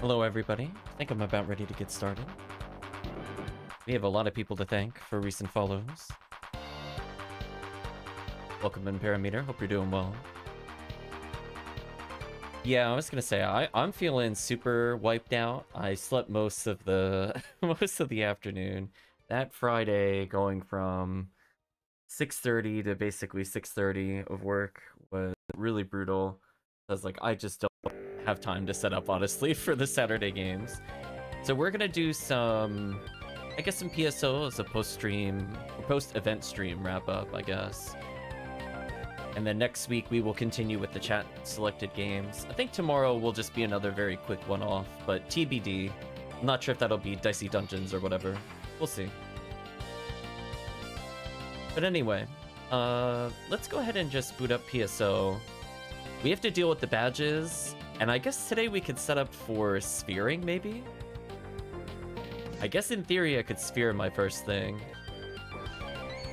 Hello, everybody. I think I'm about ready to get started. We have a lot of people to thank for recent follows. Welcome in Parameter. Hope you're doing well. Yeah, I was gonna say I I'm feeling super wiped out. I slept most of the most of the afternoon. That Friday, going from 6:30 to basically 6:30 of work was really brutal. I was like, I just don't have time to set up honestly for the Saturday games. So we're gonna do some, I guess some PSO as a post-stream, post-event stream wrap-up, I guess. And then next week we will continue with the chat selected games. I think tomorrow will just be another very quick one-off, but TBD. I'm not sure if that'll be Dicey Dungeons or whatever. We'll see. But anyway, uh, let's go ahead and just boot up PSO. We have to deal with the badges, and I guess today we could set up for sphering, maybe? I guess in theory I could sphere my first thing.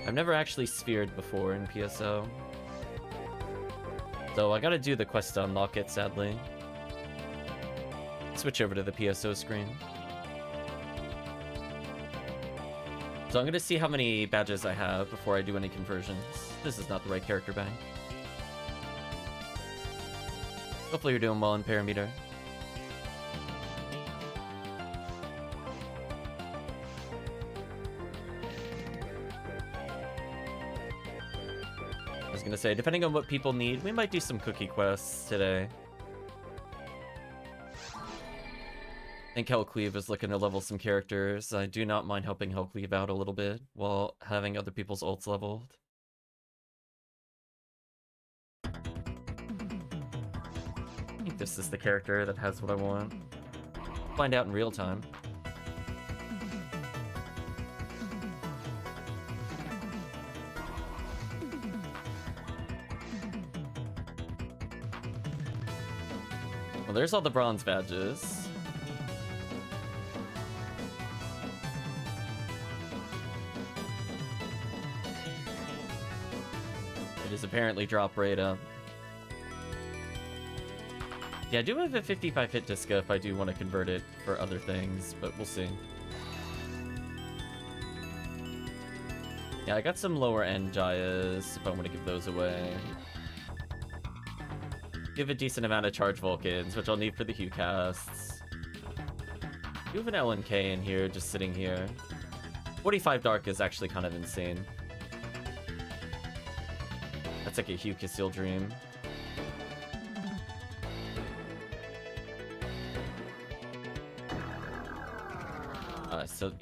I've never actually sphered before in PSO. So I gotta do the quest to unlock it, sadly. Switch over to the PSO screen. So I'm gonna see how many badges I have before I do any conversions. This is not the right character bank. Hopefully you're doing well in Parameter. I was gonna say, depending on what people need, we might do some cookie quests today. I think Hellcleave is looking to level some characters. I do not mind helping Hellcleave out a little bit while having other people's ults leveled. This is the character that has what I want. Find out in real time. Well, there's all the bronze badges. It is apparently drop rate up. Yeah, I do have a 55 hit Disca if I do want to convert it for other things, but we'll see. Yeah, I got some lower end Jayas if I want to give those away. Give a decent amount of charge Vulcans, which I'll need for the Hue casts. You have an LNK in here, just sitting here. 45 Dark is actually kind of insane. That's like a Hue Cassil dream.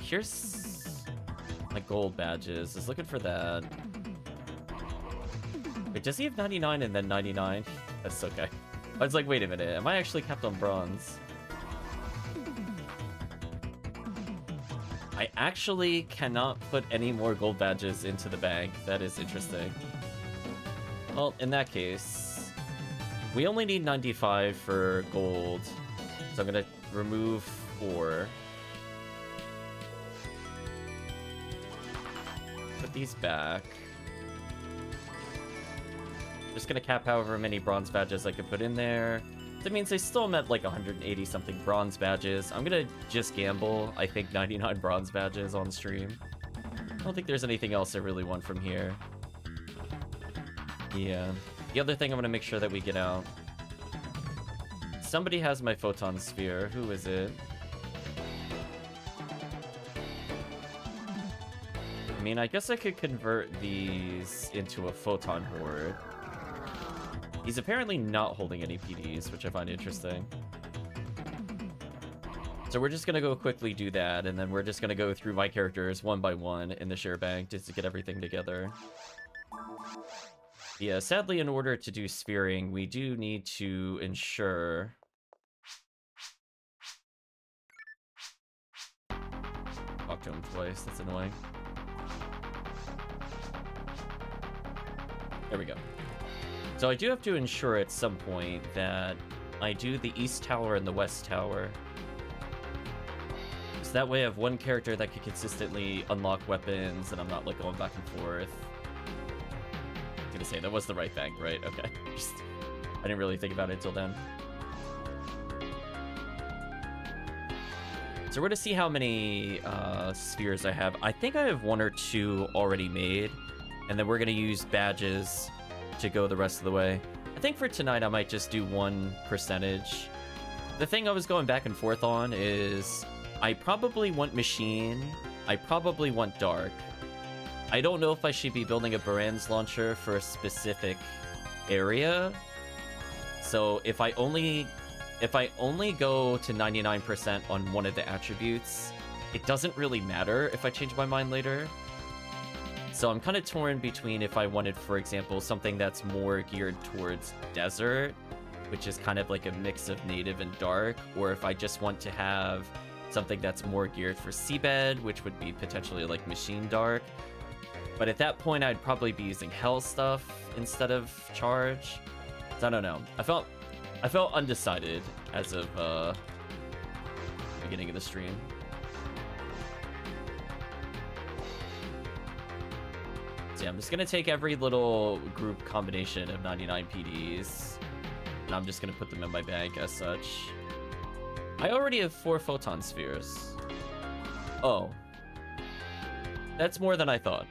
Here's my gold badges. Is looking for that. Wait, does he have 99 and then 99? That's okay. I was like, wait a minute, am I actually capped on bronze? I actually cannot put any more gold badges into the bank. That is interesting. Well, in that case, we only need 95 for gold. So I'm gonna remove four. These back. Just gonna cap however many bronze badges I can put in there. That means I still met like 180 something bronze badges. I'm gonna just gamble, I think 99 bronze badges on stream. I don't think there's anything else I really want from here. Yeah. The other thing I'm gonna make sure that we get out. Somebody has my photon sphere. Who is it? Mean, I guess I could convert these into a photon horde. He's apparently not holding any PDs, which I find interesting. So we're just gonna go quickly do that, and then we're just gonna go through my characters one by one in the share bank just to get everything together. Yeah, sadly, in order to do sphering, we do need to ensure... Talk to him twice, that's annoying. There we go. So I do have to ensure at some point that I do the east tower and the west tower. So that way I have one character that can consistently unlock weapons and I'm not like going back and forth. I was gonna say, that was the right bank, right? Okay. Just, I didn't really think about it until then. So we're gonna see how many uh, spheres I have. I think I have one or two already made, and then we're gonna use badges to go the rest of the way. I think for tonight I might just do one percentage. The thing I was going back and forth on is I probably want machine, I probably want dark. I don't know if I should be building a Baranz launcher for a specific area. So if I only if I only go to 99% on one of the attributes, it doesn't really matter if I change my mind later. So I'm kind of torn between if I wanted, for example, something that's more geared towards desert, which is kind of like a mix of native and dark, or if I just want to have something that's more geared for seabed, which would be potentially like machine dark. But at that point, I'd probably be using hell stuff instead of charge. So I don't know. I felt I felt undecided as of uh, beginning of the stream. Yeah, I'm just gonna take every little group combination of 99 PDs, and I'm just gonna put them in my bag as such. I already have four photon spheres. Oh. That's more than I thought.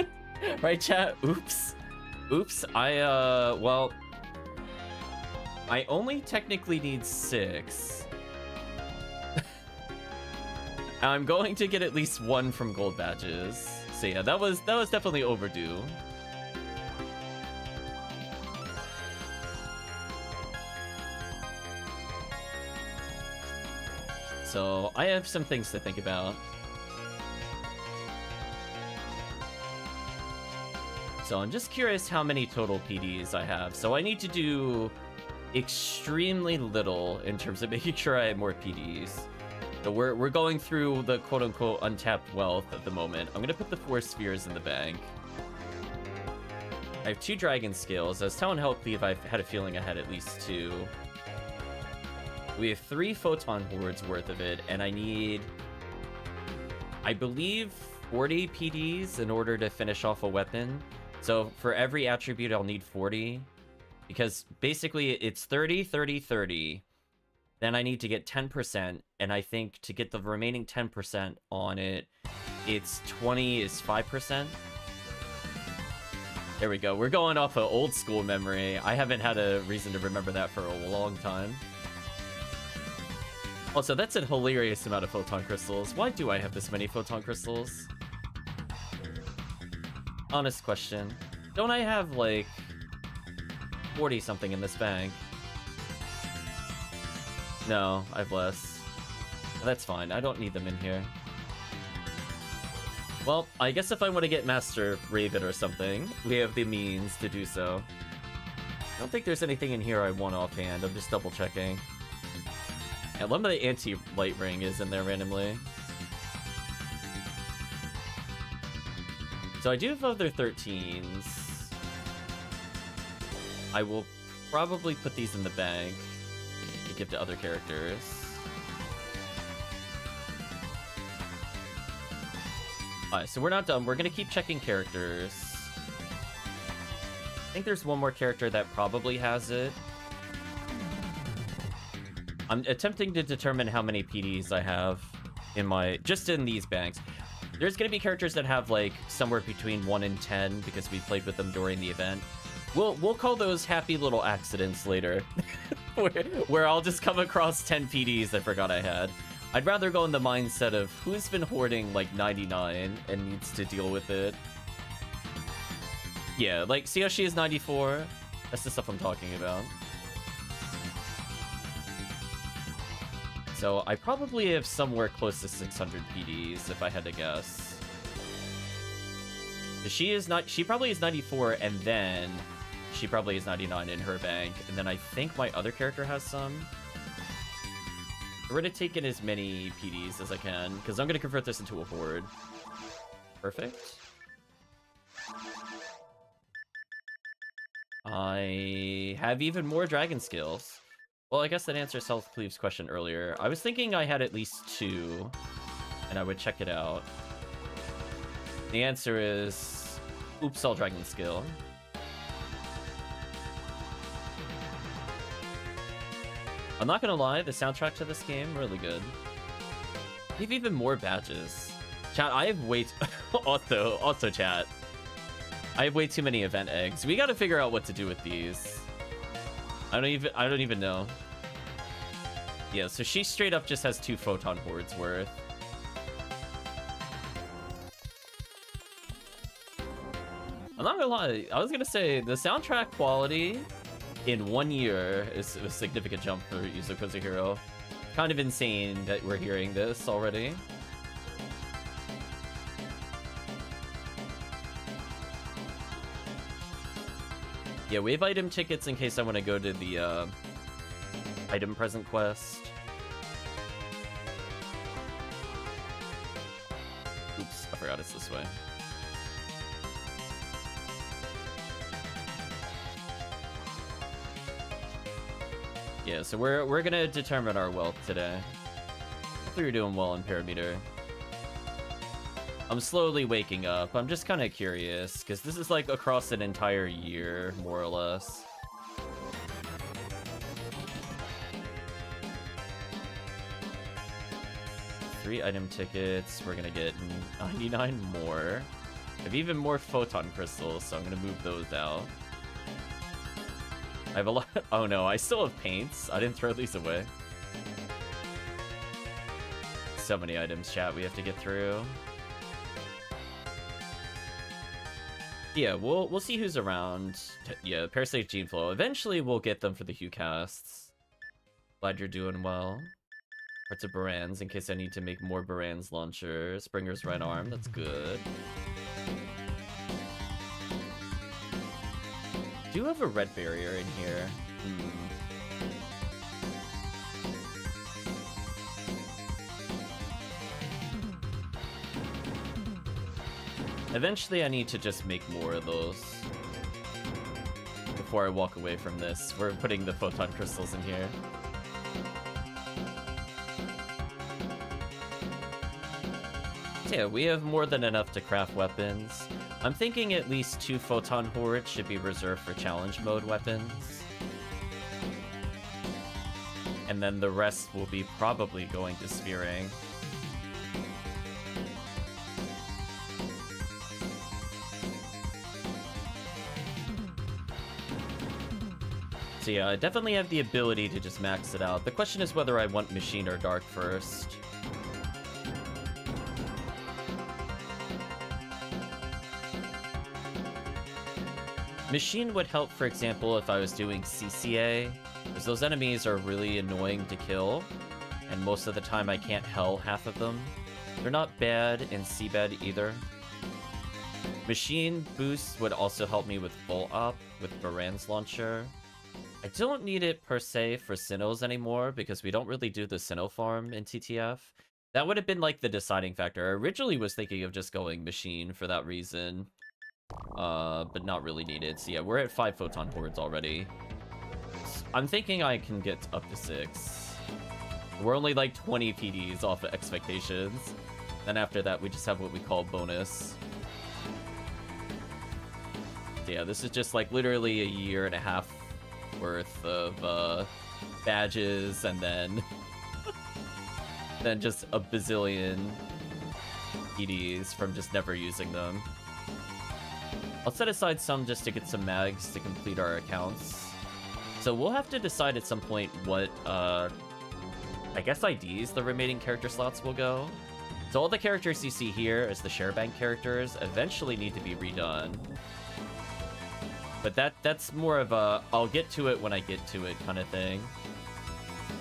right, chat? Oops. Oops. I, uh, well, I only technically need six. I'm going to get at least one from gold badges. So yeah, that was that was definitely overdue. So I have some things to think about. So I'm just curious how many total PDs I have. So I need to do extremely little in terms of making sure I have more PDs. So we're, we're going through the quote-unquote untapped wealth at the moment. I'm going to put the four spheres in the bank. I have two dragon scales. I was telling Hellcleave I had a feeling I had at least two. We have three photon hordes worth of it, and I need, I believe, 40 PDs in order to finish off a weapon. So for every attribute, I'll need 40 because basically it's 30, 30, 30. Then I need to get 10%, and I think to get the remaining 10% on it, it's 20 is 5%. There we go. We're going off of old school memory. I haven't had a reason to remember that for a long time. Also, that's a hilarious amount of photon crystals. Why do I have this many photon crystals? Honest question. Don't I have, like, 40 something in this bank. No, I have less. That's fine. I don't need them in here. Well, I guess if I want to get Master Raven or something, we have the means to do so. I don't think there's anything in here I want offhand. I'm just double checking. One of the anti-light ring is in there randomly. So I do have other 13s. I will probably put these in the bag to give to other characters. Alright, so we're not done. We're gonna keep checking characters. I think there's one more character that probably has it. I'm attempting to determine how many PDs I have in my... just in these banks. There's gonna be characters that have, like, somewhere between 1 and 10 because we played with them during the event. We'll we'll call those happy little accidents later, where, where I'll just come across 10 PDs I forgot I had. I'd rather go in the mindset of who's been hoarding like 99 and needs to deal with it. Yeah, like see how she is 94? That's the stuff I'm talking about. So I probably have somewhere close to 600 PDs if I had to guess. She is not. She probably is 94, and then she probably has 99 in her bank. And then I think my other character has some. I'm going to take in as many PDs as I can, because I'm going to convert this into a horde. Perfect. I have even more dragon scales. Well, I guess that answers Hellcleave's question earlier. I was thinking I had at least two, and I would check it out. The answer is... Oops, all dragon scale. I'm not gonna lie, the soundtrack to this game, really good. Have even more badges. Chat, I have way also also chat. I have way too many event eggs. We got to figure out what to do with these. I don't even I don't even know. Yeah, so she straight up just has two photon hordes worth. I'm not gonna lie, I was gonna say the soundtrack quality in one year is a significant jump for Yuzo Koshiro. Kind of insane that we're hearing this already. Yeah, we have item tickets in case I want to go to the uh, item present quest. Oops, I forgot it's this way. Yeah, so we're we're gonna determine our wealth today. Hopefully you're doing well in Parameter. I'm slowly waking up. I'm just kind of curious, because this is like across an entire year, more or less. Three item tickets. We're gonna get 99 more. I have even more photon crystals, so I'm gonna move those out. I have a lot. Oh no, I still have paints. I didn't throw these away. So many items, chat, we have to get through. Yeah, we'll we'll see who's around. Yeah, Parasite Gene Flow. Eventually, we'll get them for the Hue casts. Glad you're doing well. Parts of Baranz in case I need to make more Baranz launcher. Springer's right arm, that's good. Do have a red barrier in here. Hmm. Eventually I need to just make more of those. Before I walk away from this. We're putting the photon crystals in here. yeah, we have more than enough to craft weapons. I'm thinking at least two Photon Hordes should be reserved for challenge mode weapons. And then the rest will be probably going to Sphering. So yeah, I definitely have the ability to just max it out. The question is whether I want Machine or Dark first. Machine would help, for example, if I was doing CCA, because those enemies are really annoying to kill, and most of the time I can't hell half of them. They're not bad in Seabed either. Machine boost would also help me with full up with Baranz launcher. I don't need it per se for Sinows anymore because we don't really do the Sinow farm in TTF. That would have been like the deciding factor. I originally was thinking of just going Machine for that reason. Uh, but not really needed. So yeah, we're at five photon hordes already. I'm thinking I can get up to six. We're only like 20 PDs off of expectations. Then after that, we just have what we call bonus. Yeah, this is just like literally a year and a half worth of uh, badges and then then just a bazillion PDs from just never using them. I'll set aside some just to get some mags to complete our accounts. So we'll have to decide at some point what, uh, I guess IDs the remaining character slots will go. So all the characters you see here as the ShareBank characters eventually need to be redone. But that that's more of a, I'll get to it when I get to it kind of thing.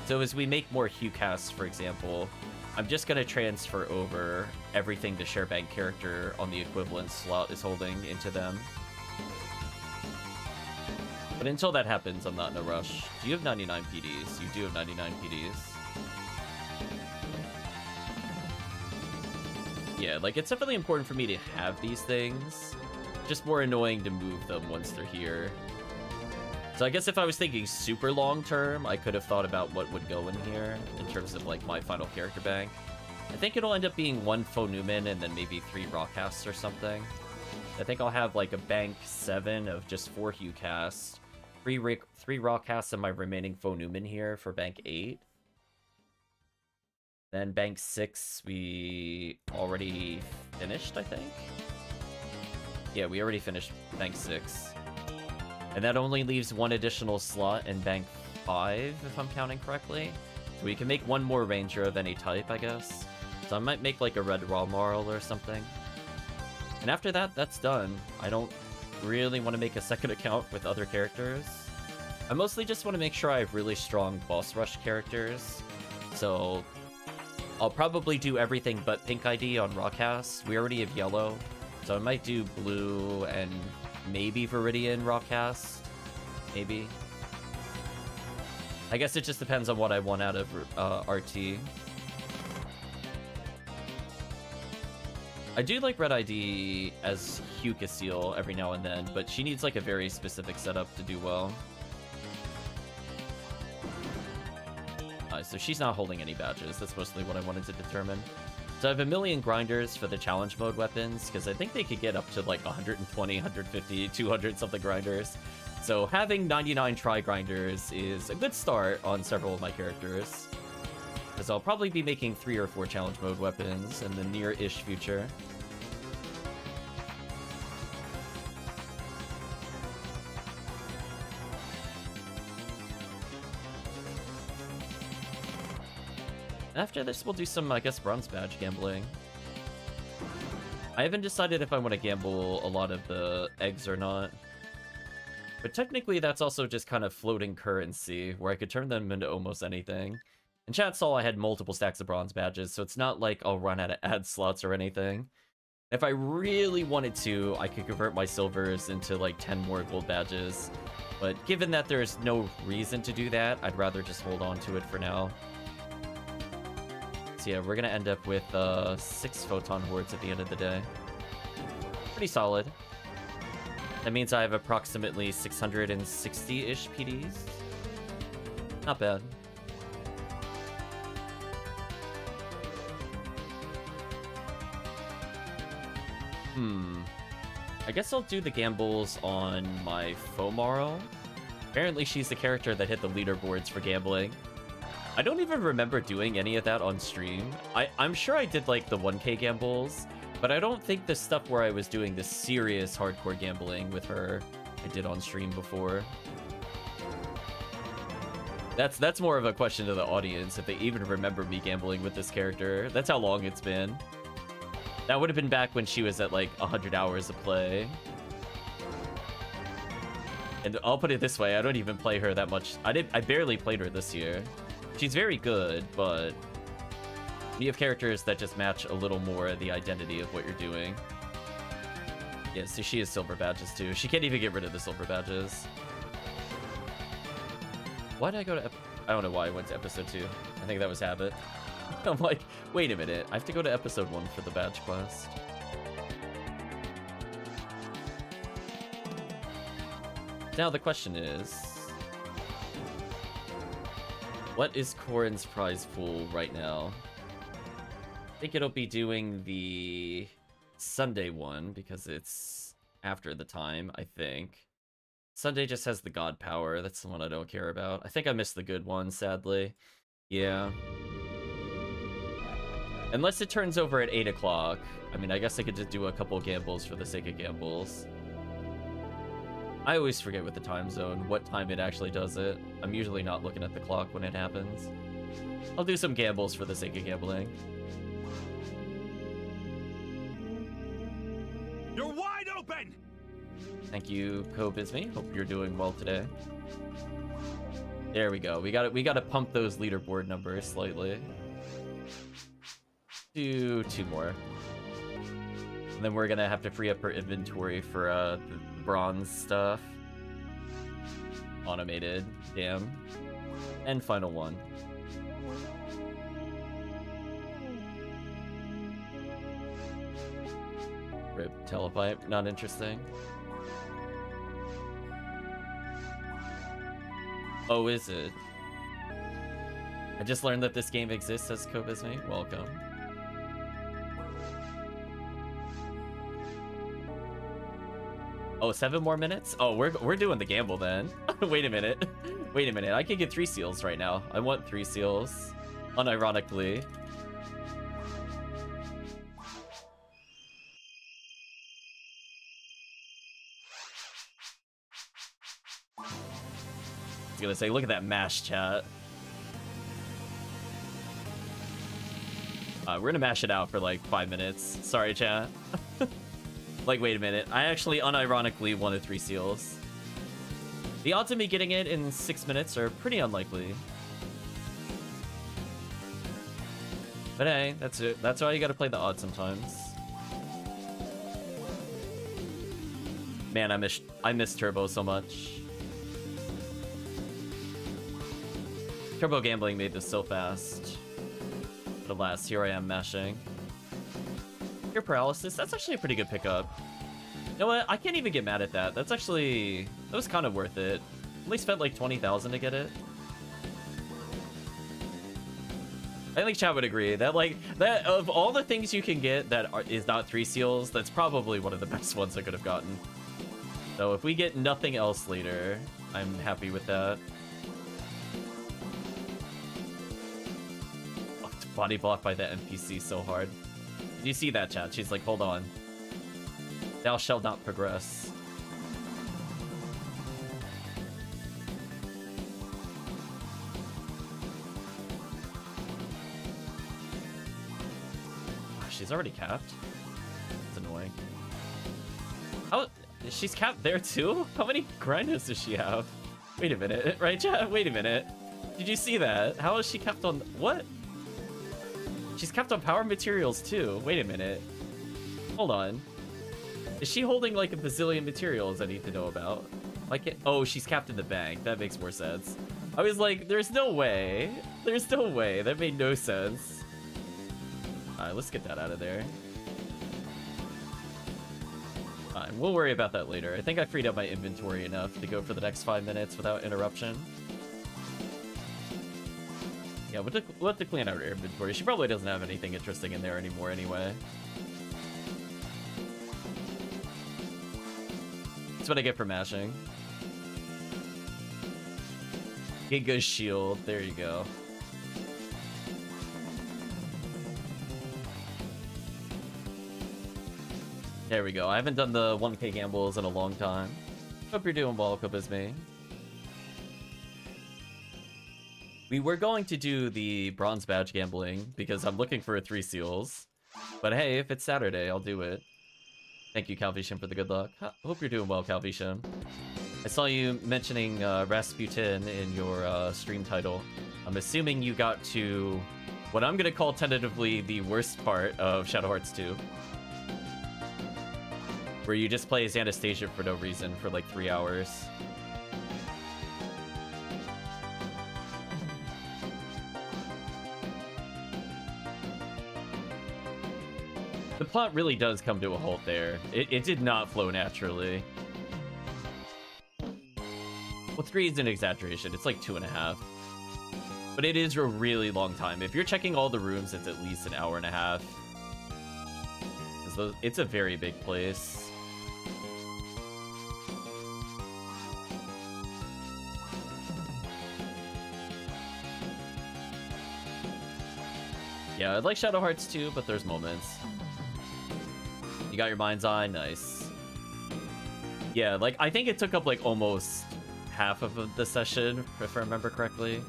So as we make more Hue casts, for example, I'm just going to transfer over everything the ShareBank character on the equivalent slot is holding into them. But until that happens, I'm not in a rush. Do you have 99 PDs? You do have 99 PDs. Yeah, like, it's definitely important for me to have these things. Just more annoying to move them once they're here. So I guess if I was thinking super long term, I could have thought about what would go in here in terms of like my final character bank. I think it'll end up being one Phonumen and then maybe three raw casts or something. I think I'll have like a bank seven of just four hue casts, three three raw casts, and my remaining Phonumen here for bank eight. Then bank six, we already finished, I think. Yeah, we already finished bank six. And that only leaves one additional slot in bank five, if I'm counting correctly. So we can make one more ranger of any type, I guess. So I might make like a red raw marl or something. And after that, that's done. I don't really want to make a second account with other characters. I mostly just want to make sure I have really strong boss rush characters. So I'll probably do everything but pink ID on Rawcast. We already have yellow. So I might do blue and maybe Viridian Rawcast. Maybe. I guess it just depends on what I want out of uh, RT. I do like Red ID as Seal every now and then, but she needs like a very specific setup to do well. Uh, so she's not holding any badges. That's mostly what I wanted to determine. So I have a million grinders for the challenge mode weapons, because I think they could get up to like 120, 150, 200 something grinders. So having 99 Trigrinders is a good start on several of my characters. Because I'll probably be making three or four challenge mode weapons in the near-ish future. After this, we'll do some, I guess, bronze badge gambling. I haven't decided if I want to gamble a lot of the eggs or not. But technically, that's also just kind of floating currency, where I could turn them into almost anything. And chat saw I had multiple stacks of bronze badges, so it's not like I'll run out of ad slots or anything. If I really wanted to, I could convert my silvers into like 10 more gold badges. But given that there's no reason to do that, I'd rather just hold on to it for now. So yeah, we're gonna end up with uh, six photon hordes at the end of the day. Pretty solid. That means I have approximately 660-ish PDs. Not bad. Hmm. I guess I'll do the gambles on my Fomaro. Apparently she's the character that hit the leaderboards for gambling. I don't even remember doing any of that on stream. I, I'm sure I did like the 1k gambles, but I don't think the stuff where I was doing the serious hardcore gambling with her I did on stream before. That's that's more of a question to the audience, if they even remember me gambling with this character. That's how long it's been. That would have been back when she was at like 100 hours of play. And I'll put it this way, I don't even play her that much. I did I barely played her this year. She's very good, but you have characters that just match a little more the identity of what you're doing. Yeah, so she has silver badges too. She can't even get rid of the silver badges. Why did I go to... I don't know why I went to episode 2. I think that was habit. I'm like, wait a minute. I have to go to episode 1 for the badge quest. Now the question is... What is Coren's prize pool right now? I think it'll be doing the Sunday one because it's after the time, I think. Sunday just has the god power. That's the one I don't care about. I think I missed the good one, sadly. Yeah. Unless it turns over at 8 o'clock. I mean, I guess I could just do a couple gambles for the sake of gambles. I always forget with the time zone what time it actually does it. I'm usually not looking at the clock when it happens. I'll do some gambles for the sake of gambling. You're wide open! Thank you, Kobisme. Hope you're doing well today. There we go. We got it. We got to pump those leaderboard numbers slightly. Do two more. And then we're gonna have to free up our inventory for uh, bronze stuff. Automated, damn. And final one. Rip telepipe, not interesting. Oh, is it? I just learned that this game exists as Kobisme. Welcome. Oh, seven more minutes? Oh, we're, we're doing the gamble then. Wait a minute. Wait a minute. I can get three seals right now. I want three seals. Unironically. I was gonna say, look at that mash chat. Uh, we're gonna mash it out for like five minutes. Sorry, chat. like, wait a minute. I actually unironically wanted three seals. The odds of me getting it in six minutes are pretty unlikely. But hey, that's it. That's why you gotta play the odds sometimes. Man, I miss I miss Turbo so much. Turbo gambling made this so fast. But alas, here I am mashing. Cure paralysis, that's actually a pretty good pickup. You know what? I can't even get mad at that. That's actually... That was kind of worth it. Only spent like 20,000 to get it. I think chat would agree that like that of all the things you can get that are, is not three seals, that's probably one of the best ones I could have gotten. So if we get nothing else later, I'm happy with that. Body blocked by the NPC so hard. You see that chat? She's like, hold on. Thou shalt not progress. Ah, she's already capped. It's annoying. How? She's capped there too? How many grinders does she have? Wait a minute, right, chat? Wait a minute. Did you see that? How is she capped on... What? She's kept on power materials too. Wait a minute. Hold on. Is she holding like a bazillion materials I need to know about? Like, it, oh, she's capped in the bank. That makes more sense. I was like, there's no way. There's no way. That made no sense. Alright, let's get that out of there. Fine, we'll worry about that later. I think I freed up my inventory enough to go for the next five minutes without interruption. Yeah, we'll, we'll have to clean out her inventory. She probably doesn't have anything interesting in there anymore anyway. That's what I get for mashing. Giga shield. There you go. There we go. I haven't done the 1k gambles in a long time. Hope you're doing well, me. We were going to do the bronze badge gambling because I'm looking for three seals. But hey, if it's Saturday, I'll do it. Thank you, Calvisham, for the good luck. Hope you're doing well, Calvisham. I saw you mentioning uh, Rasputin in your uh, stream title. I'm assuming you got to what I'm going to call tentatively the worst part of Shadow Hearts 2. Where you just play as Anastasia for no reason for like three hours. The plot really does come to a halt there. It, it did not flow naturally. Well, three is an exaggeration. It's like two and a half. But it is a really long time. If you're checking all the rooms, it's at least an hour and a half. It's a very big place. Yeah, I like Shadow Hearts too, but there's moments. You got your mind's eye? Nice. Yeah, like, I think it took up, like, almost half of the session, if I remember correctly.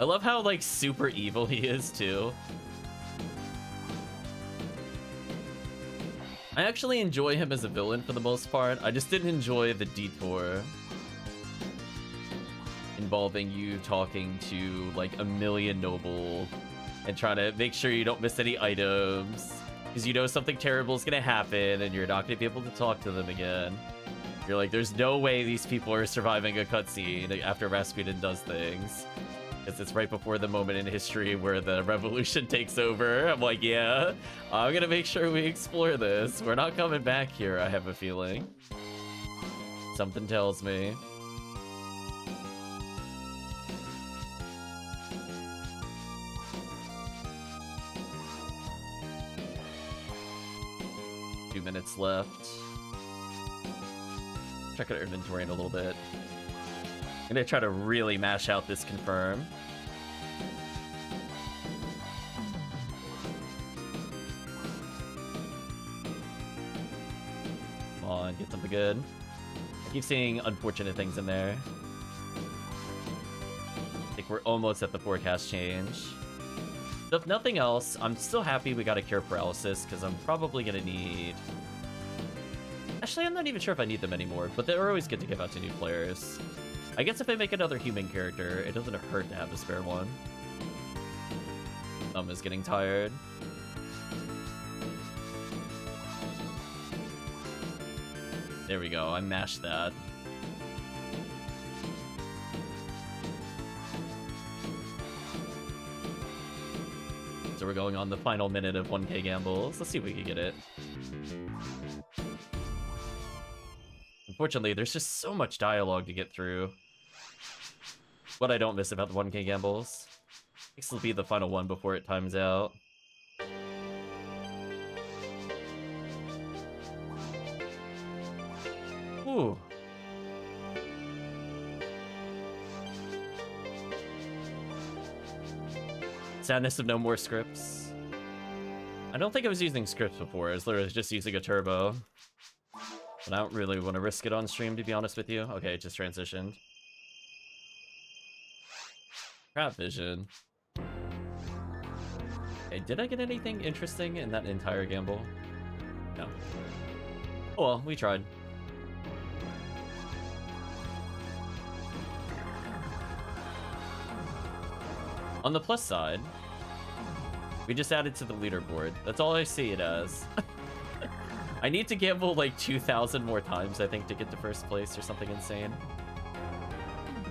I love how, like, super evil he is, too. I actually enjoy him as a villain for the most part. I just didn't enjoy the detour involving you talking to like a million noble and trying to make sure you don't miss any items because you know something terrible is gonna happen and you're not gonna be able to talk to them again. You're like, there's no way these people are surviving a cutscene after Rasputin does things. Because it's right before the moment in history where the revolution takes over. I'm like, yeah, I'm gonna make sure we explore this. We're not coming back here, I have a feeling. Something tells me. Minutes left. Check out our inventory in a little bit. I'm gonna try to really mash out this confirm. Come on, get something good. I keep seeing unfortunate things in there. I think we're almost at the forecast change. So if nothing else, I'm still happy we got a cure paralysis, because I'm probably going to need... Actually, I'm not even sure if I need them anymore, but they're always good to give out to new players. I guess if I make another human character, it doesn't hurt to have a spare one. Thumb is getting tired. There we go, I mashed that. So we're going on the final minute of 1k gambles. Let's see if we can get it. Unfortunately, there's just so much dialogue to get through. What I don't miss about the 1k gambles. This will be the final one before it times out. Ooh. Sadness of no more scripts. I don't think I was using scripts before. I was literally just using a turbo. But I don't really want to risk it on stream, to be honest with you. Okay, it just transitioned. Crap vision. Hey, did I get anything interesting in that entire gamble? No. Oh well, we tried. On the plus side, we just added to the leaderboard. That's all I see it as. I need to gamble like 2,000 more times, I think, to get to first place or something insane.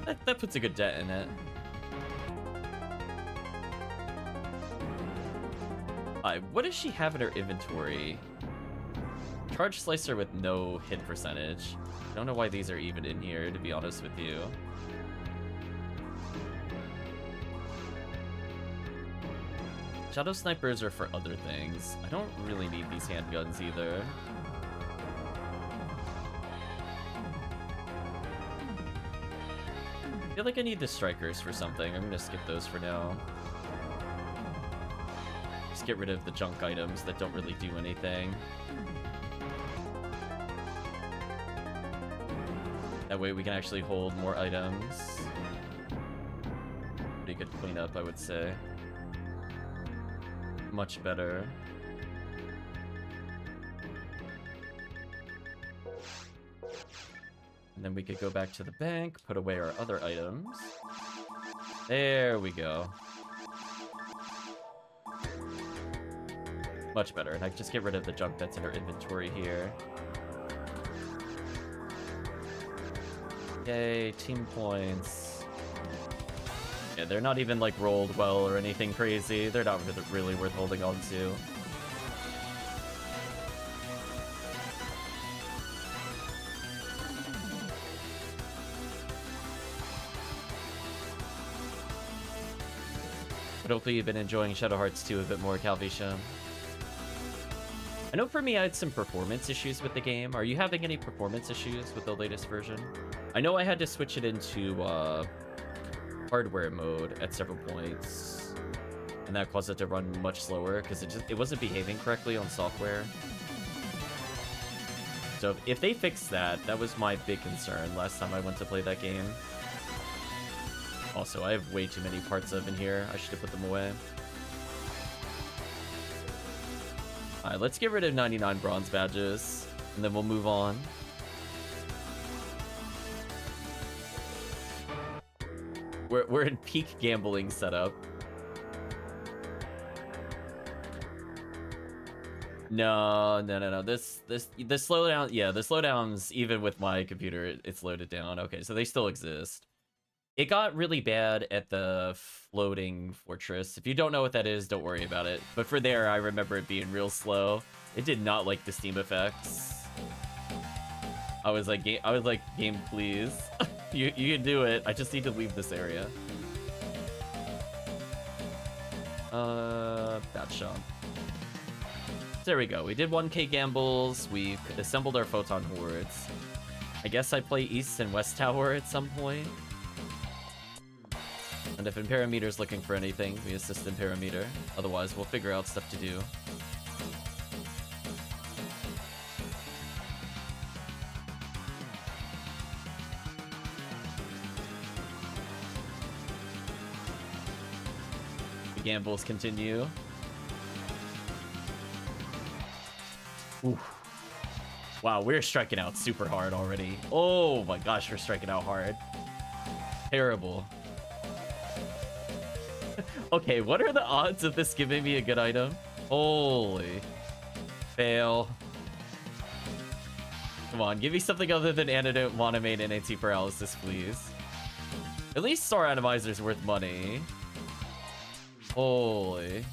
That, that puts a good debt in it. Uh, what does she have in her inventory? Charge Slicer with no hit percentage. I don't know why these are even in here, to be honest with you. Shadow snipers are for other things. I don't really need these handguns either. I feel like I need the strikers for something. I'm gonna skip those for now. Just get rid of the junk items that don't really do anything. That way we can actually hold more items. Pretty good cleanup, I would say much better. And then we could go back to the bank, put away our other items. There we go. Much better. And I can just get rid of the junk that's in our inventory here. Yay, team points. Yeah, they're not even like rolled well or anything crazy. They're not really worth holding on to. But hopefully you've been enjoying Shadow Hearts 2 a bit more, Calvisha. I know for me I had some performance issues with the game. Are you having any performance issues with the latest version? I know I had to switch it into uh, hardware mode at several points, and that caused it to run much slower because it just it wasn't behaving correctly on software. So if they fix that, that was my big concern last time I went to play that game. Also, I have way too many parts of in here. I should have put them away. Alright, let's get rid of 99 bronze badges, and then we'll move on. We're, we're in peak gambling setup. No, no, no, no. This, this, the slowdown. Yeah, the slowdowns. Even with my computer, it, it's loaded down. Okay, so they still exist. It got really bad at the floating fortress. If you don't know what that is, don't worry about it. But for there, I remember it being real slow. It did not like the Steam effects. I was like, I was like, game, please. you you can do it. I just need to leave this area. Uh, bad shot. There we go. We did 1k gambles. We've assembled our photon hordes. I guess I play East and West Tower at some point. And if Imperameter's looking for anything, we assist Imperameter. Otherwise, we'll figure out stuff to do. Gambles continue. Oof. Wow, we're striking out super hard already. Oh my gosh, we're striking out hard. Terrible. okay, what are the odds of this giving me a good item? Holy. Fail. Come on, give me something other than Antidote, Monomate, and Anti-Paralysis, please. At least Star Atomizer's worth money. Holy.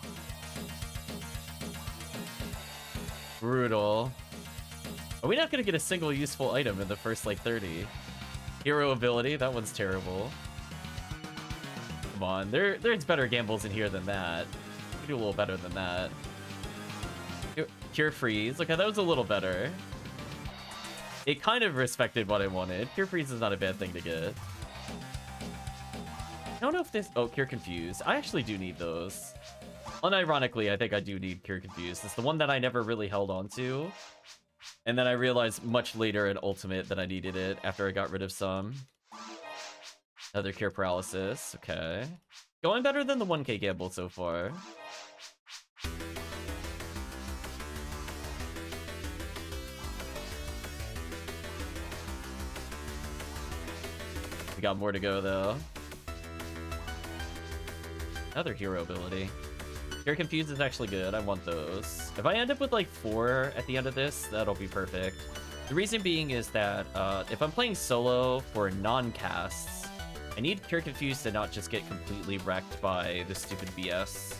Brutal. Are we not gonna get a single useful item in the first, like, 30? Hero ability, that one's terrible. Come on, there, there's better gambles in here than that. We do a little better than that. Cure Freeze, okay, that was a little better. It kind of respected what I wanted. Cure Freeze is not a bad thing to get. I don't know if this... Oh, Cure Confused. I actually do need those. Unironically, I think I do need Cure Confused. It's the one that I never really held on to. And then I realized much later in Ultimate that I needed it after I got rid of some. Another Cure Paralysis. Okay. Going better than the 1k gamble so far. We got more to go though. Another hero ability. Cure Confused is actually good. I want those. If I end up with like four at the end of this, that'll be perfect. The reason being is that uh, if I'm playing solo for non-casts, I need Cure Confused to not just get completely wrecked by the stupid BS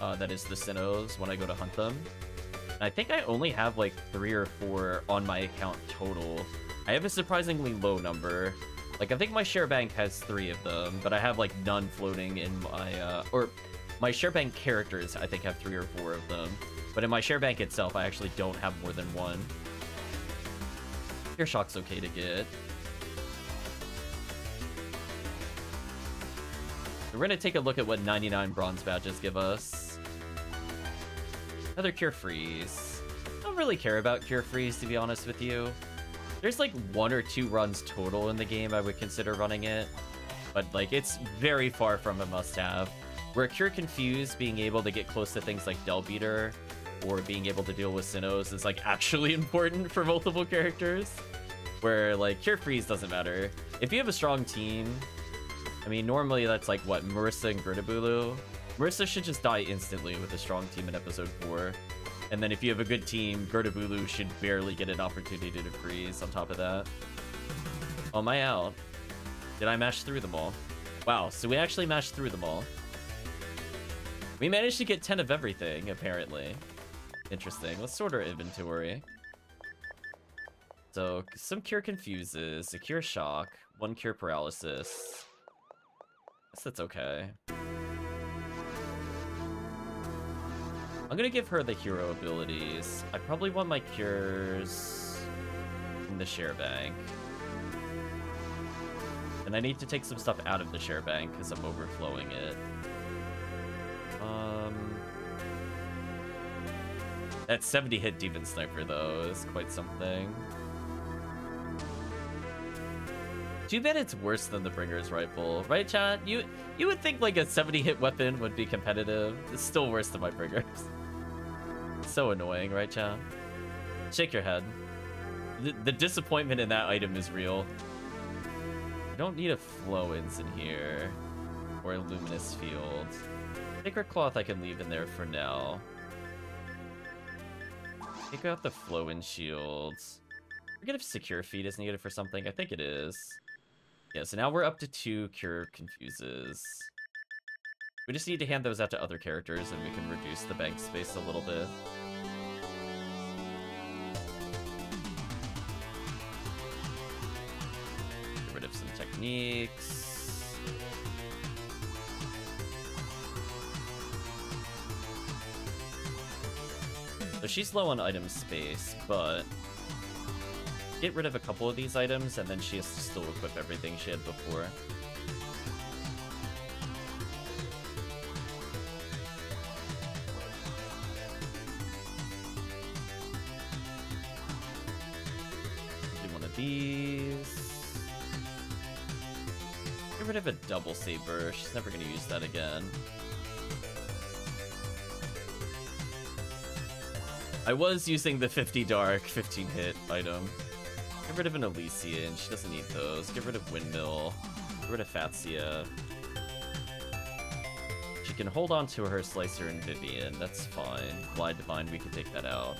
uh, that is the Sinows when I go to hunt them. And I think I only have like three or four on my account total. I have a surprisingly low number. Like, I think my share bank has three of them, but I have like none floating in my, uh, or my share bank characters, I think, have three or four of them. But in my share bank itself, I actually don't have more than one. Your shock's okay to get. We're gonna take a look at what 99 bronze badges give us. Another Cure Freeze. I don't really care about Cure Freeze, to be honest with you. There's like one or two runs total in the game I would consider running it. But like, it's very far from a must-have. Where Cure Confused, being able to get close to things like Delbiter, or being able to deal with Sinows is like actually important for multiple characters. Where like Cure Freeze doesn't matter. If you have a strong team, I mean normally that's like what, Marisa and Girtablulu? Marisa should just die instantly with a strong team in episode 4. And then if you have a good team, Girtablulu should barely get an opportunity to freeze on top of that. Oh, am I out? Did I mash through them all? Wow, so we actually mashed through them all. We managed to get 10 of everything, apparently. Interesting. Let's sort our inventory. So, some Cure Confuses, a Cure Shock, one Cure Paralysis. Guess that's okay. I'm gonna give her the hero abilities. I probably want my cures in the share bank. And I need to take some stuff out of the share bank because I'm overflowing it. Um, that 70 hit Demon Sniper, though, is quite something. Too bad it's worse than the Bringer's Rifle, right, chat? You you would think like a 70 hit weapon would be competitive. It's still worse than my Bringers. So annoying, right, chat? Shake your head. The, the disappointment in that item is real. I don't need a Flowins in here. Or a Luminous Field. Sacred Cloth I can leave in there for now. Take out the Flowin shields. Forget if Secure Feet is needed for something. I think it is. Yeah, so now we're up to two Cure Confuses. We just need to hand those out to other characters and we can reduce the bank space a little bit. Get rid of some techniques. So she's low on item space, but get rid of a couple of these items, and then she has to still equip everything she had before. these. Get rid of a double saber. She's never going to use that again. I was using the 50 dark, 15 hit item. Get rid of an Elysian. She doesn't need those. Get rid of Windmill. Get rid of Fatsia. She can hold on to her Slicer and Vivian. That's fine. Glide Divine, we can take that out.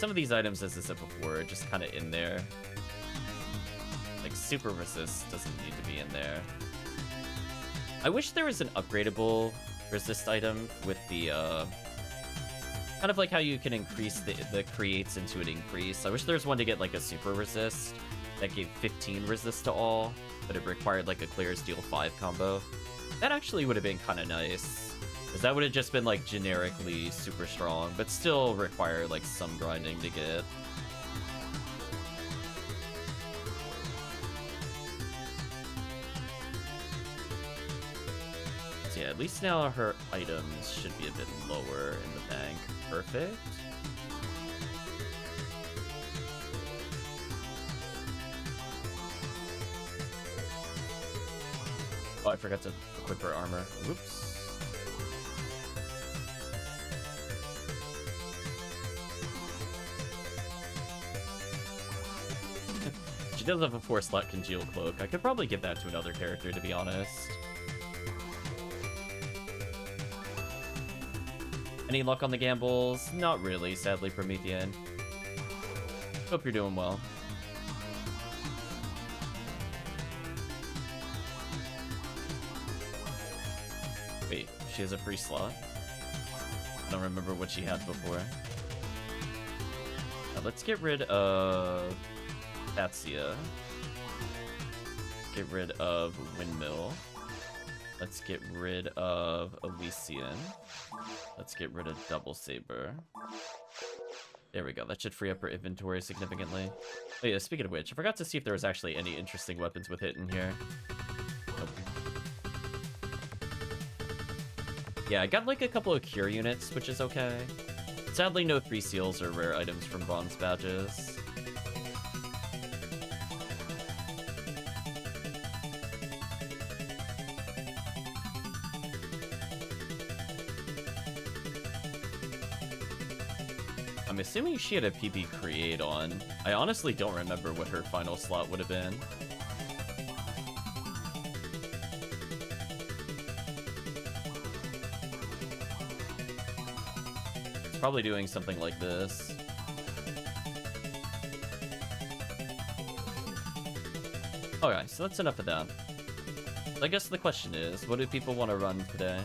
Some of these items, as I said before, are just kind of in there. Like Super Resist doesn't need to be in there. I wish there was an upgradable resist item with the, uh, kind of like how you can increase the, the creates into an increase. I wish there was one to get like a super resist that gave 15 resist to all, but it required like a clear steel 5 combo. That actually would have been kind of nice. Because that would have just been like generically super strong, but still require like some grinding to get. So yeah, at least now her items should be a bit lower in the bank. Perfect. Oh, I forgot to equip her armor. Whoops. She does have a 4-slot Congeal Cloak. I could probably give that to another character, to be honest. Any luck on the gambles? Not really, sadly, Promethean. Hope you're doing well. Wait, she has a free slot? I don't remember what she had before. Now let's get rid of Tatsia. Get rid of Windmill. Let's get rid of Elysian. Let's get rid of Double Saber. There we go. That should free up her inventory significantly. Oh yeah, speaking of which, I forgot to see if there was actually any interesting weapons with it in here. Nope. Yeah, I got like a couple of cure units, which is okay. Sadly, no three seals or rare items from bronze badges. Assuming she had a PP create on. I honestly don't remember what her final slot would have been. It's probably doing something like this. Okay, so that's enough of that. I guess the question is, what do people want to run today?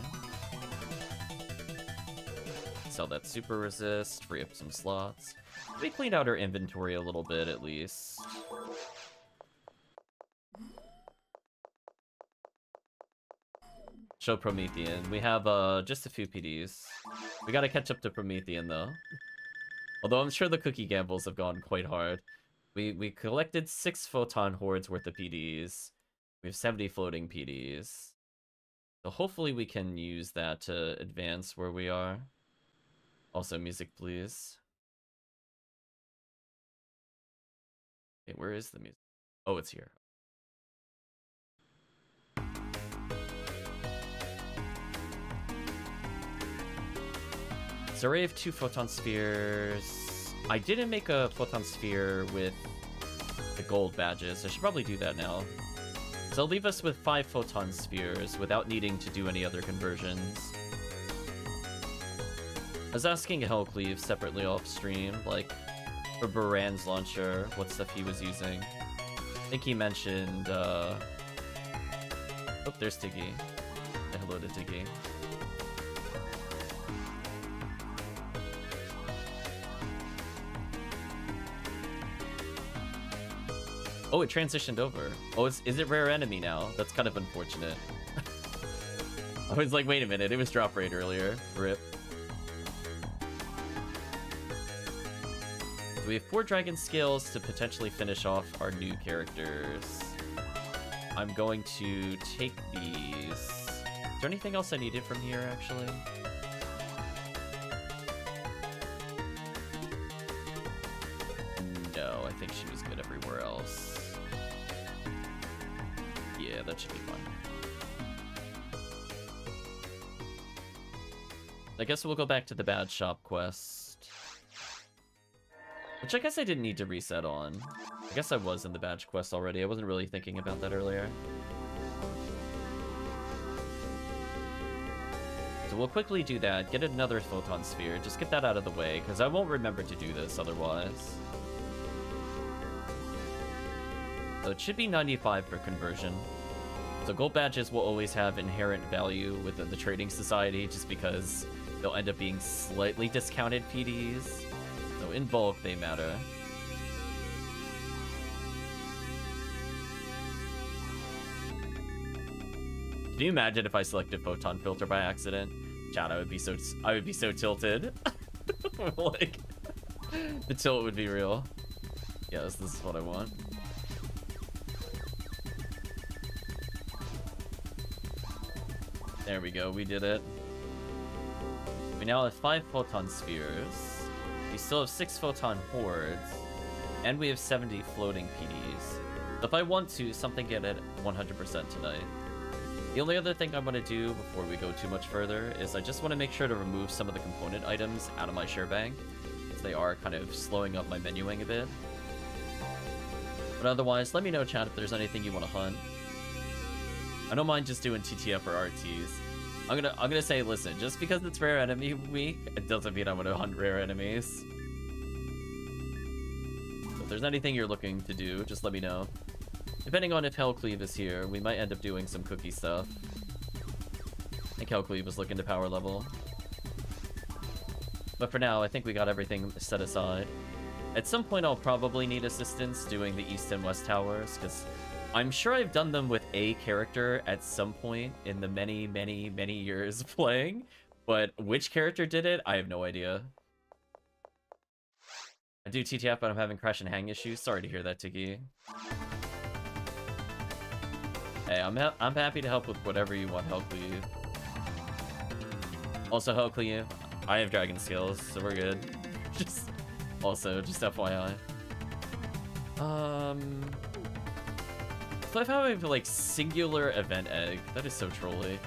Sell that super resist, free up some slots. We cleaned out our inventory a little bit at least. Show Promethean. We have uh just a few PDs. We gotta catch up to Promethean though. Although I'm sure the cookie gambles have gone quite hard. We we collected six photon hordes worth of PDs. We have 70 floating PDs. So hopefully we can use that to advance where we are. Also, music, please. Okay, where is the music? Oh, it's here. So I have two photon spheres. I didn't make a photon sphere with the gold badges. I should probably do that now. So it'll leave us with five photon spheres without needing to do any other conversions. I was asking Hellcleave separately off stream, like, for Baranz launcher, what stuff he was using. I think he mentioned, uh... Oh, there's Tiggy. Hello to Tiggy. Oh, it transitioned over. Oh, is, is it rare enemy now? That's kind of unfortunate. I was like, wait a minute, it was drop rate earlier. Rip. We have four dragon scales to potentially finish off our new characters. I'm going to take these. Is there anything else I needed from here, actually? No, I think she was good everywhere else. Yeah, that should be fine. I guess we'll go back to the bad shop quest. Which I guess I didn't need to reset on. I guess I was in the badge quest already. I wasn't really thinking about that earlier. So we'll quickly do that, get another Photon Sphere, just get that out of the way, because I won't remember to do this otherwise. So it should be 95 for conversion. So gold badges will always have inherent value within the Trading Society, just because they'll end up being slightly discounted PDs. So in bulk, they matter. Can you imagine if I selected photon filter by accident? Chad, I would be so I would be so tilted. like the tilt would be real. Yes, this is what I want. There we go, we did it. We now have five photon spheres. We still have six photon hordes. And we have 70 floating PDs. If I want to, something get at 100% tonight. The only other thing I want to do before we go too much further is I just want to make sure to remove some of the component items out of my share bank, as they are kind of slowing up my menuing a bit. But otherwise, let me know, chat, if there's anything you want to hunt. I don't mind just doing TTF or RTs. I'm gonna I'm gonna say, listen, just because it's rare enemy week, it doesn't mean I'm gonna hunt rare enemies. So if there's anything you're looking to do, just let me know. Depending on if Hellcleave is here, we might end up doing some cookie stuff. I think Hellcleave is looking to power level. But for now, I think we got everything set aside. At some point, I'll probably need assistance doing the east and west towers, because I'm sure I've done them with a character at some point in the many, many, many years playing, but which character did it, I have no idea. I do TTF, but I'm having crash and hang issues. Sorry to hear that, Tiggy. Hey, I'm ha I'm happy to help with whatever you want help with you. Also, help you. I have dragon scales, so we're good. just also, just FYI. Um, I have like singular event egg, that is so trolly.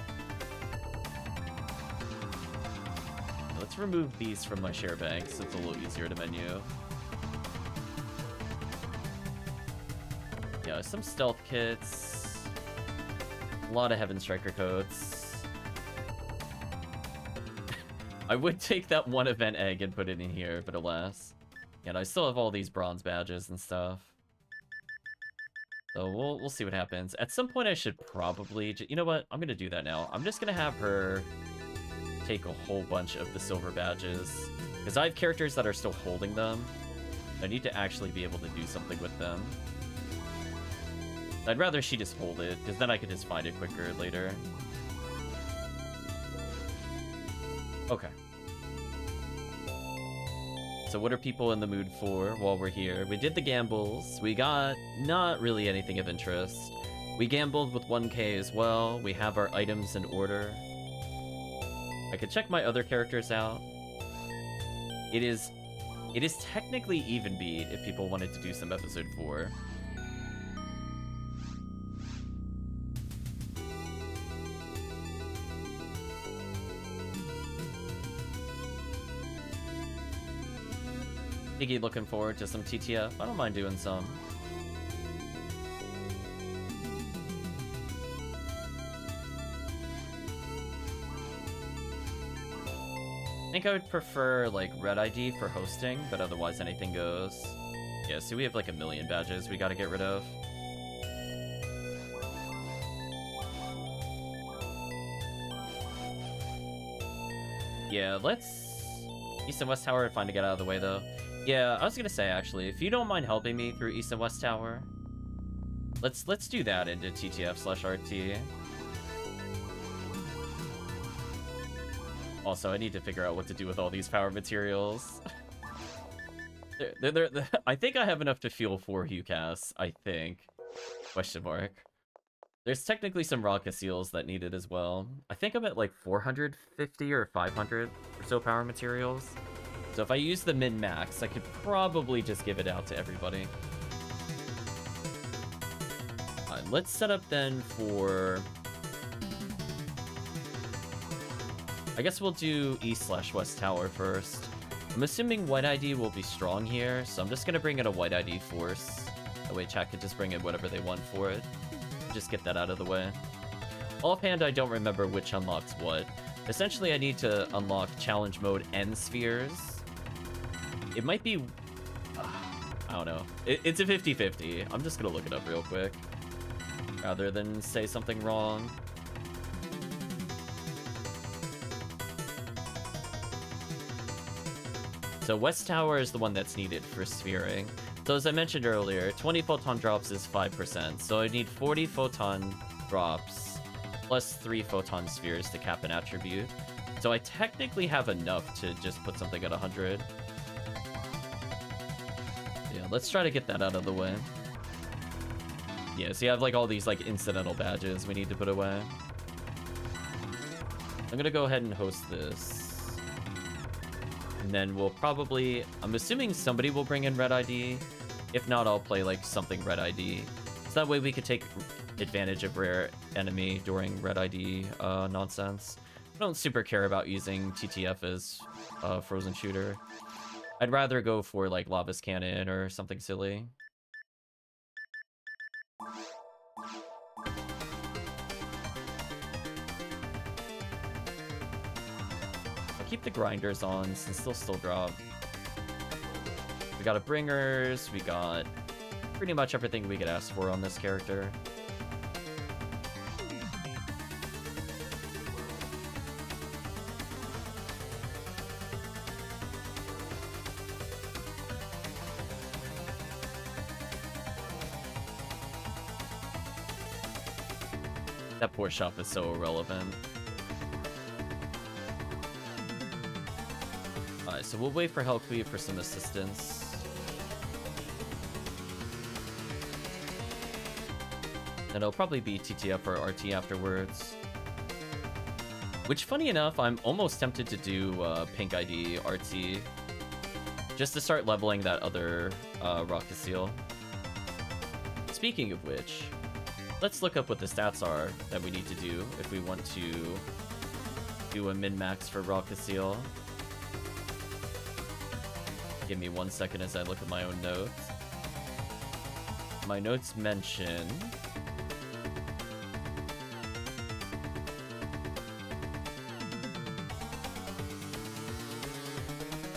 Let's remove these from my share bank so it's a little easier to menu. Yeah, some stealth kits. A lot of Heaven Striker codes. I would take that one event egg and put it in here, but alas. And I still have all these bronze badges and stuff. So we'll we'll see what happens. At some point I should probably... You know what? I'm going to do that now. I'm just going to have her take a whole bunch of the silver badges. Because I have characters that are still holding them. I need to actually be able to do something with them. I'd rather she just hold it, because then I could just find it quicker later. Okay. So what are people in the mood for while we're here? We did the gambles. We got not really anything of interest. We gambled with 1k as well. We have our items in order. I could check my other characters out. It is it is technically even beat if people wanted to do some episode 4. Iggy looking forward to some TTF. I don't mind doing some. I think I would prefer, like, Red ID for hosting, but otherwise anything goes. Yeah, see, we have, like, a million badges we gotta get rid of. Yeah, let's... East and West Tower, are fine to get out of the way, though. Yeah, I was gonna say actually, if you don't mind helping me through East and West Tower, let's let's do that into TTF slash RT. Also, I need to figure out what to do with all these power materials. they're, they're, they're, I think I have enough to fuel four HuCasts, I think. Question mark. There's technically some rocket seals that need it as well. I think I'm at like 450 or 500 or so power materials. So if I use the min-max, I could probably just give it out to everybody. Right, let's set up then for... I guess we'll do east slash west tower first. I'm assuming White ID will be strong here, so I'm just gonna bring in a White ID force. That way chat could just bring in whatever they want for it. Just get that out of the way. Offhand, I don't remember which unlocks what. Essentially, I need to unlock challenge mode and spheres. It might be... Uh, I don't know. It, it's a 50-50. I'm just gonna look it up real quick. Rather than say something wrong. So West Tower is the one that's needed for sphering. So as I mentioned earlier, 20 photon drops is 5%, so I need 40 photon drops plus 3 photon spheres to cap an attribute. So I technically have enough to just put something at 100. Let's try to get that out of the way. Yeah, so you have like all these like incidental badges we need to put away. I'm gonna go ahead and host this. And then we'll probably... I'm assuming somebody will bring in Red ID. If not, I'll play, like, something Red ID. So that way we could take advantage of rare enemy during Red ID uh, nonsense. I don't super care about using TTF as a frozen shooter. I'd rather go for, like, Lavis Cannon or something silly. keep the grinders on since they'll still drop. We got a bringers, we got pretty much everything we could ask for on this character. That shop is so irrelevant. Alright, so we'll wait for Hellcleave for some assistance. And it'll probably be TTF or RT afterwards. Which, funny enough, I'm almost tempted to do uh, Pink ID RT. Just to start leveling that other uh, Rocket Seal. Speaking of which, let's look up what the stats are that we need to do if we want to do a min-max for Rocket Seal. Give me one second as I look at my own notes. My notes mention...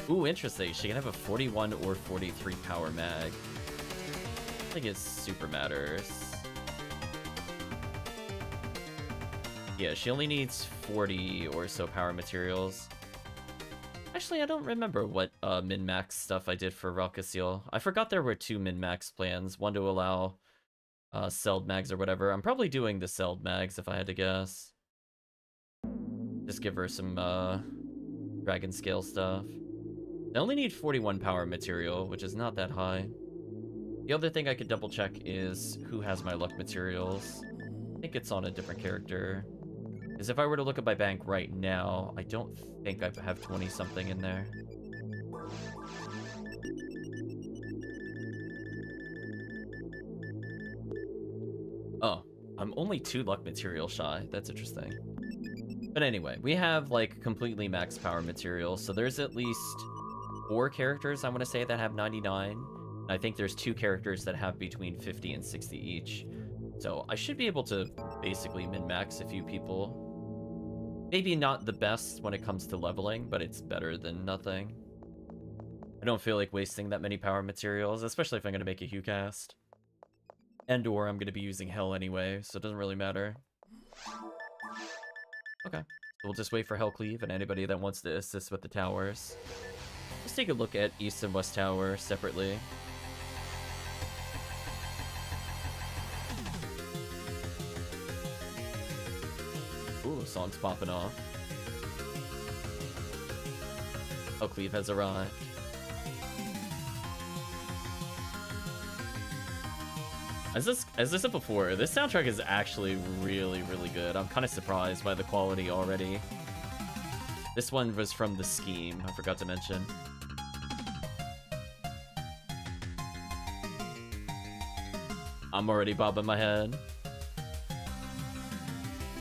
Ooh, interesting. She can have a 41 or 43 power mag. I think it super matters. Yeah, she only needs 40 or so power materials. Actually, I don't remember what uh, min-max stuff I did for Seal. I forgot there were two min-max plans, one to allow uh, Celled mags or whatever. I'm probably doing the Celled mags if I had to guess. Just give her some uh, Dragon Scale stuff. I only need 41 power material, which is not that high. The other thing I could double check is who has my luck materials. I think it's on a different character. Because if I were to look at my bank right now, I don't think I have 20-something in there. Oh, I'm only two luck material shy. That's interesting. But anyway, we have, like, completely max power materials, so there's at least four characters, I want to say, that have 99. I think there's two characters that have between 50 and 60 each. So I should be able to basically min-max a few people Maybe not the best when it comes to leveling, but it's better than nothing. I don't feel like wasting that many power materials, especially if I'm going to make a HuCast. And or I'm going to be using Hell anyway, so it doesn't really matter. Okay. We'll just wait for Hellcleave and anybody that wants to assist with the towers. Let's take a look at East and West Tower separately. Song's popping off. Oh, Cleave has arrived. As this as I said before, this soundtrack is actually really, really good. I'm kind of surprised by the quality already. This one was from The Scheme, I forgot to mention. I'm already bobbing my head.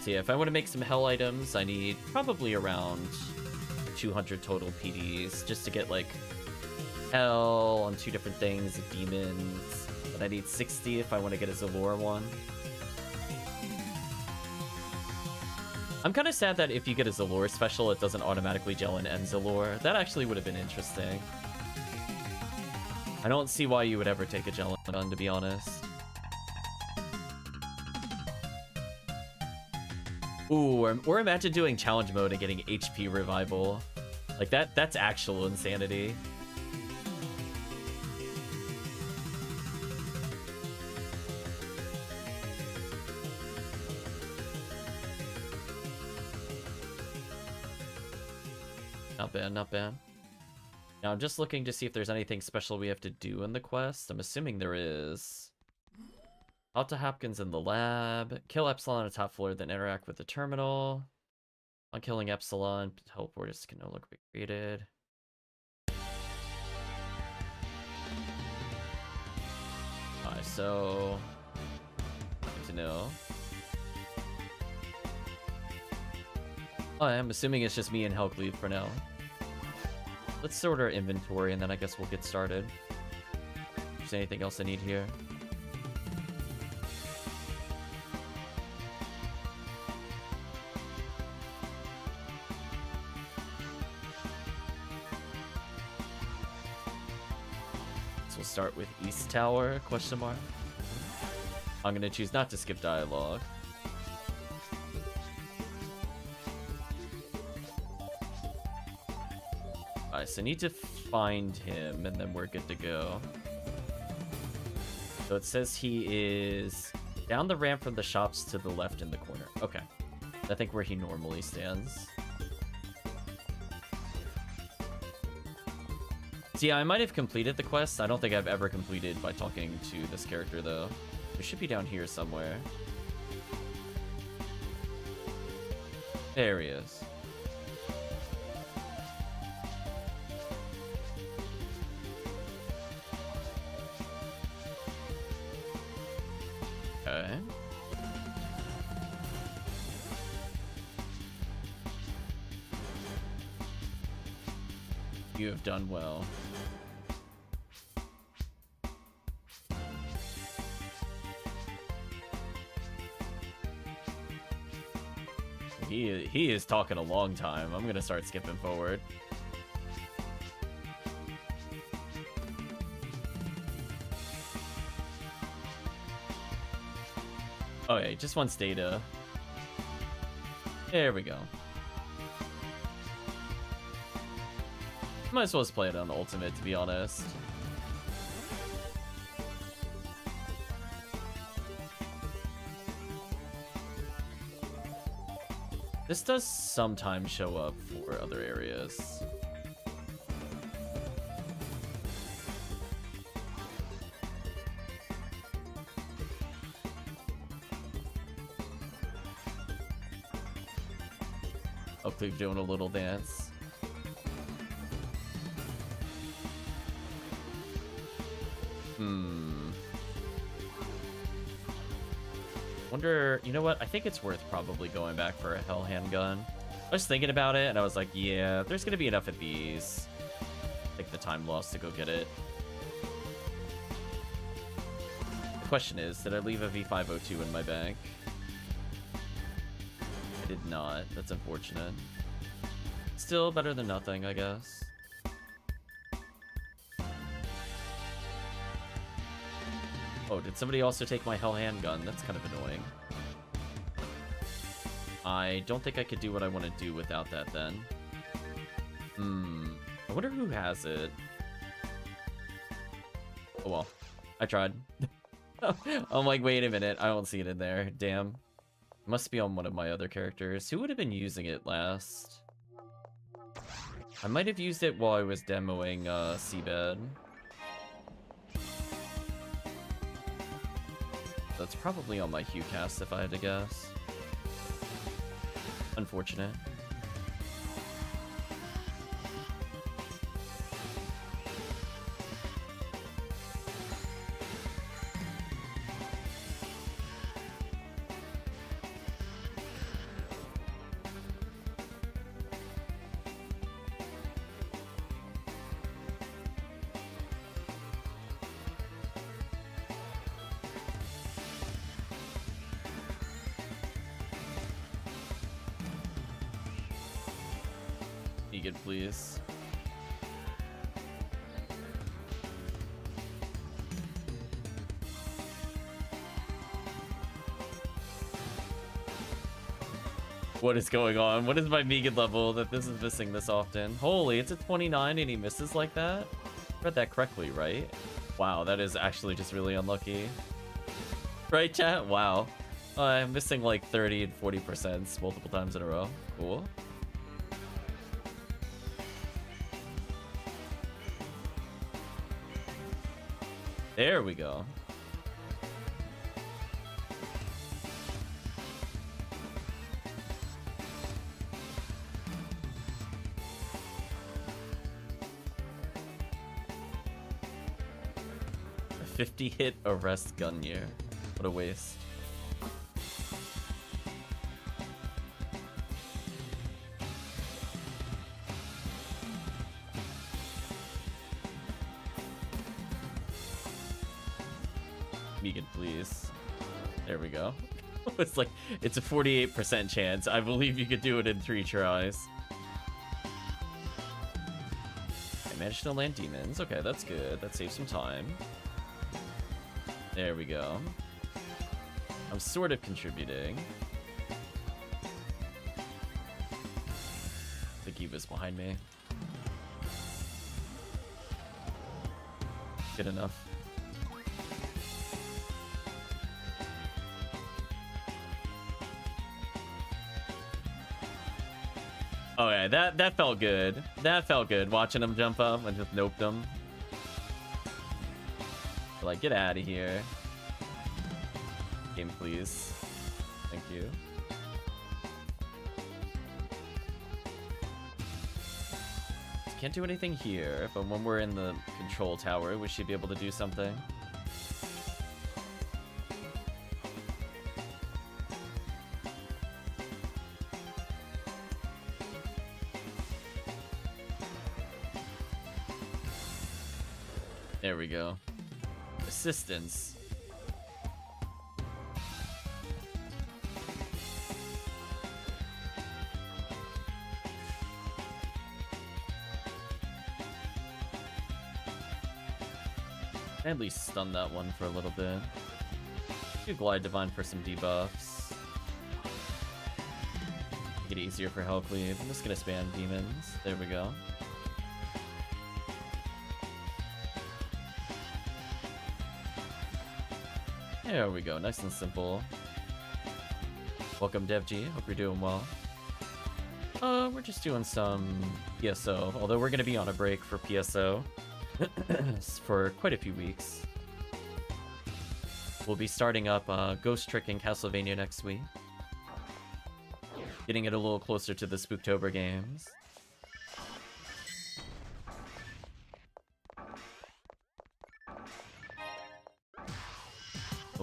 So if I want to make some hell items, I need probably around 200 total PDs just to get like hell on two different things, demons. But I need 60 if I want to get a Zalure one. I'm kind of sad that if you get a Zalure special, it doesn't automatically gel in End Zalure. That actually would have been interesting. I don't see why you would ever take a gel gun, to be honest. Ooh, or, or imagine doing challenge mode and getting HP revival. Like that, that's actual insanity. Not bad, not bad. Now I'm just looking to see if there's anything special we have to do in the quest. I'm assuming there is. Talk to Hopkins in the lab. Kill Epsilon on the top floor, then interact with the terminal. On killing Epsilon, teleporters can no longer be created. Alright, so... Good to know. Oh, I'm assuming it's just me and Hellcleave for now. Let's sort our inventory and then I guess we'll get started. If there's anything else I need here. Tower, question mark. I'm gonna choose not to skip dialogue. Alright, so I need to find him, and then we're good to go. So it says he is down the ramp from the shops to the left in the corner. Okay. I think where he normally stands. See, I might have completed the quest. I don't think I've ever completed by talking to this character, though. It should be down here somewhere. There he is. Okay. You have done well. He is talking a long time. I'm gonna start skipping forward. Oh yeah, just wants data. There we go. Might as well just play it on ultimate, to be honest. This does sometimes show up for other areas. Hopefully doing a little dance. Wonder, you know what? I think it's worth probably going back for a Hell handgun. I was thinking about it, and I was like, yeah, there's gonna be enough of these. Take the time lost to go get it. The question is, did I leave a V502 in my bag? I did not. That's unfortunate. Still better than nothing, I guess. Did somebody also take my Hell handgun? That's kind of annoying. I don't think I could do what I want to do without that then. Hmm. I wonder who has it. Oh well. I tried. I'm like, wait a minute. I don't see it in there. Damn. It must be on one of my other characters. Who would have been using it last? I might have used it while I was demoing uh, Seabed. That's probably on my HuCast if I had to guess. Unfortunate. What is going on? What is my Megid level that this is missing this often? Holy, it's a 29 and he misses like that? read that correctly, right? Wow, that is actually just really unlucky. Right, chat? Wow. I'm missing like 30 and 40% multiple times in a row. Cool. There we go. 50 hit arrest gun year. What a waste. Megid, please. There we go. it's like, it's a 48% chance. I believe you could do it in three tries. I managed to land demons. Okay, that's good. That saves some time. There we go. I'm sort of contributing. The Giva's behind me. Good enough. Oh yeah, that that felt good. That felt good. Watching him jump up and just noped him. Like, get out of here. Game, please. Thank you. Can't do anything here, but when we're in the control tower, we should be able to do something. Assistance. At least stun that one for a little bit. Do Glide Divine for some debuffs. Make it easier for Hellcleave. I'm just gonna spam demons. There we go. There we go, nice and simple. Welcome DevG, hope you're doing well. Uh, we're just doing some PSO, although we're gonna be on a break for PSO for quite a few weeks. We'll be starting up uh, Ghost Trick in Castlevania next week. Getting it a little closer to the Spooktober games.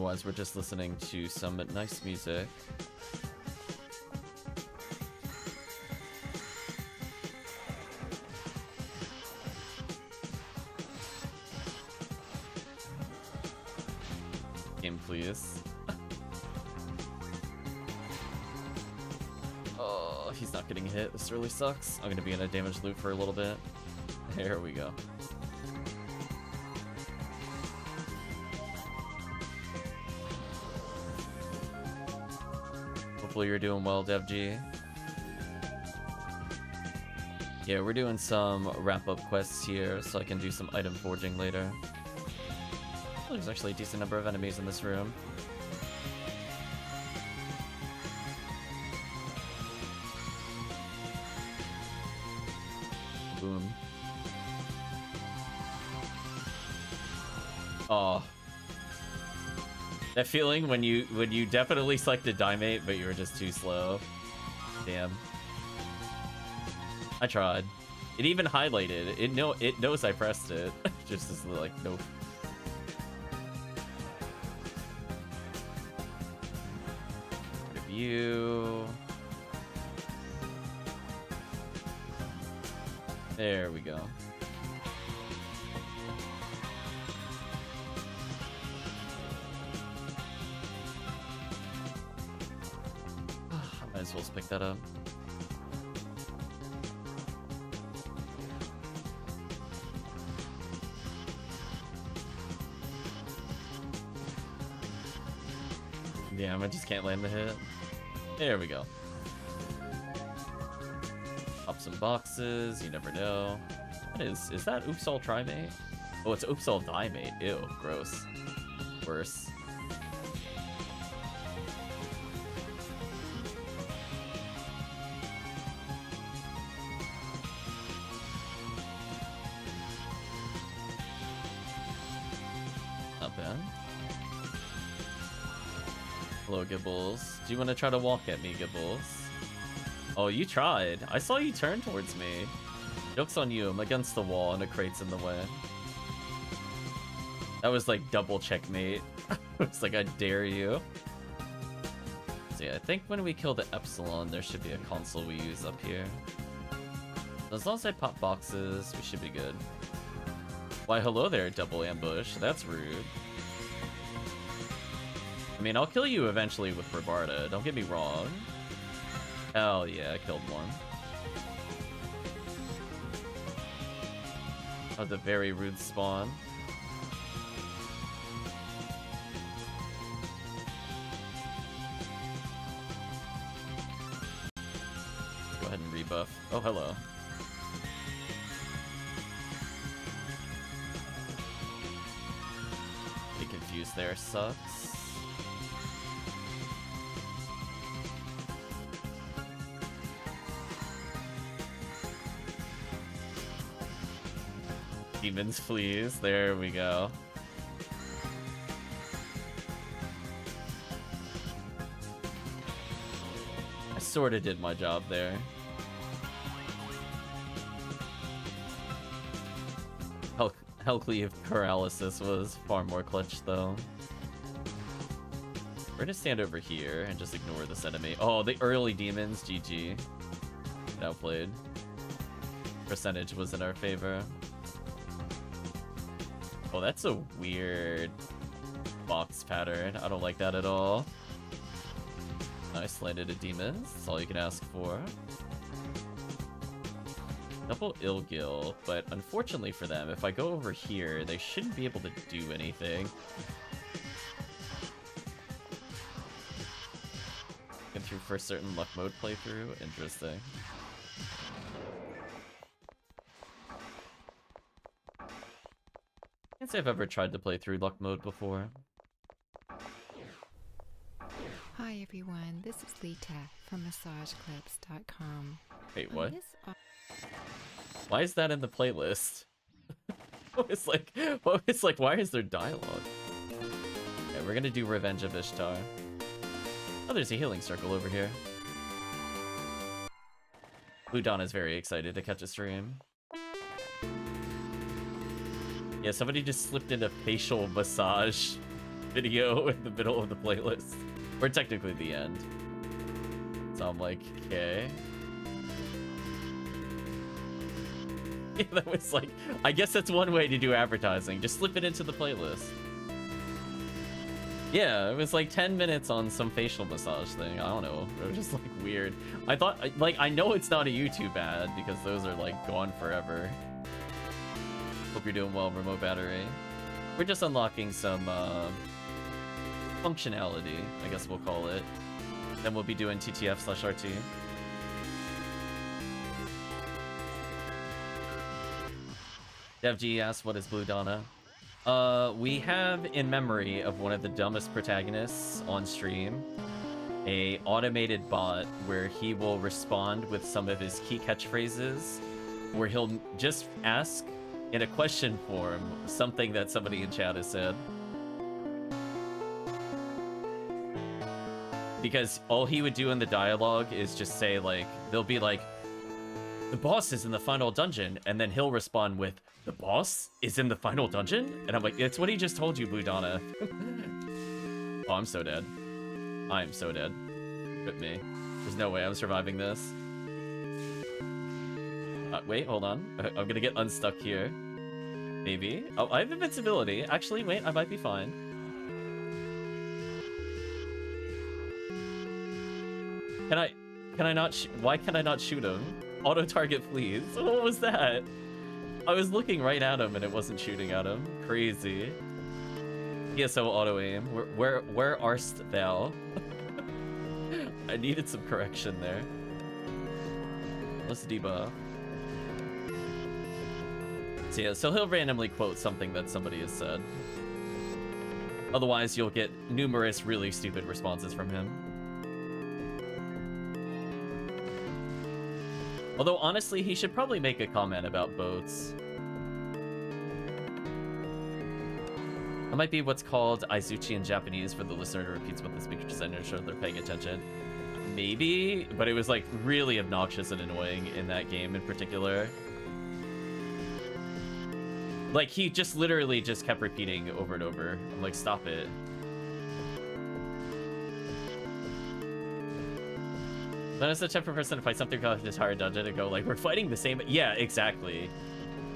Otherwise, we're just listening to some nice music. Game, please. oh, he's not getting hit. This really sucks. I'm gonna be in a damage loop for a little bit. There we go. Hopefully you're doing well, DevG. Yeah, we're doing some wrap-up quests here, so I can do some item forging later. Oh, there's actually a decent number of enemies in this room. Boom. Oh, that feeling when you when you definitely selected Dimate, but you were just too slow. Damn. I tried. It even highlighted. It know it knows I pressed it. just like nope. Review. There we go. that up. Damn, I just can't land the hit. There we go. Up some boxes, you never know. What is, is that Oopsol Trimate? Oh, it's Oopsol Dimate. Ew, gross. Worse. Do you want to try to walk at me, Gibbles? Oh, you tried. I saw you turn towards me. Joke's on you. I'm against the wall and a crate's in the way. That was like double checkmate. it's like, I dare you. So yeah, I think when we kill the Epsilon, there should be a console we use up here. As long as I pop boxes, we should be good. Why, hello there, double ambush. That's rude. I mean, I'll kill you eventually with Barbarda, don't get me wrong. Hell yeah, I killed one. Of the very rude spawn. Go ahead and rebuff. Oh, hello. Be confused there sucks. Demons fleas, there we go. I sorta did my job there. Hell, Hellcleave paralysis was far more clutch though. We're gonna stand over here and just ignore this enemy. Oh, the early demons, GG. Outplayed. Percentage was in our favor. Oh, that's a weird box pattern. I don't like that at all. Nice, landed a demon. That's all you can ask for. Double Ill Gill, but unfortunately for them, if I go over here, they shouldn't be able to do anything. Been through for a certain luck mode playthrough? Interesting. Can't say I've ever tried to play through luck mode before. Hi everyone, this is Lita from MassageClips.com. Wait, what? Why is that in the playlist? it's like, what it's like, why is there dialogue? Okay, we're gonna do Revenge of Ishtar. Oh, there's a healing circle over here. Blue Dawn is very excited to catch a stream. Yeah, somebody just slipped in a facial massage video in the middle of the playlist. Or technically the end. So I'm like, okay. Yeah, that was like, I guess that's one way to do advertising. Just slip it into the playlist. Yeah, it was like 10 minutes on some facial massage thing. I don't know. It was just like weird. I thought, like, I know it's not a YouTube ad because those are like gone forever. Hope you're doing well, remote battery. We're just unlocking some uh, functionality, I guess we'll call it. Then we'll be doing TTF slash RT. DevG asks, what is Blue Donna? Uh, we have in memory of one of the dumbest protagonists on stream, a automated bot where he will respond with some of his key catchphrases, where he'll just ask in a question form something that somebody in chat has said. Because all he would do in the dialogue is just say like, they'll be like, the boss is in the final dungeon, and then he'll respond with, the boss is in the final dungeon? And I'm like, it's what he just told you, Blue Donna. oh, I'm so dead. I am so dead. Rip me. There's no way I'm surviving this. Uh, wait, hold on. I- I'm gonna get unstuck here. Maybe. Oh, I have invincibility. Actually, wait, I might be fine. Can I... Can I not Why can I not shoot him? Auto target, please. What was that? I was looking right at him and it wasn't shooting at him. Crazy. PSO auto aim. Where where where arst thou? I needed some correction there. Let's debuff. So he'll randomly quote something that somebody has said. Otherwise, you'll get numerous really stupid responses from him. Although, honestly, he should probably make a comment about boats. That might be what's called Aizuchi in Japanese for the listener who repeats what the speaker said to show they're paying attention. Maybe, but it was like really obnoxious and annoying in that game in particular. Like, he just literally just kept repeating over and over. I'm like, stop it. Then the type of person to fight something called this hard dungeon and go like, we're fighting the same. Yeah, exactly.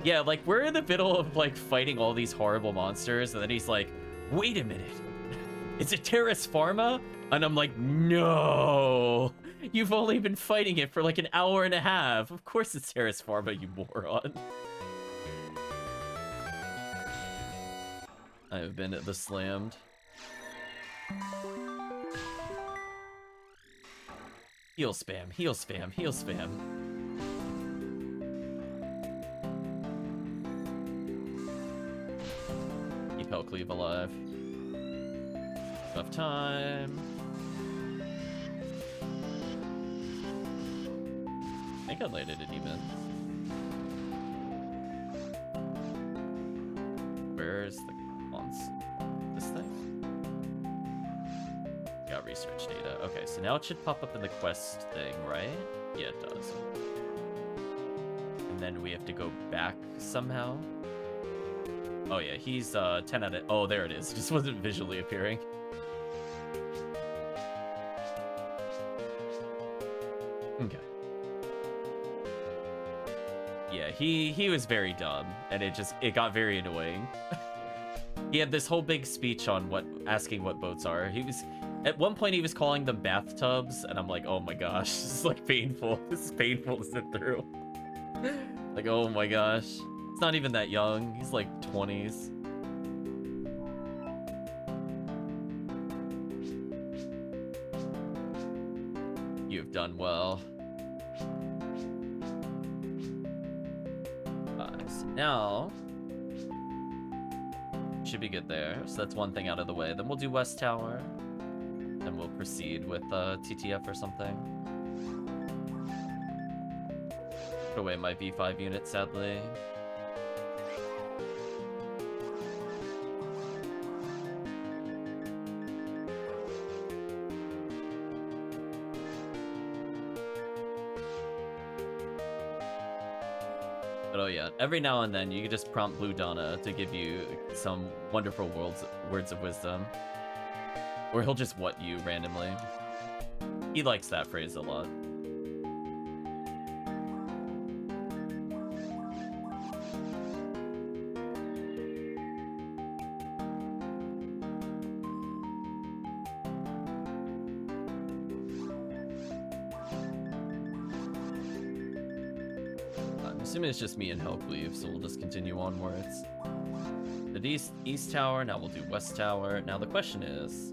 Yeah, like we're in the middle of like fighting all these horrible monsters, and then he's like, wait a minute, it's a Terrace Pharma? And I'm like, no, you've only been fighting it for like an hour and a half. Of course it's Terrace Pharma, you moron. I have been at the slammed. Heal spam, heal spam, heal spam. Keep Hellcleave alive. Enough time. I think I landed it even. Where's the research data. Okay, so now it should pop up in the quest thing, right? Yeah, it does. And then we have to go back somehow. Oh yeah, he's uh 10 out of Oh, there it is. It just wasn't visually appearing. Okay. Yeah, he he was very dumb and it just it got very annoying. he had this whole big speech on what asking what boats are. He was at one point he was calling them bathtubs and I'm like, "Oh my gosh, this is like painful. This is painful to sit through." like, "Oh my gosh." It's not even that young. He's like 20s. You've done well. Uh, so now, should be good there. So that's one thing out of the way. Then we'll do West Tower. Then we'll proceed with uh, TTF or something. Put away my V5 unit, sadly. But oh yeah, every now and then you can just prompt Blue Donna to give you some wonderful words words of wisdom. Or he'll just what you randomly. He likes that phrase a lot. Assuming it's just me and Hellcleave, so we'll just continue onwards. The east, east tower, now we'll do west tower. Now the question is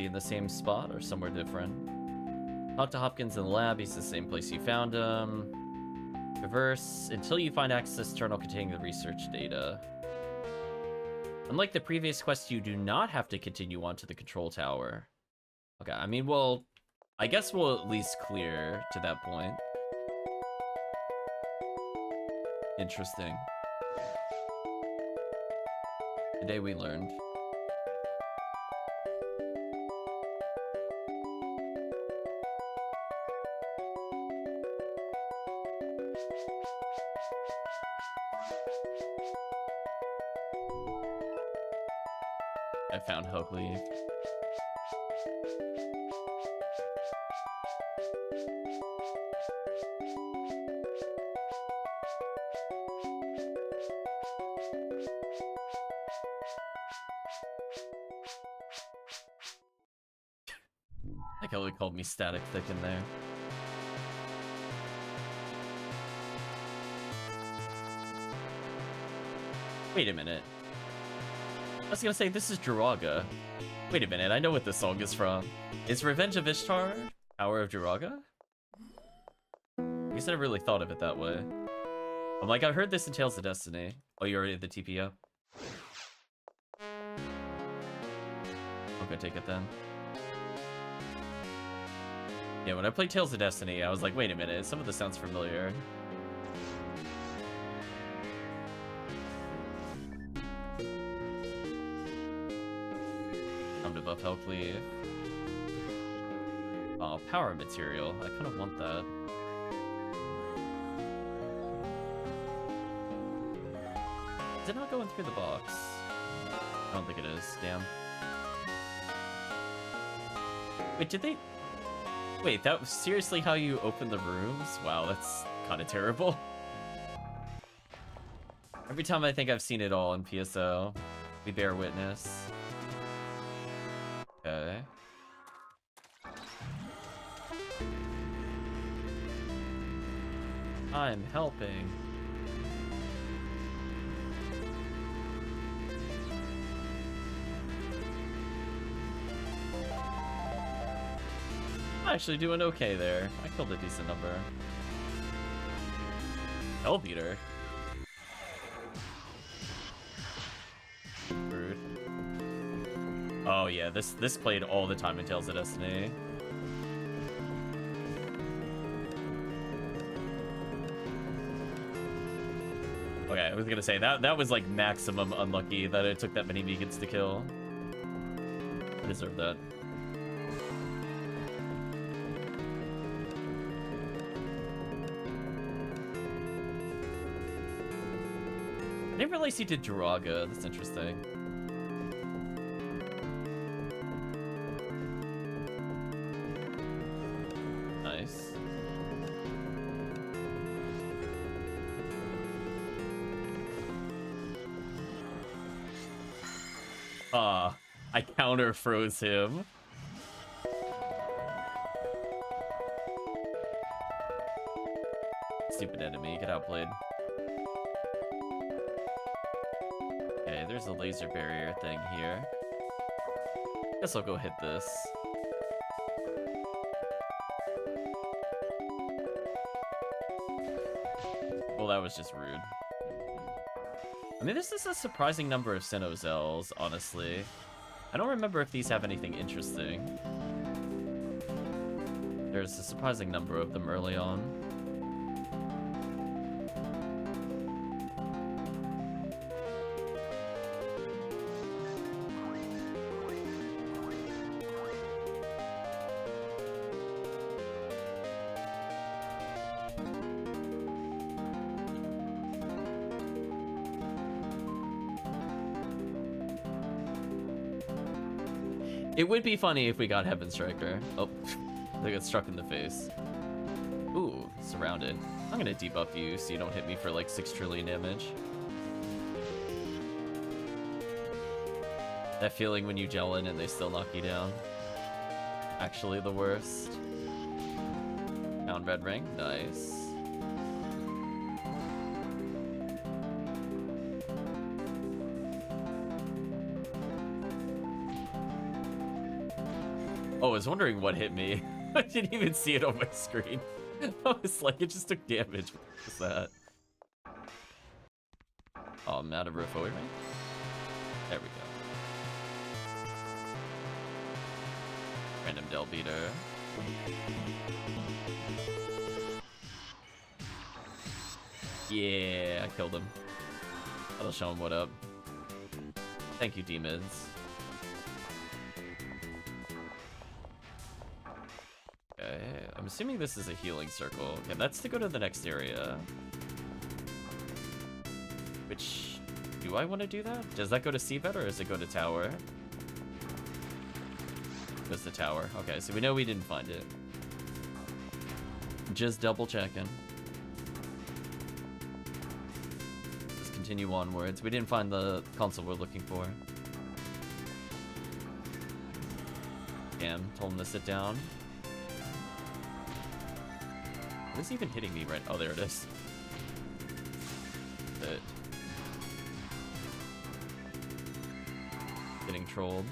he in the same spot or somewhere different? Talk to Hopkins in the lab, he's the same place you found him. Reverse, until you find access journal containing the research data. Unlike the previous quest, you do not have to continue on to the control tower. Okay, I mean, well, I guess we'll at least clear to that point. Interesting. Today we learned. Static thick in there. Wait a minute. I was gonna say, this is Jiraga. Wait a minute, I know what this song is from. Is Revenge of Ishtar Tower of Druaga? I guess I never really thought of it that way. I'm like, I heard this in Tales of Destiny. Oh, you already did the TP up? I'll go take it then. Yeah, when I played Tales of Destiny, I was like, wait a minute, some of this sounds familiar. Time to buff Hellcleave. Oh, power material. I kind of want that. Is it not going through the box? I don't think it is. Damn. Wait, did they... Wait, that was seriously how you open the rooms? Wow, that's kind of terrible. Every time I think I've seen it all in PSO, we bear witness. Okay. I'm helping. Actually doing okay there. I killed a decent number. Delbiter. Rude. Oh yeah, this this played all the time in Tales of Destiny. Okay, I was gonna say that that was like maximum unlucky that it took that many vegans to kill. I deserve that. Realize he did Jiraga. That's interesting. Nice. Ah, I counter froze him. Guess I'll go hit this. Well, that was just rude. I mean, this is a surprising number of Sinows honestly. I don't remember if these have anything interesting. There's a surprising number of them early on. Would be funny if we got Heaven Striker. Oh, they got struck in the face. Ooh, surrounded. I'm gonna debuff you so you don't hit me for like 6 trillion damage. That feeling when you Jellen and they still knock you down. Actually the worst. Found red ring, nice. Was wondering what hit me. I didn't even see it on my screen. I was like, it just took damage. What was that? Oh, I'm out of Rofoi oh, right? There we go. Random Delbiter. Yeah, I killed him. That'll show him what up. Thank you, demons. Assuming this is a healing circle. Okay, that's to go to the next area. Which, do I want to do that? Does that go to Seabed or does it go to Tower? Goes to Tower. Okay, so we know we didn't find it. Just double checking. Let's continue onwards. We didn't find the console we're looking for. Damn, told him to sit down. What is even hitting me right? Oh, there it is. It. trolled.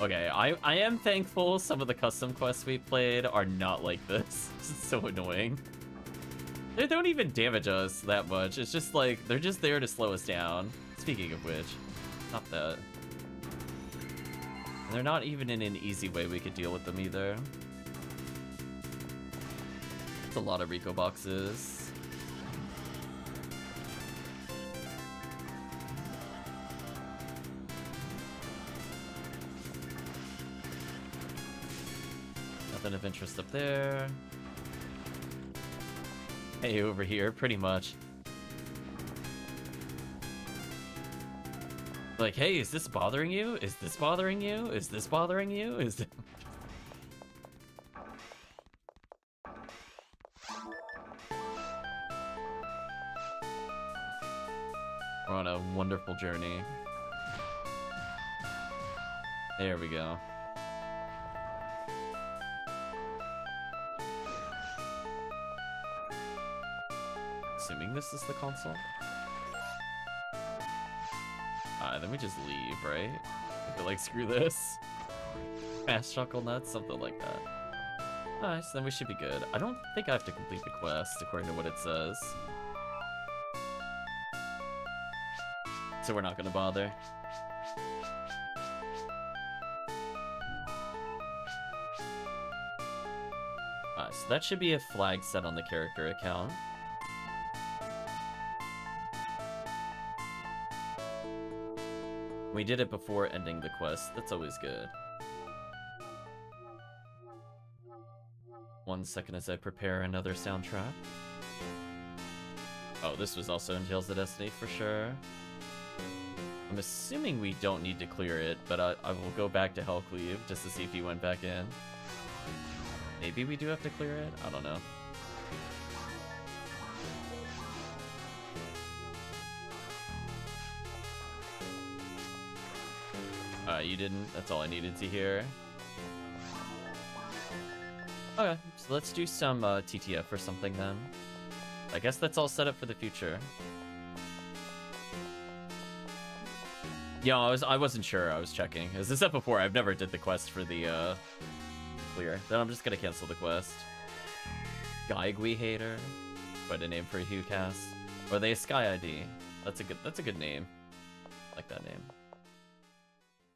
Okay, I, I am thankful some of the custom quests we played are not like this. It's so annoying. They don't even damage us that much. It's just like, they're just there to slow us down. Speaking of which, stop that. And they're not even in an easy way we could deal with them either. It's a lot of Riko boxes. Nothing of interest up there. Hey, over here, pretty much. Like, hey, is this bothering you? Is this bothering you? Is this bothering you? Is it... We're on a wonderful journey. There we go. This is the console. Uh, then we just leave, right? Like screw this. Fast chuckle nuts, something like that. Nice, then we should be good. I don't think I have to complete the quest according to what it says. So we're not gonna bother. Alright, so that should be a flag set on the character account. We did it before ending the quest. That's always good. One second as I prepare another soundtrack. Oh, this was also in Tales of Destiny for sure. I'm assuming we don't need to clear it, but I, I will go back to Hellcleave just to see if he went back in. Maybe we do have to clear it? I don't know. Uh, you didn't? That's all I needed to hear. Okay, so let's do some uh, TTF or something then. I guess that's all set up for the future. Yeah, I was I wasn't sure. I was checking. As I said before, I've never did the quest for the uh, clear. Then I'm just gonna cancel the quest. Gaigui hater, quite a name for a HuCast. Or are they a Sky ID? That's a good. That's a good name. I like that name.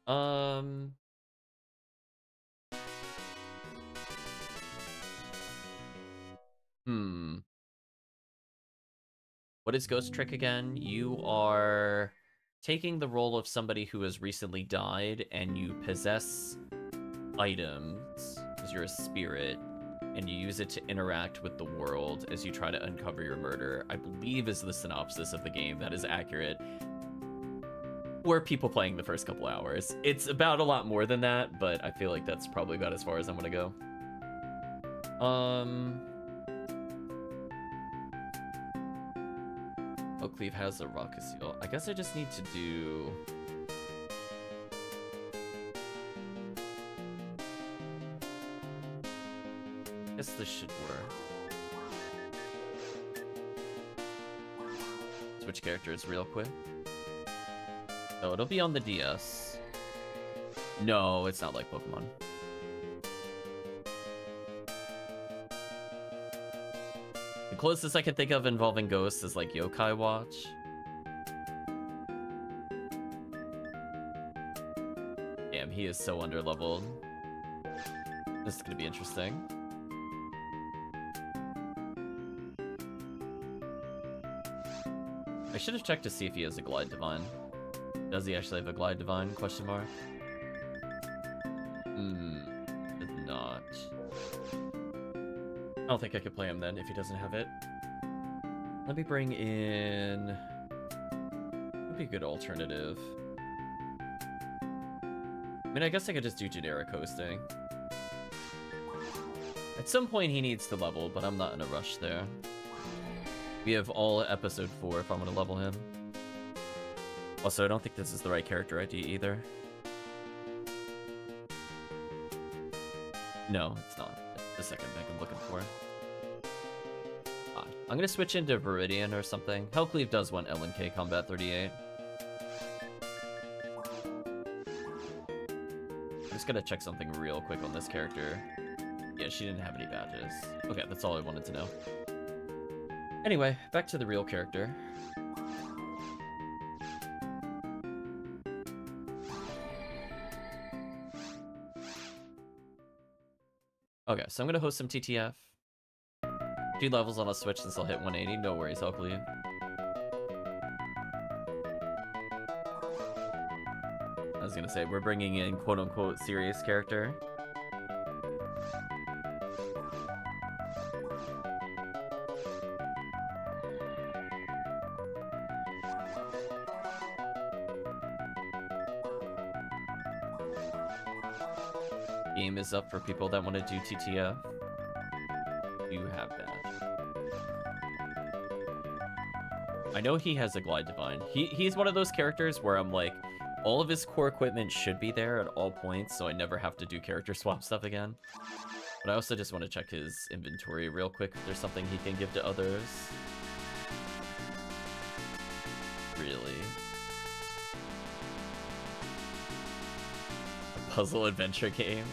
Um. Hmm. What is Ghost Trick again? You are taking the role of somebody who has recently died and you possess items because you're a spirit and you use it to interact with the world as you try to uncover your murder. I believe is the synopsis of the game. That is accurate. Were people playing the first couple hours. It's about a lot more than that, but I feel like that's probably about as far as I'm gonna go. Um. Oakleaf has a rock seal. I guess I just need to do. I guess this should work. Switch characters real quick. Oh, it'll be on the DS. No, it's not like Pokemon. The closest I can think of involving ghosts is like Yokai Watch. Damn, he is so underleveled. This is gonna be interesting. I should have checked to see if he has a Glide Divine. Does he actually have a Glide Divine? Question mark. Hmm. Does not. I don't think I could play him then if he doesn't have it. Let me bring in... Would be a good alternative. I mean, I guess I could just do generic hosting. At some point he needs to level, but I'm not in a rush there. We have all episode 4 if I'm gonna level him. Also, I don't think this is the right character ID either. No, it's not. the second thing I'm looking for. I'm gonna switch into Viridian or something. Hellcleave does want LNK Combat 38. I'm just gonna check something real quick on this character. Yeah, she didn't have any badges. Okay, that's all I wanted to know. Anyway, back to the real character. Okay, so I'm gonna host some TTF. Two levels on a switch since I'll hit 180. No worries, Hopefully. I was gonna say, we're bringing in quote-unquote serious character. Up for people that want to do TTF. You have that. I know he has a Glide Divine. He He's one of those characters where I'm like, all of his core equipment should be there at all points, so I never have to do character swap stuff again. But I also just want to check his inventory real quick if there's something he can give to others. Really? A puzzle adventure game?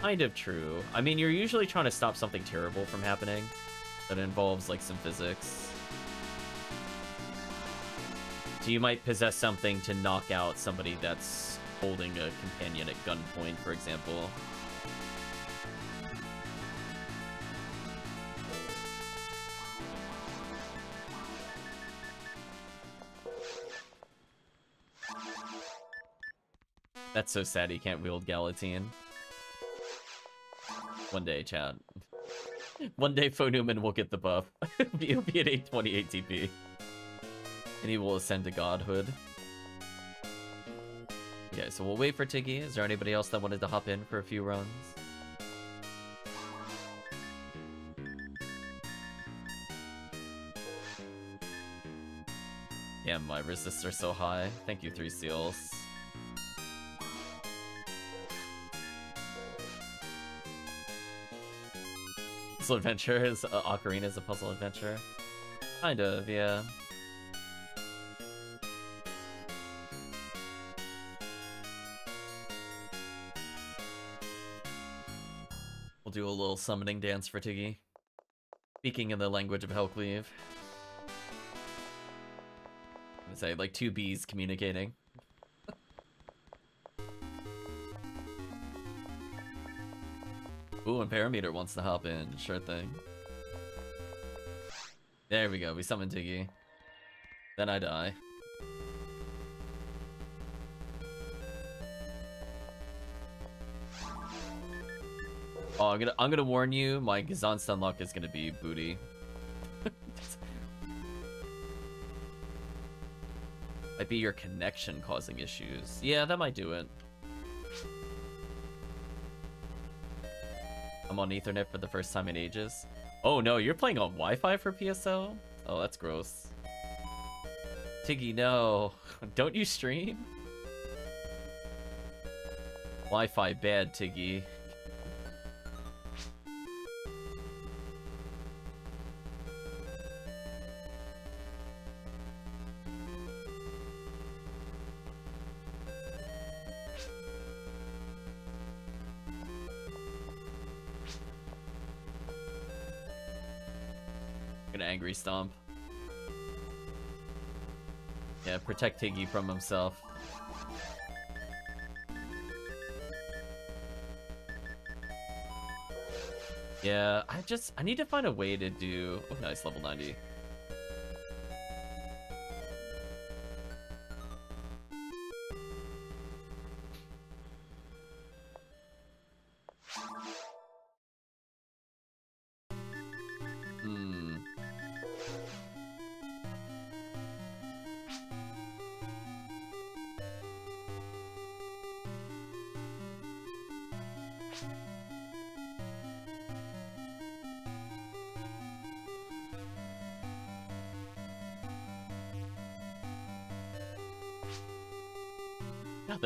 Kind of true. I mean, you're usually trying to stop something terrible from happening that involves, like, some physics. So you might possess something to knock out somebody that's holding a companion at gunpoint, for example. That's so sad he can't wield Galatine. One day, Chad. One day, Newman will get the buff. He'll be at 820 ATP. And he will ascend to godhood. Okay, so we'll wait for Tiggy. Is there anybody else that wanted to hop in for a few runs? Damn, my resists are so high. Thank you, Three Seals. Puzzle adventure is uh, Ocarina is a puzzle adventure. Kind of, yeah. We'll do a little summoning dance for Tiggy. Speaking in the language of Hellcleave. I'm gonna say, like two bees communicating. Ooh, and Parameter wants to hop in. Sure thing. There we go. We summon Tiggy. Then I die. Oh, I'm gonna I'm gonna warn you. My Gazan stun lock is gonna be booty. might be your connection causing issues. Yeah, that might do it. On Ethernet for the first time in ages. Oh no, you're playing on Wi-Fi for PSO? Oh, that's gross. Tiggy, no. Don't you stream? Wi-Fi bad, Tiggy. Angry Stomp. Yeah, protect Tiggy from himself. Yeah, I just, I need to find a way to do... Oh, nice, level 90.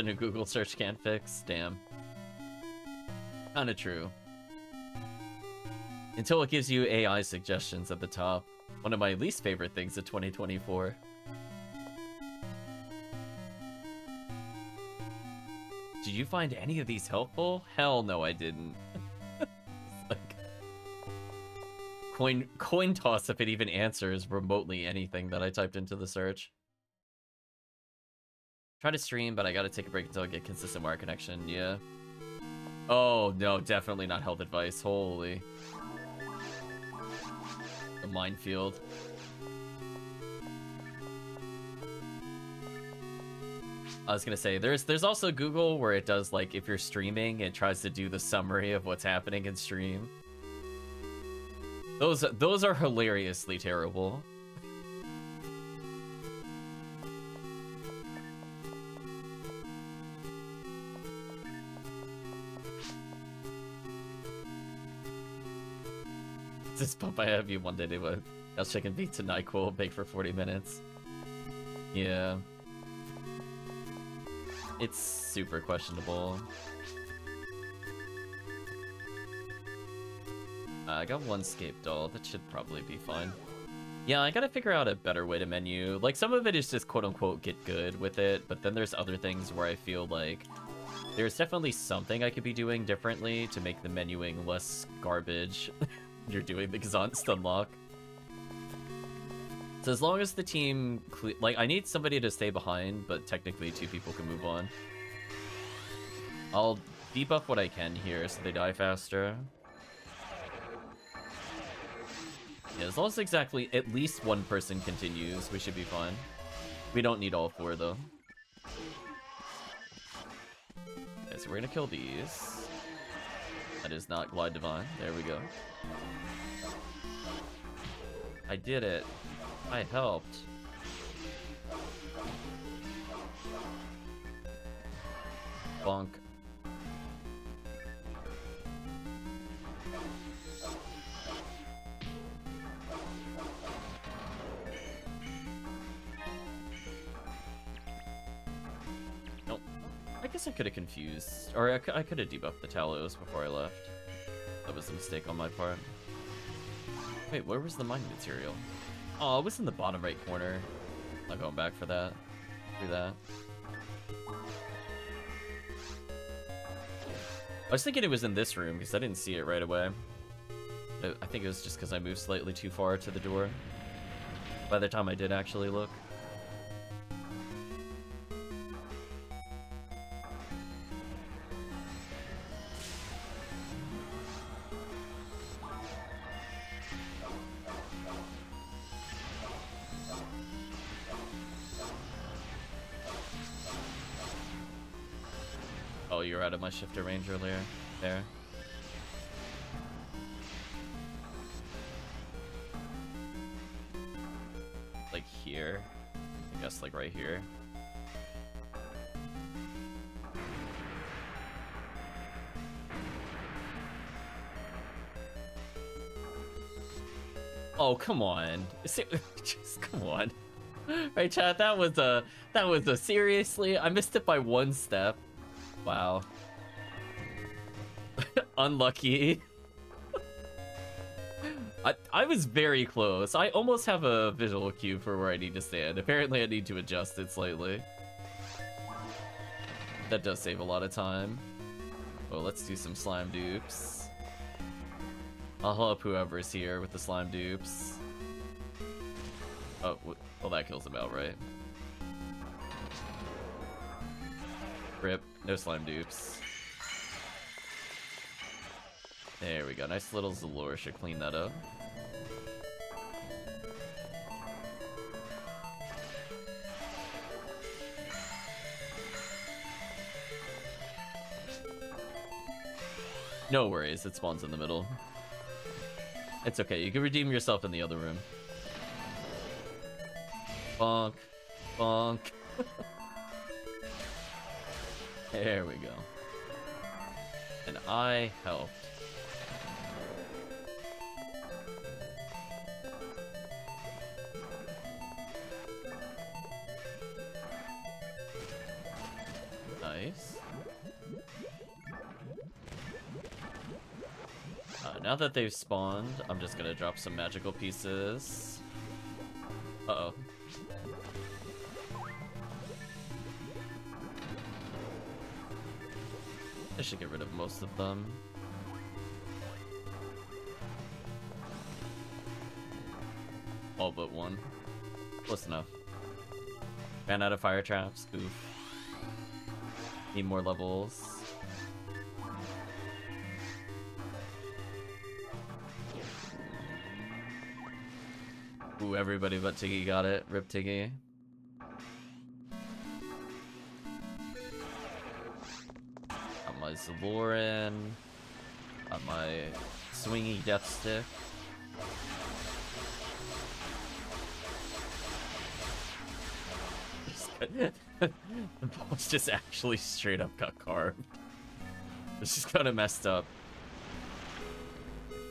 The new Google search can't fix. Damn. Kinda true. Until it gives you AI suggestions at the top. One of my least favorite things of 2024. Did you find any of these helpful? Hell no, I didn't. coin coin toss if it even answers remotely anything that I typed into the search. Try to stream, but I gotta take a break until I get consistent wire connection. Yeah. Oh no, definitely not health advice. Holy. The minefield. I was gonna say there's there's also Google where it does like if you're streaming, it tries to do the summary of what's happening in stream. Those those are hilariously terrible. This pump I have you one day to a House chicken pizza NyQuil bake for 40 minutes. Yeah. It's super questionable. Uh, I got one scape doll. That should probably be fine. Yeah, I gotta figure out a better way to menu. Like, some of it is just quote-unquote get good with it, but then there's other things where I feel like there's definitely something I could be doing differently to make the menuing less garbage. You're doing the Gazanst unlock. So as long as the team, like, I need somebody to stay behind, but technically two people can move on. I'll debuff what I can here so they die faster. Yeah, as long as exactly at least one person continues, we should be fine. We don't need all four, though. Okay, so we're gonna kill these. That is not Glide Divine. There we go. I did it. I helped. Bonk. Guess I could have confused, or I, I could have debuffed the Talos before I left. That was a mistake on my part. Wait, where was the mind material? Oh, it was in the bottom right corner. I'm not going back for that. Do that. I was thinking it was in this room because I didn't see it right away. I think it was just because I moved slightly too far to the door. By the time I did actually look. My Shifta range earlier. There. Like here. I guess like right here. Oh, come on. Just come on. Right, chat, that was a that was a seriously I missed it by one step. Wow. Unlucky. I, I was very close. I almost have a visual cue for where I need to stand. Apparently I need to adjust it slightly. That does save a lot of time. Well, let's do some slime dupes. I'll help whoever's here with the slime dupes. Oh, well that kills him outright. Rip, no slime dupes. There we go. Nice little Zalure should clean that up. No worries, it spawns in the middle. It's okay, you can redeem yourself in the other room. Bonk. Bonk. there we go. And I helped. Now that they've spawned, I'm just gonna drop some magical pieces. Uh-oh. I should get rid of most of them. All but one. Close enough. Ran out of fire traps. Oof. Need more levels. Everybody but Tiggy got it. Rip Tiggy. Got my Zaloran. Got my swingy death stick. the boss just actually straight up got carved. This is kind of messed up.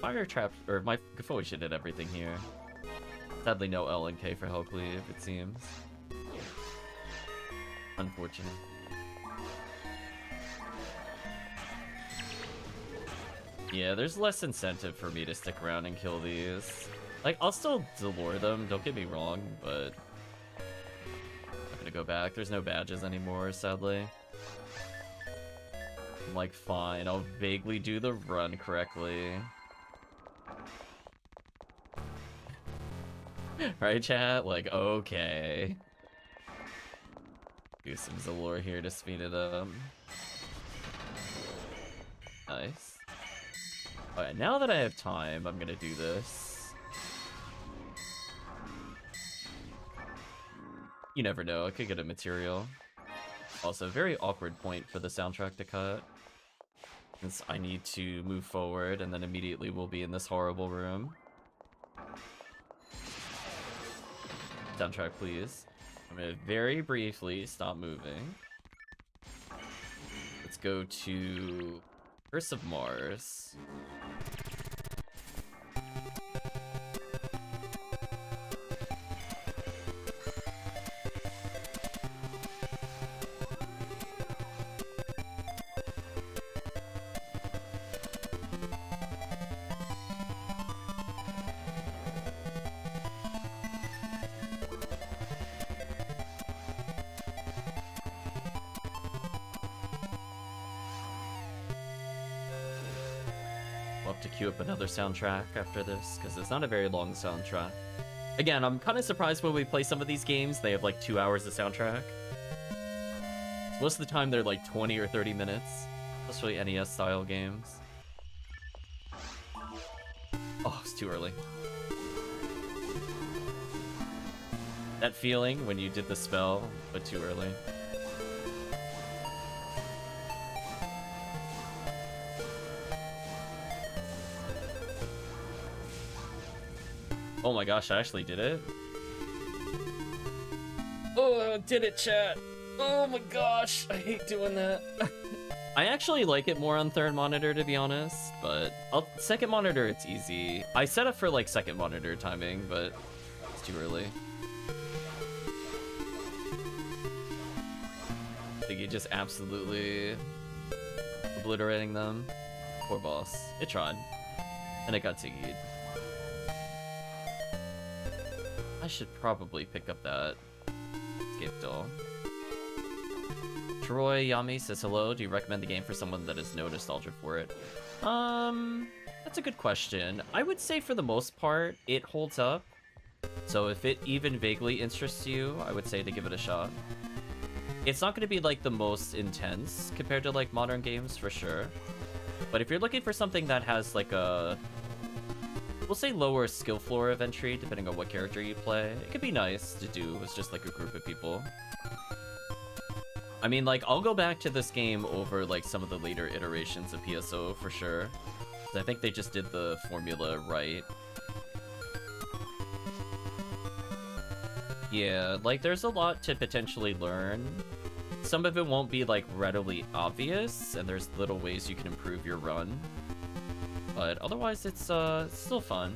Fire trap, or my Gifoie should hit everything here. Sadly, no L and K for Hellcleave, it seems. Unfortunate. Yeah, there's less incentive for me to stick around and kill these. Like, I'll still delore them, don't get me wrong, but... I'm gonna go back. There's no badges anymore, sadly. I'm like, fine, I'll vaguely do the run correctly. right, chat? Like, okay. Do some Zalure here to speed it up. Nice. Alright, now that I have time, I'm gonna do this. You never know, I could get a material. Also, very awkward point for the soundtrack to cut. Since I need to move forward, and then immediately we'll be in this horrible room. Soundtrack, please. I'm gonna very briefly stop moving. Let's go to Curse of Mars. Soundtrack after this, because it's not a very long soundtrack. Again, I'm kind of surprised when we play some of these games, they have like two hours of soundtrack. Most of the time they're like 20 or 30 minutes, especially NES style games. Oh, it's too early. That feeling when you did the spell, but too early. Oh my gosh, I actually did it. Oh, I did it, chat. Oh my gosh, I hate doing that. I actually like it more on third monitor, to be honest, but I'll, second monitor, it's easy. I set up for like second monitor timing, but it's too early. I think you just absolutely obliterating them. Poor boss. It tried. And it got Tiggied. Should probably pick up that escape doll. Troy Yami says hello. Do you recommend the game for someone that has no nostalgia for it? Um, that's a good question. I would say for the most part, it holds up. So if it even vaguely interests you, I would say to give it a shot. It's not going to be like the most intense compared to like modern games for sure. But if you're looking for something that has like a we'll say lower skill floor of entry, depending on what character you play. It could be nice to do with just like a group of people. I mean, like, I'll go back to this game over like some of the later iterations of PSO for sure. I think they just did the formula right. Yeah, like, there's a lot to potentially learn. Some of it won't be, like, readily obvious, and there's little ways you can improve your run. But otherwise, it's, uh, still fun.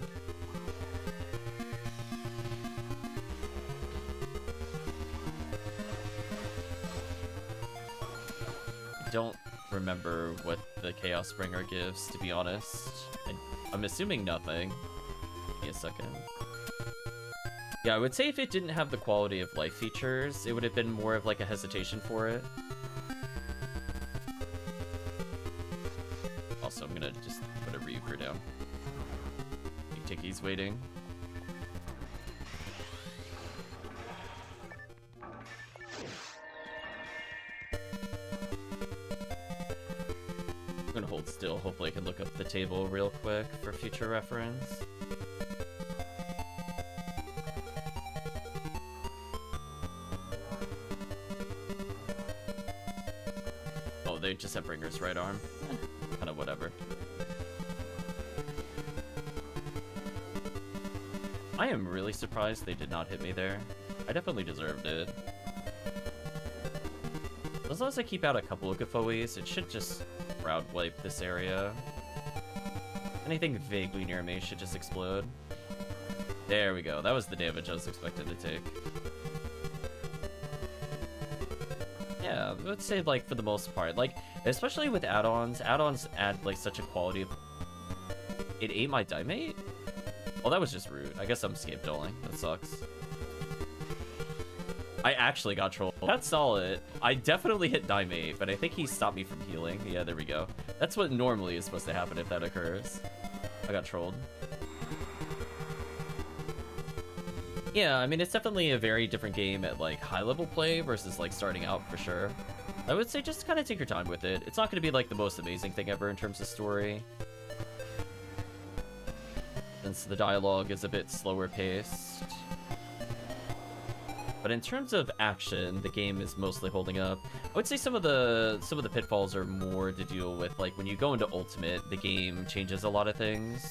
Don't remember what the Chaos Bringer gives, to be honest. I I'm assuming nothing. Give me a second. Yeah, I would say if it didn't have the quality of life features, it would have been more of like a hesitation for it. Waiting. I'm gonna hold still. Hopefully I can look up the table real quick for future reference. Oh, they just have Bringer's right arm. Really surprised they did not hit me there. I definitely deserved it. As long as I keep out a couple of Gifoies, it should just crowd wipe this area. Anything vaguely near me should just explode. There we go. That was the damage I was expected to take. Yeah, I would say, like, for the most part. Like, especially with add-ons, add-ons add, like, such a quality of... It ate my Dimate? Well, that was just rude. I guess I'm scapegoating. That sucks. I actually got trolled. That's solid. I definitely hit Dimate, but I think he stopped me from healing. Yeah, there we go. That's what normally is supposed to happen if that occurs. I got trolled. Yeah, I mean, it's definitely a very different game at, like, high-level play versus, like, starting out, for sure. I would say just kind of take your time with it. It's not going to be, like, the most amazing thing ever in terms of story. Since the dialogue is a bit slower paced. But in terms of action, the game is mostly holding up. I would say some of the some of the pitfalls are more to deal with like when you go into ultimate, the game changes a lot of things.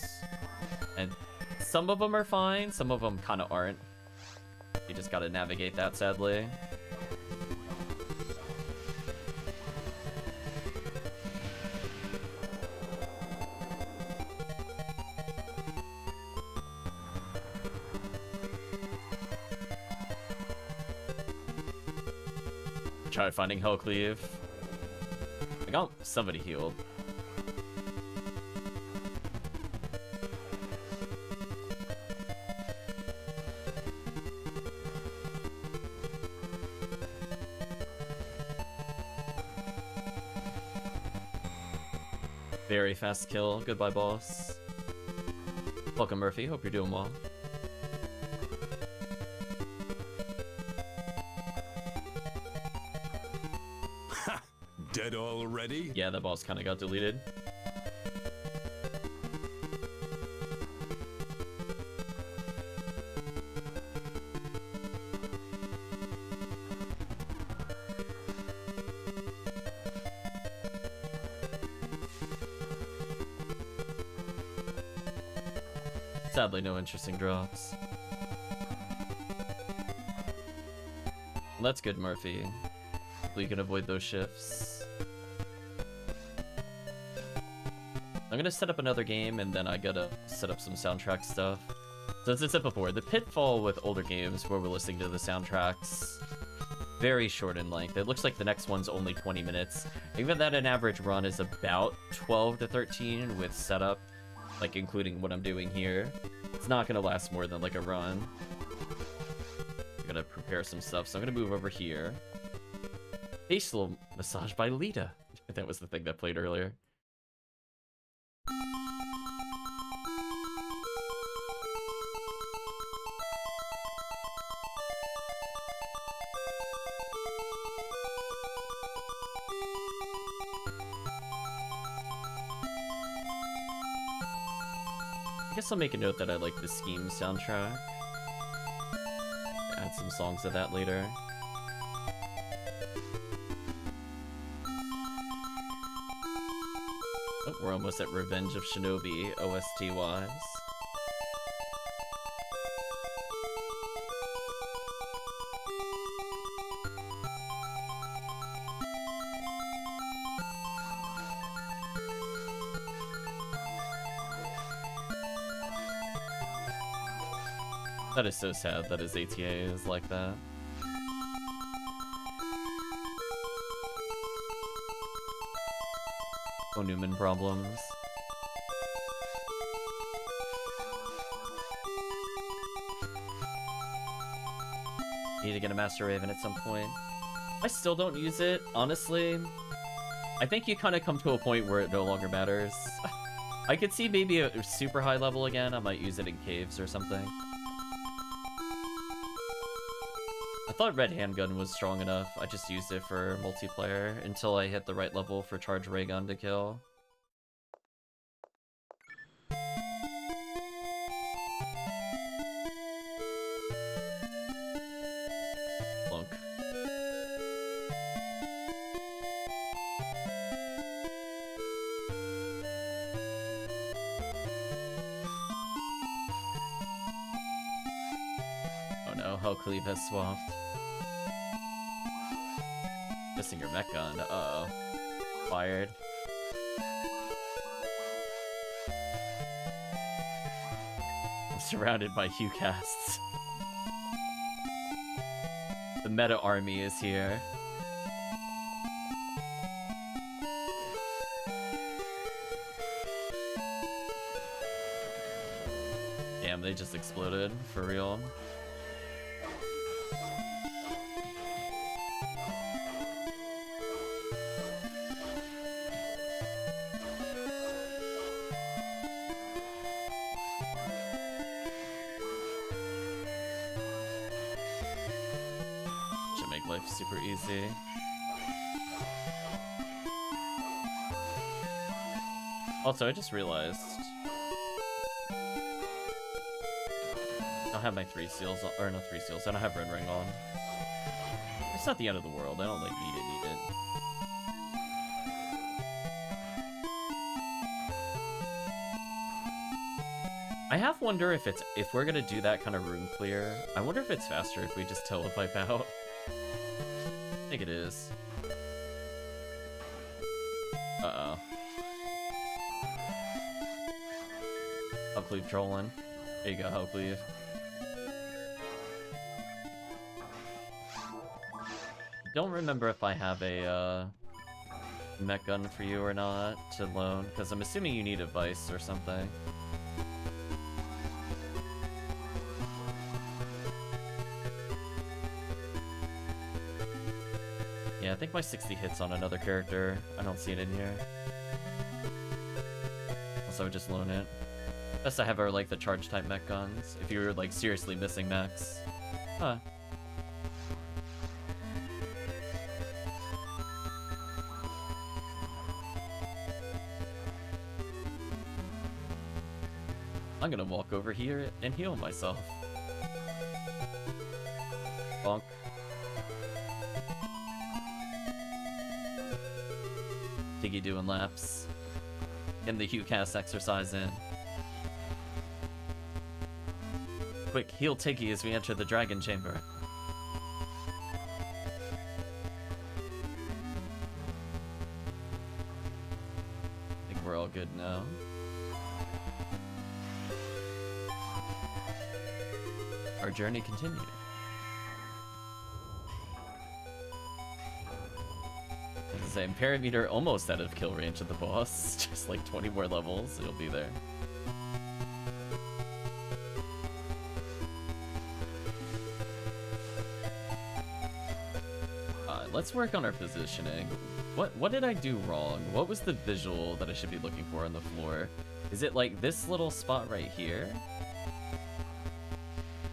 And some of them are fine, some of them kind of aren't. You just got to navigate that sadly. Try finding Hellcleave. I got somebody healed. Very fast kill. Goodbye, boss. Welcome, Murphy. Hope you're doing well. Yeah, that boss kind of got deleted. Sadly, no interesting drops. That's good, Murphy. We can avoid those shifts. I'm gonna set up another game and then I gotta set up some soundtrack stuff. So as I said before, the pitfall with older games where we're listening to the soundtracks, very short in length. It looks like the next one's only 20 minutes. Even that an average run is about 12 to 13 with setup, like including what I'm doing here. It's not gonna last more than like a run. I'm gonna prepare some stuff, so I'm gonna move over here. Facial massage by Lita. That was the thing that played earlier. I guess I'll make a note that I like the Scheme soundtrack. Add some songs of that later. Oh, we're almost at Revenge of Shinobi, OST-wise. That is so sad that his ATA is like that. Oh, Newman problems. Need to get a Master Raven at some point. I still don't use it, honestly. I think you kind of come to a point where it no longer matters. I could see maybe a super high level again. I might use it in caves or something. I thought Red Handgun was strong enough. I just used it for multiplayer until I hit the right level for Charge Ray Gun to kill. Swapped. Missing your mech gun. Uh oh. Fired. I'm surrounded by HuCasts. the meta army is here. Damn, they just exploded, for real. Easy. Also, I just realized... I don't have my three seals, or no three seals, I don't have red ring on. It's not the end of the world, I don't like need it, need it. I half wonder if it's if we're gonna do that kind of room clear. I wonder if it's faster if we just telepipe out think it is. Uh-oh. Hellcleave trolling. There you go, Hellcleave. Don't remember if I have a, uh, mech gun for you or not to loan, because I'm assuming you need a vice or something. Think 60 hits on another character. I don't see it in here. Also, I would just loan it. Best I have are like the charge type mech guns. If you're like seriously missing mechs. Huh. I'm gonna walk over here and heal myself. Tiggy doing laps. Getting the HuCast exercise in. Quick, heal Tiggy as we enter the Dragon Chamber. I think we're all good now. Our journey continues. Same. Parameter almost out of kill range of the boss. Just like 20 more levels, it'll be there. Uh, let's work on our positioning. What what did I do wrong? What was the visual that I should be looking for on the floor? Is it like this little spot right here?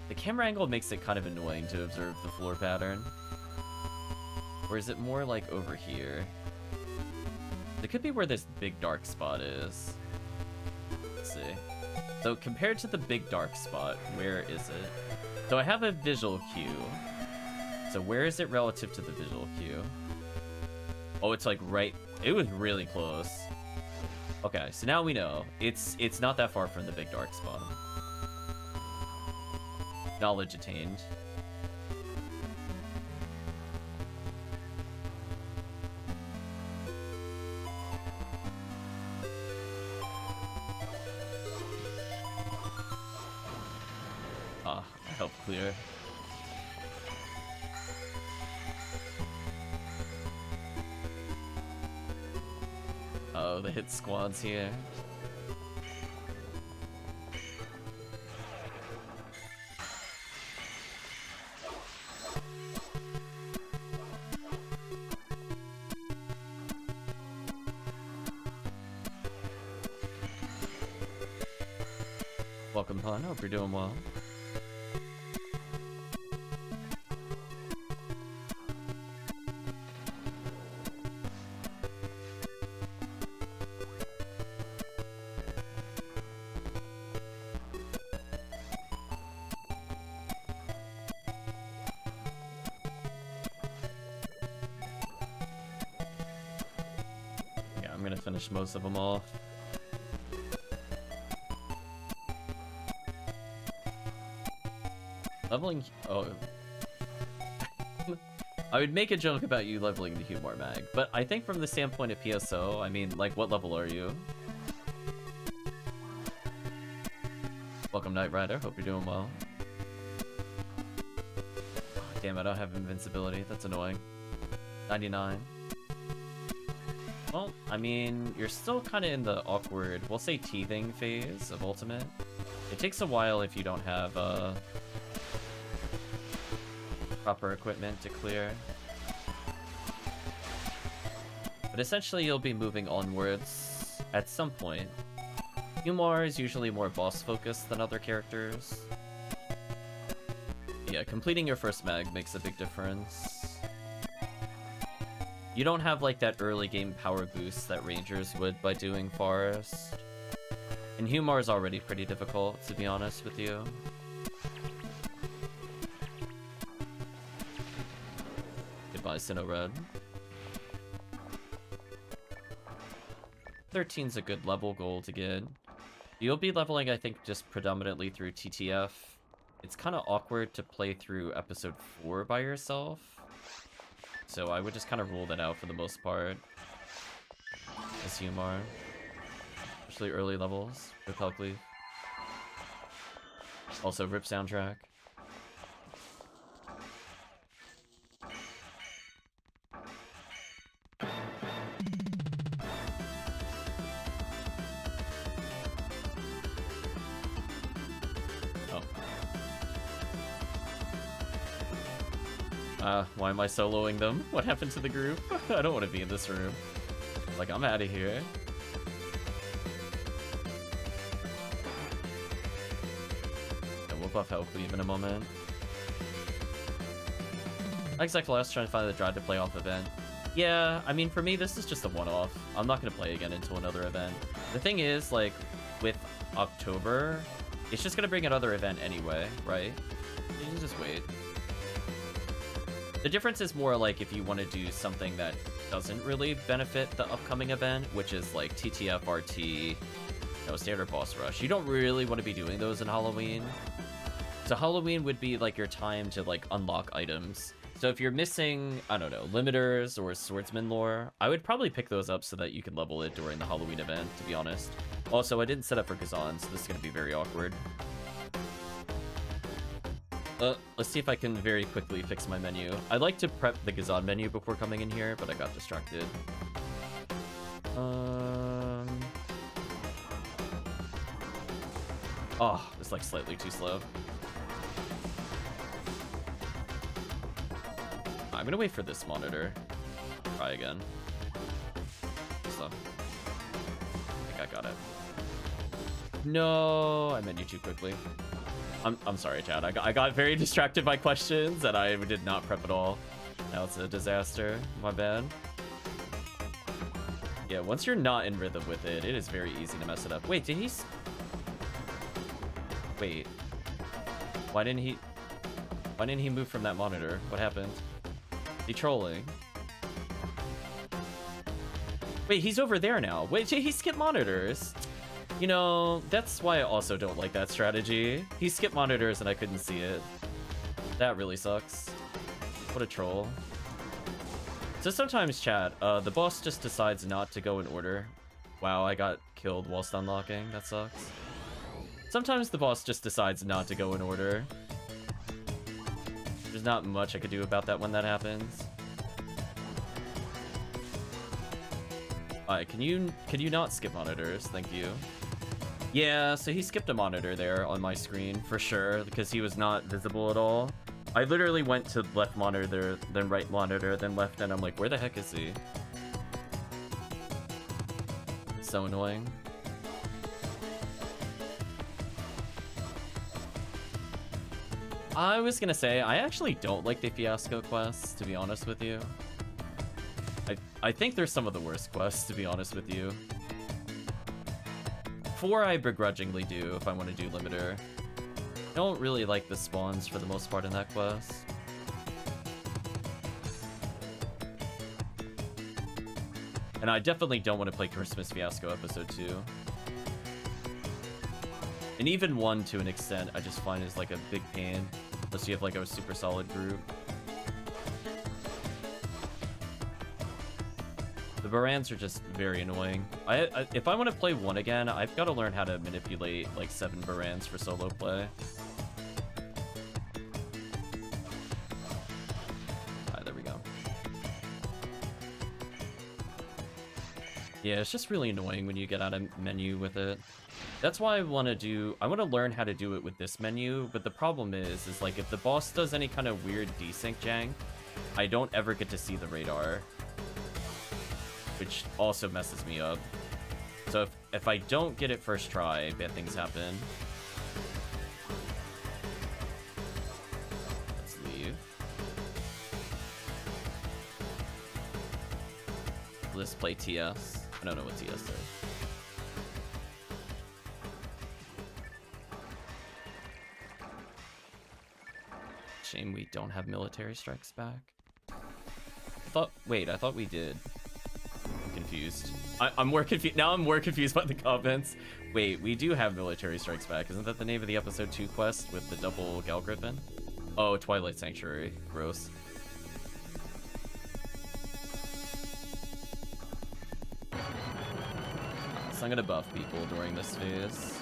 The camera angle makes it kind of annoying to observe the floor pattern. Or is it more like over here? It could be where this big dark spot is. Let's see. So compared to the big dark spot, where is it? So I have a visual cue. So where is it relative to the visual cue? Oh, it's like right... It was really close. Okay, so now we know. It's it's not that far from the big dark spot. Knowledge attained. squads here. Welcome, Pun. Hope you're doing well. Most of them all. Leveling. Oh. I would make a joke about you leveling the HUmar Mag, but I think from the standpoint of PSO, I mean, like, what level are you? Welcome, Knight Rider. Hope you're doing well. Damn, I don't have invincibility. That's annoying. 99. Well, I mean, you're still kind of in the awkward, we'll say teething phase of Ultimate. It takes a while if you don't have, uh, proper equipment to clear. But essentially, you'll be moving onwards at some point. HUmar is usually more boss-focused than other characters. Yeah, completing your first mag makes a big difference. You don't have like that early game power boost that Rangers would by doing Forest. And HUmar is already pretty difficult, to be honest with you. Goodbye, Sinow Red. 13's a good level goal to get. You'll be leveling, I think, just predominantly through TTF. It's kind of awkward to play through episode 4 by yourself. So I would just kind of rule that out for the most part. As HUmar. Especially early levels with. Also, RIP soundtrack. Am I soloing them? What happened to the group? I don't want to be in this room. Like, I'm out of here. Yeah, we'll buff Hellcleave in a moment. XXLS trying to find the Drive to Play off event. Yeah, I mean, for me, this is just a one-off. I'm not going to play again until another event. The thing is, like, with October, it's just going to bring another event anyway, right? You can just wait. The difference is more like if you want to do something that doesn't really benefit the upcoming event, which is like TTF, RT, no, standard boss rush. You don't really want to be doing those in Halloween. So Halloween would be like your time to like unlock items. So if you're missing, I don't know, limiters or swordsman lore, I would probably pick those up so that you can level it during the Halloween event, to be honest. Also, I didn't set up for Kazan, so this is going to be very awkward. Uh, let's see if I can very quickly fix my menu. I'd like to prep the Gazan menu before coming in here, but I got distracted. Um... Oh, it's like slightly too slow. I'm gonna wait for this monitor. Try again. Slow. I think I got it. No, I meant you too quickly. I'm, I'm sorry, Chad. I got, I got very distracted by questions and I did not prep at all. Now it's a disaster. My bad. Yeah, once you're not in rhythm with it, it is very easy to mess it up. Wait, did he... Wait. Why didn't he... Why didn't he move from that monitor? What happened? He trolling. Wait, he's over there now. Wait, he skipped monitors. You know, that's why I also don't like that strategy. He skipped monitors and I couldn't see it. That really sucks. What a troll. So sometimes, chat, uh, the boss just decides not to go in order. Wow, I got killed whilst unlocking. That sucks. Sometimes the boss just decides not to go in order. There's not much I could do about that when that happens. Alright, can you can you not skip monitors? Thank you. Yeah, so he skipped a monitor there on my screen for sure because he was not visible at all. I literally went to left monitor, then right monitor, then left, and I'm like, where the heck is he? So annoying. I was gonna say, I actually don't like the Fiasco quests, to be honest with you. I, I think they're some of the worst quests, to be honest with you. Four I begrudgingly do if I want to do Limiter. I don't really like the spawns for the most part in that quest. And I definitely don't want to play Christmas Fiasco Episode 2. And even 1 to an extent, I just find is like a big pain. Unless you have like a super solid group. The Baranz are just very annoying. I, I if I want to play 1 again, I've got to learn how to manipulate like 7 Baranz for solo play. Alright, there we go. Yeah, it's just really annoying when you get out of menu with it. That's why I want to do... I want to learn how to do it with this menu, but the problem is, is like if the boss does any kind of weird desync jank, I don't ever get to see the radar. Which also messes me up. So if, if I don't get it first try, bad things happen. Let's leave. Let's play TS. I don't know what TS does. Shame we don't have military strikes back. Thought, wait, I thought we did. Confused. I, am more confused. Now I'm more confused by the comments. Wait, we do have military strikes back. Isn't that the name of the episode 2 quest with the double Gal Gryphon? Oh, Twilight Sanctuary. Gross. So I'm gonna buff people during this phase.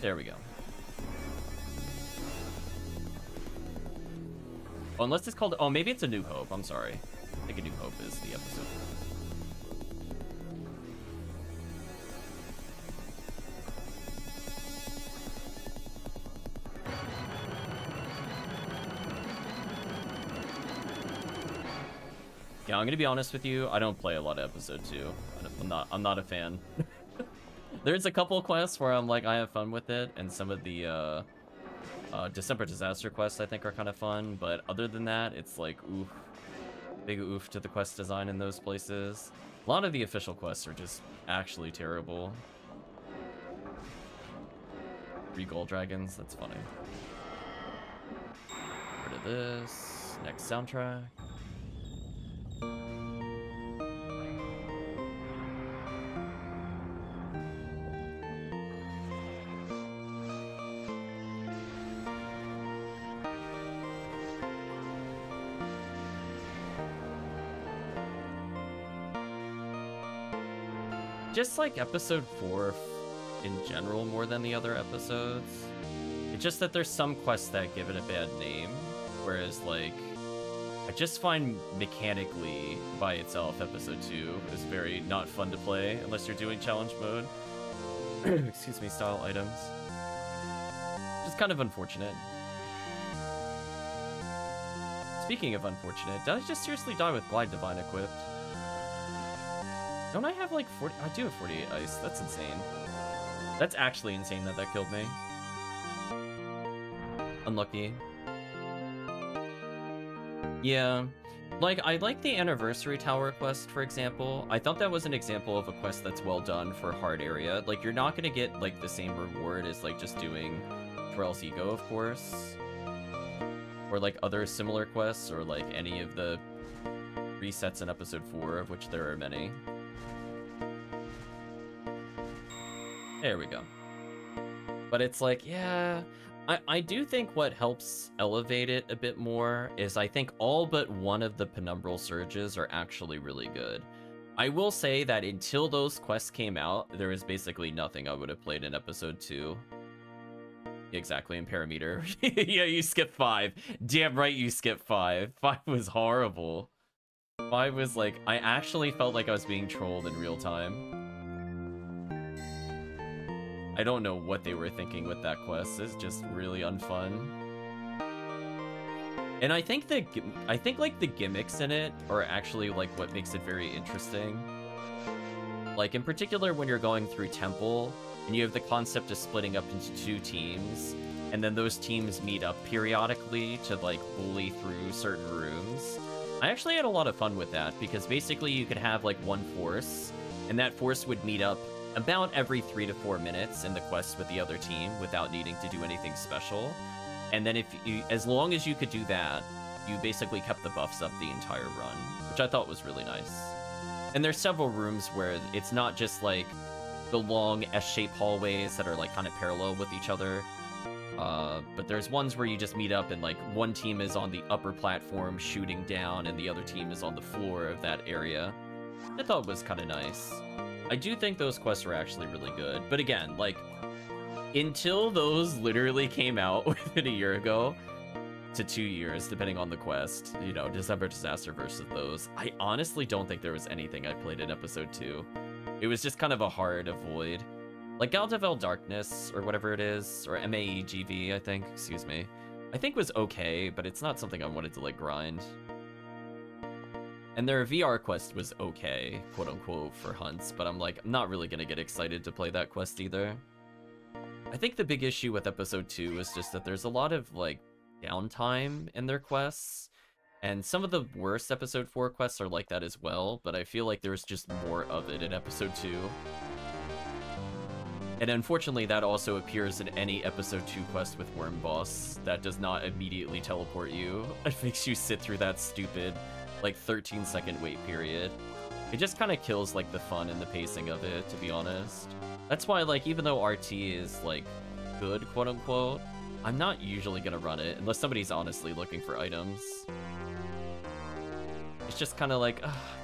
There we go. Oh, unless it's called... Oh, maybe it's A New Hope. I'm sorry. I think A New Hope is the episode. Yeah, I'm gonna be honest with you. I don't play a lot of episode two. I'm not. I'm not a fan. There's a couple quests where I'm like, I have fun with it, and some of the uh, uh, December disaster quests I think are kind of fun. But other than that, it's like oof, big oof to the quest design in those places. A lot of the official quests are just actually terrible. Three gold dragons. That's funny. Rid of this. Next soundtrack. Just like episode 4 in general more than the other episodes. It's just that there's some quests that give it a bad name, whereas like I just find mechanically by itself episode 2 is very not fun to play unless you're doing challenge mode. Excuse me, style items. Just kind of unfortunate. Speaking of unfortunate, did I just seriously die with Glide Divine equipped? Don't I have like 40? I do have 48 ice. That's insane. That's actually insane that that killed me. Unlucky. Yeah. Like, I like the Anniversary Tower quest, for example. I thought that was an example of a quest that's well done for hard area. Like, you're not gonna get, like, the same reward as, like, just doing Tyrell's Ego, of course. Or, like, other similar quests, or, like, any of the resets in Episode 4, of which there are many. There we go. But it's like, yeah, I, I do think what helps elevate it a bit more is I think all but one of the penumbral surges are actually really good. I will say that until those quests came out, there was basically nothing I would have played in episode 2. Exactly, in Parameter. yeah, you skipped 5. Damn right you skipped 5. 5 was horrible. 5 was like, I actually felt like I was being trolled in real time. I don't know what they were thinking with that quest. It's just really unfun. And I think the I think like the gimmicks in it are actually like what makes it very interesting. Like in particular when you're going through temple, and you have the concept of splitting up into two teams, and then those teams meet up periodically to like bully through certain rooms. I actually had a lot of fun with that because basically you could have like one force, and that force would meet up about every three to four minutes in the quest with the other team without needing to do anything special. And then if you, as long as you could do that, you basically kept the buffs up the entire run, which I thought was really nice. And there's several rooms where it's not just like the long S-shaped hallways that are like kind of parallel with each other. Uh, but there's ones where you just meet up and like one team is on the upper platform shooting down and the other team is on the floor of that area. I thought it was kind of nice. I do think those quests were actually really good. But again, like, until those literally came out within a year ago, to two years, depending on the quest, you know, December Disaster versus those, I honestly don't think there was anything I played in episode two. It was just kind of a hard avoid. Like Gal Da Val Darkness, or whatever it is, or MAEGV, I think, excuse me, I think was okay, but it's not something I wanted to, like, grind. And their VR quest was okay, quote unquote, for hunts, but I'm like, I'm not really gonna get excited to play that quest either. I think the big issue with episode 2 is just that there's a lot of, like, downtime in their quests, and some of the worst episode 4 quests are like that as well, but I feel like there's just more of it in episode 2. And unfortunately, that also appears in any episode 2 quest with Worm Boss that does not immediately teleport you. It makes you sit through that stupid like 13 second wait period. It just kind of kills like the fun and the pacing of it, to be honest. That's why like even though RT is like good, quote unquote, I'm not usually gonna run it unless somebody's honestly looking for items. It's just kind of like,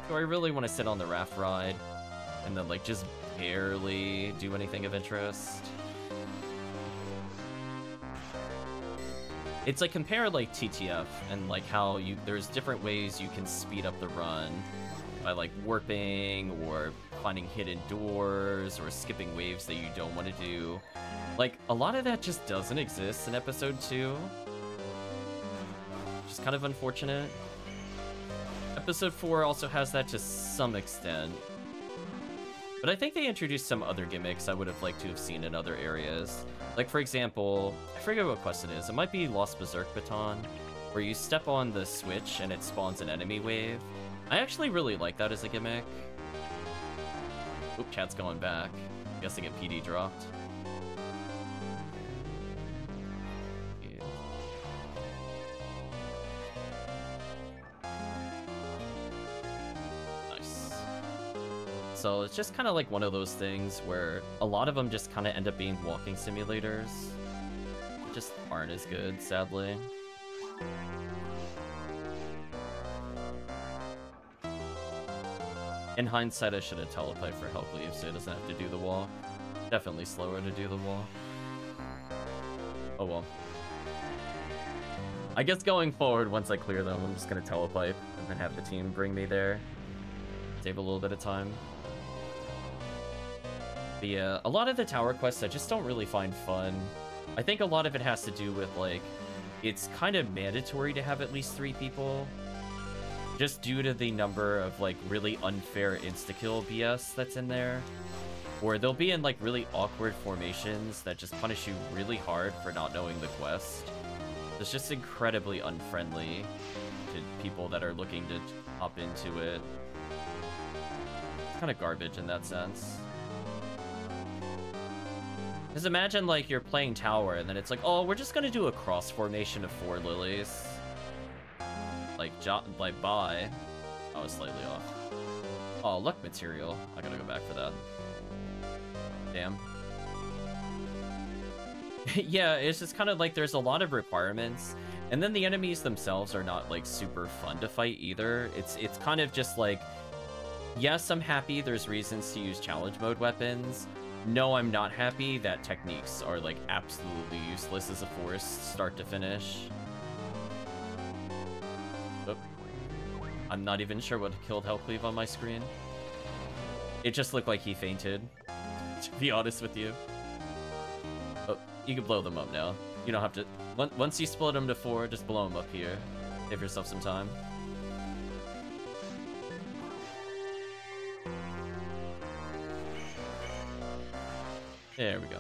do I really want to sit on the raft ride and then like just barely do anything of interest? It's like compare like TTF and like how you there's different ways you can speed up the run by like warping or finding hidden doors or skipping waves that you don't want to do. Like a lot of that just doesn't exist in episode 2. Which is kind of unfortunate. Episode 4 also has that to some extent. But I think they introduced some other gimmicks I would have liked to have seen in other areas. Like, for example, I forget what quest it is. It might be Lost Berserk Baton, where you step on the switch and it spawns an enemy wave. I actually really like that as a gimmick. Oop, chat's going back. I'm guessing a PD dropped. So it's just kind of like one of those things where a lot of them just kind of end up being walking simulators. Just aren't as good, sadly. In hindsight, I should have telepiped for Hellcleave so he doesn't have to do the wall. Definitely slower to do the wall. Oh well. I guess going forward, once I clear them, I'm just gonna telepipe and then have the team bring me there. Save a little bit of time. But yeah, a lot of the tower quests I just don't really find fun. I think a lot of it has to do with, like, it's kind of mandatory to have at least three people. Just due to the number of, like, really unfair insta-kill BS that's in there. Or they'll be in, like, really awkward formations that just punish you really hard for not knowing the quest. It's just incredibly unfriendly to people that are looking to hop into it. It's kind of garbage in that sense. Because imagine, like, you're playing tower, and then it's like, oh, we're just gonna do a cross formation of four lilies. Like, jo like, bye. Oh, I was slightly off. Oh, luck material. I gotta go back for that. Damn. yeah, it's just kind of like there's a lot of requirements, and then the enemies themselves are not, like, super fun to fight either. It's, it's kind of just like, yes, I'm happy there's reasons to use challenge mode weapons, no, I'm not happy that techniques are like absolutely useless as a force, start to finish. Oh. I'm not even sure what killed Hellcleave on my screen. It just looked like he fainted, to be honest with you. Oh, you can blow them up now. You don't have to... Once you split them to four, just blow them up here. Give yourself some time. There we go.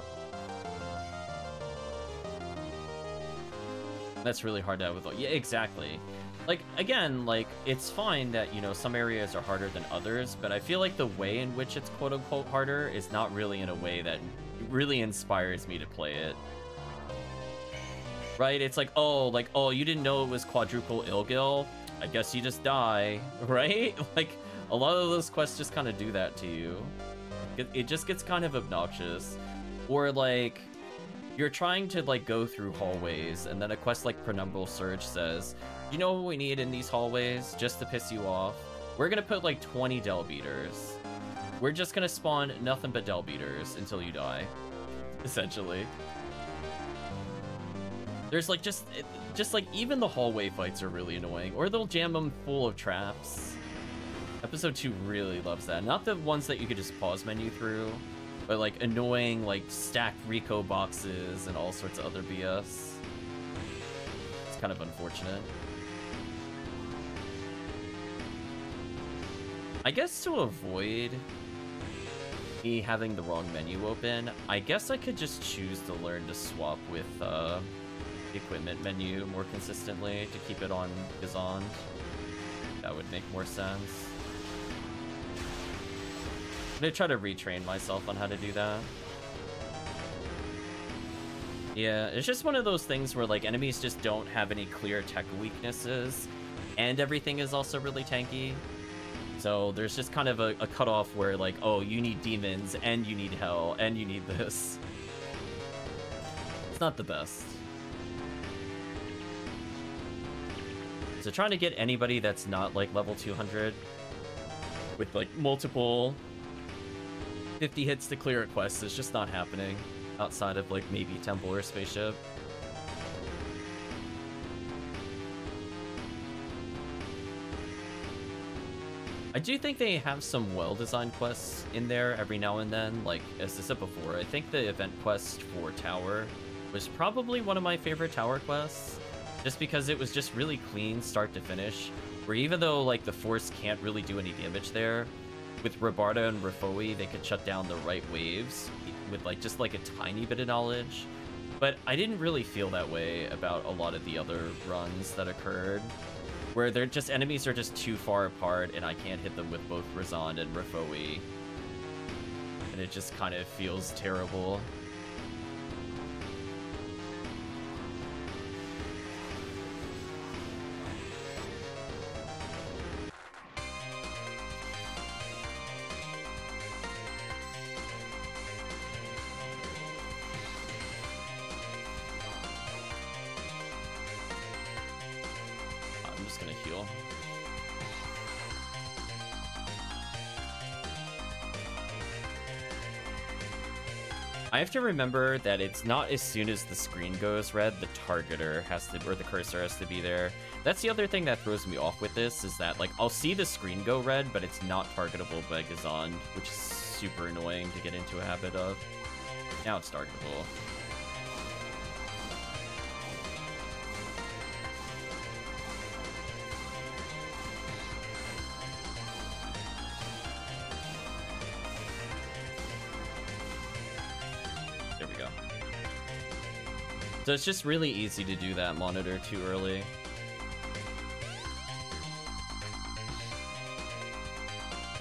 That's really hard to have with. Yeah, exactly. Like again, like it's fine that you know some areas are harder than others, but I feel like the way in which it's quote unquote harder is not really in a way that really inspires me to play it. Right? It's like, oh, like, oh, you didn't know it was quadruple Ill Gill? I guess you just die, right? Like, a lot of those quests just kind of do that to you. It, it just gets kind of obnoxious. Or, like, you're trying to, like, go through hallways, and then a quest like Penumbral Surge says, you know what we need in these hallways just to piss you off? We're gonna put, like, 20 Delbiters. We're just gonna spawn nothing but Delbiters until you die, essentially. There's like just, eh, just like even the hallway fights are really annoying, or they'll jam them full of traps. Episode 2 really loves that. Not the ones that you could just pause menu through, but like annoying like stacked Ricco boxes and all sorts of other BS. It's kind of unfortunate. I guess to avoid me having the wrong menu open, I guess I could just choose to learn to swap with uh, equipment menu more consistently to keep it on Gizonde. That would make more sense. I'm gonna try to retrain myself on how to do that. Yeah, it's just one of those things where like enemies just don't have any clear tech weaknesses, and everything is also really tanky. So there's just kind of a, a cutoff where like, oh, you need demons, and you need hell, and you need this. It's not the best. So trying to get anybody that's not like level 200 with like multiple 50 hits to clear a quest is just not happening outside of like maybe temple or spaceship. I do think they have some well-designed quests in there every now and then. Like, as I said before, I think the event quest for Tower was probably one of my favorite Tower quests just because it was just really clean start to finish. Where even though like the force can't really do any damage there, with Rabarta and Rafoie, they could shut down the right waves with like just like a tiny bit of knowledge. But I didn't really feel that way about a lot of the other runs that occurred, where they're just enemies are just too far apart and I can't hit them with both Razonde and Rafoie. And it just kind of feels terrible. I have to remember that it's not as soon as the screen goes red, the targeter has to, or the cursor has to be there. That's the other thing that throws me off with this, is that, like, I'll see the screen go red, but it's not targetable by Gizonde, which is super annoying to get into a habit of. Now it's targetable. So it's just really easy to do that monitor too early.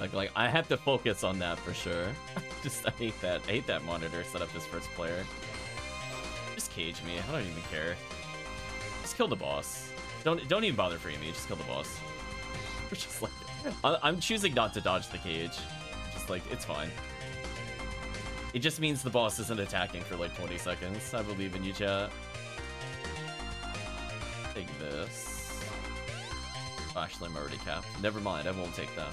Like, like I have to focus on that for sure. just I hate that. I hate that monitor set up as first player. Just cage me. I don't even care. Just kill the boss. Don't don't even bother freeing me. Just kill the boss. just like I'm choosing not to dodge the cage. Just like it's fine. It just means the boss isn't attacking for like 20 seconds. I believe in you, chat. Take this. Actually, I'm already capped. Never mind, I won't take that.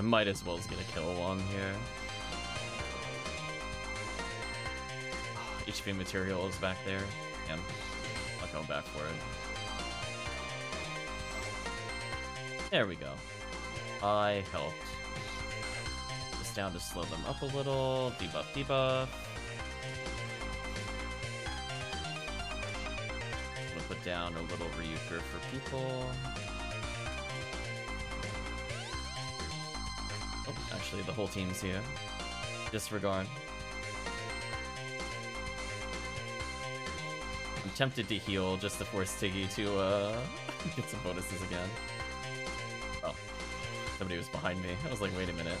Might as well get a kill along here. HP material is back there. Damn. Not going back for it. There we go. I helped. Just down to slow them up a little. Debuff, debuff. I'm gonna put down a little Ryuker for people. Actually, the whole team's here. Disregard. I'm tempted to heal just to force Tiggy to uh, get some bonuses again. Oh, somebody was behind me. I was like, wait a minute.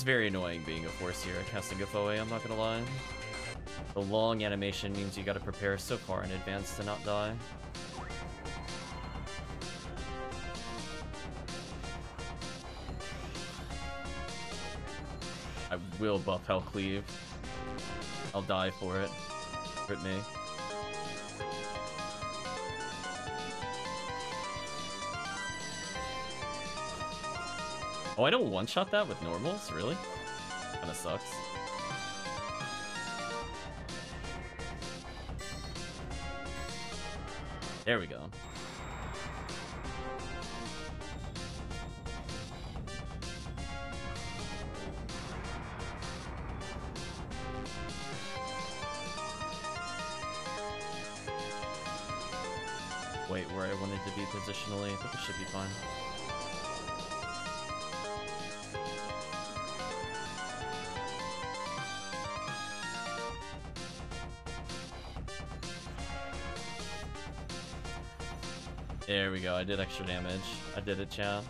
Is very annoying being a force here at casting Giveaway, eh? I'm not gonna lie. The long animation means you gotta prepare so far in advance to not die. I will buff Hellcleave. I'll die for it. Hurt me. Oh, I don't one-shot that with normals? Really? Kinda sucks. There we go. Wait, where I wanted to be positionally, but this should be fine. I did extra damage. I did it, chat.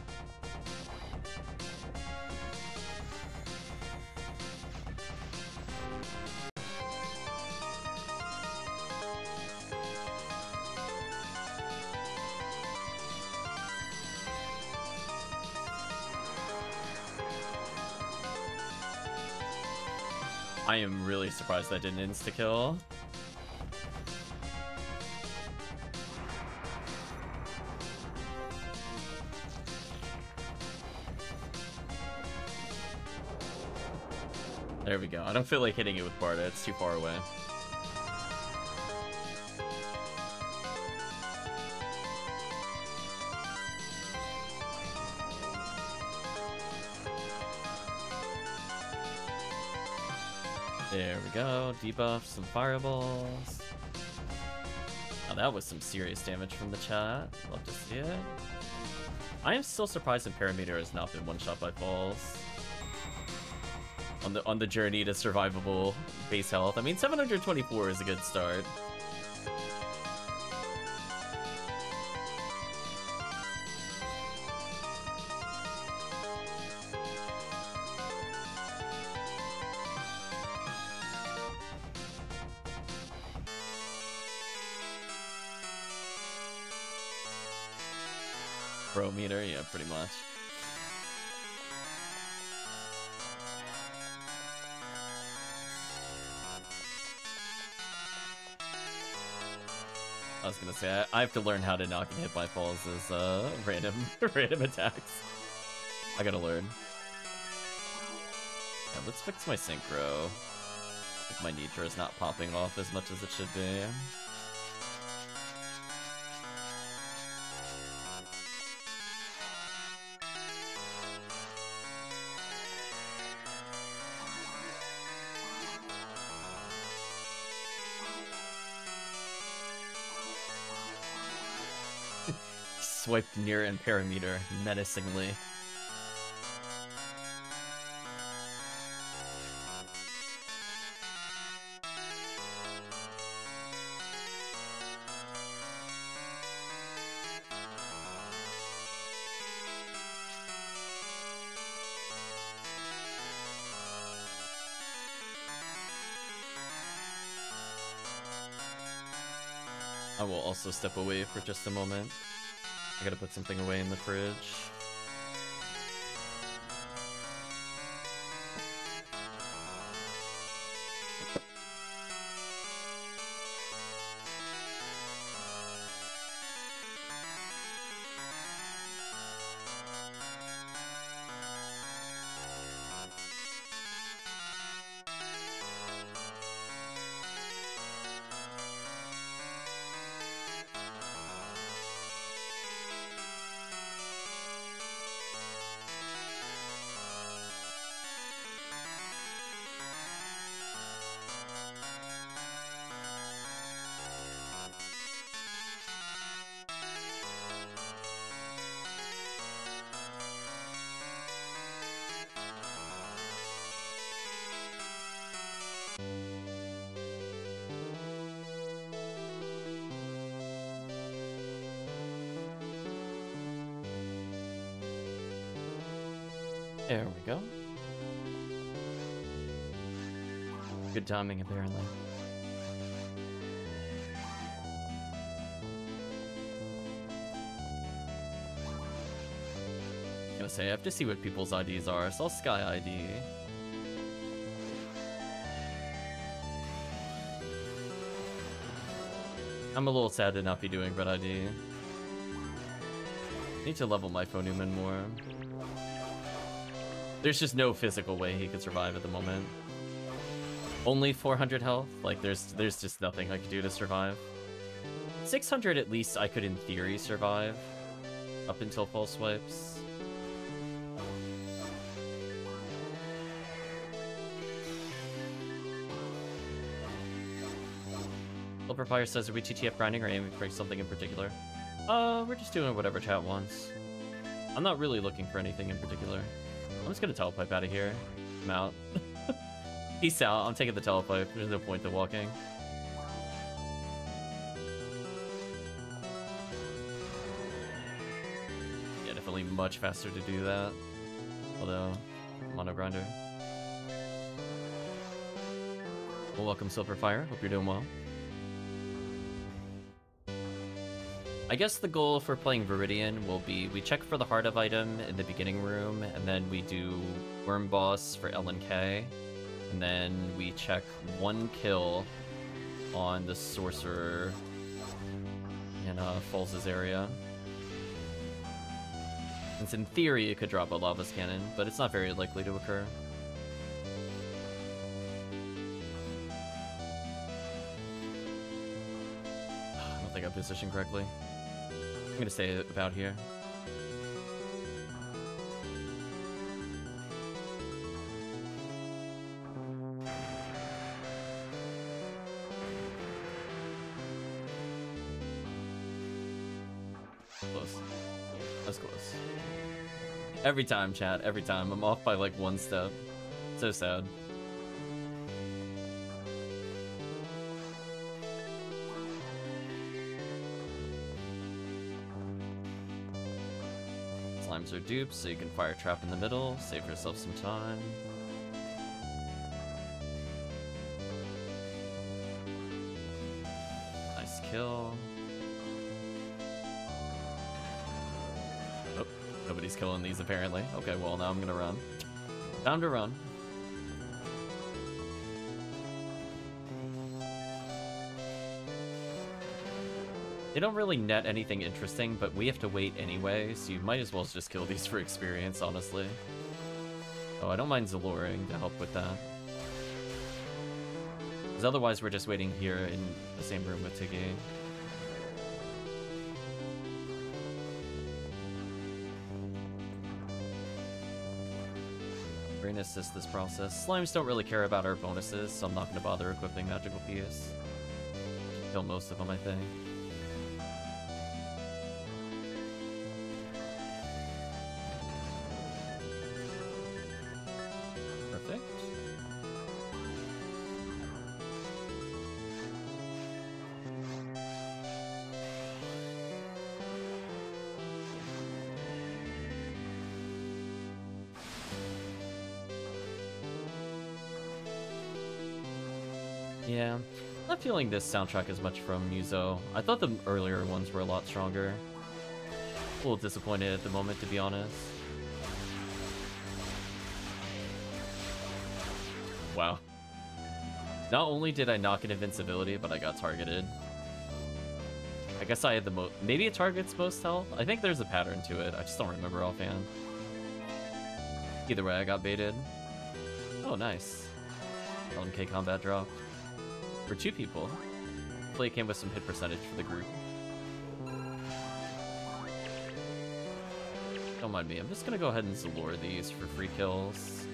I am really surprised that didn't insta-kill. I don't feel like hitting it with Barta. It's too far away. There we go. Debuff some fireballs. Now that was some serious damage from the chat. Love to see it. I am still surprised that Parameter has not been one shot by Falz on the on the journey to survivable base health. I mean, 724 is a good start. Was gonna say I, I have to learn how to not get hit by Falz as uh, random random attacks. I gotta learn. Yeah, let's fix my synchro. My Nitra is not popping off as much as it should be. Swiped near and parameter menacingly. I will also step away for just a moment. I gotta put something away in the fridge. Timing, apparently. gonna say, I have to see what people's IDs are. So I'll Sky ID. I'm a little sad to not be doing Red ID. Need to level my Phonuman more. There's just no physical way he could survive at the moment. Only 400 health? Like, there's there's just nothing I could do to survive. 600 at least I could, in theory, survive. Up until pulse swipes. Silver Fyre says, are we TTF grinding or aiming for something in particular? Uh, we're just doing whatever chat wants. I'm not really looking for anything in particular. I'm just gonna telepipe out of here. I'm out. Peace out. I'm taking the teleport. There's no point to walking. Yeah, definitely much faster to do that. Although, mono grinder. Well, welcome Silver Fyre. Hope you're doing well. I guess the goal for playing Viridian will be we check for the Heart of item in the beginning room, and then we do Worm Boss for L and K, and then we check one kill on the Sorcerer in uh, Falz' area. Since in theory it could drop a Lavis Cannon, but it's not very likely to occur. I don't think I'm positioned correctly. I'm gonna stay about here. Every time, chat. Every time. I'm off by like one step. So sad. Slimes are dupes, so you can fire trap in the middle, save yourself some time. Time to run. They don't really net anything interesting, but we have to wait anyway, so you might as well just kill these for experience, honestly. Oh, I don't mind Zaluring to help with that. Because otherwise we're just waiting here in the same room with Tiggy. Assist this process. Slimes don't really care about our bonuses, so I'm not going to bother equipping Magical Piece. Kill most of them, I think. Feeling this soundtrack as much from Muso. I thought the earlier ones were a lot stronger. A little disappointed at the moment, to be honest. Wow. Not only did I not get invincibility, but I got targeted. I guess I had the most... Maybe it targets most health? I think there's a pattern to it. I just don't remember offhand. Either way, I got baited. Oh, nice. LMK combat drop. For two people. Hopefully it came with some hit percentage for the group. Don't mind me. I'm just gonna go ahead and Zalure these for free kills.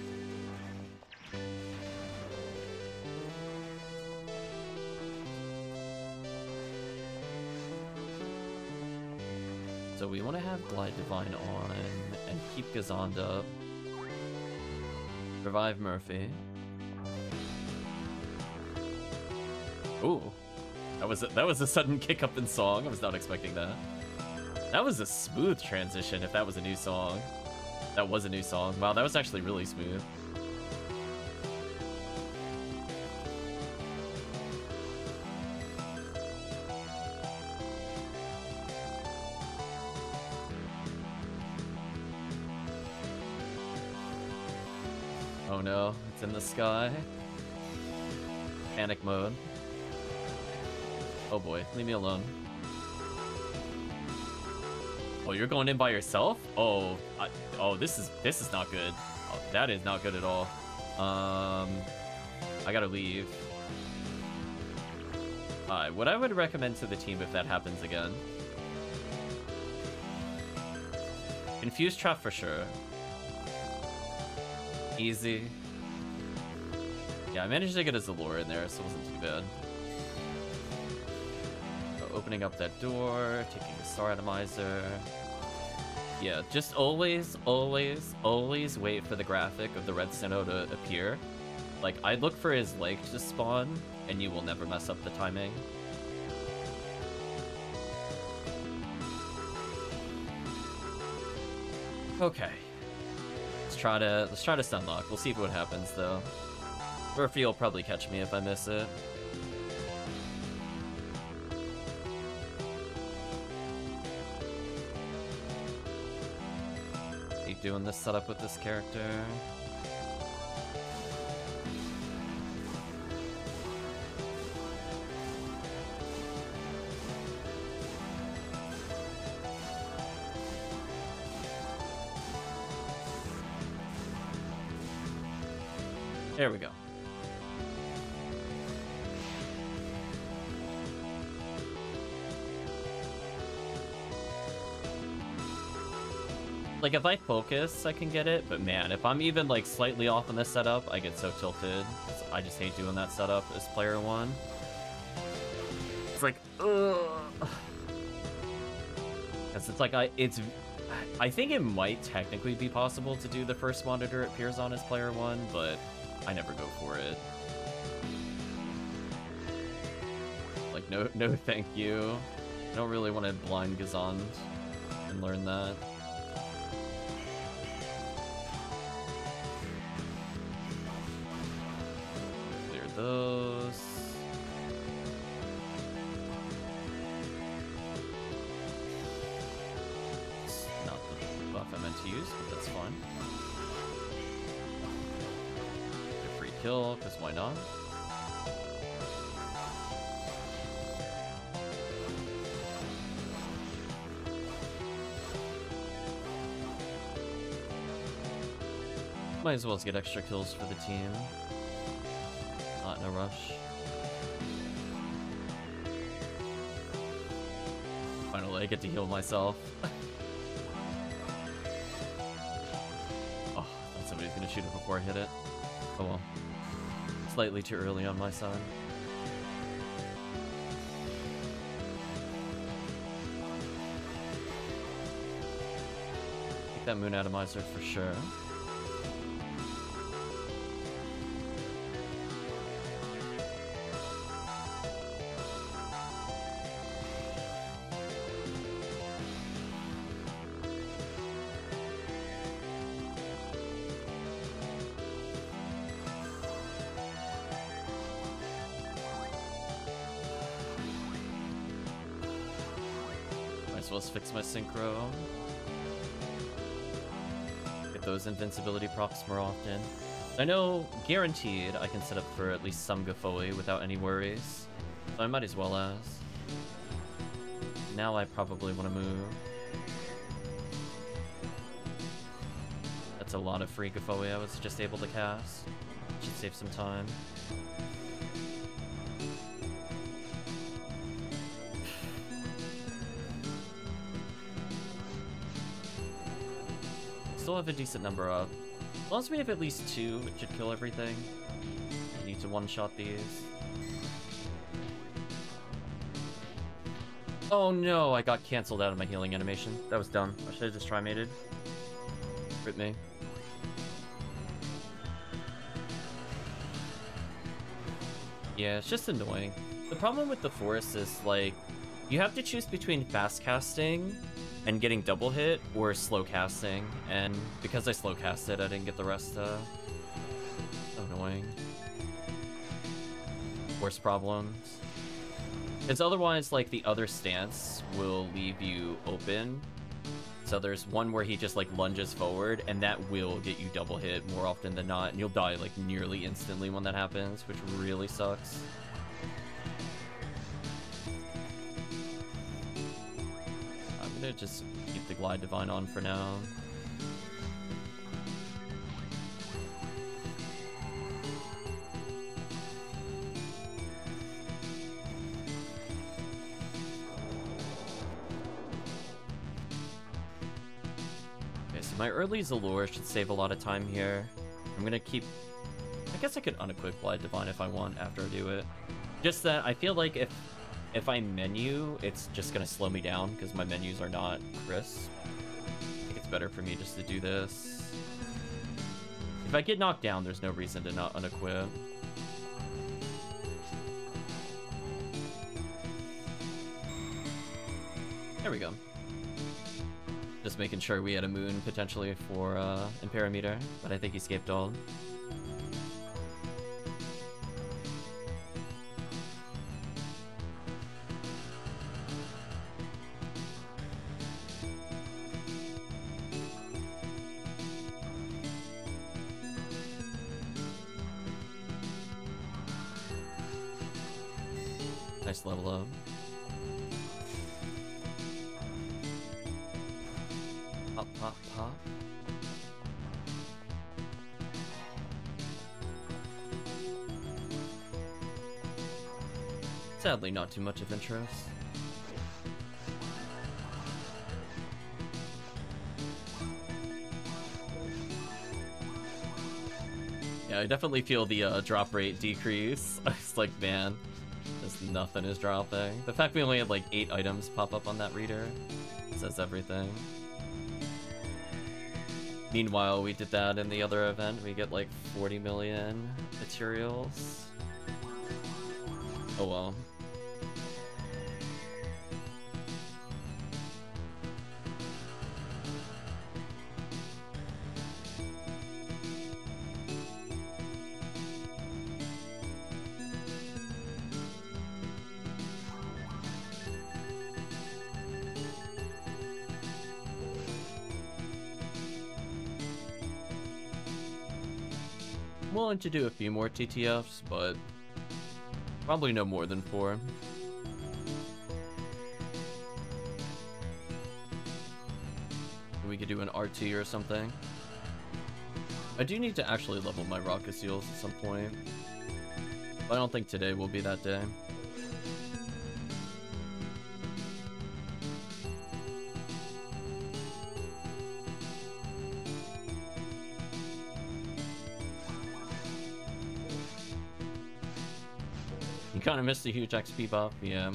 So we want to have Glide Divine on and keep Gizonde up. Revive Murphy. Ooh. That was a, that was a sudden kick up in song. I was not expecting that. That was a smooth transition if that was a new song. That was a new song. Wow, that was actually really smooth. Oh no, it's in the sky. Panic mode. Oh boy, leave me alone. Oh, you're going in by yourself? Oh, I, oh, this is this is not good. Oh, that is not good at all. Um, I gotta leave. Alright, what I would recommend to the team if that happens again. Confused trap for sure. Easy. Yeah, I managed to get a Zalure in there, so it wasn't too bad. Opening up that door, taking the Star Atomizer. Yeah, just always, always, always wait for the graphic of the Red Sinow to appear. Like, I'd look for his leg to spawn, and you will never mess up the timing. Okay. Let's try to let's try to stunlock. We'll see what happens though. Murphy will probably catch me if I miss it. Doing this setup with this character. Focus, I can get it, but man, if I'm even, like, slightly off in this setup, I get so tilted. I just hate doing that setup as player one. It's like, ugh. Because it's like, I, it's, I think it might technically be possible to do the first monitor it appears on as player one, but I never go for it. Like, no, no thank you. I don't really want to blind Gizonde and learn that. Kill, because why not? Might as well get extra kills for the team. Not in a rush. Finally, I get to heal myself. oh, thought somebody's gonna shoot it before I hit it. Oh well. Slightly too early on my side. Take that moon atomizer for sure. Synchro. Get those invincibility procs more often. I know, guaranteed, I can set up for at least some Gifoie without any worries. So I might as well as. Now I probably want to move. That's a lot of free Gifoie I was just able to cast. Should save some time. Still have a decent number up. As long as we have at least two, it should kill everything. I need to one-shot these. Oh no, I got cancelled out of my healing animation. That was dumb. I should have just tri-mated. Rip me. Yeah, it's just annoying. The problem with the forest is, like, you have to choose between fast casting and getting double hit or slow casting, and because I slow casted, I didn't get the rest, uh... Annoying. Worst problems. Because otherwise, like, the other stance will leave you open. So there's one where he just, like, lunges forward, and that will get you double hit more often than not, and you'll die, like, nearly instantly when that happens, which really sucks. Just keep the Glide Divine on for now. Okay, so my early Zalure should save a lot of time here. I'm gonna keep... I guess I could unequip Glide Divine if I want after I do it. Just that I feel like if if I menu, it's just gonna slow me down because my menus are not crisp. I think it's better for me just to do this. If I get knocked down, there's no reason to not unequip. There we go. Just making sure we had a moon potentially for uh, Imperameter, but I think he escaped all. Not too much of interest. Yeah, I definitely feel the uh, drop rate decrease. it's like, man, just nothing is dropping. The fact we only had like eight items pop up on that reader says everything. Meanwhile, we did that in the other event. We get like 40 million materials. Oh well. To do a few more TTFs, but probably no more than four. We could do an RT or something. I do need to actually level my rocket seals at some point. But I don't think today will be that day. Kind of missed a huge XP buff, yeah.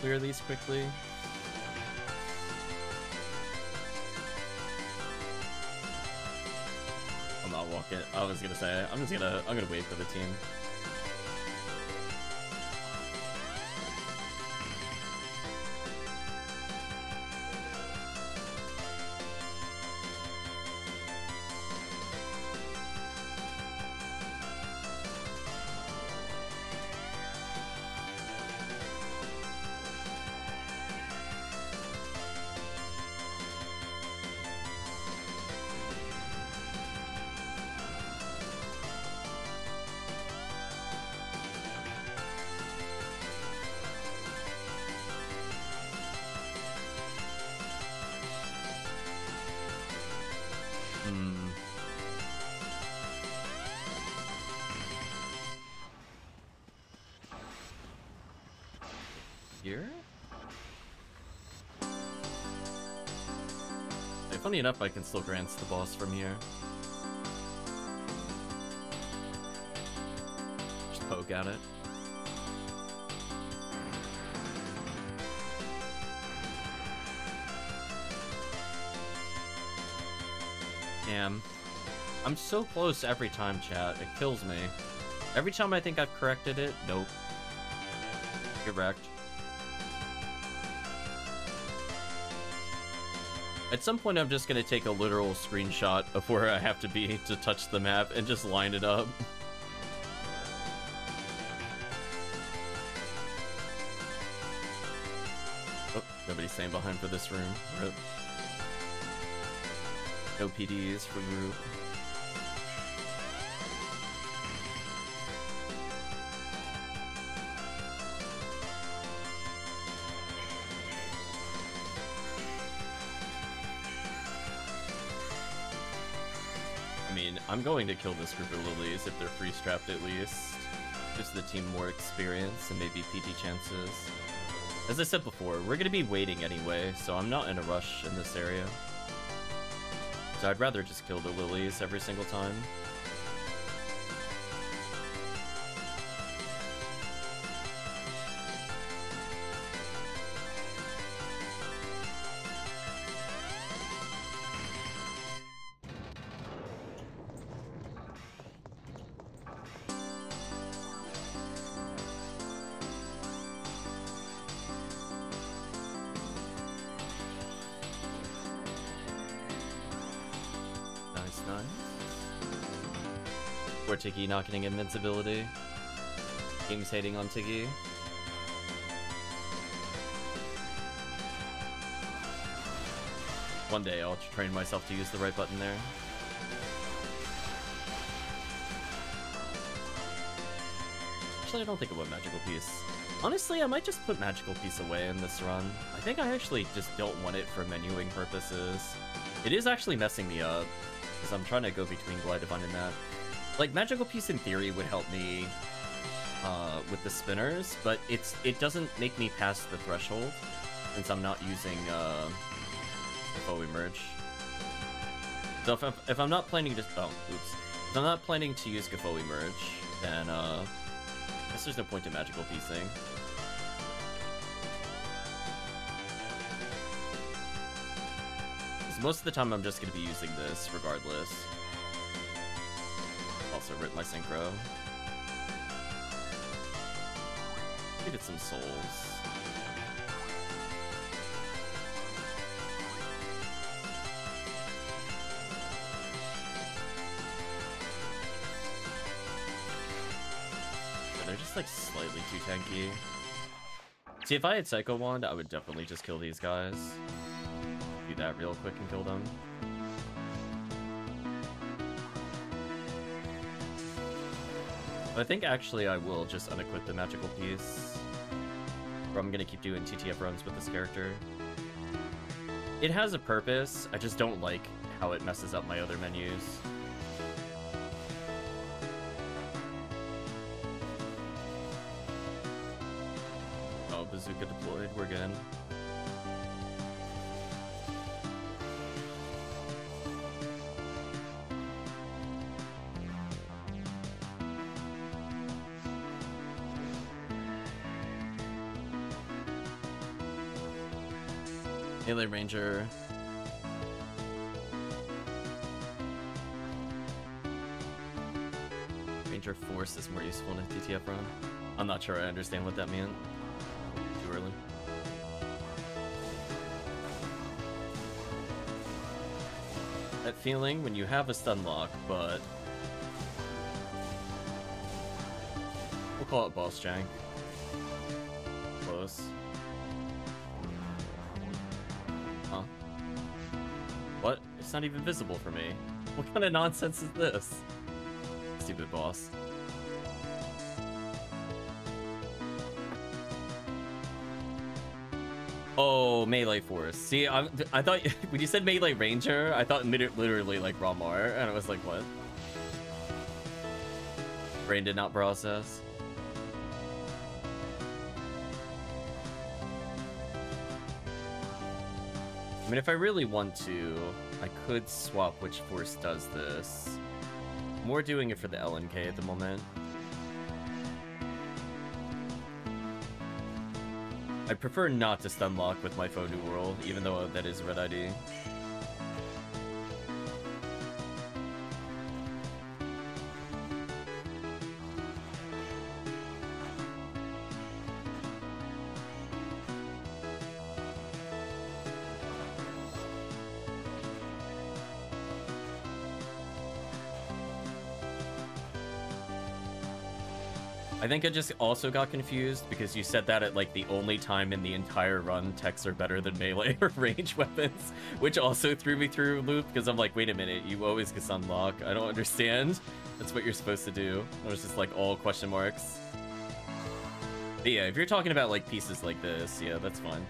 Clear these quickly. I'm not walking. I was gonna say I'm just gonna I'm gonna wait for the team. Enough, I can still grant the boss from here. Just poke at it. Damn. I'm so close every time, chat. It kills me. Every time I think I've corrected it, nope. Get wrecked. At some point, I'm just gonna take a literal screenshot of where I have to be to touch the map and just line it up. Oh, nobody's staying behind for this room. Rip. No PDs for group. Going to kill this group of lilies if they're free strapped at least. Gives the team more experience and maybe PD chances. As I said before, we're gonna be waiting anyway, so I'm not in a rush in this area. So I'd rather just kill the lilies every single time. Tiggy not getting invincibility. Game's hating on Tiggy. One day I'll train myself to use the right button there. Actually, I don't think I want Magical Piece. Honestly, I might just put Magical Piece away in this run. I think I actually just don't want it for menuing purposes. It is actually messing me up, because I'm trying to go between Glide Divine and that. Like, Magical Piece in theory would help me uh, with the spinners, but it's it doesn't make me pass the threshold, since I'm not using uh, Foe Emerge. So if I'm, if I'm not planning to... Oh, oops. If I'm not planning to use Gafo Emerge, then uh, I guess there's no point in Magical Piecing. Most of the time I'm just going to be using this regardless. Also rip my synchro. Needed some souls. They're just like slightly too tanky. See, if I had Psycho Wand, I would definitely just kill these guys. Do that real quick and kill them. I think actually I will just unequip the magical piece. Or I'm gonna keep doing TTF runs with this character. It has a purpose, I just don't like how it messes up my other menus. Not sure I understand what that meant. Too early. That feeling when you have a stun lock, but... We'll call it boss jank. Close. Huh? What? It's not even visible for me. What kind of nonsense is this? Stupid boss. Melee Force. See, I, I thought when you said Melee Ranger, I thought literally like Ramar, and I was like, what? Brain did not process. I mean, if I really want to, I could swap which force does this. More doing it for the LNK at the moment. I prefer not to stun lock with my FOnewearl, even though that is red ID. I think I just also got confused because you said that at like the only time in the entire run techs are better than melee or range weapons, which also threw me through loop because I'm like, wait a minute, you always get unlock. I don't understand. That's what you're supposed to do. It was just like all question marks. But yeah, if you're talking about like pieces like this, yeah, that's fine.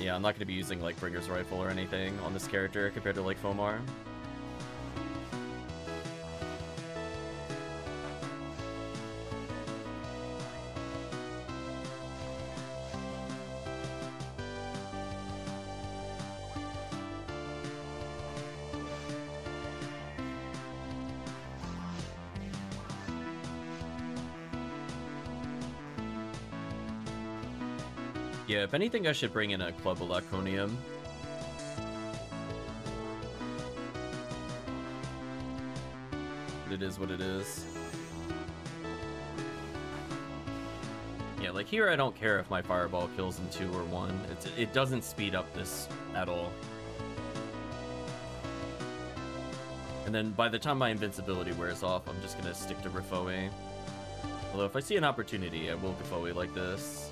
Yeah, I'm not going to be using like Bringer's Rifle or anything on this character compared to like Fomar. If anything, I should bring in a Club of Laconium. It is what it is. Yeah, like here I don't care if my Fireball kills in 2 or 1. It's, it doesn't speed up this at all. And then by the time my invincibility wears off, I'm just gonna stick to Rafoie. Although if I see an opportunity, I will Rafoie like this.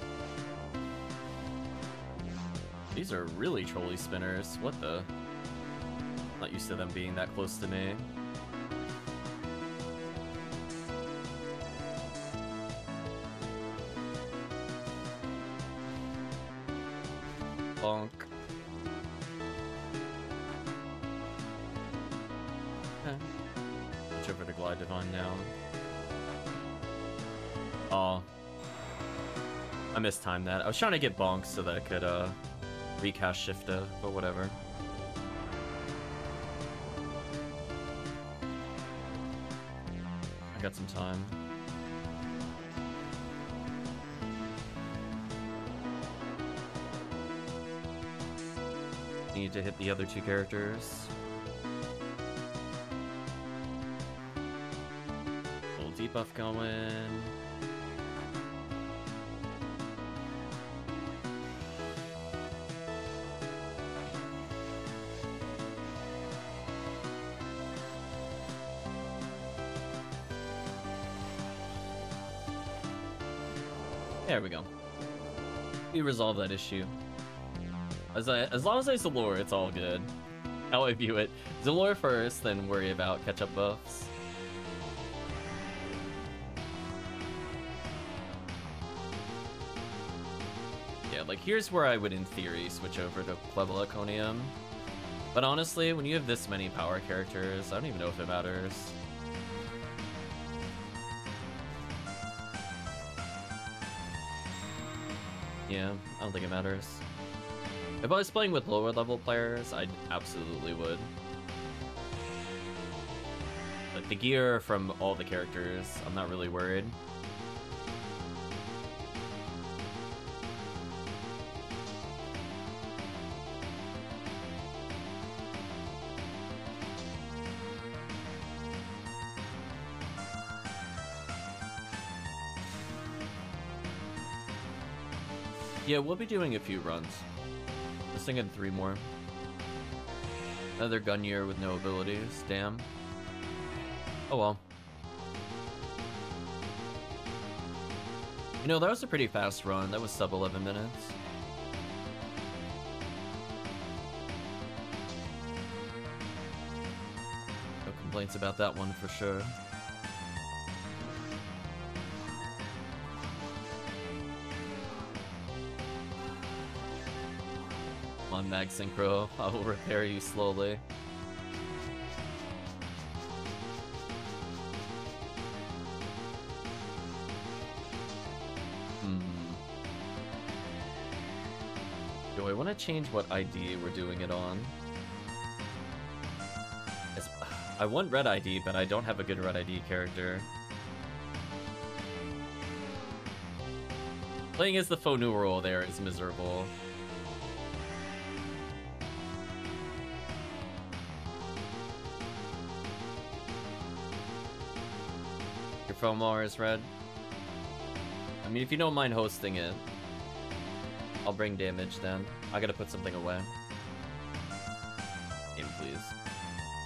These are really trolley spinners. What the? Not used to them being that close to me. Bonk. Okay. Over to Glide Divine now. Oh. I mistimed that. I was trying to get bonks so that I could, uh, recast Shifta, but whatever. I got some time. Need to hit the other two characters. Little debuff going. Resolve that issue. As I, as long as I Zalure, it's all good. How I view it. Zalure first, then worry about catch-up buffs. Yeah, like here's where I would in theory switch over to Club of Laconium. But honestly, when you have this many power characters, I don't even know if it matters. Don't think it matters. If I was playing with lower level players, I absolutely would. But the gear from all the characters, I'm not really worried. Yeah, we'll be doing a few runs. Just thinking three more. Another gun year with no abilities. Damn. Oh well. You know, that was a pretty fast run. That was sub 11 minutes. No complaints about that one for sure. Mag Synchro. I will repair you slowly. Hmm. Do I want to change what ID we're doing it on? It's, I want Red ID, but I don't have a good Red ID character. Playing as the FOnewearl there is miserable. Fomar is red. I mean, if you don't mind hosting it, I'll bring damage then. I gotta put something away. Game, please.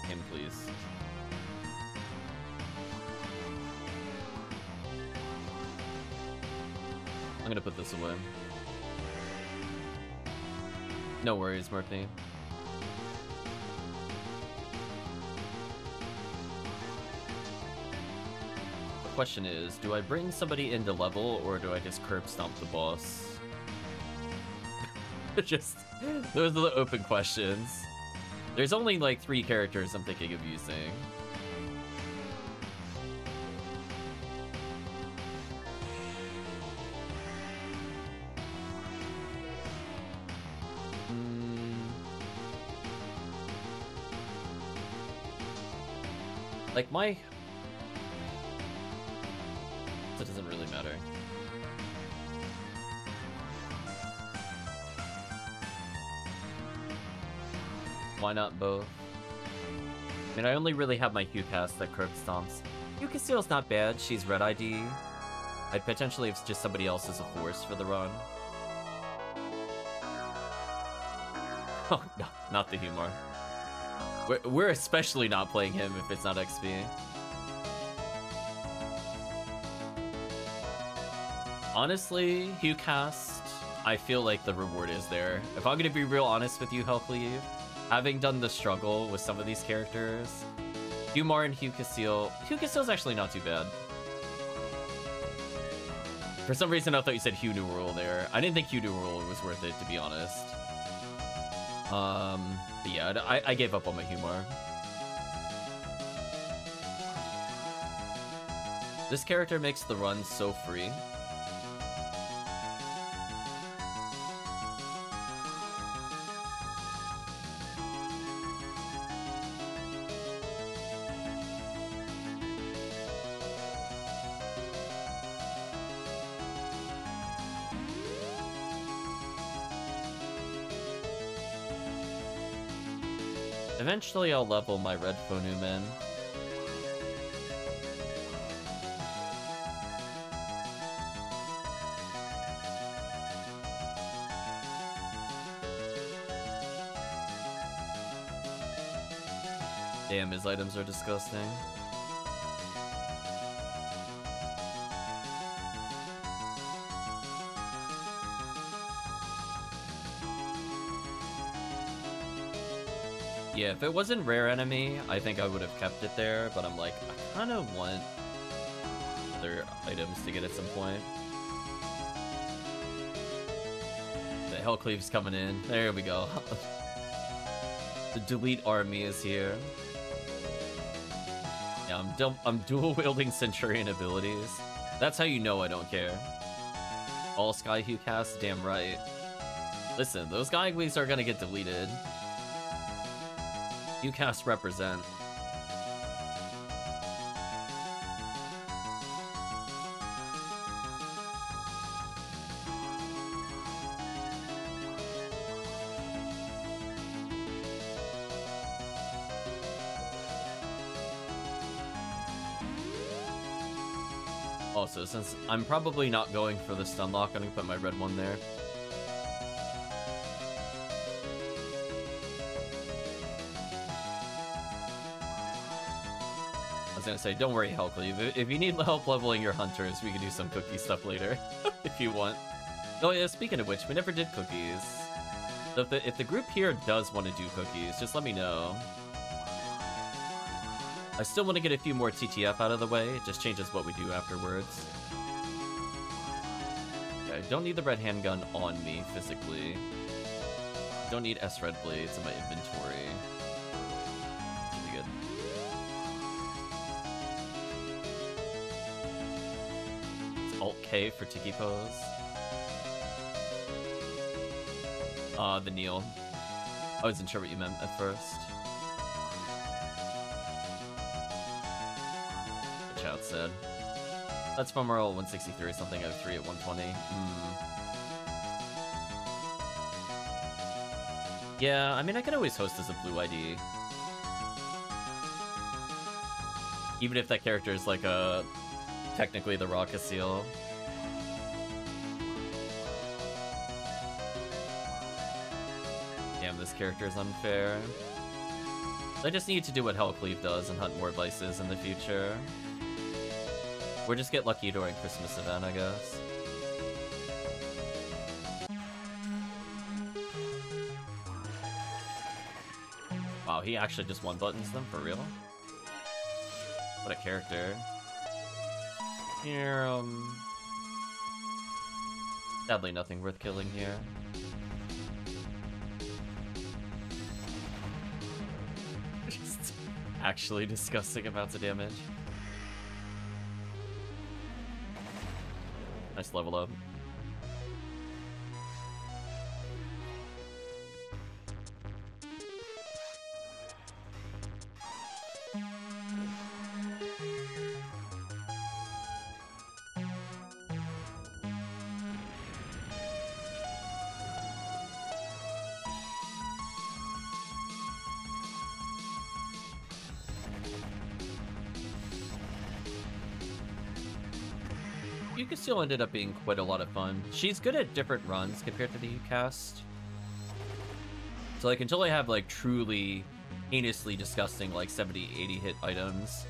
Game, please. I'm gonna put this away. No worries, Murphy. Question is, do I bring somebody into level, or do I just curb stomp the boss? just, those are the open questions. There's only like three characters I'm thinking of using. Mm. Like my... Why not both? I mean, I only really have my HuCast that curb stomps. HUcaseal's not bad, she's red ID. I'd potentially have just somebody else as a force for the run. Oh, no, not the HUmar. We're, we're especially not playing him if it's not XP. Honestly, HuCast, I feel like the reward is there. If I'm gonna be real honest with you, Hellcleave, having done the struggle with some of these characters, HUmar and HUcaseal, Hugh Casil's actually not too bad. For some reason, I thought you said HUnewearl there. I didn't think HUnewearl was worth it, to be honest. Um, but yeah, I, I gave up on my HUmar. This character makes the run so free. Eventually I'll level my red Fonumen. Damn, his items are disgusting. Yeah, if it wasn't rare enemy, I think I would have kept it there, but I'm like, I kind of want other items to get at some point. The Hellcleave's coming in. There we go. the delete army is here. Yeah, I'm, I'm dual wielding Centurion abilities. That's how you know I don't care. All Sky HuCast, damn right. Listen, those Gaiwees are gonna get deleted. HuCast represent. Also, since I'm probably not going for the stun lock, I'm gonna put my red one there. Gonna say, don't worry, Hellcleave. If you need help leveling your hunters, we can do some cookie stuff later, if you want. Oh yeah, speaking of which, we never did cookies. So if the, if the group here does want to do cookies, just let me know. I still want to get a few more TTF out of the way, it just changes what we do afterwards. I don't need the red handgun on me, physically. Don't need S-Red blades in my inventory. Alt-K for Tiki Pose. Uh, the Neil. I wasn't sure what you meant at first. The chat said. That's from Earl 163 something 03 at 120. Hmm. Yeah, I mean, I could always host as a blue ID. Even if that character is like a... Technically the RAcaseal. Character is unfair. I just need to do what Hellcleave does and hunt more vices in the future. Or just get lucky during Christmas event, I guess. Wow, he actually just one buttons them for real? What a character. Here, um... Sadly, nothing worth killing here. Actually disgusting amounts of damage. Nice level up. Still ended up being quite a lot of fun. She's good at different runs compared to the cast. So like until I have like truly heinously disgusting like 70, 80 hit items,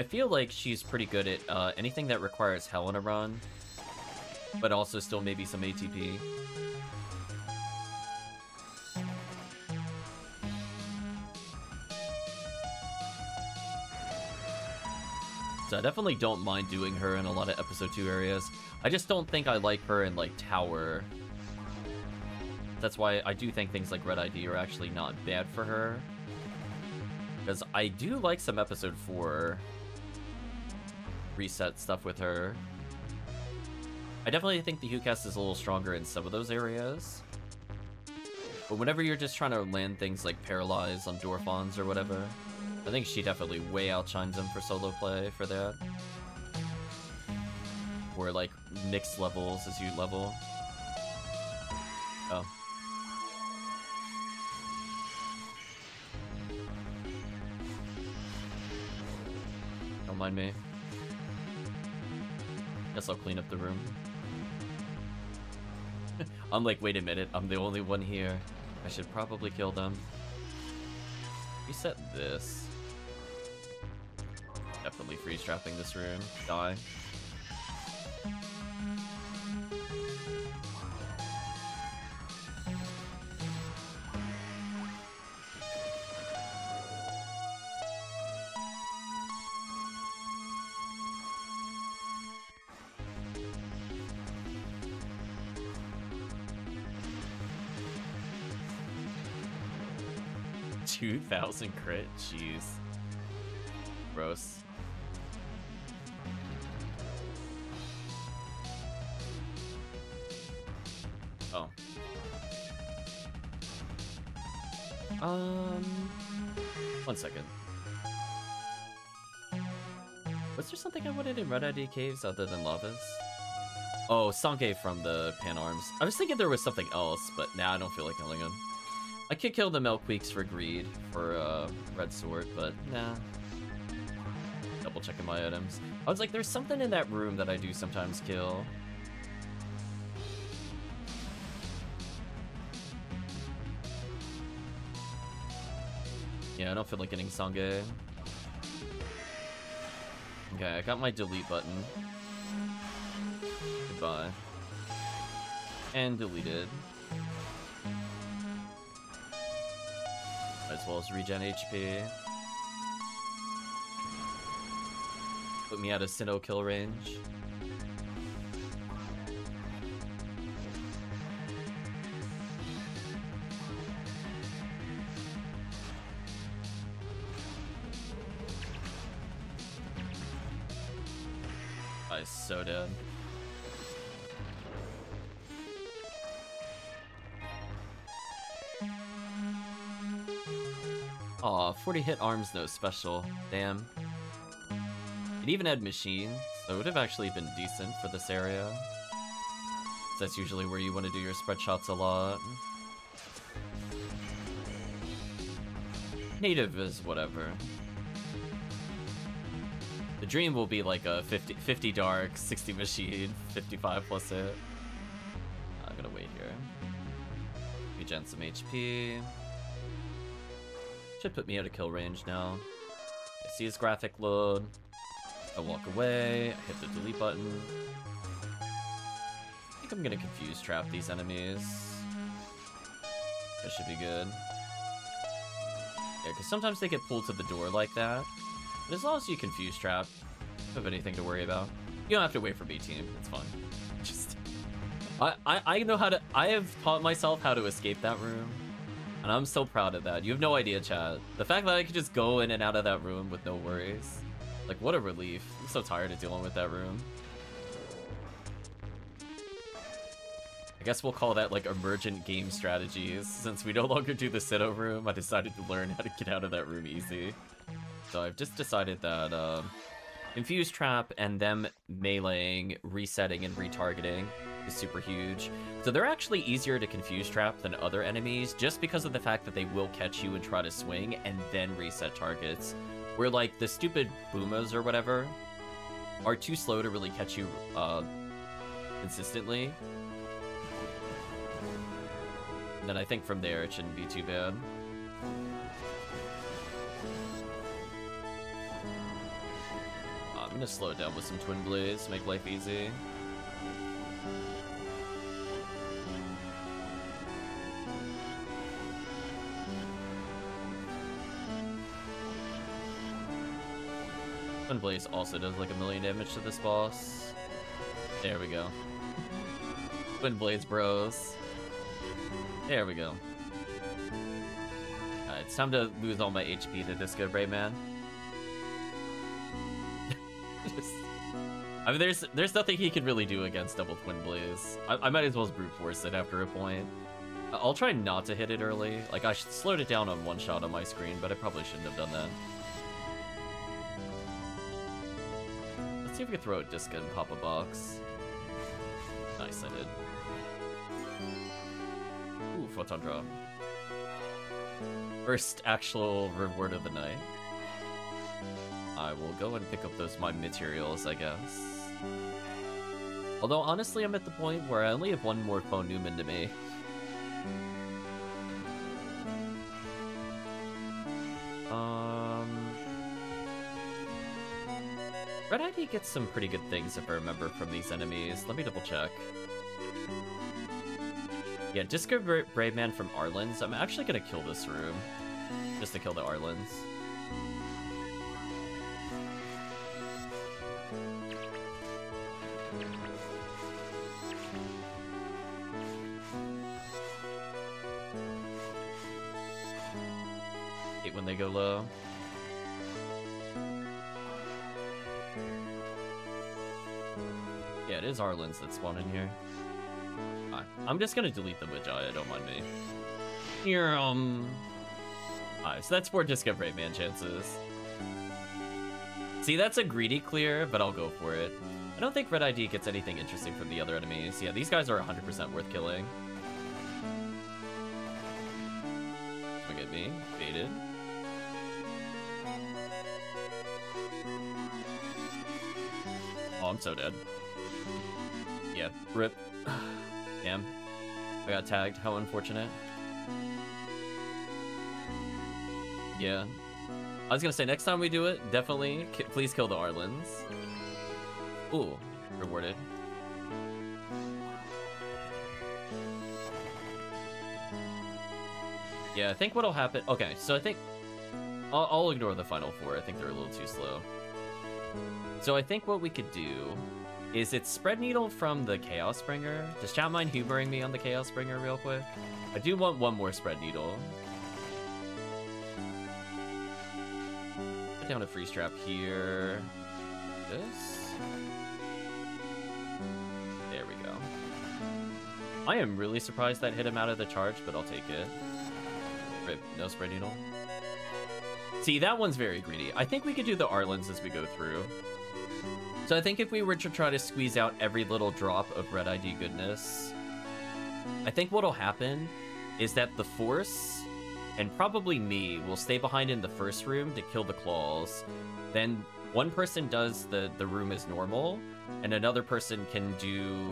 I feel like she's pretty good at uh, anything that requires hell in a run, but also still maybe some ATP. I definitely don't mind doing her in a lot of episode 2 areas. I just don't think I like her in, like, Tower. That's why I do think things like Red ID are actually not bad for her. Because I do like some episode 4 reset stuff with her. I definitely think the HuCast is a little stronger in some of those areas. But whenever you're just trying to land things like Paralyze on Dorphons or whatever, I think she definitely way outshines him for solo play for that. Or like mixed levels as you level. Oh. Don't mind me. Guess I'll clean up the room. I'm like, wait a minute, I'm the only one here. I should probably kill them. Reset this. Definitely freeze trapping this room. Die. Two thousand crit, jeez. Gross. I wanted in Red ID Caves other than lavas? Oh, Sange from the Pan Arms. I was thinking there was something else, but now nah, I don't feel like killing him. I could kill the Milkweeks for greed, for uh, Red Sword, but nah. Double checking my items. I was like, there's something in that room that I do sometimes kill. Yeah, I don't feel like getting Sange. Okay, I got my delete button. Goodbye. And deleted. As well as regen HP. Put me at a Sinow kill range. 40 hit arms no special. Damn. It even had machines, so it would have actually been decent for this area. That's usually where you want to do your spread shots a lot. Native is whatever. The dream will be like a 50, 50 dark, 60 machine, 55 plus hit. I'm gonna wait here. Regen some HP. Should put me out of kill range now. I see his graphic load. I walk away, I hit the delete button. I think I'm gonna confuse trap these enemies. That should be good. Yeah, because sometimes they get pulled to the door like that. But as long as you confuse trap, you don't have anything to worry about. You don't have to wait for B team. It's fine. Just, I, I, I know how to. I have taught myself how to escape that room, and I'm so proud of that. You have no idea, Chad. The fact that I could just go in and out of that room with no worries, like what a relief. I'm so tired of dealing with that room. I guess we'll call that like emergent game strategies. Since we no longer do the Sinow room, I decided to learn how to get out of that room easy. So I've just decided that uh, Infuse Trap and them meleeing, resetting, and retargeting is super huge. So they're actually easier to Confuse Trap than other enemies just because of the fact that they will catch you and try to swing and then reset targets. Where like the stupid Boomas or whatever are too slow to really catch you uh, consistently. And then I think from there it shouldn't be too bad. I'm gonna slow it down with some Twin Blades, make life easy. Twin Blaze also does like a million damage to this boss. There we go. Twin Blades bros. There we go. Alright, it's time to lose all my HP to Disco Brave Man. I mean, there's there's nothing he can really do against Double Twin Blaze. I, I might as well brute force it after a point. I'll try not to hit it early. Like, I slowed it down on one shot on my screen, but I probably shouldn't have done that. Let's see if we can throw a disc and pop a box. Nice, I did. Ooh, photon draw. First actual reward of the night. I will go and pick up those my materials, I guess. Although, honestly, I'm at the point where I only have one more FOnewm to me. Red ID gets some pretty good things if I remember from these enemies. Let me double check. Yeah, Disco Bra Brave Man from Arlen's. I'm actually gonna kill this room. Just to kill the Arlen's. That spawn in here. Alright, I'm just gonna delete the Magi, don't mind me. Here, um... Alright, so that's for Disco Brave Man chances. See, that's a greedy clear, but I'll go for it. I don't think Red ID gets anything interesting from the other enemies. Yeah, these guys are 100% worth killing. Look at me, baited. Oh, I'm so dead. Yeah, rip. Damn. I got tagged, how unfortunate. Yeah. I was gonna say, next time we do it, definitely, please kill the Arlens. Ooh, rewarded. Yeah, I think what'll happen... Okay, so I think... I'll, I'll ignore the final four. I think they're a little too slow. So I think what we could do is it Spread Needle from the Chaos Bringer. Does chat mind humoring me on the Chaos Bringer real quick? I do want one more Spread Needle. Put down a Freeze Trap here. This? There we go. I am really surprised that hit him out of the charge, but I'll take it. Rip, no Spread Needle. See, that one's very greedy. I think we could do the Arlens as we go through. So I think if we were to try to squeeze out every little drop of red ID goodness, I think what'll happen is that the Force and probably me will stay behind in the first room to kill the claws. Then one person does the, the room as normal, and another person can do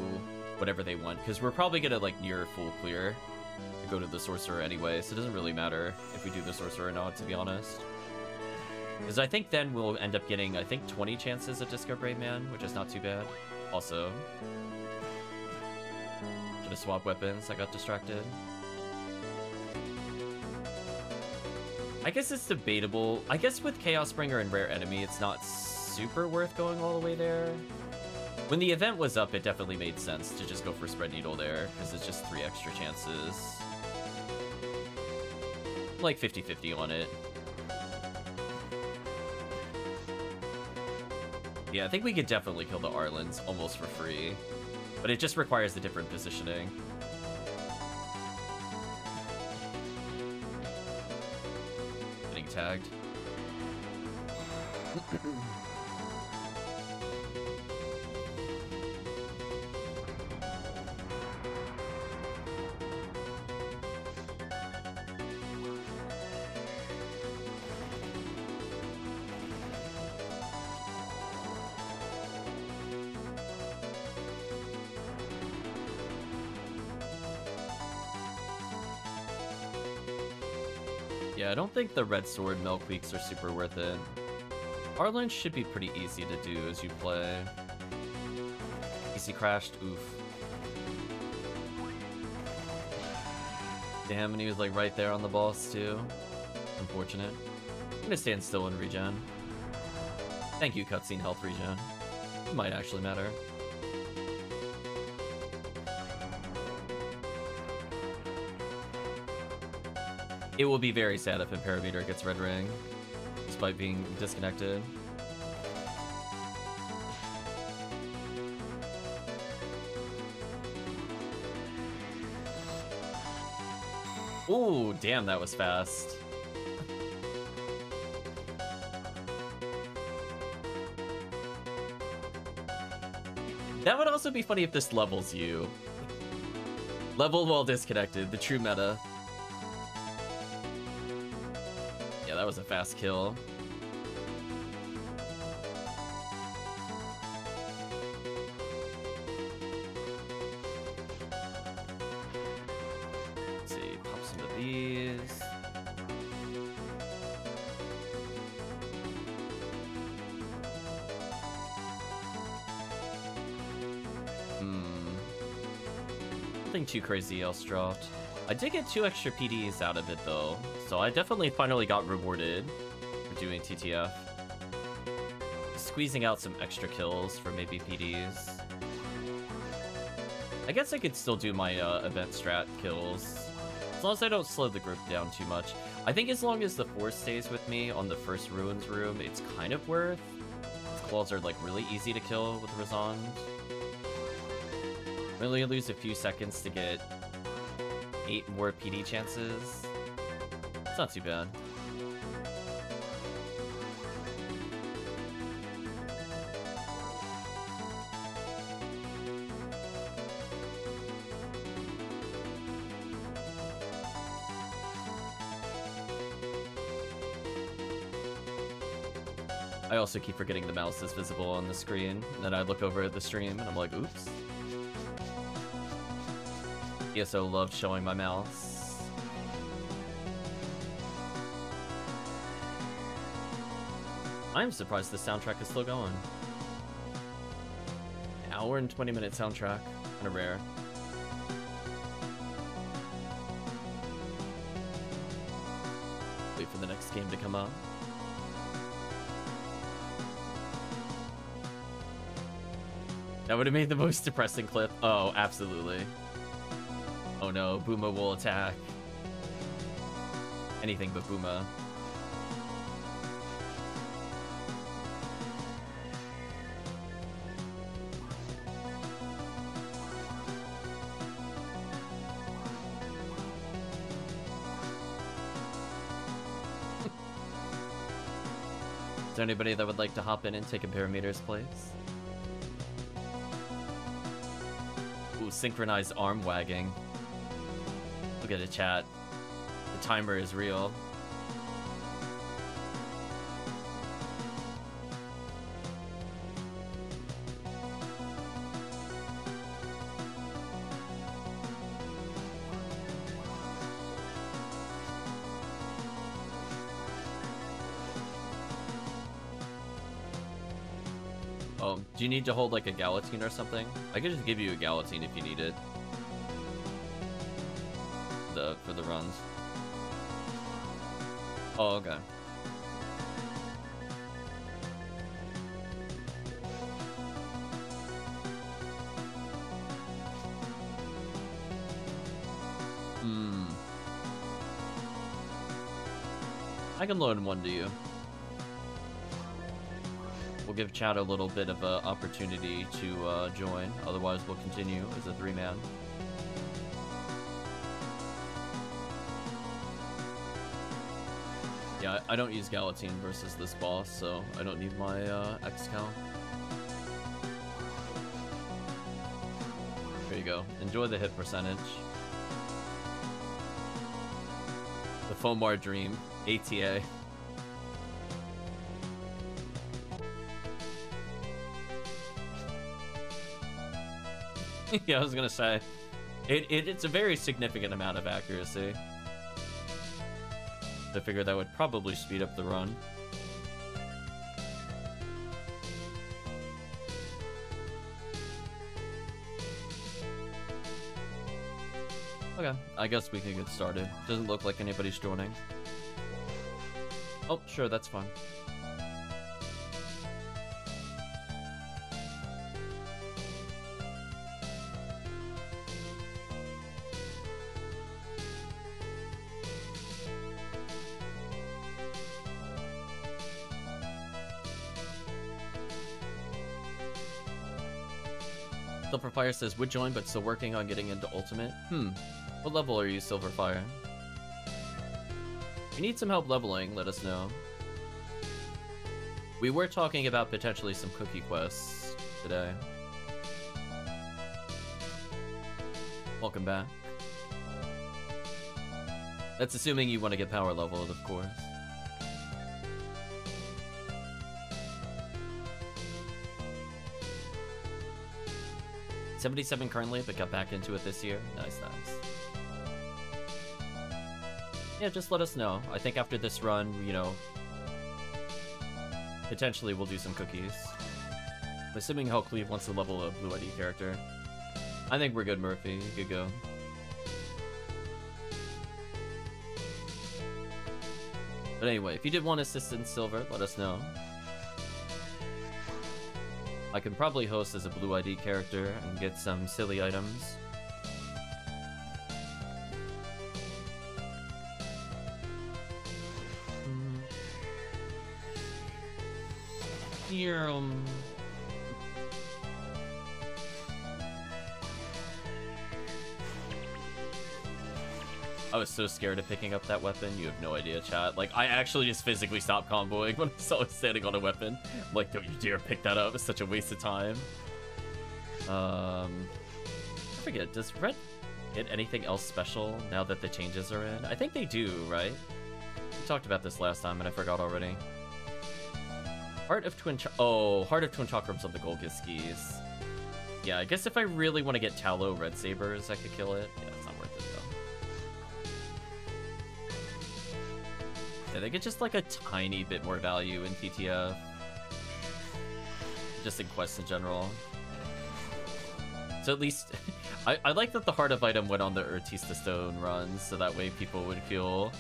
whatever they want, because we're probably gonna like near full clear to go to the sorcerer anyway, so it doesn't really matter if we do the sorcerer or not, to be honest. Because I think then we'll end up getting, I think, 20 chances at Disco Brave Man, which is not too bad. Also, gonna swap weapons, I got distracted. I guess it's debatable. I guess with Chaos Bringer and Rare Enemy, it's not super worth going all the way there. When the event was up, it definitely made sense to just go for Spread Needle there, because it's just three extra chances. Like 50-50 on it. Yeah, I think we could definitely kill the Arlens almost for free. But it just requires a different positioning. Getting tagged. the Red Sword Milkweeks are super worth it. Arlen should be pretty easy to do as you play. Easy crashed, oof. Damn, and he was like right there on the boss too. Unfortunate. I'm gonna stand still and regen. Thank you, cutscene health regen. It might actually matter. It will be very sad if Imperameter gets Red Ring, despite being disconnected. Ooh, damn, that was fast. That would also be funny if this levels you. Level while disconnected, the true meta. Fast kill. Let's see, pop some of these. Hmm. Nothing too crazy else dropped. I did get two extra PDs out of it though, so I definitely finally got rewarded for doing TTF. Squeezing out some extra kills for maybe PDs. I guess I could still do my uh, event strat kills, as long as I don't slow the group down too much. I think as long as the force stays with me on the first ruins room, it's kind of worth. Claws are like really easy to kill with Razonde. Really lose a few seconds to get eight more PD chances. It's not too bad. I also keep forgetting the mouse is visible on the screen, and then I look over at the stream and I'm like, oops. ESO loved showing my mouse. I'm surprised the soundtrack is still going. An hour and 20 minute soundtrack. Kind of rare. Wait for the next game to come up. That would have made the most depressing clip. Oh, absolutely. No, Booma will attack. Anything but Booma. Is there anybody that would like to hop in and take a Parameter's place? Ooh, synchronized arm wagging. At the chat. The timer is real. Oh, do you need to hold like a Galatine or something? I could just give you a Galatine if you need it. Oh, okay. Hmm. I can loan one to you. We'll give Chad a little bit of an opportunity to uh, join. Otherwise, we'll continue as a three-man. I don't use Galatine versus this boss, so I don't need my uh, X-Cal. There you go. Enjoy the hit percentage. The Fomar Dream, ATA. yeah, I was gonna say, it, it it's a very significant amount of accuracy. I figured that would probably speed up the run. Okay, I guess we can get started. Doesn't look like anybody's joining. Oh, sure, that's fine. Silver Fyre says, would join, but still working on getting into Ultimate. Hmm. What level are you, Silver Fyre? If you need some help leveling, let us know. We were talking about potentially some cookie quests today. Welcome back. That's assuming you want to get power leveled, of course. 77 currently, but got back into it this year. Nice, nice. Yeah, just let us know. I think after this run, you know, potentially we'll do some cookies. I'm assuming Hell Cleave wants to level a Blue ID character. I think we're good, Murphy. Good go. But anyway, if you did want assistance, Silver, let us know. I can probably host as a Blue ID character and get some silly items. So scared of picking up that weapon, you have no idea, chat. Like, I actually just physically stopped comboing when I saw it standing on a weapon. I'm like, don't you dare pick that up, it's such a waste of time. Um, I forget, does Red get anything else special now that the changes are in? I think they do, right? We talked about this last time and I forgot already. Heart of Twin Ch Oh, Heart of Twin Chakrams on the Golgiskis. Yeah, I guess if I really want to get Tallow Red Sabers, I could kill it. Yeah, Yeah, they get just like a tiny bit more value in TTF. Just in quests in general. So at least, I, I like that the Heart of Item went on the Urtista Stone runs, so that way people would feel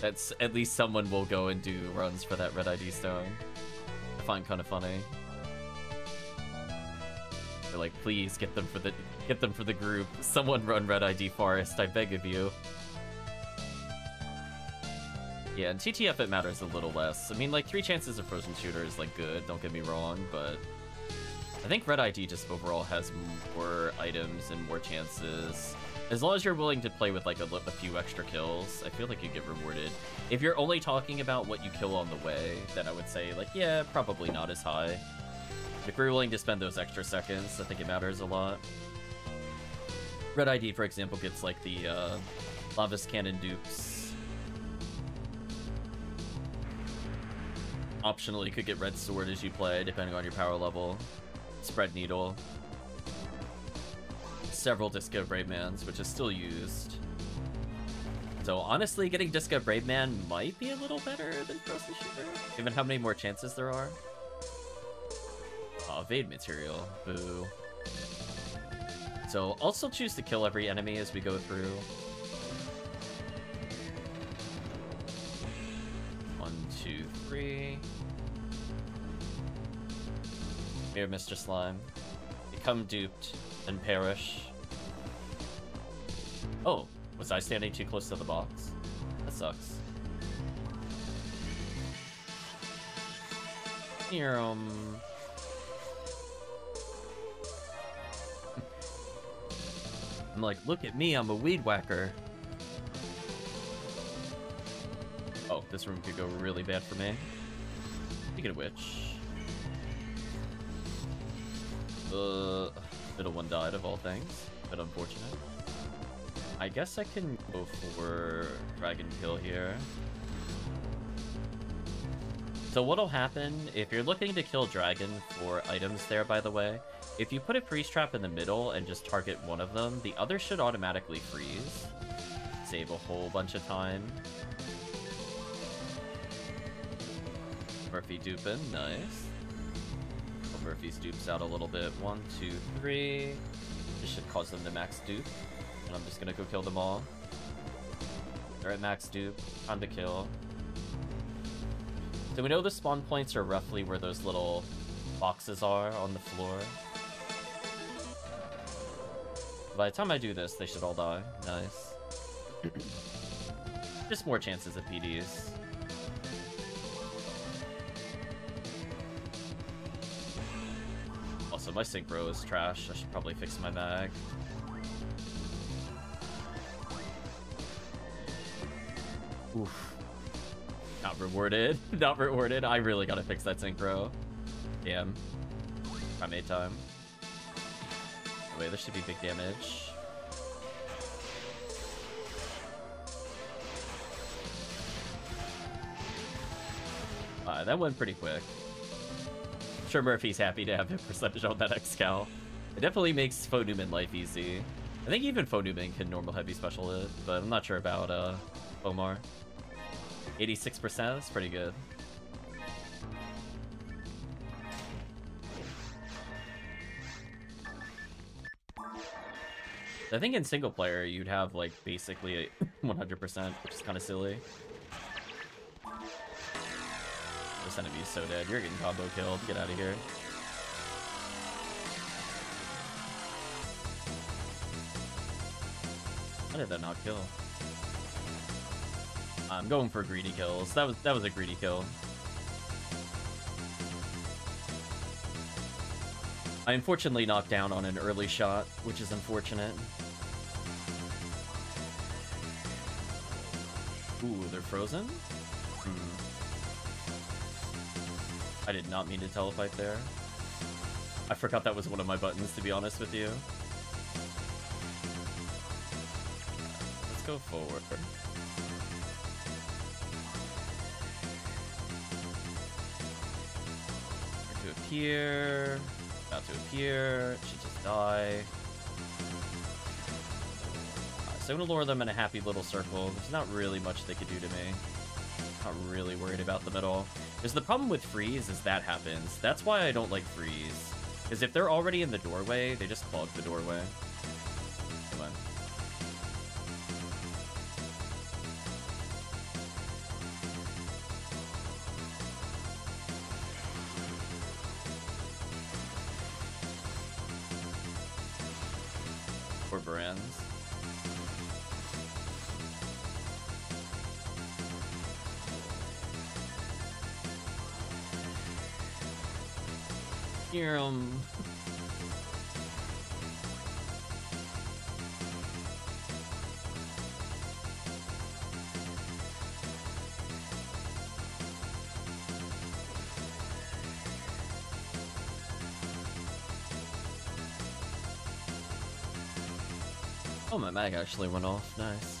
that's at least someone will go and do runs for that Red ID Stone. I find kind of funny. They're like, please get them for the get them for the group. Someone run Red ID Forest, I beg of you. Yeah, in TTF it matters a little less. I mean, like, three chances of Frozen Shooter is, like, good, don't get me wrong, but... I think Red ID just overall has more items and more chances. As long as you're willing to play with, like, a, a few extra kills, I feel like you get rewarded. If you're only talking about what you kill on the way, then I would say, like, yeah, probably not as high. If you're willing to spend those extra seconds, I think it matters a lot. Red ID, for example, gets, like, the, uh, Lavis Cannon dupes Optionally, you could get Red Sword as you play, depending on your power level. Spread Needle. Several Disco Bravemans, which is still used. So honestly, getting Disco Braveman might be a little better than Frozen Shooter, given how many more chances there are. Oh, evade material. Boo. So I'll still choose to kill every enemy as we go through. Three. Here, Mr. Slime. Become duped and perish. Oh, was I standing too close to the box? That sucks. Here, um... I'm like, look at me, I'm a weed whacker. Oh, this room could go really bad for me. Speaking of which... The middle one died of all things. Bit unfortunate. I guess I can go for Dragon Kill here. So what'll happen, if you're looking to kill Dragon for items there, by the way, if you put a freeze trap in the middle and just target one of them, the other should automatically freeze. Save a whole bunch of time. Murphy dupin, nice. Murphy's dupes out a little bit. One, two, three. This should cause them to max dupe. And I'm just gonna go kill them all. They're at max dupe. Time to kill. So we know the spawn points are roughly where those little boxes are on the floor. By the time I do this, they should all die. Nice. Just more chances of PDs. Also, my synchro is trash. I should probably fix my mag. Oof. Not rewarded. Not rewarded. I really gotta fix that synchro. Damn. I made time. Wait, this should be big damage. Uh, that went pretty quick. I'm sure Murphy's happy to have hit percentage on that Excal. It definitely makes Fonumen life easy. I think even Fonumen can normal heavy special it, but I'm not sure about uh, Omar. 86%, that's pretty good. I think in single player you'd have like basically 100%, which is kind of silly. This enemy's so dead. You're getting combo killed. Get out of here. How did that not kill? I'm going for greedy kills. That was that was a greedy kill. I unfortunately knocked down on an early shot, which is unfortunate. Ooh, they're frozen? I did not mean to telefight there. I forgot that was one of my buttons, to be honest with you. Let's go forward. to appear. About to appear. She just die. Uh, so I'm gonna lure them in a happy little circle. There's not really much they could do to me. Not really worried about them at all. Because the problem with freeze is that happens. That's why I don't like freeze. Because if they're already in the doorway, they just clog the doorway. Hear 'em. Oh, my mag actually went off. Nice.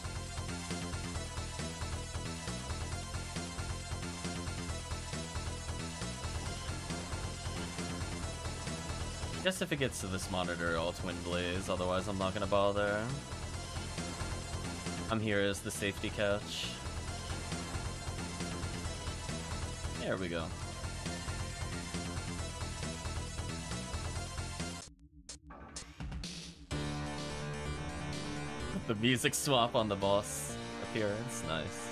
Guess if it gets to this monitor, I'll twin blaze. Otherwise, I'm not gonna bother. I'm here as the safety catch. There we go. the music swap on the boss appearance, nice.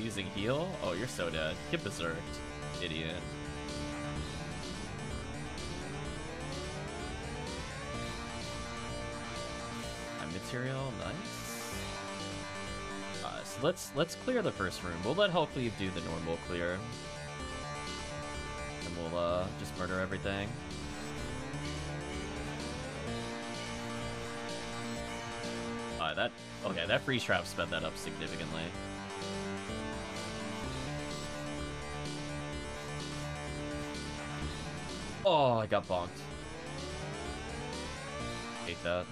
Using heal? Oh, you're so dead. Get berserked, idiot. Material, nice. Uh, so let's let's clear the first room. We'll let Hulkleave do the normal clear. And we'll uh, just murder everything. Uh, that okay, that freeze trap sped that up significantly. Oh, I got bonked. Hate that.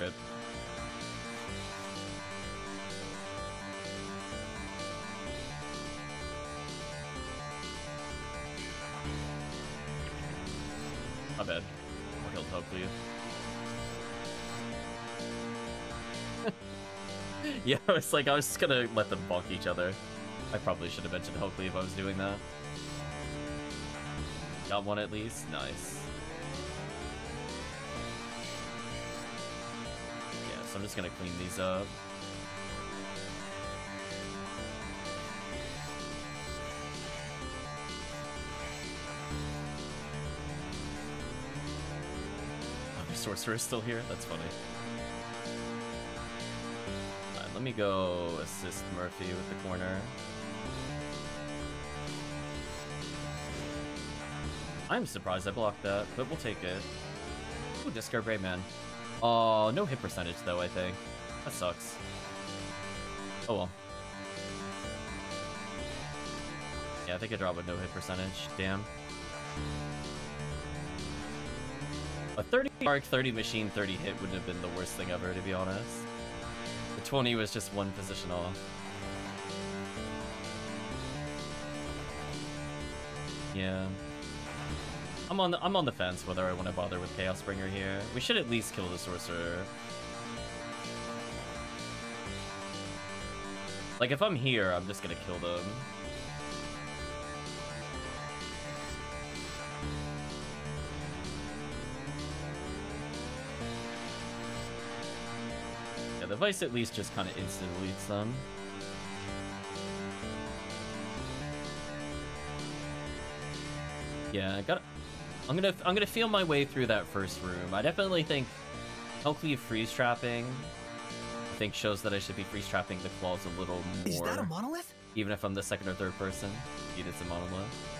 Rip. My bad. More hope, please. yeah, it's like I was just gonna let them bonk each other. I probably should have mentioned Hopefully if I was doing that. Got one at least? Nice. Yeah, so I'm just gonna clean these up. Oh, sorcerer is still here? That's funny. Let me go assist Murphy with the corner. I'm surprised I blocked that, but we'll take it. Ooh, discard Rayman. Oh, no hit percentage though, I think. That sucks. Oh well. Yeah, I think I draw with no hit percentage. Damn. A 30 arc, 30 machine, 30 hit wouldn't have been the worst thing ever, to be honest. The 20 was just one position off. Yeah. I'm on the I'm on the fence whether I want to bother with Chaos Bringer here. We should at least kill the sorcerer. Like if I'm here, I'm just gonna kill them. Yeah, the Vice at least just kind of instant deletes them. Yeah, I got. I'm gonna I'm gonna feel my way through that first room. I definitely think Hopefully freeze trapping I think shows that I should be freeze trapping the claws a little more. Is that a monolith? Even if I'm the second or third person. Indeed it's a monolith.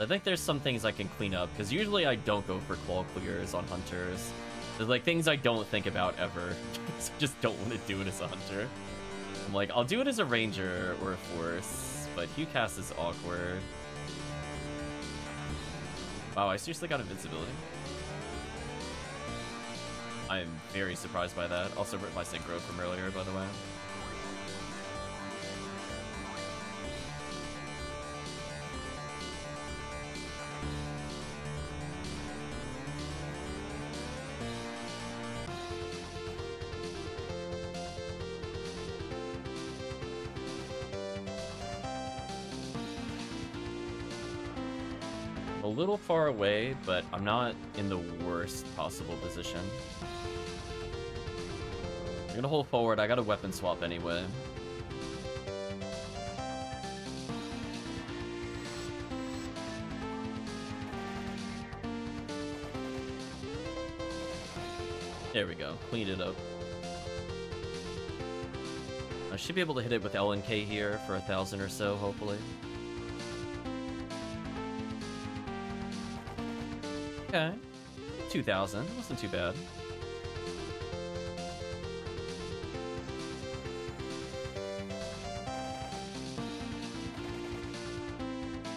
I think there's some things I can clean up, because usually I don't go for claw clears on hunters. There's like things I don't think about ever. I just don't want to do it as a hunter. I'm like, I'll do it as a ranger or a force, but HuCast is awkward. Wow, I seriously got invincibility. I am very surprised by that. Also ripped my synchro from earlier, by the way. Little far away, but I'm not in the worst possible position. I'm gonna hold forward. I got a weapon swap anyway. There we go. Clean it up. I should be able to hit it with LNK here for a thousand or so, hopefully. Okay. 2,000. Wasn't too bad.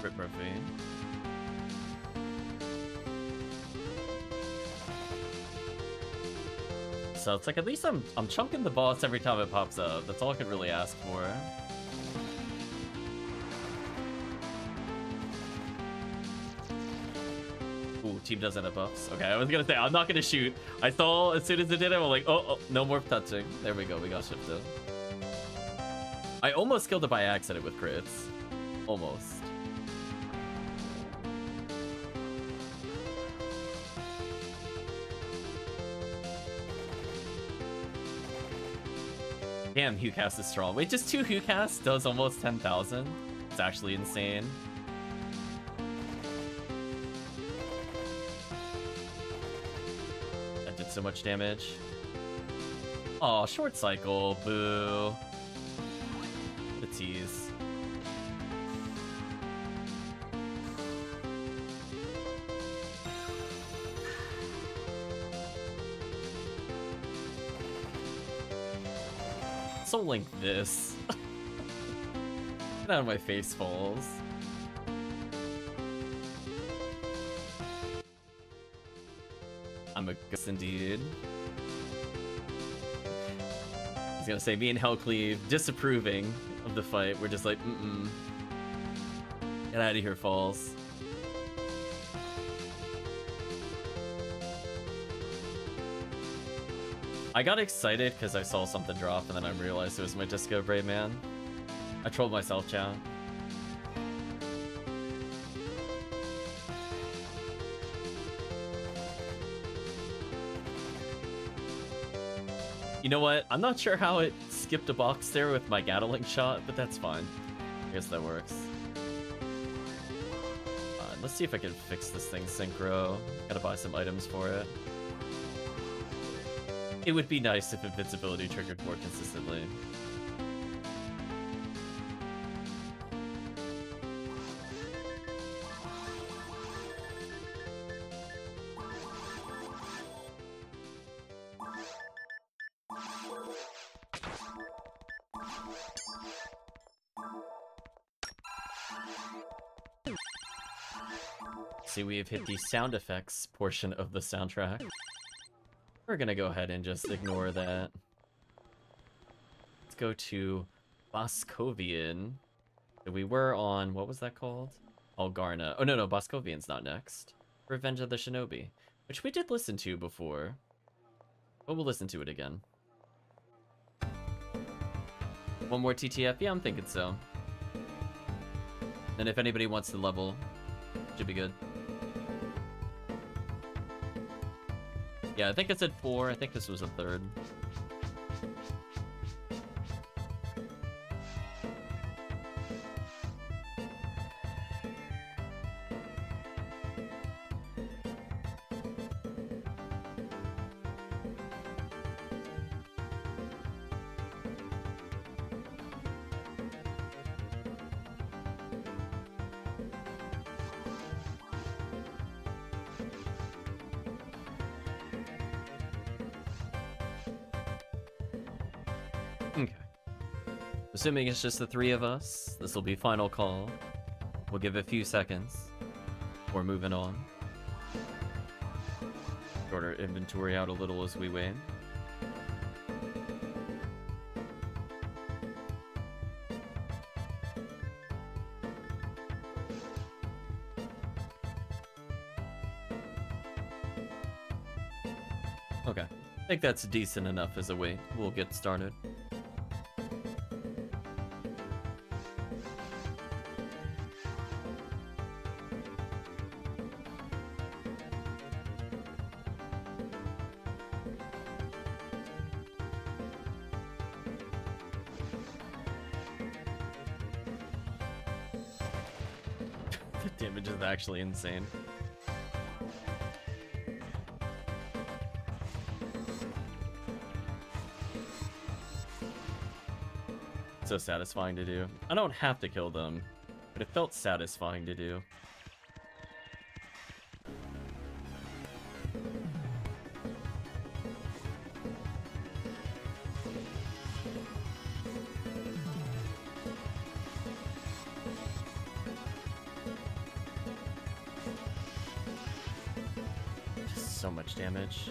Rip Murphy. So it's like at least I'm I'm chunking the boss every time it pops up. That's all I could really ask for. Team doesn't have buffs. Okay, I was gonna say I'm not gonna shoot. I saw as soon as it did it, I'm like, oh, oh no more touching. There we go, we got shifted. I almost killed it by accident with crits. Almost. Damn, HuCast is strong. Wait, just two HuCast does almost 10,000? It's actually insane. So much damage. Oh, short cycle. Boo. The tease. Soul Link this. Get out of my face, Falz. I'm a ghost indeed. I was gonna say, me and Hellcleave disapproving of the fight. We're just like, mm-mm. Get out of here, Falz. I got excited because I saw something drop and then I realized it was my Disco Brave Man. I trolled myself, chat. Know what? I'm not sure how it skipped a box there with my Gatling shot, but that's fine. I guess that works. Uh, let's see if I can fix this thing synchro. Gotta buy some items for it. It would be nice if invincibility triggered more consistently. Have hit the sound effects portion of the soundtrack. We're gonna go ahead and just ignore that. Let's go to Boscovian. We were on, what was that called? Algarna. Oh, no, no, Boscovian's not next. Revenge of the Shinobi, which we did listen to before. But we'll listen to it again. One more TTF? Yeah, I'm thinking so. And if anybody wants to level, should be good. Yeah, I think I said four. I think this was a third. Assuming it's just the three of us, this will be final call. We'll give a few seconds. We're moving on. Sort our inventory out a little as we wait. Okay. I think that's decent enough as a wait. We'll get started. Actually insane. So satisfying to do. I don't have to kill them, but it felt satisfying to do. Much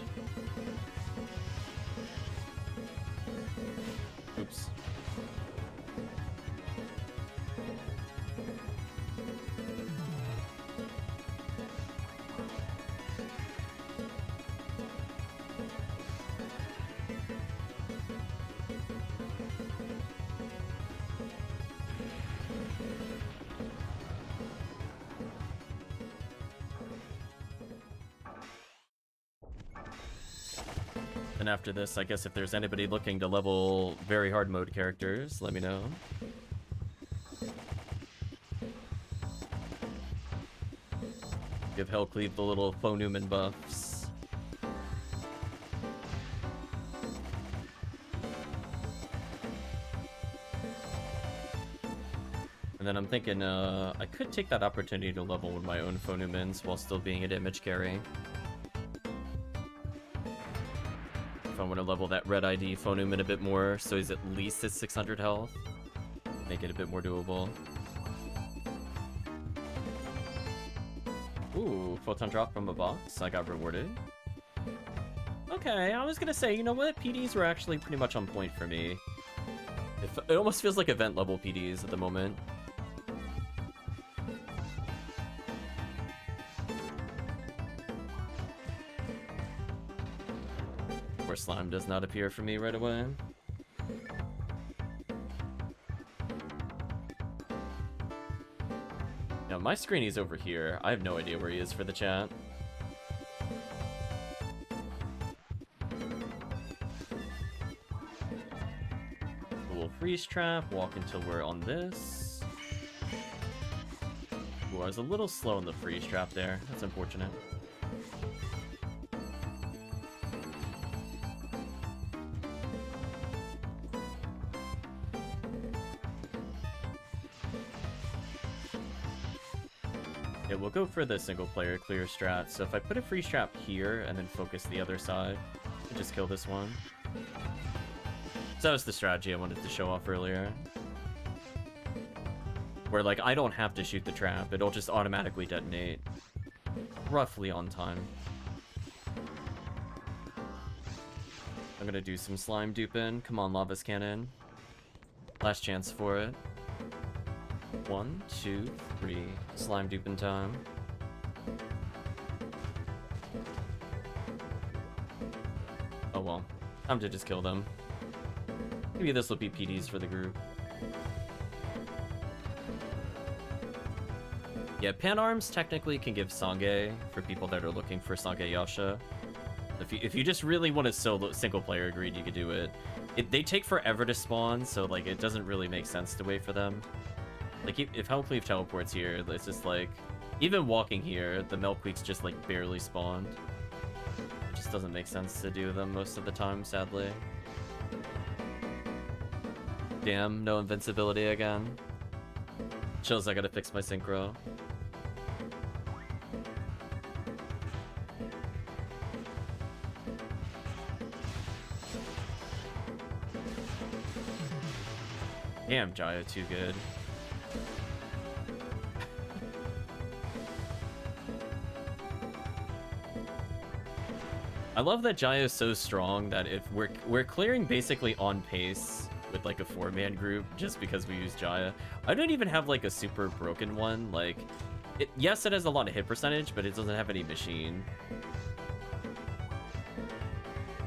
after this, I guess if there's anybody looking to level very hard mode characters, let me know. Give Hellcleave the little Newman buffs. And then I'm thinking, uh, I could take that opportunity to level with my own Phonumans while still being a damage carry. Level that red ID Phonuman a bit more, so he's at least at 600 health. Make it a bit more doable. Ooh, photon drop from a box. I got rewarded. Okay, I was gonna say, you know what? PDs were actually pretty much on point for me. It, it almost feels like event level PDs at the moment. Does not appear for me right away. Now, my screenie's over here. I have no idea where he is for the chat. We'll freeze trap, walk until we're on this. Ooh, I was a little slow in the freeze trap there. That's unfortunate. Go for the single player clear strat. So if I put a freeze trap here and then focus the other side, and just kill this one. So that was the strategy I wanted to show off earlier. Where like I don't have to shoot the trap, it'll just automatically detonate. Roughly on time. I'm gonna do some slime duping. Come on, Lavis Cannon. Last chance for it. One, two, three. Slime duping time. Time to just kill them. Maybe this will be PDs for the group. Yeah, pan arms technically can give Sange for people that are looking for Sange Yasha. If you, if you just really want a solo single player greed, you could do it. it. They take forever to spawn, so like it doesn't really make sense to wait for them. Like if, Hellcleave teleports here, it's just like even walking here, the Milkweeks just like barely spawned. Doesn't make sense to do them most of the time, sadly. Damn, no invincibility again. Chills, I gotta fix my synchro. Damn, Jaya, too good. I love that Jaya is so strong that if we're we're clearing basically on pace with like a four-man group just because we use Jaya. I don't even have like a super broken one. Like, it, yes, it has a lot of hit percentage, but it doesn't have any machine.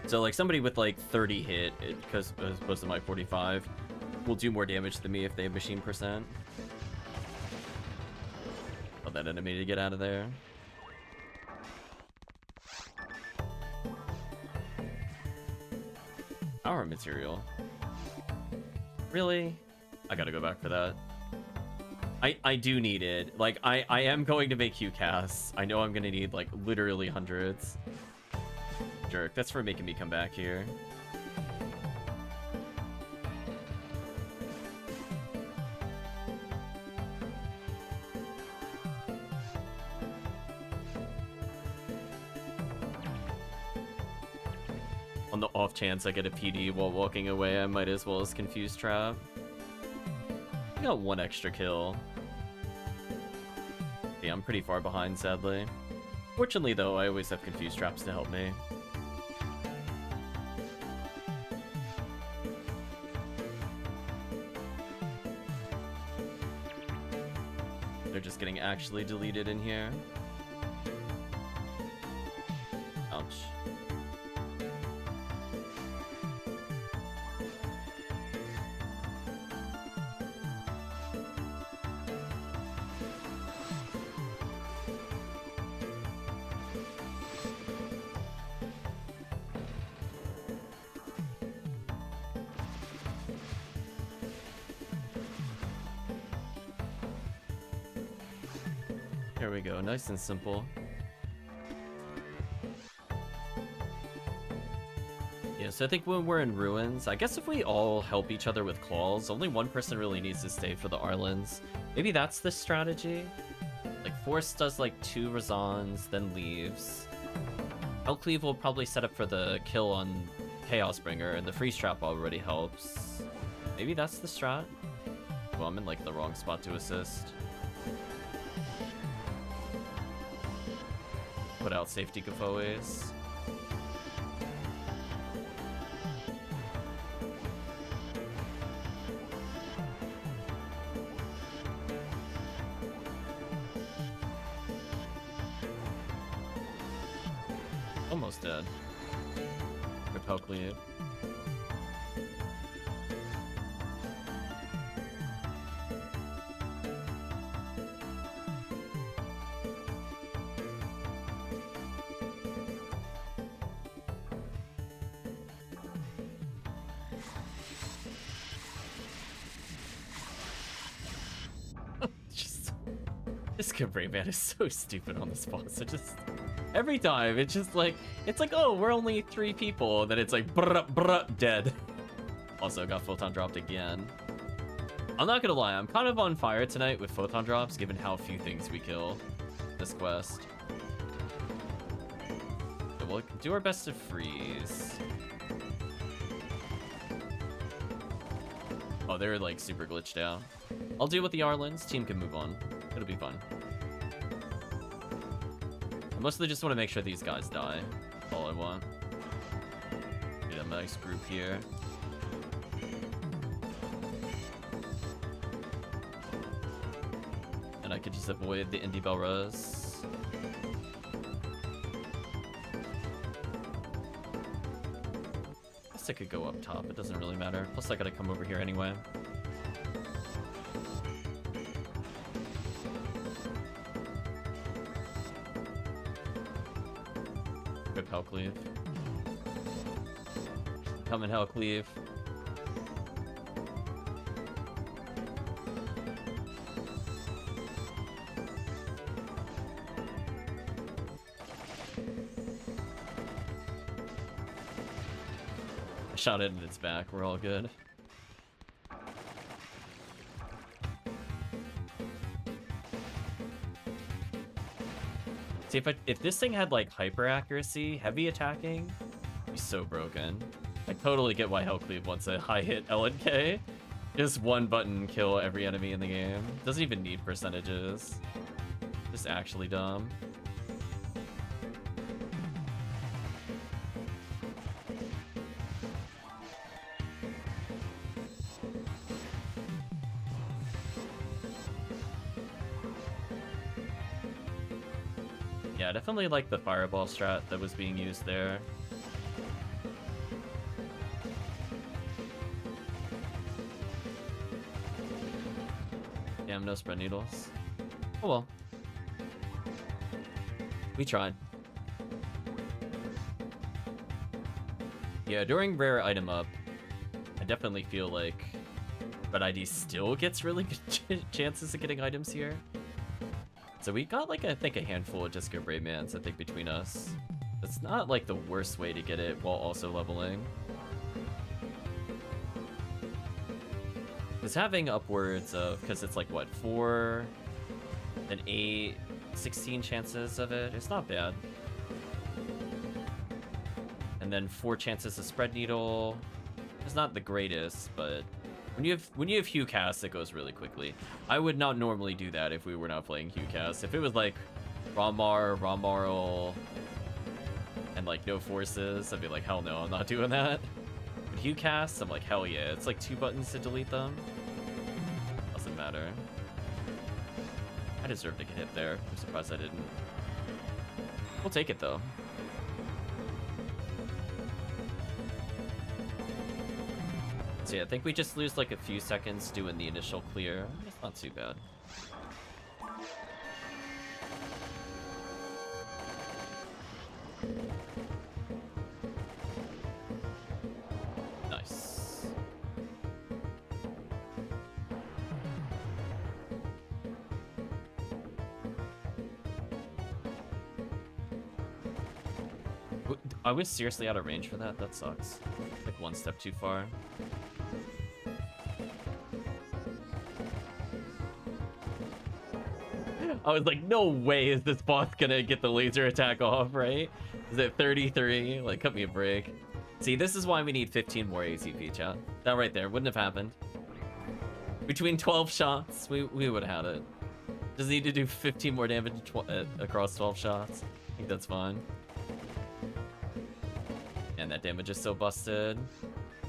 So like somebody with like 30 hit, because as opposed to my 45, will do more damage than me if they have machine percent. Tell that enemy to get out of there. Power material. Really? I gotta go back for that. I, I do need it. Like, I, I am going to make QCasts. I know I'm to need, like, literally hundreds. Jerk, that's for making me come back here. Chance I get a PD while walking away, I might as well as Confuse Trap. I got one extra kill. Yeah, I'm pretty far behind, sadly. Fortunately, though, I always have Confuse Traps to help me. They're just getting actually deleted in here. Nice and simple. Yeah, so I think when we're in ruins, I guess if we all help each other with claws, only one person really needs to stay for the Arlens. Maybe that's the strategy? Like, Force does like two Razans, then leaves. Hellcleave will probably set up for the kill on Chaosbringer, and the freeze trap already helps. Maybe that's the strat? Well, I'm in like the wrong spot to assist. Out safety Gifoies. Man is so stupid on the boss. It just every time it's just like it's like oh we're only three people then it's like brr brr dead. Also got photon dropped again. I'm not gonna lie, I'm kind of on fire tonight with photon drops given how few things we kill this quest. So we'll do our best to freeze. Oh, they're like super glitched out. I'll deal with the Arlens. Team can move on. It'll be fun. I mostly just want to make sure these guys die. All I want. Get a nice group here. And I could just avoid the Indie Belras. Guess I could go up top. It doesn't really matter. Plus, I gotta come over here anyway. I shot it in its back. We're all good. See, if, I, if this thing had, like, hyper accuracy, heavy attacking, so broken. Totally get why Hellcleave wants a high hit LNK. Just one button kill every enemy in the game. Doesn't even need percentages. Just actually dumb. Yeah, definitely like the fireball strat that was being used there. Spread needles. Oh well. We tried. Yeah, during rare item up, I definitely feel like but ID still gets really good ch chances of getting items here. So we got like I think a handful of just good Braymans, I think, between us. It's not like the worst way to get it while also leveling. Because having upwards of, because it's like what, four, and eight, 16 chances of it, it's not bad. And then four chances of spread needle. It's not the greatest, but when you have when you have HuCast, it goes really quickly. I would not normally do that if we were not playing HuCast. If it was like Rombart, RAmarl, and like no forces, I'd be like, hell no, I'm not doing that. But HuCast, I'm like, hell yeah. It's like two buttons to delete them. I deserve to get hit there. I'm surprised I didn't. We'll take it though. So yeah, I think we just lose like a few seconds doing the initial clear. It's not too bad. W- I was seriously out of range for that? That sucks. Like one step too far. I was like, no way is this boss gonna get the laser attack off, right? Is it 33? Like, cut me a break. See, this is why we need 15 more ACP, chat. That right there wouldn't have happened. Between 12 shots, we, we would have had it. Just need to do 15 more damage tw uh, across 12 shots. I think that's fine. Damage is so busted.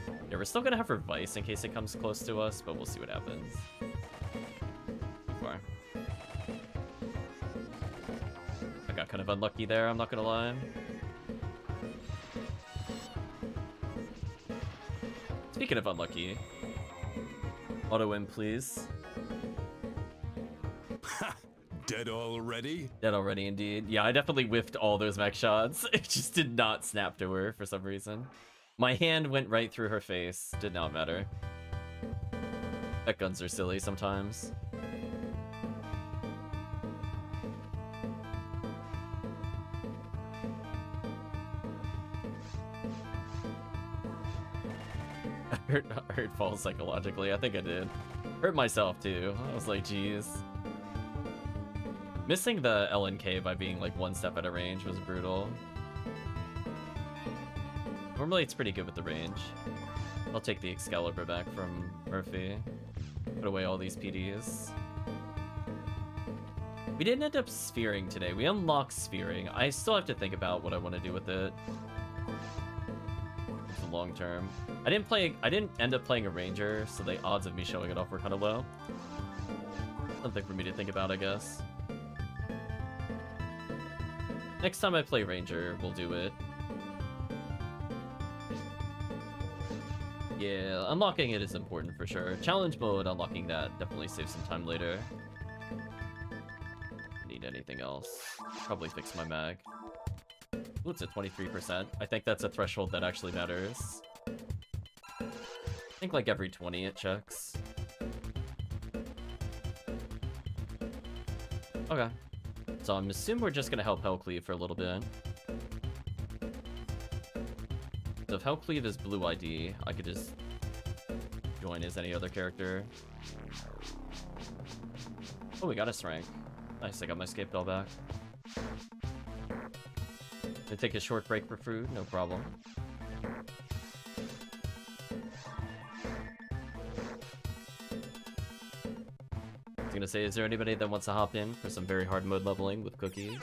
Yeah, we're still gonna have Revice in case it comes close to us, but we'll see what happens. I got kind of unlucky there, I'm not gonna lie. Speaking of unlucky, auto win, please. Dead already? Dead already, indeed. Yeah, I definitely whiffed all those mech shots. It just did not snap to her for some reason. My hand went right through her face. Did not matter. Mech guns are silly sometimes. I hurt, I hurt fall psychologically. I think I did. Hurt myself too. I was like, geez. Missing the LNK by being like one step out of range was brutal. Normally it's pretty good with the range. I'll take the Excalibur back from Murphy. Put away all these PDs. We didn't end up sphering today. We unlocked sphering. I still have to think about what I want to do with it. For long term. I didn't play I didn't end up playing a ranger, so the odds of me showing it off were kinda low. Something for me to think about, I guess. Next time I play Ranger, we'll do it. Yeah, unlocking it is important for sure. Challenge mode, unlocking that definitely saves some time later. Need anything else? Probably fix my mag. Ooh, it's at 23%. I think that's a threshold that actually matters. I think like every 20 it checks. Okay. So I'm assuming we're just gonna help Hellcleave for a little bit. So if Hellcleave is blue ID, I could just join as any other character. Oh, we got a rank. Nice, I got my escape doll back. Gonna take a short break for food, no problem. Say, is there anybody that wants to hop in for some very hard mode leveling with cookies?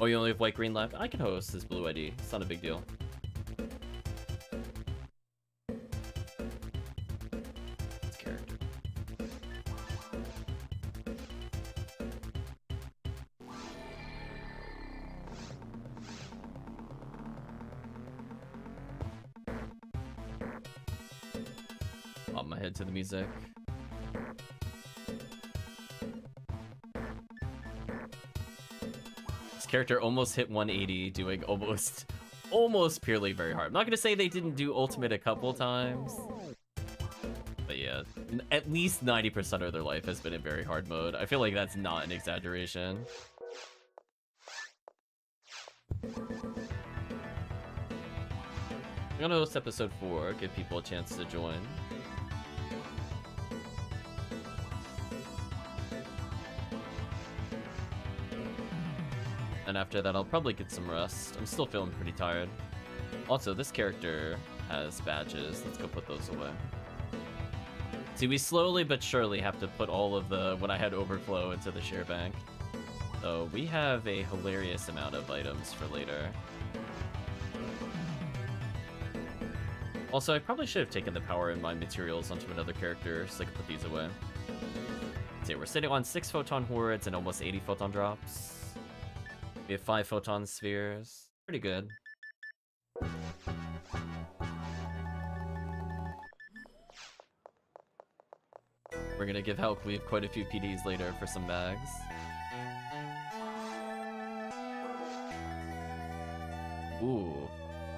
Oh, you only have white green left? I can host this blue ID. It's not a big deal. Music. This character almost hit 180, doing almost, almost purely very hard. I'm not gonna say they didn't do ultimate a couple times. But yeah, at least 90% of their life has been in very hard mode. I feel like that's not an exaggeration. I'm gonna host episode 4, give people a chance to join. After that, I'll probably get some rest. I'm still feeling pretty tired. Also, this character has badges. Let's go put those away. See, we slowly but surely have to put all of the what I had overflow into the share bank. So we have a hilarious amount of items for later. Also, I probably should have taken the power in my materials onto another character so I could put these away. See, we're sitting on 6 photon hordes and almost 80 photon drops. We have 5 photon spheres. Pretty good. We're gonna give help. We have quite a few PDs later for some bags. Ooh,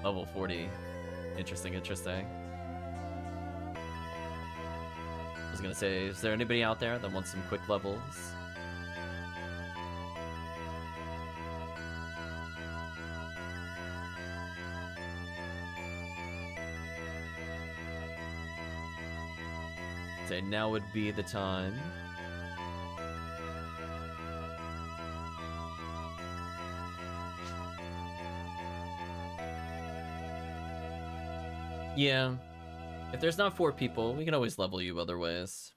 level 40. Interesting, interesting. I was gonna say, is there anybody out there that wants some quick levels? Say now would be the time. Yeah. If there's not four people, we can always level you other ways.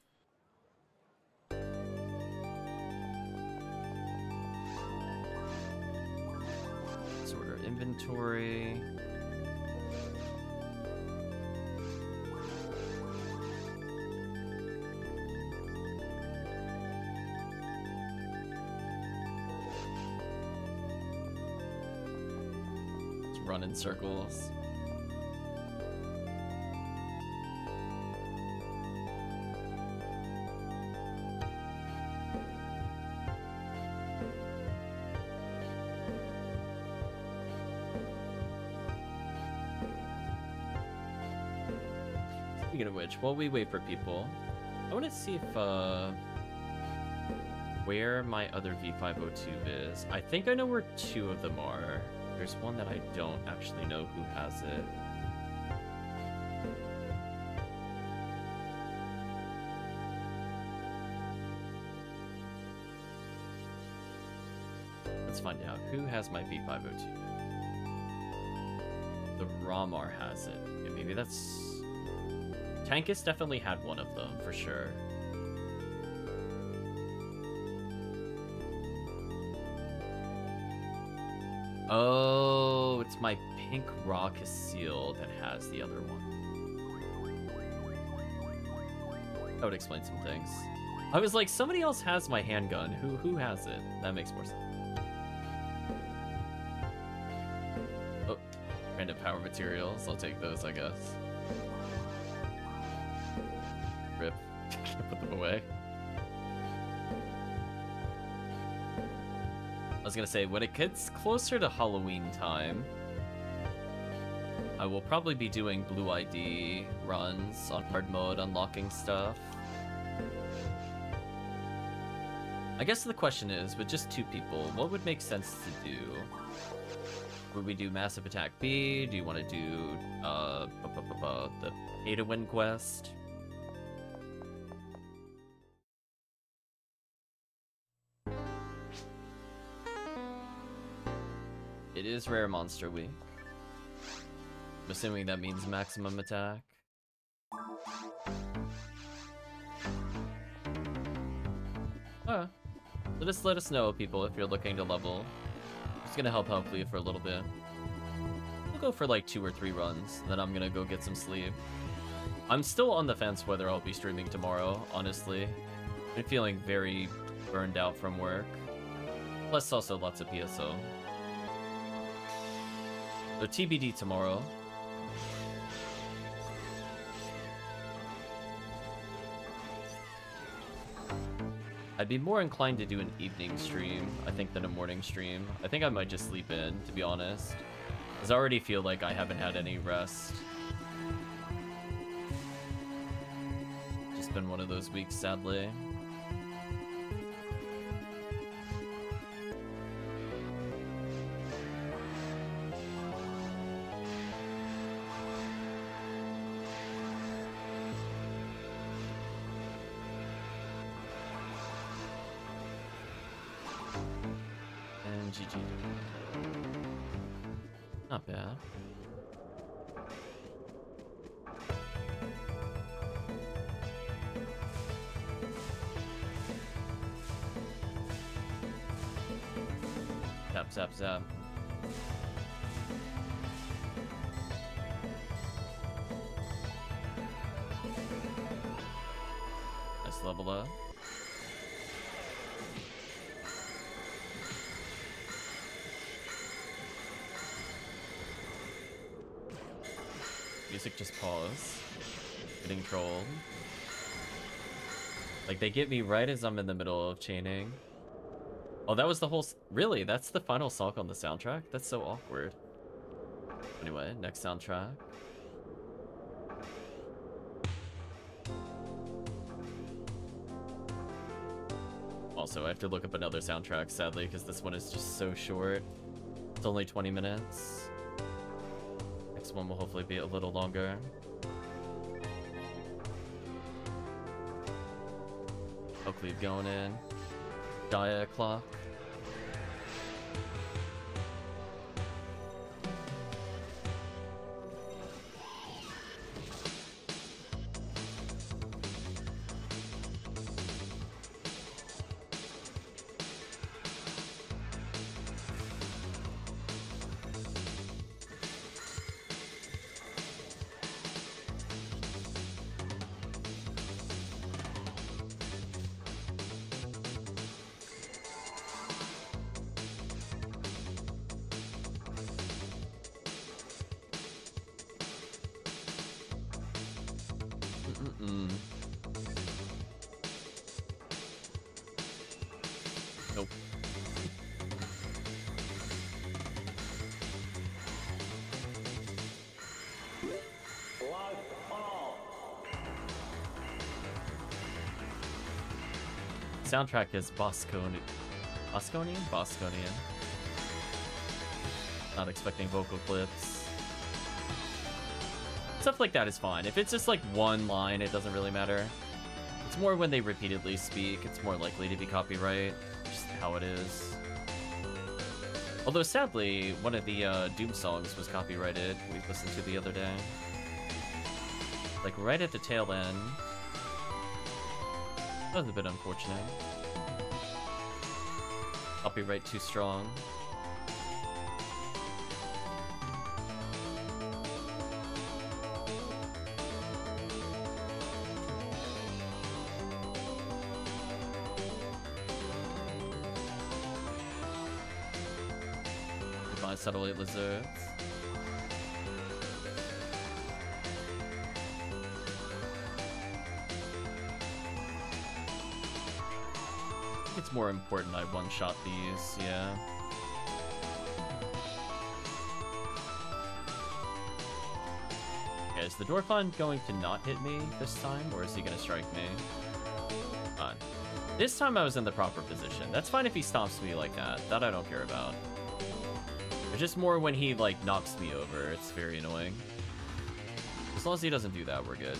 Inventory. Let's in circles. Speaking of which, while we wait for people, I want to see if, uh, where my other V502 is. I think I know where two of them are. There's one that I don't actually know who has it. Let's find out. Who has my V502? The Ramar has it. Okay, maybe that's... Tankus definitely had one of them, for sure. Oh, it's my pink RAcaseal that has the other one. That would explain some things. I was like, somebody else has my handgun. Who who has it? That makes more sense. Oh, random power materials. I'll take those, I guess. Rip. Can't Put them away. I was gonna say, when it gets closer to Halloween time, I will probably be doing Blue ID runs on hard mode, unlocking stuff. I guess the question is, with just two people, what would make sense to do? Would we do Massive Attack B? Do you want to do uh, bu- bu- the to Win quest? It is Rare Monster Week. I'm assuming that means maximum attack. Uh, so just let us know, people, if you're looking to level. Just gonna help hopefully for a little bit. We'll go for like two or three runs, then I'm gonna go get some sleep. I'm still on the fence whether I'll be streaming tomorrow, honestly. Been feeling very burned out from work. Plus also lots of PSO. So TBD tomorrow. I'd be more inclined to do an evening stream, I think, than a morning stream. I think I might just sleep in, to be honest. Because I already feel like I haven't had any rest. Just been one of those weeks, sadly. They get me right as I'm in the middle of chaining. Oh, that was the whole... Really? That's the final song on the soundtrack? That's so awkward. Anyway, next soundtrack. Also, I have to look up another soundtrack, sadly, because this one is just so short. It's only 20 minutes. Next one will hopefully be a little longer. Hopefully going in. Gaia clock. Soundtrack is Bosconi Bosconian? Bosconian. Not expecting vocal clips. Stuff like that is fine. If it's just like one line, it doesn't really matter. It's more when they repeatedly speak, it's more likely to be copyright. Just how it is. Although sadly, one of the uh, Doom songs was copyrighted. We listened to the other day. Like right at the tail end. That was a bit unfortunate. Copyright too strong. Goodbye, satellite lizards. It's more important I one-shot these, yeah. Okay, is the Dorphon going to not hit me this time, or is he gonna strike me? Fine. This time I was in the proper position. That's fine if he stomps me like that. That I don't care about. It's just more when he, like, knocks me over. It's very annoying. As long as he doesn't do that, we're good.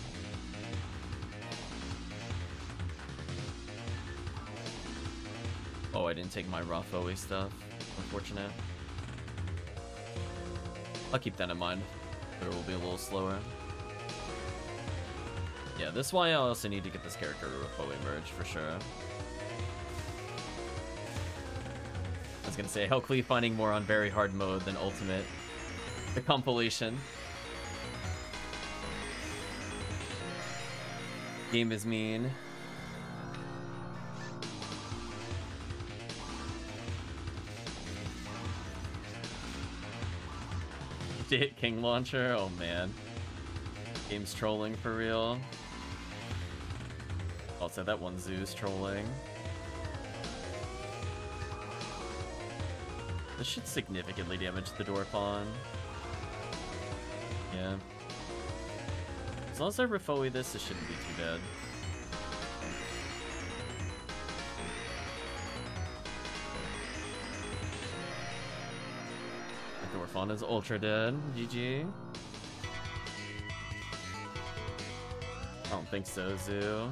I didn't take my Rafoie stuff. Unfortunate. I'll keep that in mind. But it will be a little slower. Yeah, this is why I also need to get this character Rafoie merge for sure. I was gonna say, hopefully finding more on very hard mode than ultimate. The compilation. Game is mean. King Launcher? Oh man. Game's trolling for real. Also, that one Zeus trolling. This should significantly damage the Dorphon. Yeah. As long as I Rafoie this, it shouldn't be too bad. Dorfana's ultra dead. GG. I don't think so, Zu.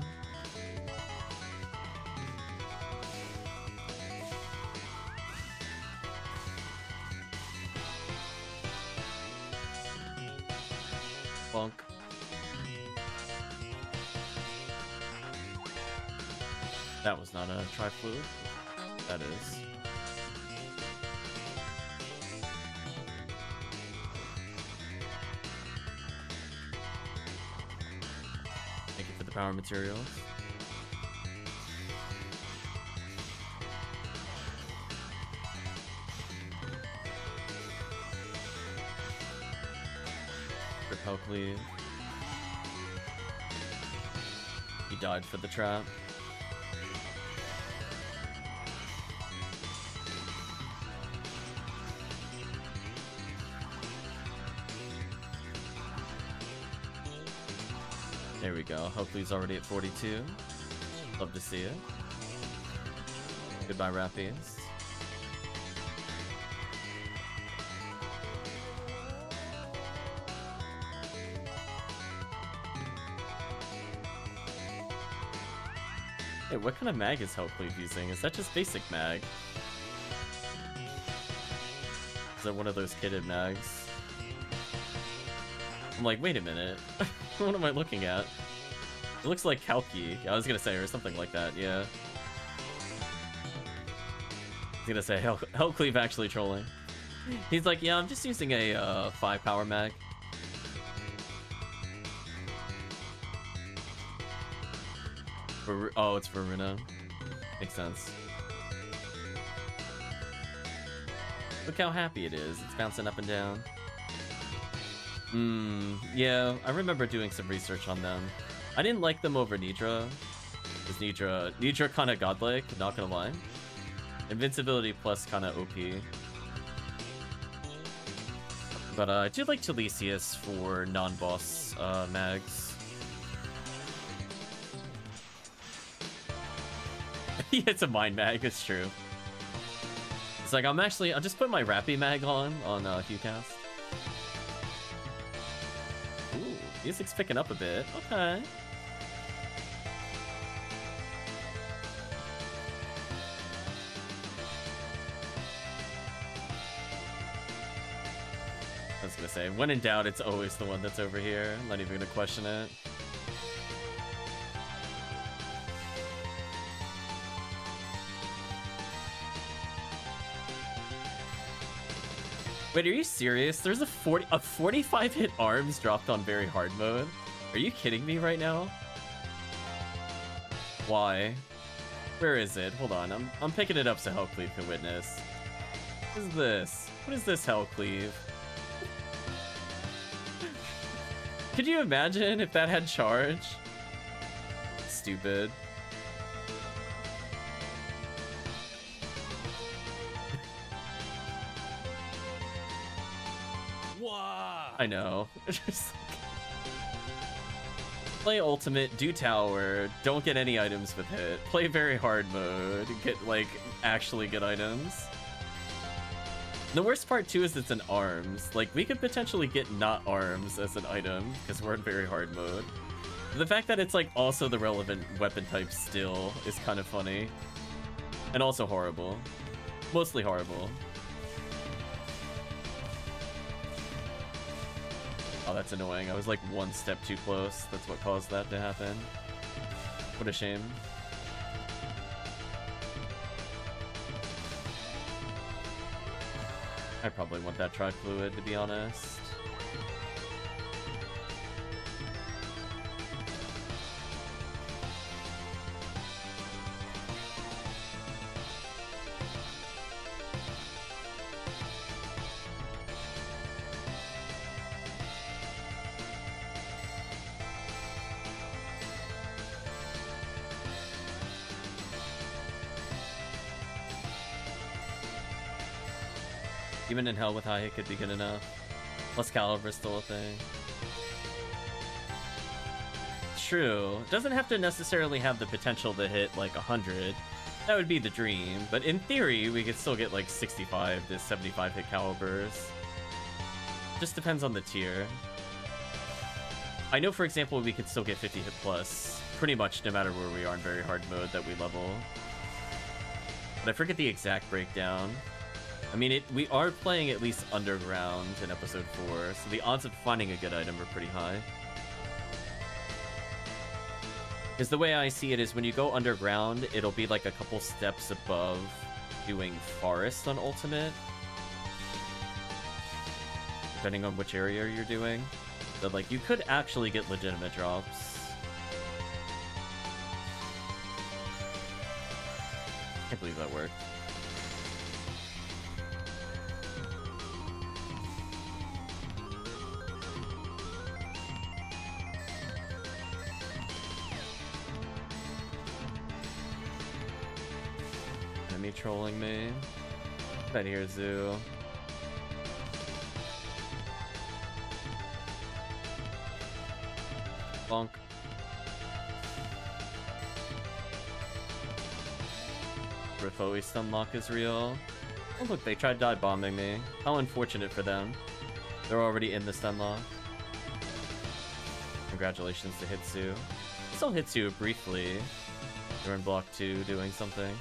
Bonk. That was not a tri-fluid. Power materials. Oakley. He died for the trap. Hopefully he's already at 42. Love to see it. Goodbye, Rappies. Hey, what kind of mag is Hellcleave using? Is that just basic mag? Is that one of those kitted mags? I'm like, wait a minute. what am I looking at? Looks like Kalki. I was gonna say, or something like that, yeah. I was gonna say, Hell Hellcleave actually trolling. He's like, yeah, I'm just using a uh, 5 power mag. For, oh, it's for Runa. Makes sense. Look how happy it is. It's bouncing up and down. Hmm, yeah, I remember doing some research on them. I didn't like them over Nidra. Because Nidra, Nidra kind of godlike, not gonna lie. Invincibility plus kind of OP. But uh, I do like Tellusis for non-boss uh, mags. yeah, it's a mind mag, it's true. It's like, I'm actually, I'll just put my Rappy mag on, on uh, HuCast. Ooh, music's picking up a bit. Okay. Say, when in doubt, it's always the one that's over here. I'm not even gonna question it. Wait, are you serious? There's a 40 a 45 hit arms dropped on very hard mode. Are you kidding me right now? Why? Where is it? Hold on, I'm I'm picking it up so Hellcleave can witness. What is this? What is this Hellcleave? Could you imagine if that had charge? Stupid. I know. Play ultimate, do tower, don't get any items with it. Play very hard mode, get like actually good items. The worst part too is it's an arms. Like we could potentially get not arms as an item because we're in very hard mode. The fact that it's like also the relevant weapon type still is kind of funny. And also horrible. Mostly horrible. Oh, that's annoying. I was like one step too close. That's what caused that to happen. What a shame. I probably want that tri-fluid, to be honest. In Hell with high hit could be good enough. Plus Caliber's still a thing. True. Doesn't have to necessarily have the potential to hit like 100. That would be the dream, but in theory, we could still get like 65 to 75 hit calibers. Just depends on the tier. I know, for example, we could still get 50 hit plus pretty much no matter where we are in very hard mode that we level. But I forget the exact breakdown. I mean, it we are playing at least underground in episode 4, so the odds of finding a good item are pretty high. Because the way I see it is when you go underground, it'll be like a couple steps above doing forest on ultimate. Depending on which area you're doing. So like you could actually get legitimate drops. I Can't believe that worked. Enemy trolling me. Bet here, Zu. Bonk. Rafoie stunlock is real. Oh look, they tried dive bombing me. How unfortunate for them. They're already in the stunlock. Congratulations to Hitsu. Still Hitsu briefly. They're in block 2 doing something.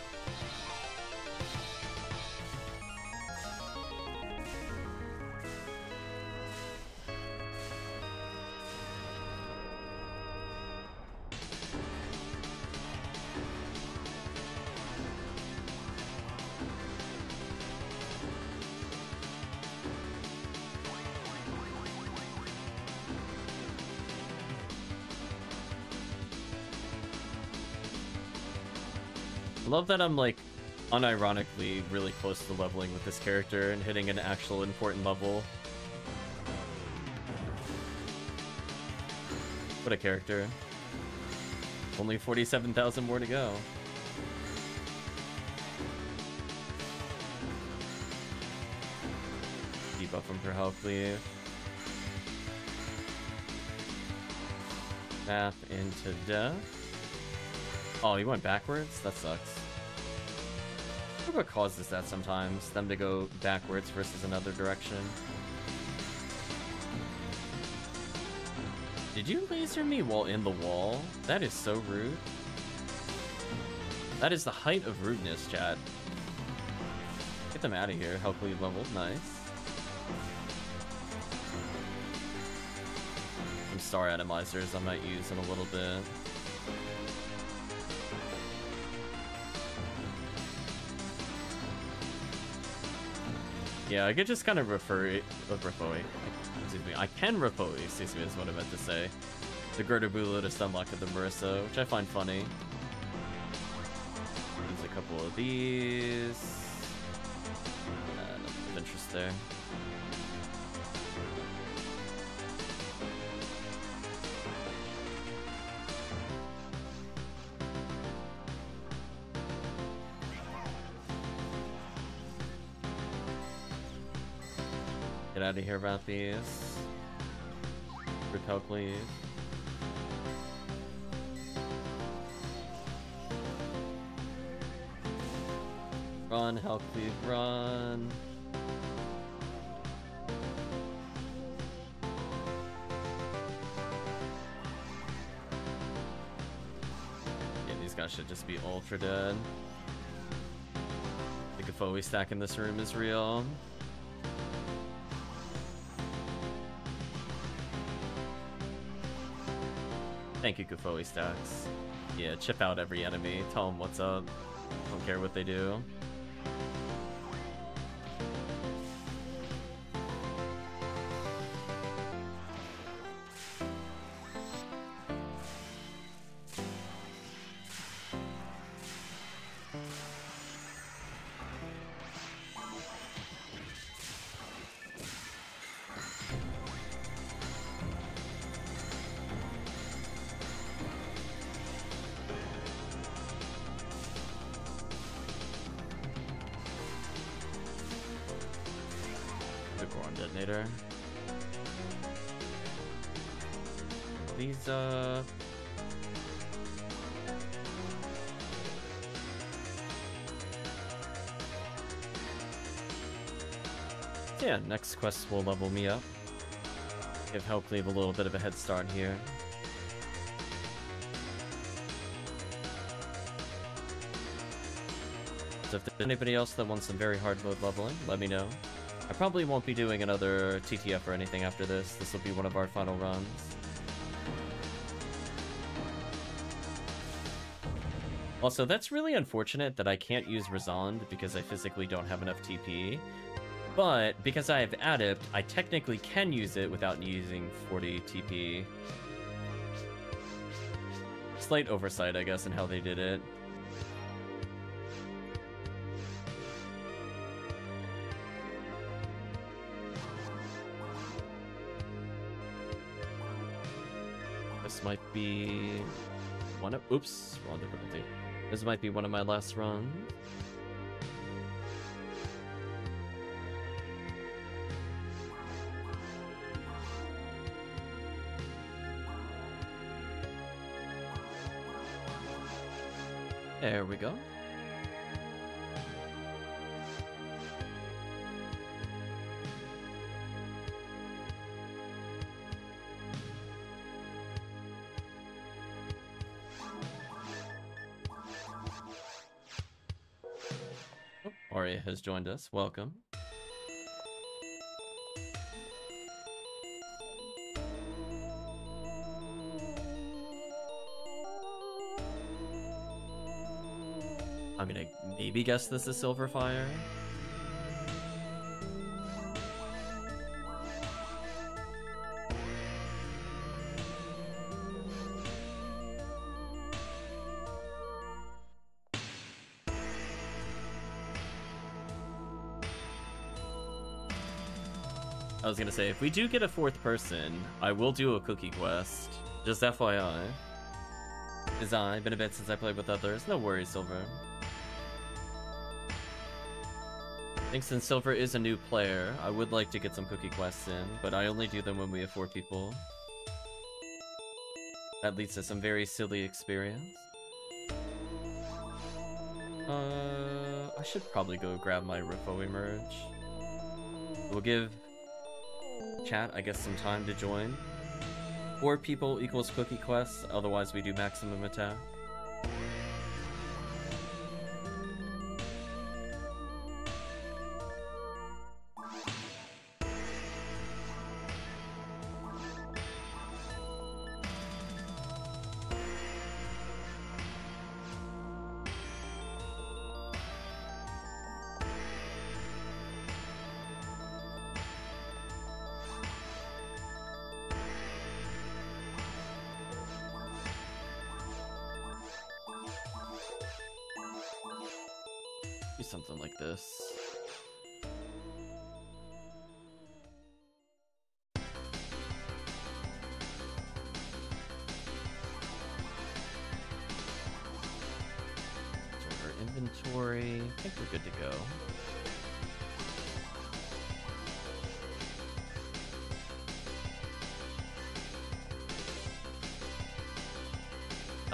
Love that I'm like unironically really close to leveling with this character and hitting an actual important level. What a character. Only 47,000 more to go. Debuff him for Hellcleave. Map into death. Oh, he went backwards? That sucks. What causes that sometimes, them to go backwards versus another direction. Did you laser me while in the wall? That is so rude. That is the height of rudeness, chat. Get them out of here. Hopefully leveled. Nice. Some star atomizers I might use in a little bit. Yeah, I could just kind of refer it, uh, excuse me, I can refer excuse me, is what I meant to say. The Girtablulu to Stunlock of the Merissa, which I find funny. Use a couple of these. Uh, interest there. Out of here about these. Repel, please. Run, help, please, run. Yeah, these guys should just be ultra dead. The Gifoie stack in this room is real. Thank you, Gifoie stacks. Yeah, chip out every enemy. Tell them what's up. Don't care what they do. Next quest will level me up. Give hopefully a little bit of a head start here. So if there's anybody else that wants some very hard mode leveling, let me know. I probably won't be doing another TTF or anything after this. This will be one of our final runs. Also, that's really unfortunate that I can't use Razonde because I physically don't have enough TP. But because I have Adept, I technically can use it without using 40 TP. Slight oversight, I guess, in how they did it. This might be one of oops, wrong difficulty. This might be one of my last runs. There we go. Oh, Arya has joined us. Welcome. Maybe guess this is Silver Fyre. I was gonna say, if we do get a fourth person, I will do a cookie quest. Just FYI. Design, been a bit since I played with others. No worries, Silver. Think since Silver is a new player, I would like to get some cookie quests in, but I only do them when we have four people. That leads to some very silly experience. Uh, I should probably go grab my Rifo emerge. We'll give chat, I guess, some time to join. Four people equals cookie quests, otherwise we do maximum attack.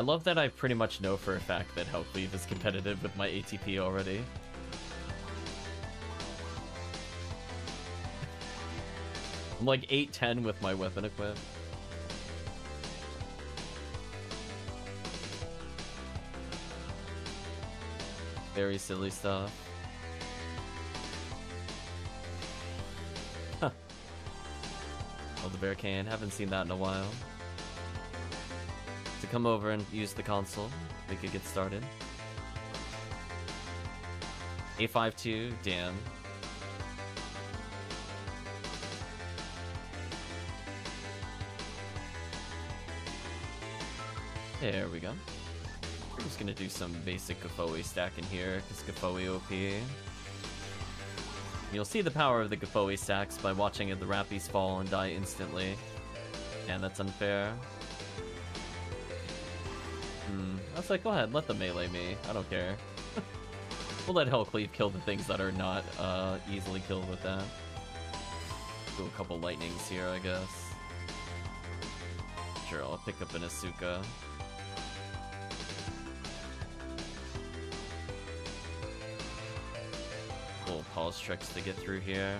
Love that I pretty much know for a fact that Hellcleave is competitive with my ATP already. I'm like 8-10 with my weapon equip. Very silly stuff. Huh. Oh, the bear can. Haven't seen that in a while. Come over and use the console, we could get started. A52, damn. There we go. We're just gonna do some basic Gifoie stack in here, because Gifoie OP. You'll see the power of the Gifoie stacks by watching the Rappies fall and die instantly. And that's unfair. I was like, go ahead, let them melee me. I don't care. we'll let Hellcleave kill the things that are not uh, easily killed with that. Do a couple lightnings here, I guess. Sure, I'll pick up an Asuka. Little pause tricks to get through here.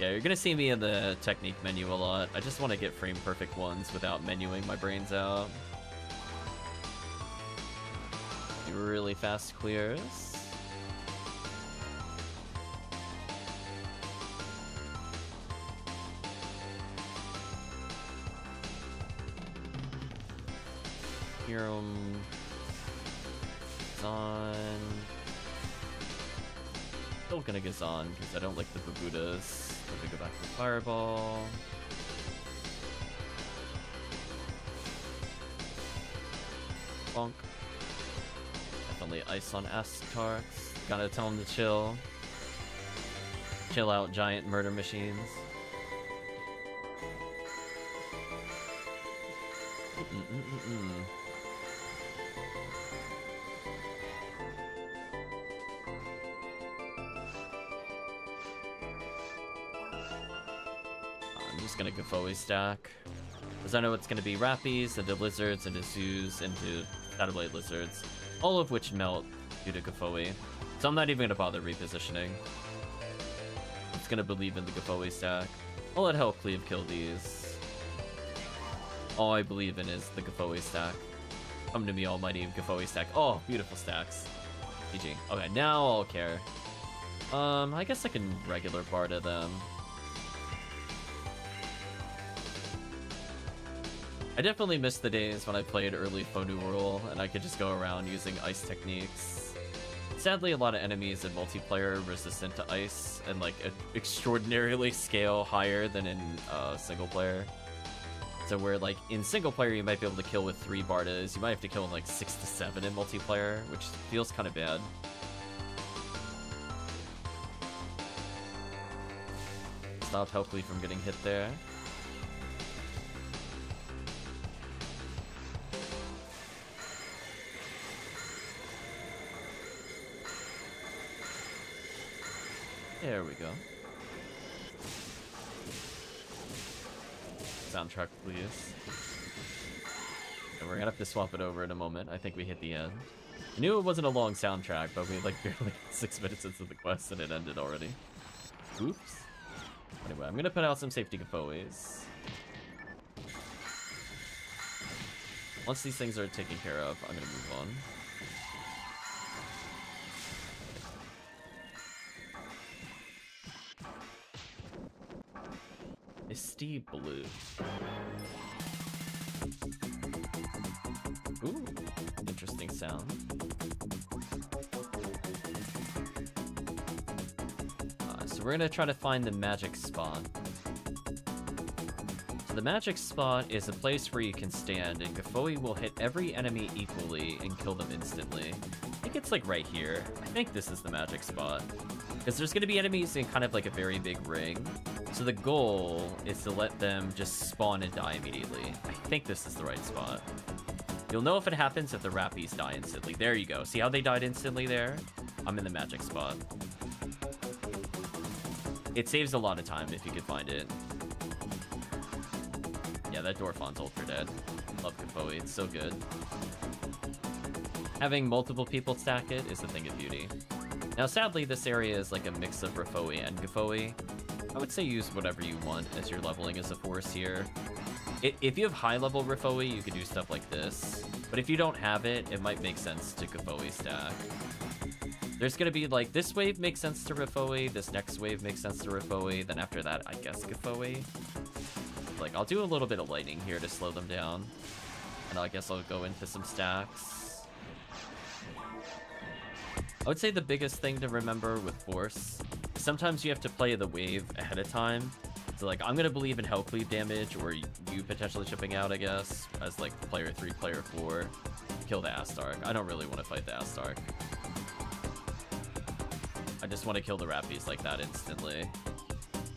Yeah, you're gonna see me in the technique menu a lot. I just want to get frame perfect ones without menuing my brains out. Really fast clears. Hiram Zon. Still gonna get Zon because I don't like the Babudas. Let me go back to Fireball. Ice on Astartes. Gotta tell him to chill. Chill out, giant murder machines. Mm -mm -mm I'm just gonna Gifoie stack. Because I know it's gonna be Rappies, into Lizards, into Zus, into Shadowblade Lizards. All of which melt due to Gifoie. So I'm not even gonna bother repositioning. I'm just gonna believe in the Gifoie stack. I'll let Hellcleave kill these. All I believe in is the Gifoie stack. Come to me, almighty Gifoie stack. Oh, beautiful stacks. GG. Okay, now I'll care. Um, I guess I can regular Barta them. I definitely miss the days when I played early FOnewearl and I could just go around using ice techniques. Sadly, a lot of enemies in multiplayer resistant to ice and like extraordinarily scale higher than in uh, single player. So where like in single player you might be able to kill with three Bartas, you might have to kill in like six to seven in multiplayer, which feels kind of bad. Stopped hopefully from getting hit there. There we go. Soundtrack, please. And we're gonna have to swap it over in a moment. I think we hit the end. I knew it wasn't a long soundtrack, but we had like barely six minutes into the quest and it ended already. Oops. Anyway, I'm gonna put out some safety Gifoies. Once these things are taken care of, I'm gonna move on. Misty Blue. Ooh, interesting sound. Uh, so we're gonna try to find the magic spot. So the magic spot is a place where you can stand, and Gifoie will hit every enemy equally and kill them instantly. I think it's like right here. I think this is the magic spot. Because there's gonna be enemies in kind of like a very big ring, so the goal is to let them just spawn and die immediately. I think this is the right spot. You'll know if it happens if the Rappies die instantly. There you go. See how they died instantly there? I'm in the magic spot. It saves a lot of time if you could find it. Yeah, that Dorphon's ultra dead. Love Gifoie, it's so good. Having multiple people stack it is a thing of beauty. Now, sadly, this area is like a mix of Rafoie and Gifoie, I would say use whatever you want as you're leveling as a force here. If you have high level Rafoie, you could do stuff like this. But if you don't have it, it might make sense to Gifoie stack. There's gonna be like, this wave makes sense to Rafoie, this next wave makes sense to Rafoie, then after that, I guess Gifoie. Like, I'll do a little bit of lightning here to slow them down. And I guess I'll go into some stacks. I would say the biggest thing to remember with Force sometimes you have to play the wave ahead of time. So like, I'm gonna believe in Hellcleave damage, or you potentially chipping out, I guess, as like player 3, player 4. Kill the Astark. I don't really want to fight the Astark. I just want to kill the Rappies like that instantly.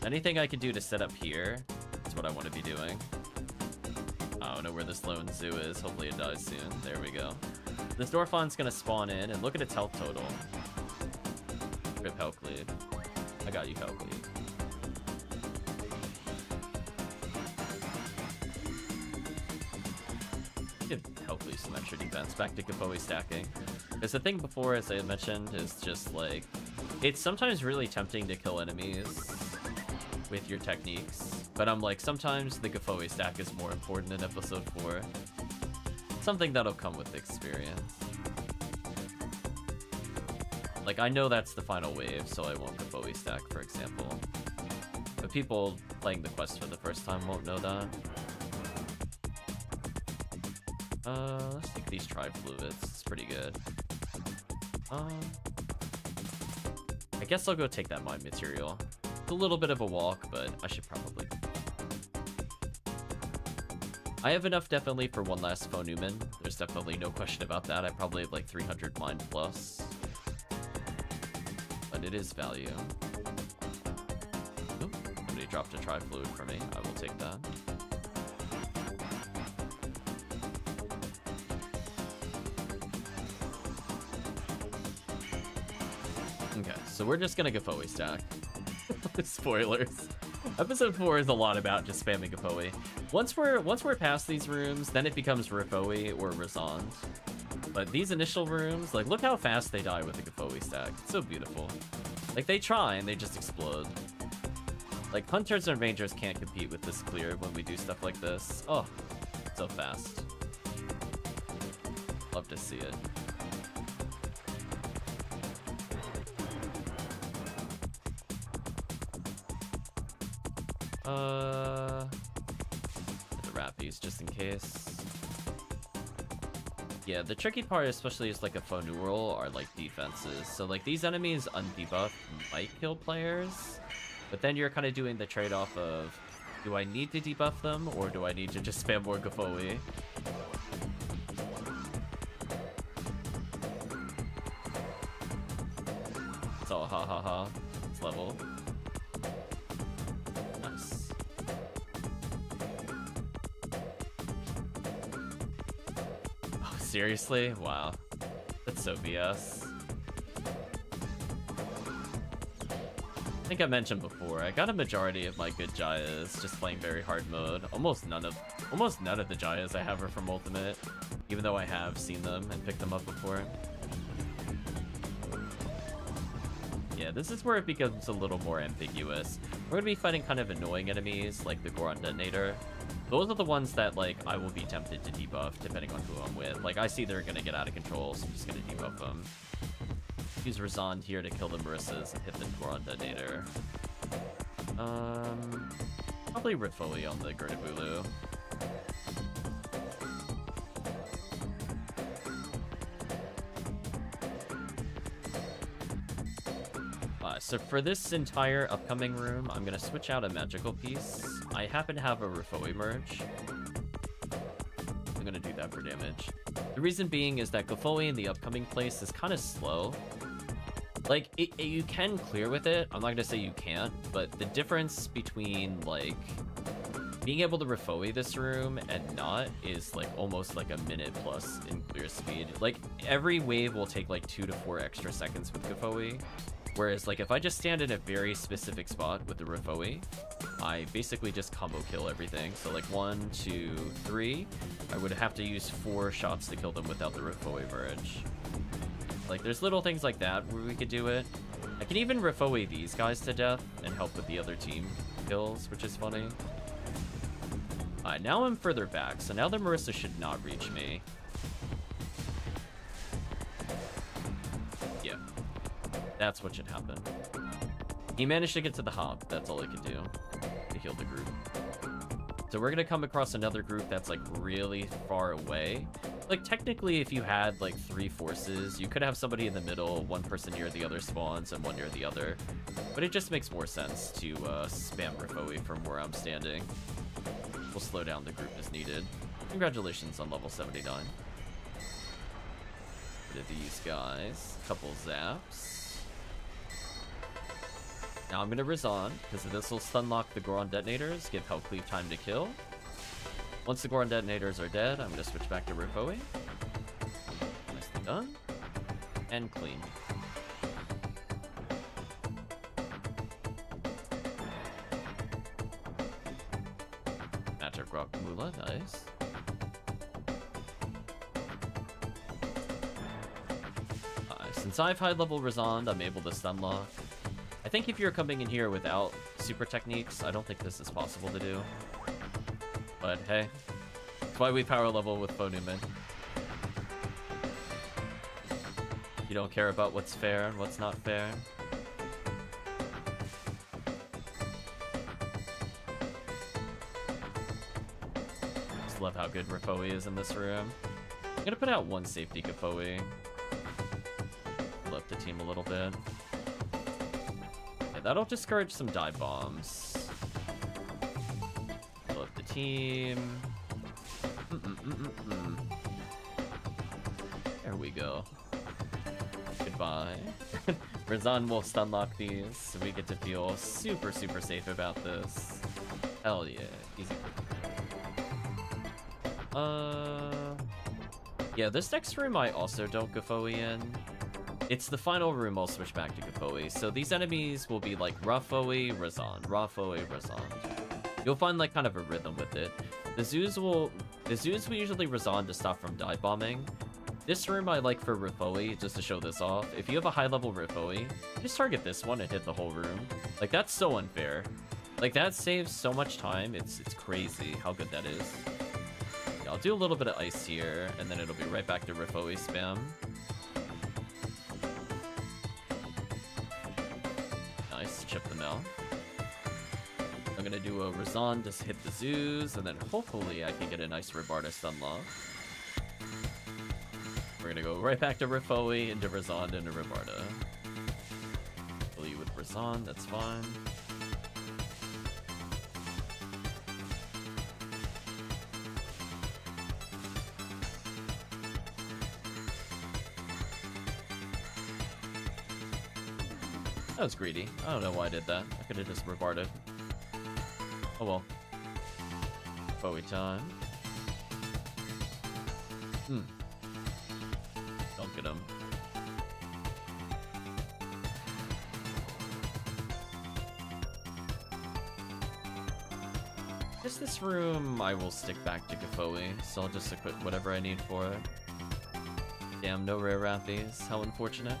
Anything I can do to set up here is what I want to be doing. I don't know where this lone Zu is. Hopefully it dies soon. There we go. This Dorphon's gonna spawn in, and look at its health total. Rip Hellcleave. I got you, Falcon. Give hopefully some extra defense. Back to Gifoie stacking. Because the thing before, as I mentioned, is just like... It's sometimes really tempting to kill enemies with your techniques. But I'm like, sometimes the Gifoie stack is more important in episode 4. Something that'll come with experience. Like I know that's the final wave, so I won't Gifoie stack, for example. But people playing the quest for the first time won't know that. Uh, let's take these tri-fluids. It's pretty good. Um, I guess I'll go take that mind material. It's a little bit of a walk, but I should probably. I have enough definitely for one last Phonumen. There's definitely no question about that. I probably have like 300 mine plus. But it is value. Oop, somebody dropped a tri-fluid for me. I will take that. Okay, so we're just gonna Gifoie stack. Spoilers. Episode 4 is a lot about just spamming Gifoie. Once we're once we're past these rooms, then it becomes Rafoie or Razonde. But these initial rooms, like look how fast they die with the Gifoie stack. It's so beautiful. Like they try and they just explode. Like hunters and rangers can't compete with this clear when we do stuff like this. Oh, so fast. Love to see it. Uh, the rappies just in case. Yeah, the tricky part, especially is like a FOnewearl, are like defenses. So like these enemies undebuffed might kill players, but then you're kind of doing the trade-off of, do I need to debuff them or do I need to just spam more Gifoie? Seriously? Wow. That's so BS. I think I mentioned before, I got a majority of my good Jayas just playing very hard mode. Almost none of almost none of the Jayas I have are from Ultimate, even though I have seen them and picked them up before. Yeah, this is where it becomes a little more ambiguous. We're gonna be fighting kind of annoying enemies, like the Goran Detonator. Those are the ones that, like, I will be tempted to debuff, depending on who I'm with. Like, I see they're gonna get out of control, so I'm just gonna debuff them. Use Razonde here to kill the Merissas and hit the Goran Detonator. Um, probably Rafoie on the Girtablulu. So for this entire upcoming room, I'm gonna switch out a magical piece. I happen to have a Rafoie merge. I'm gonna do that for damage. The reason being is that Gifoie in the upcoming place is kind of slow. Like, it, it- you can clear with it. I'm not gonna say you can't, but the difference between, like, being able to Rafoie this room and not is, like, almost like a minute plus in clear speed. Like, every wave will take, like, two to four extra seconds with Gifoie. Whereas, like, if I just stand in a very specific spot with the Rafoie, I basically just combo kill everything. So, like, one, two, three, I would have to use four shots to kill them without the Rafoie merge. Like, there's little things like that where we could do it. I can even Rafoie these guys to death and help with the other team kills, which is funny. Alright, now I'm further back, so now the Merissa should not reach me. That's what should happen. He managed to get to the hub, that's all he could do to heal the group. So we're gonna come across another group that's like really far away. Like technically if you had like three forces, you could have somebody in the middle, one person near the other spawns, and one near the other. But it just makes more sense to uh, spam Rafoie from where I'm standing. We'll slow down the group as needed. Congratulations on level 79. Rid of these guys. Couple zaps. Now I'm gonna Razonde, because this will stunlock the Goran Detonators, give Hellcleave time to kill. Once the Goran Detonators are dead, I'm gonna switch back to Rafoie. Nicely done. And clean. Magic Rock Moola, nice. Uh, since I've high level Razonde, I'm able to stunlock. I think if you're coming in here without super techniques, I don't think this is possible to do. But hey, that's why we power level with Newman. You don't care about what's fair and what's not fair. Just love how good Rafoie is in this room. I'm gonna put out one safety Gifoie. Love the team a little bit. That'll discourage some dive bombs. Love the team. Mm -mm -mm there we go. Goodbye. Razonde will stun lock these, so we get to feel super, super safe about this. Hell yeah, easy. Uh, yeah, this next room I also don't Gifoie in. It's the final room I'll switch back to Gifoie. So these enemies will be like Rafoie, Razonde, Rafoie, Razonde. You'll find like kind of a rhythm with it. The Zus will the Zus will usually Razonde to stop from dive bombing. This room I like for Rafoie, just to show this off. If you have a high level Rafoie, just target this one and hit the whole room. Like that's so unfair. Like that saves so much time. It's it's crazy how good that is. Yeah, I'll do a little bit of ice here, and then it'll be right back to Rafoie spam. Chip them out. I'm gonna do a Razonde, just hit the Zus, and then hopefully I can get a nice Rabarta lock. We're gonna go right back to Rafoie, into Razonde, into Rabarta. Kill you with Razonde, that's fine. That was greedy. I don't know why I did that. I could have just rewarded. Oh well. Bowie time. Hmm. Don't get him. Just this room, I will stick back to Gifoie, so I'll just equip whatever I need for it. Damn, no rare Rappies. How unfortunate.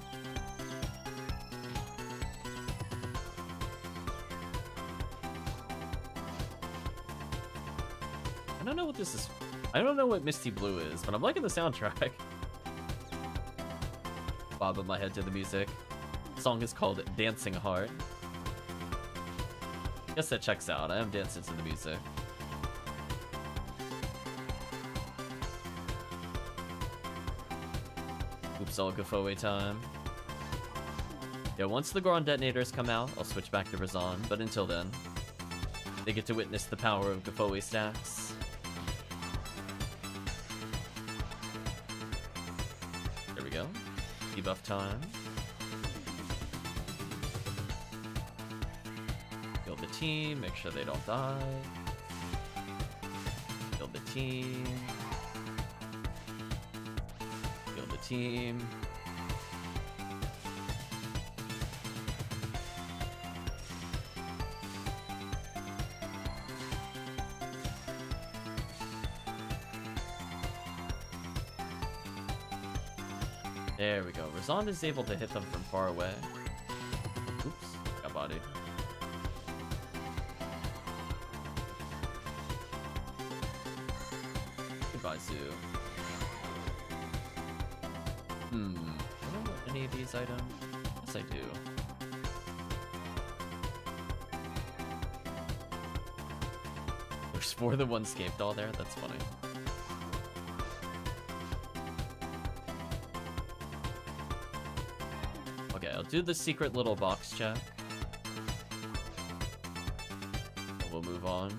This is... I don't know what Misty Blue is, but I'm liking the soundtrack. Bobbing my head to the music. The song is called Dancing Heart. Guess that checks out. I am dancing to the music. Oops, all Gifoie time. Yeah, once the Goran detonators come out, I'll switch back to Razonde, but until then, they get to witness the power of Gifoie stacks. Debuff time. Build the team, make sure they don't die. Build the team. Build the team. Razonde is able to hit them from far away. Oops, got body. Goodbye, Zu. Hmm. I don't know any of these items. Yes, I do. There's more than one Scape doll there? That's funny. Do the secret little box check. We'll move on.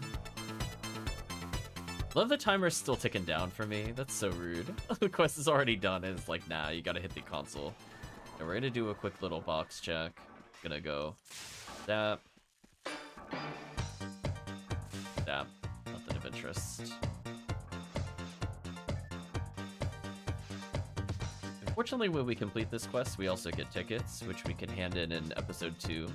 Love the timer's still ticking down for me. That's so rude. the quest is already done and it's like, nah, you gotta hit the console. And we're gonna do a quick little box check. Gonna go that. That. Unfortunately, when we complete this quest, we also get tickets, which we can hand in in episode 2.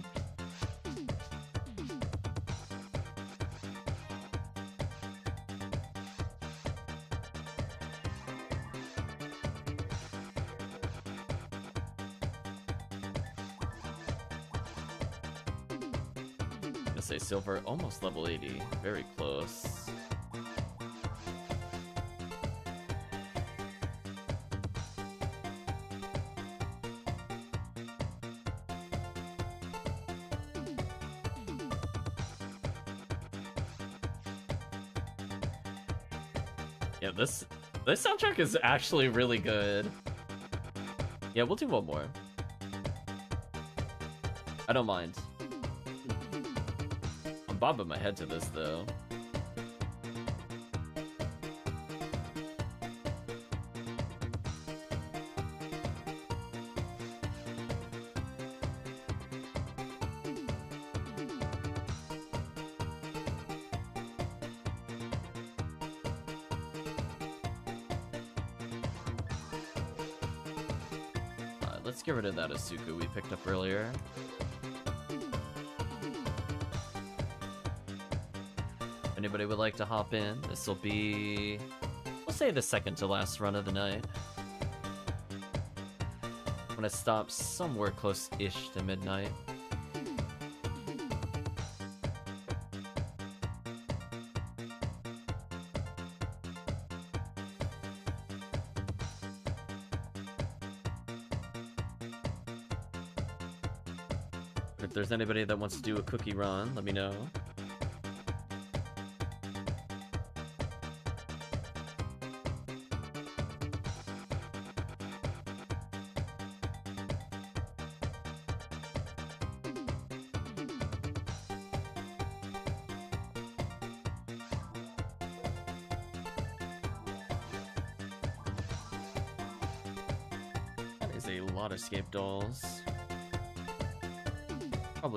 say silver, almost level 80. Very close. This soundtrack is actually really good. Yeah, we'll do one more. I don't mind. I'm bobbing my head to this though. Asuka we picked up earlier. If anybody would like to hop in, this will be, we'll say the second to last run of the night. I'm gonna stop somewhere close-ish to midnight. Anybody that wants to do a cookie run, let me know.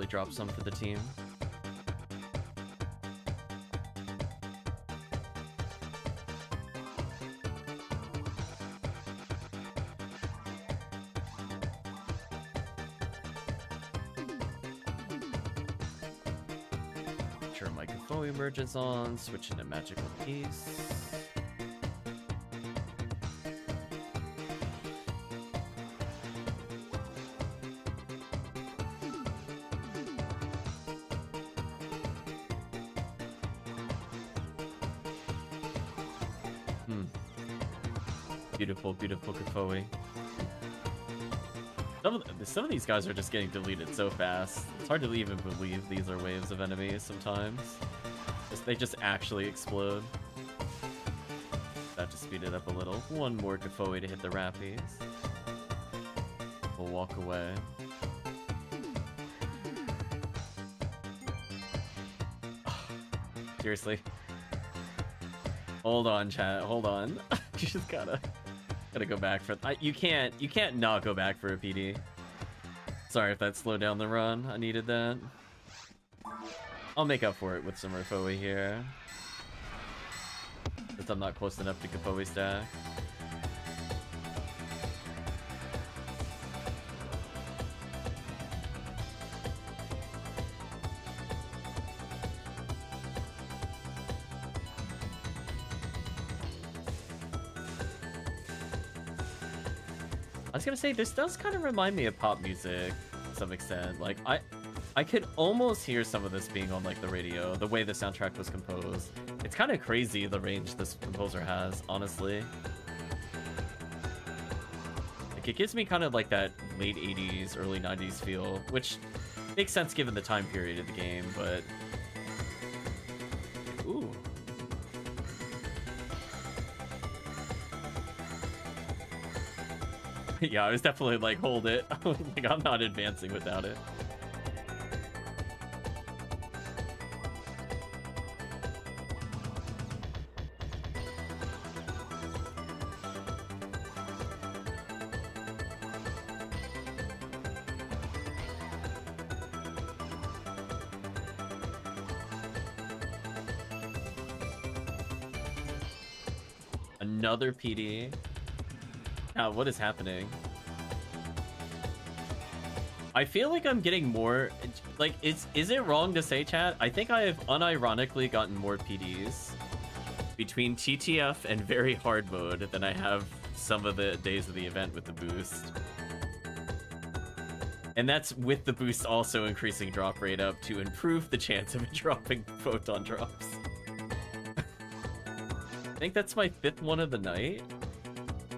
Probably drop some for the team. Sure, my Gifoie emerges on, switch into magical piece. Gifoie. Some of, some of these guys are just getting deleted so fast. It's hard to even believe these are waves of enemies sometimes. Just- they just actually explode. That to speed it up a little. One more Gifoie to hit the Rappies. We'll walk away. Seriously. Hold on, chat. Hold on. you just gotta gotta go back for. I, you can't. You can't not go back for a PD. Sorry if that slowed down the run. I needed that. I'll make up for it with some Rafoie here. Since I'm not close enough to Gifoie stack. Gonna say this does kind of remind me of pop music to some extent. Like I, I could almost hear some of this being on like the radio, the way the soundtrack was composed. It's kind of crazy the range this composer has, honestly. Like it gives me kind of like that late 80s, early 90s feel, which makes sense given the time period of the game, but yeah, I was definitely like, hold it. like, I'm not advancing without it. Another PD. Now, uh, what is happening? I feel like I'm getting more. Like, is is it wrong to say, chat? I think I have unironically gotten more PDs between TTF and very hard mode than I have some of the days of the event with the boost. And that's with the boost also increasing drop rate up to improve the chance of dropping photon drops. I think that's my fifth one of the night.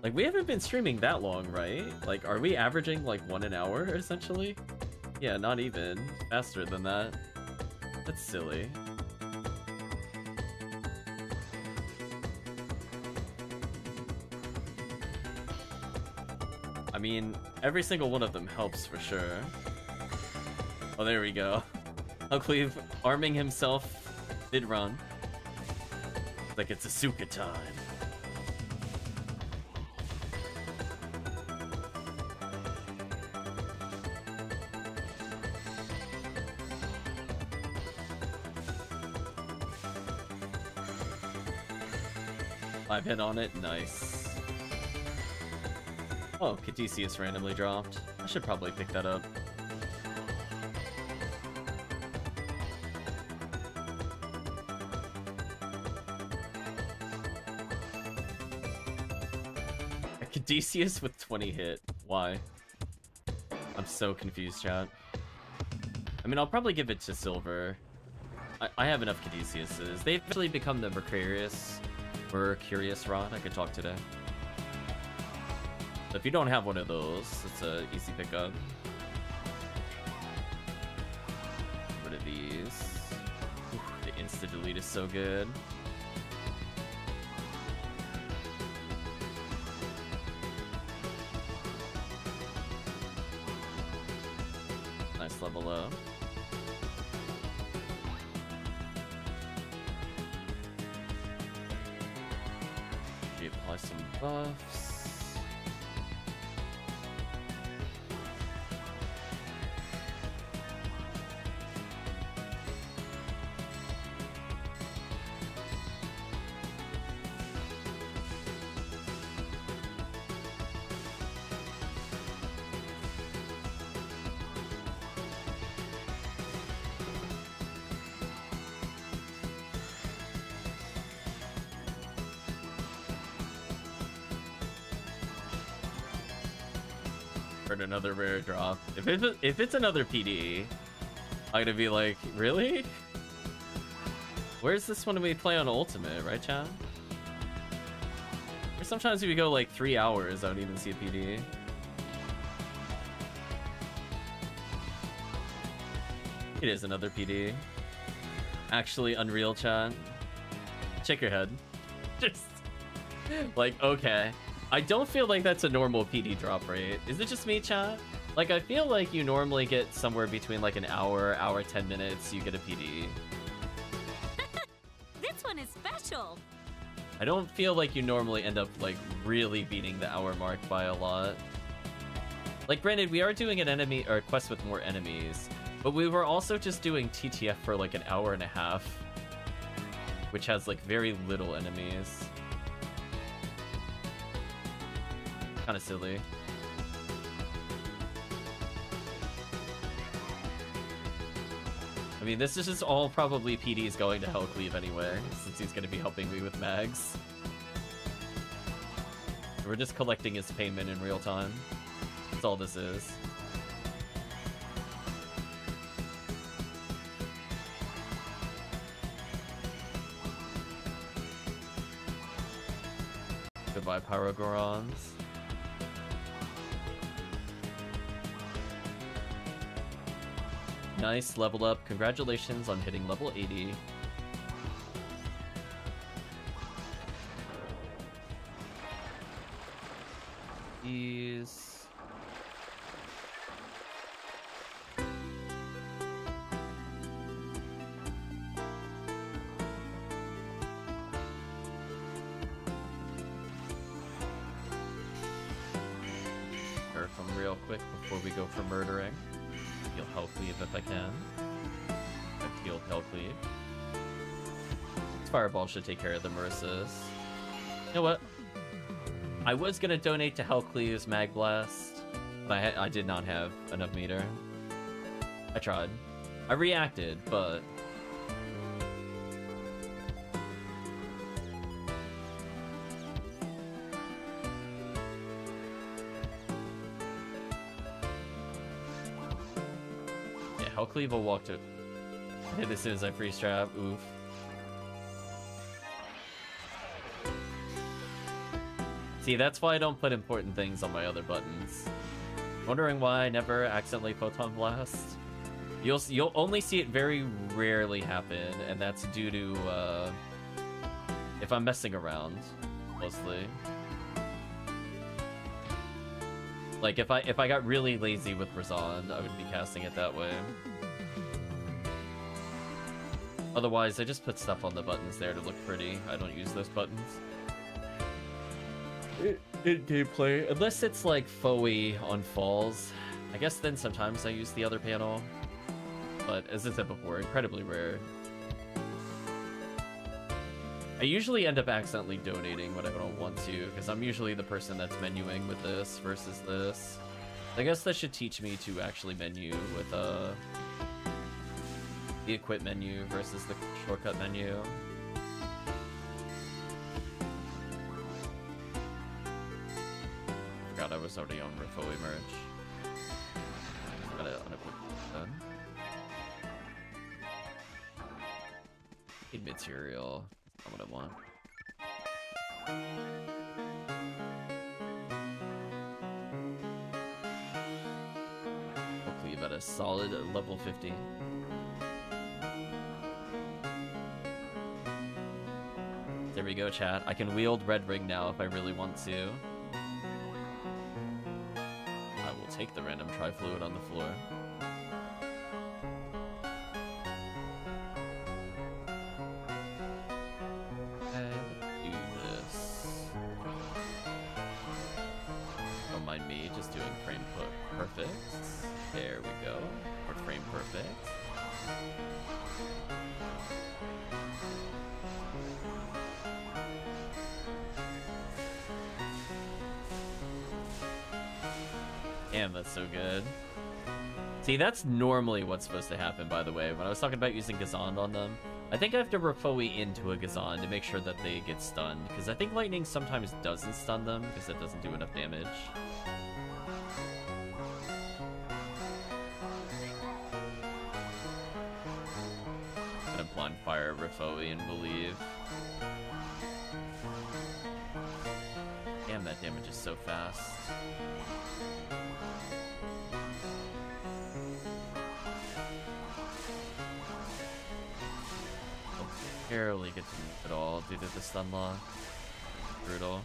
Like, we haven't been streaming that long, right? Like, are we averaging, like, one an hour, essentially? Yeah, not even. Faster than that. That's silly. I mean, every single one of them helps for sure. Oh, there we go. Hellcleave arming himself mid-run. Like it's Asuka time. Hit on it, nice. Oh, Caduceus randomly dropped. I should probably pick that up. A Caduceus with 20 hit. Why? I'm so confused, chat. I mean, I'll probably give it to Silver. I, I have enough Caduceuses. They've actually become the Mercurius, Mercurius Rod I could talk today. So if you don't have one of those, it's an easy pickup. Rid of these. Oof, the insta delete is so good. Another rare drop. If it's if it's another PD, I'm gonna be like, really? Where's this one we play on Ultimate, right, Chad? Or sometimes we go like three hours, I don't even see a PD. It is another PD. Actually, Unreal chat. Check your head. Just like okay. I don't feel like that's a normal PD drop rate. Is it just me, chat? Like, I feel like you normally get somewhere between like an hour, hour, 10 minutes, you get a PD. This one is special. I don't feel like you normally end up like really beating the hour mark by a lot. Like, granted, we are doing an enemy or a quest with more enemies, but we were also just doing TTF for like an hour and a half, which has like very little enemies. Kind of silly. I mean, this is just all probably PD's going to Hellcleave anyway, since he's going to be helping me with mags. We're just collecting his payment in real time. That's all this is. Goodbye, Pyro Gorans. Nice, level up. Congratulations on hitting level 80. Should take care of the Merissa's. You know what? I was gonna donate to Hellcleave's Mag Blast, but I, I did not have enough meter. I tried. I reacted, but... Yeah Hellcleave will walk to hit as soon as I freeze trap. Oof. See, that's why I don't put important things on my other buttons. Wondering why I never accidentally Photon Blast? You'll you'll only see it very rarely happen, and that's due to uh, if I'm messing around, mostly. Like if I if I got really lazy with Razonde, I would be casting it that way. Otherwise, I just put stuff on the buttons there to look pretty. I don't use those buttons. In gameplay, unless it's like Foie on Falz, I guess then sometimes I use the other panel. But as I said before, incredibly rare. I usually end up accidentally donating when I don't want to, because I'm usually the person that's menuing with this versus this. I guess that should teach me to actually menu with uh, the equip menu versus the shortcut menu. Was already on Rafoie merch. Gotta unequip done. Need material not what I want. Hopefully about a solid level 50. There we go, chat. I can wield Red Ring now if I really want to. Take the random Tri-Fluid on the floor. That's normally what's supposed to happen, by the way. When I was talking about using Gizonde on them, I think I have to Rafoie into a Gizonde to make sure that they get stunned, because I think Lightning sometimes doesn't stun them, because it doesn't do enough damage. I'm gonna blind fire Rafoie and believe. Damn, that damage is so fast. Barely get to move at all due to the stun lock. Brutal.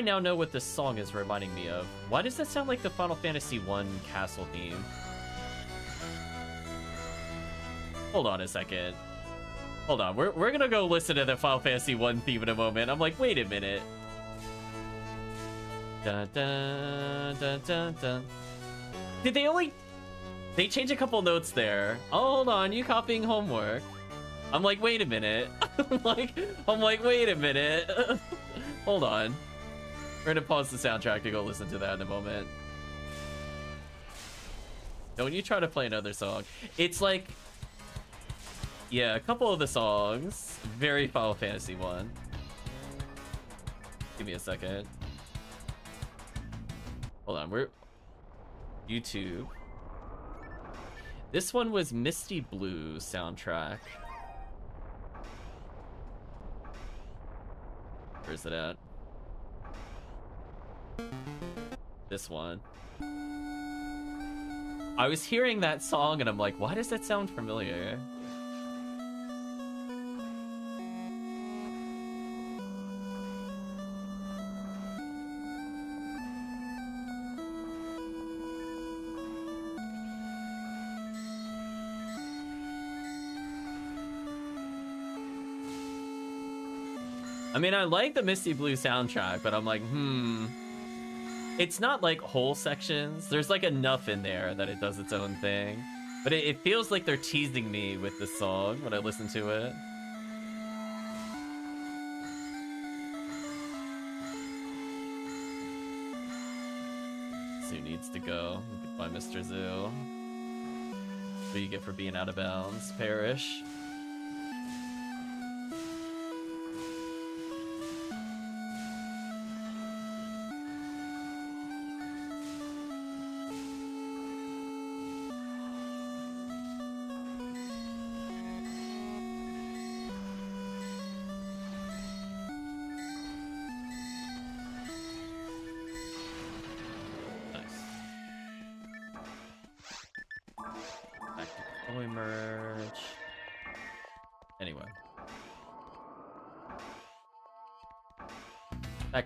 I now know what this song is reminding me of. Why does that sound like the Final Fantasy 1 castle theme? Hold on a second. Hold on, we're, we're gonna go listen to the Final Fantasy 1 theme in a moment. I'm like, wait a minute. Dun, dun, dun, dun, dun. Did they only... They change a couple notes there. Oh, hold on, you copying homework. I'm like, wait a minute. I'm like, I'm like, wait a minute. Hold on. We're gonna pause the soundtrack to go listen to that in a moment. Don't you try to play another song. It's like, yeah, a couple of the songs, very Final Fantasy one. Give me a second. Hold on, we're YouTube. This one was Misty Blue soundtrack. Where's it at? This one. I was hearing that song and I'm like, why does that sound familiar? I mean, I like the Misty Blue soundtrack, but I'm like, hmm. It's not like whole sections. There's like enough in there that it does its own thing. But it, it feels like they're teasing me with this song when I listen to it. Zu needs to go. Goodbye, Mr. Zu. What do you get for being out of bounds? Perish.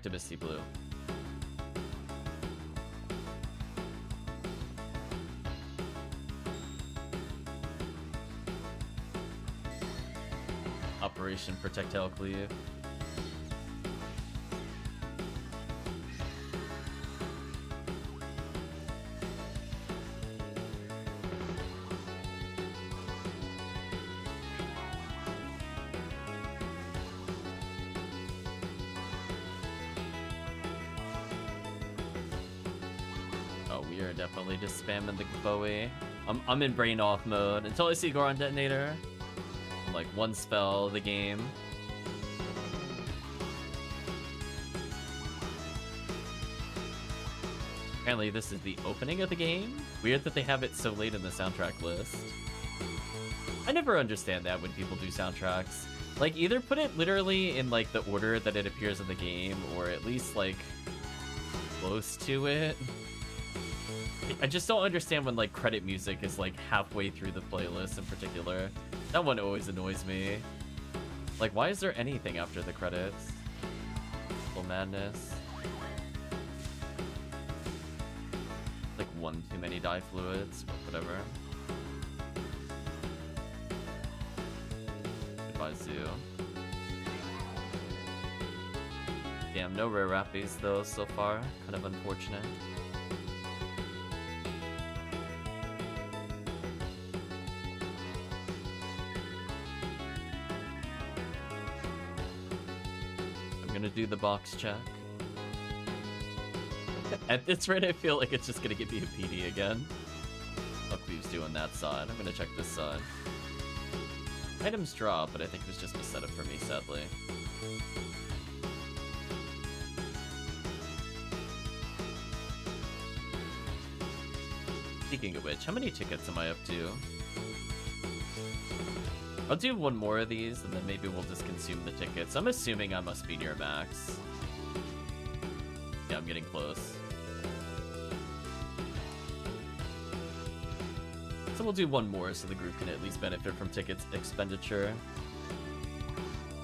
To Misty Blue. Operation Projectile Cleave. spamming Bowie. I'm, I'm in brain off mode until I see Goran Detonator. Like one spell the game. Apparently this is the opening of the game. Weird that they have it so late in the soundtrack list. I never understand that when people do soundtracks. Like, either put it literally in, like, the order that it appears in the game, or at least, like, close to it. I just don't understand when like credit music is like halfway through the playlist in particular. That one always annoys me. Like, why is there anything after the credits? Little madness. Like one too many di-fluids, but whatever. Goodbye, Zu. Damn, no rare rappies though so far. Kind of unfortunate. Do the box check. At this rate, I feel like it's just gonna give me a PD again. Look who's doing that side. I'm gonna check this side. Items drop, but I think it was just a setup for me, sadly. Speaking of which, how many tickets am I up to? I'll do one more of these, and then maybe we'll just consume the tickets. I'm assuming I must be near max. Yeah, I'm getting close. So we'll do one more so the group can at least benefit from tickets expenditure.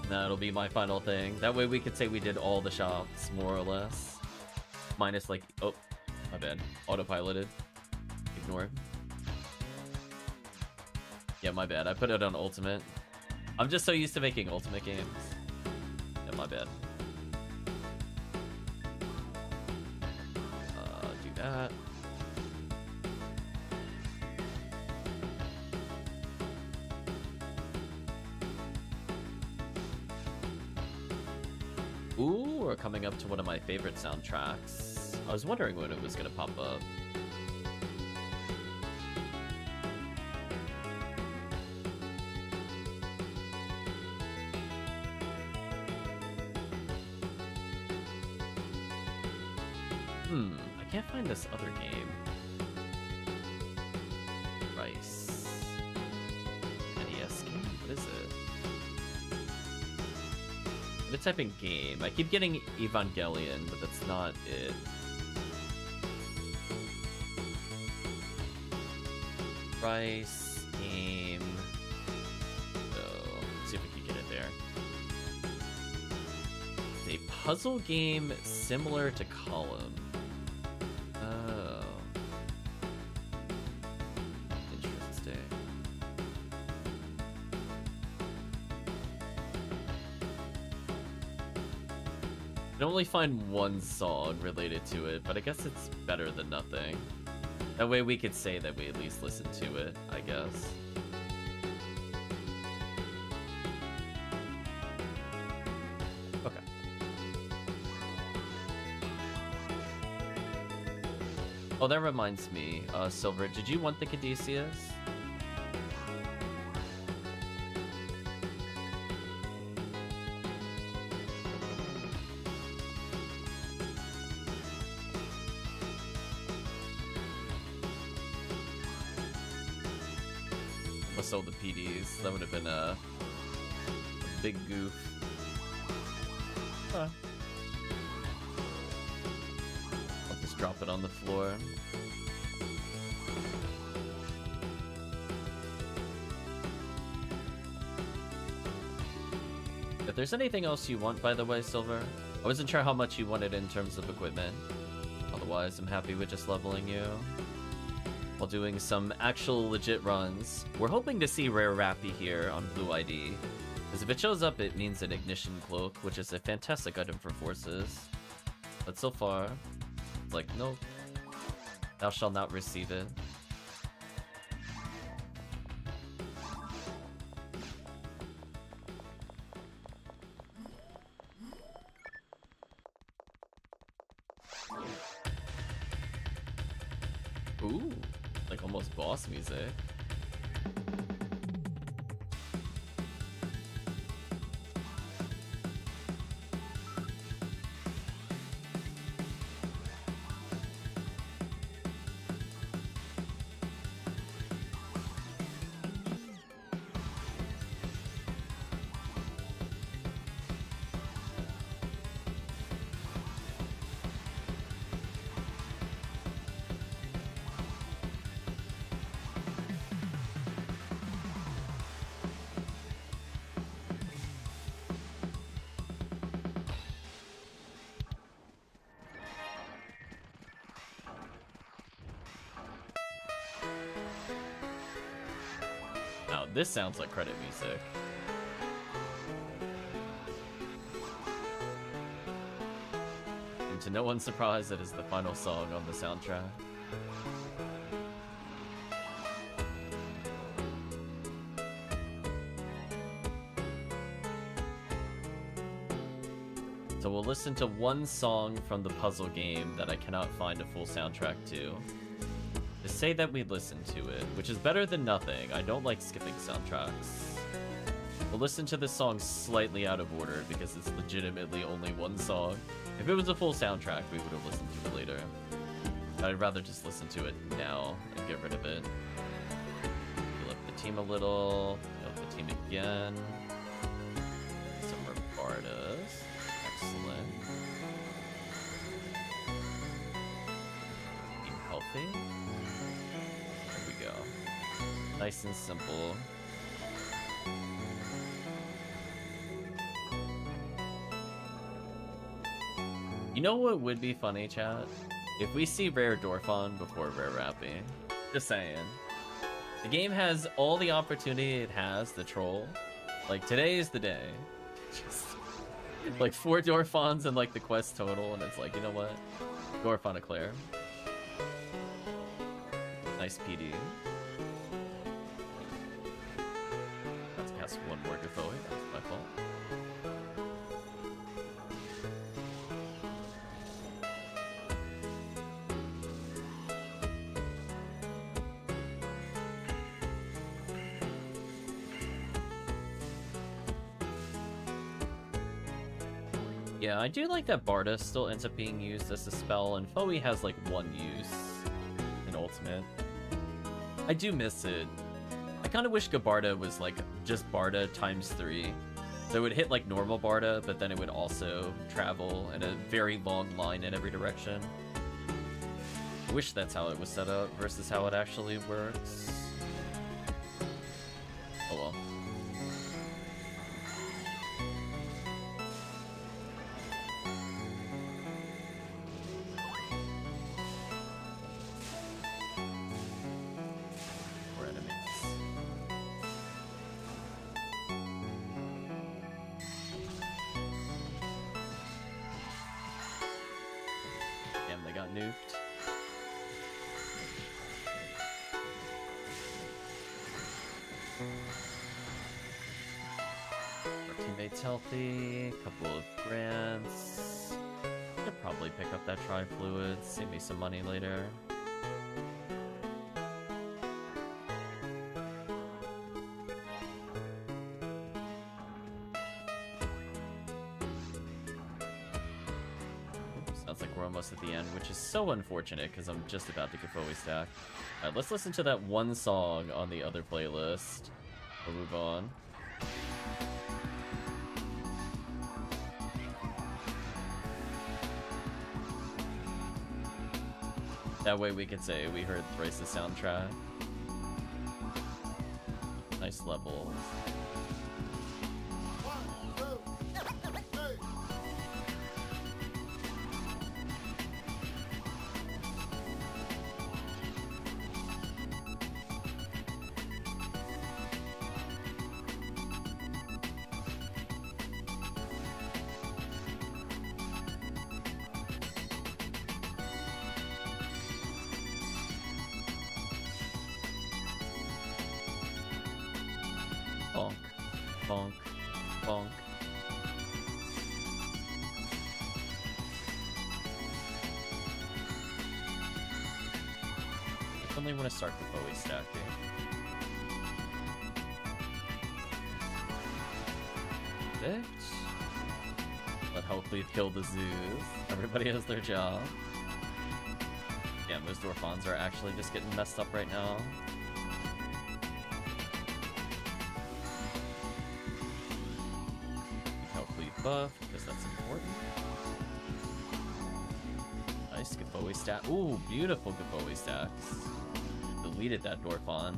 That'll be my final thing. That way we could say we did all the shops, more or less. Minus like, oh, my bad. Autopiloted. Ignore. Yeah, my bad. I put it on Ultimate. I'm just so used to making Ultimate games. Yeah, my bad. Uh, do that. Ooh, we're coming up to one of my favorite soundtracks. I was wondering when it was gonna pop up. This other game? Rice. NES game? What is it? Gonna type in game. I keep getting Evangelion, but that's not it. Rice game. Oh, let's see if we can get it there. It's a puzzle game similar to Column. Only find one song related to it, but I guess it's better than nothing. That way we could say that we at least listened to it, I guess. Okay. Oh, that reminds me, uh, Silver, did you want the Caduceus? That would have been a, big goof. Huh. I'll just drop it on the floor. If there's anything else you want, by the way, Silver, I wasn't sure how much you wanted in terms of equipment. Otherwise, I'm happy with just leveling you while doing some actual legit runs. We're hoping to see Rare Rappy here on Blue ID, because if it shows up, it means an Ignition Cloak, which is a fantastic item for forces. But so far, like, nope. Thou shalt not receive it. This sounds like credit music. And to no one's surprise, it is the final song on the soundtrack. So we'll listen to one song from the puzzle game that I cannot find a full soundtrack to say that we listen to it, which is better than nothing. I don't like skipping soundtracks. We'll listen to this song slightly out of order because it's legitimately only one song. If it was a full soundtrack, we would have listened to it later. But I'd rather just listen to it now and get rid of it. Heal up the team a little, heal up the team again. Nice and simple. You know what would be funny, chat? If we see Rare Dorphon before Rare Rappy. Just saying. The game has all the opportunity it has to troll. Like, today is the day. Just, like, four Dorphons and, like, the quest total, and it's like, you know what? Dorphon Eclair. Nice PD. I do like that Barta still ends up being used as a spell, and Foie has like one use in Ultimate. I do miss it I kind of wish Gibarta was like just Barta times three. So it would hit like normal Barta, but then it would also travel in a very long line in every direction. I wish that's how it was set up versus how it actually works. Healthy, couple of grants. Could probably pick up that tri-fluid, save me some money later. Sounds like we're almost at the end, which is so unfortunate because I'm just about to get fully stack. Alright, let's listen to that one song on the other playlist. We'll move on. That way we can say we heard Thrice's soundtrack. Nice levels. Their job. Yeah, most Dorphons are actually just getting messed up right now. Hopefully buff, because that's important. Nice Gabowie stack. Ooh, beautiful Gabowie stacks. Deleted that Dorphon.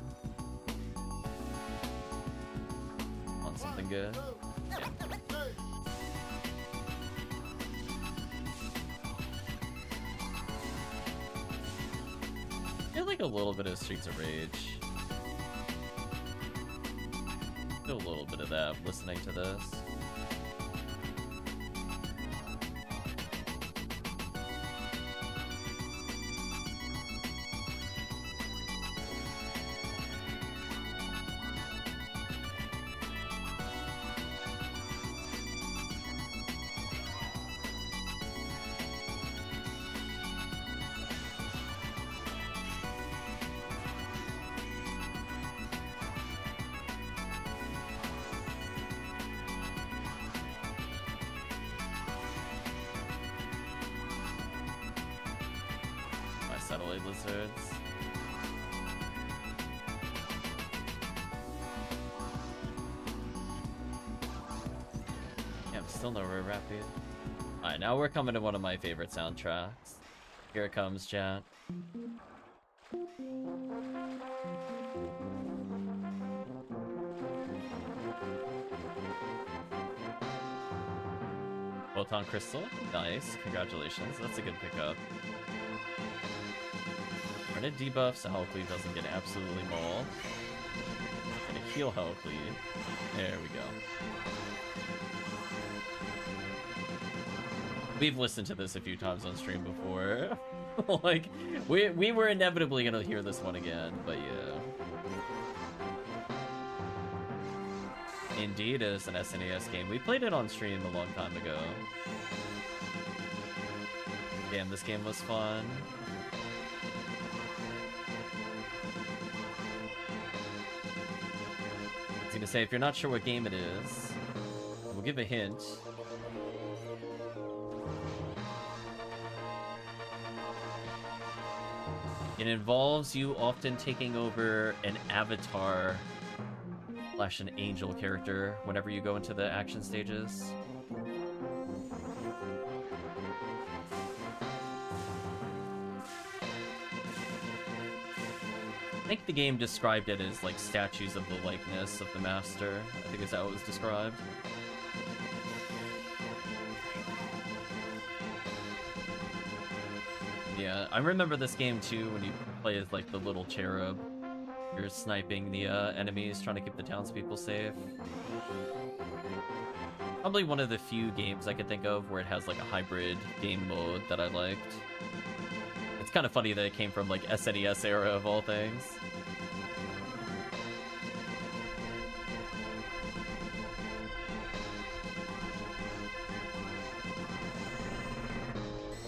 On something good. A little bit of Streets of Rage. Feel a little bit of that listening to this. Lizards. Yeah, I'm still nowhere happy. Alright, now we're coming to one of my favorite soundtracks. Here it comes, chat. Photon Crystal, nice, congratulations, that's a good pickup. We're gonna debuff so Hellcleave doesn't get absolutely mauled. Gonna heal Hellcleave. There we go. We've listened to this a few times on stream before. like, we, we were inevitably gonna hear this one again, but yeah. Indeed, it is an SNES game. We played it on stream a long time ago. Damn, this game was fun. Say, if you're not sure what game it is, we'll give a hint. It involves you often taking over an avatar slash an angel character whenever you go into the action stages. Think the game described it as like statues of the likeness of the master. I think is how it was described. Yeah, I remember this game too when you play as like the little cherub. You're sniping the uh, enemies, trying to keep the townspeople safe. Probably one of the few games I could think of where it has like a hybrid game mode that I liked. It's kind of funny that it came from like SNES era of all things.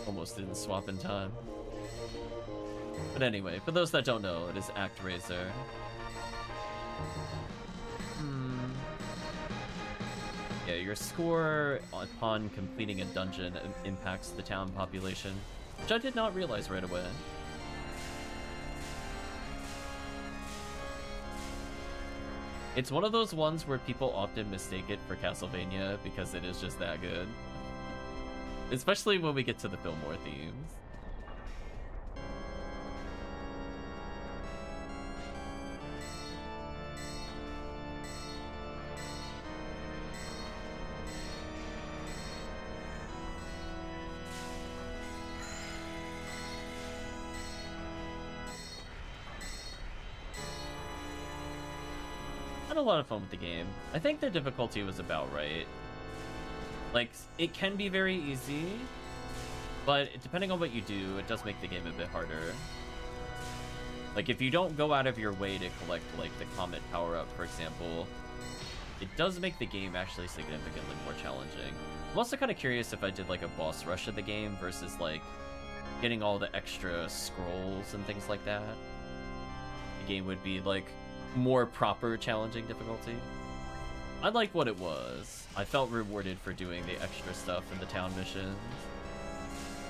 Almost didn't swap in time. But anyway, for those that don't know, it is ActRaiser. Hmm. Yeah, your score upon completing a dungeon impacts the town population, which I did not realize right away. It's one of those ones where people often mistake it for Castlevania because it is just that good. Especially when we get to the Fillmore themes. Lot of fun with the game. I think the difficulty was about right. Like, it can be very easy, but depending on what you do, it does make the game a bit harder. Like, if you don't go out of your way to collect, like, the Comet power-up, for example, it does make the game actually significantly more challenging. I'm also kind of curious if I did, like, a boss rush of the game versus, like, getting all the extra scrolls and things like that. The game would be, like, more proper challenging difficulty. I like what it was. I felt rewarded for doing the extra stuff in the town missions.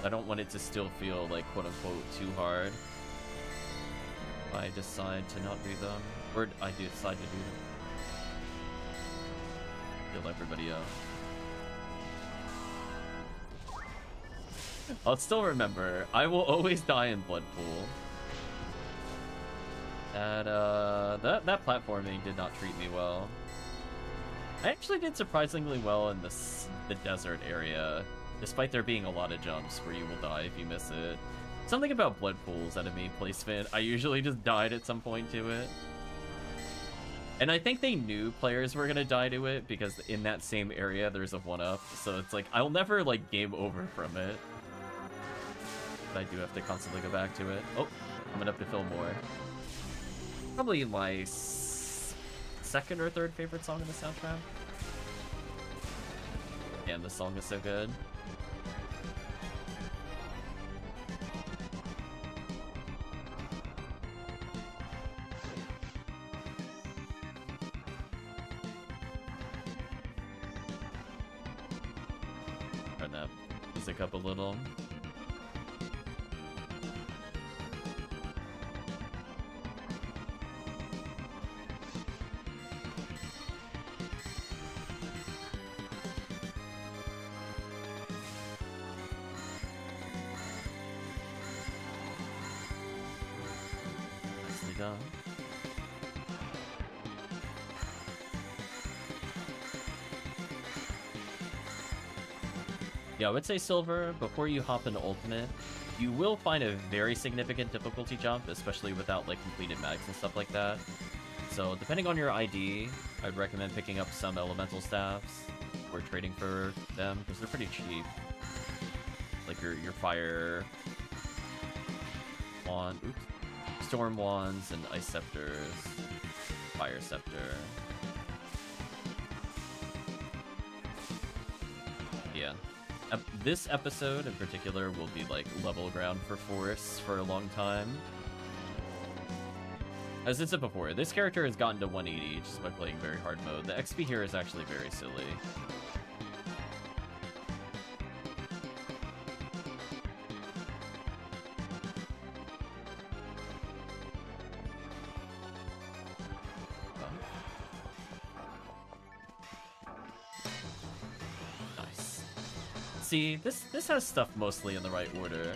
I don't want it to still feel like quote unquote too hard. I decide to not do them. Or I decide to do them. Kill everybody out. I'll still remember, I will always die in Bloodpool. That, uh, that, that platforming did not treat me well. I actually did surprisingly well in this, the desert area, despite there being a lot of jumps where you will die if you miss it. Something about Bloodpool's enemy placement, I usually just died at some point to it. And I think they knew players were gonna die to it, because in that same area there's a 1-up, so it's like, I'll never, like, game over from it. But I do have to constantly go back to it. Oh, coming up to Fillmore. Probably my second or third favorite song in the soundtrack. Damn, this song is so good. Turn that music up a little. Would say Silver, before you hop into Ultimate, you will find a very significant difficulty jump, especially without like completed mags and stuff like that. So depending on your ID, I'd recommend picking up some elemental staffs or trading for them because they're pretty cheap. Like your your fire wand, oops, storm wands and ice scepters, fire scepter. This episode in particular will be like level ground for forests for a long time. As I said before, this character has gotten to 180 just by playing very hard mode. The XP here is actually very silly. This has stuff mostly in the right order.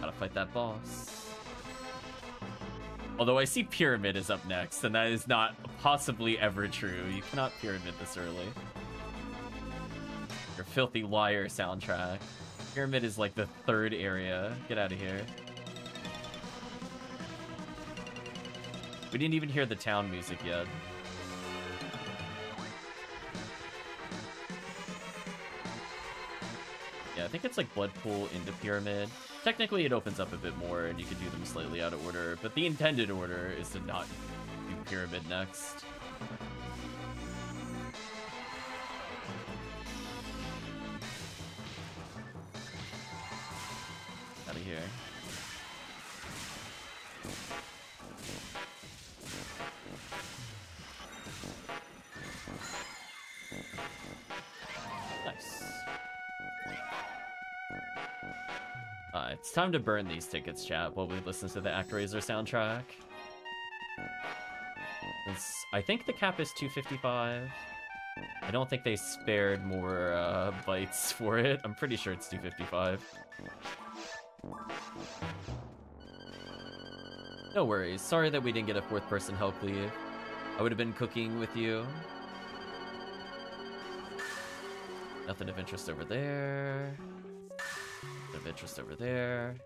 Gotta fight that boss. Although I see Pyramid is up next, and that is not possibly ever true. You cannot Pyramid this early. Your filthy Liar soundtrack pyramid is like the third area. Get out of here. We didn't even hear the town music yet. Yeah, I think it's like Blood Pool into Pyramid. Technically, it opens up a bit more, and you can do them slightly out of order, but the intended order is to not do Pyramid next. Time to burn these tickets, chat, while we listen to the ActRaiser soundtrack. It's, I think the cap is 255. I don't think they spared more uh, bytes for it. I'm pretty sure it's 255. No worries. Sorry that we didn't get a fourth person Hellcleave. I would have been cooking with you. Nothing of interest over there. Of interest over there.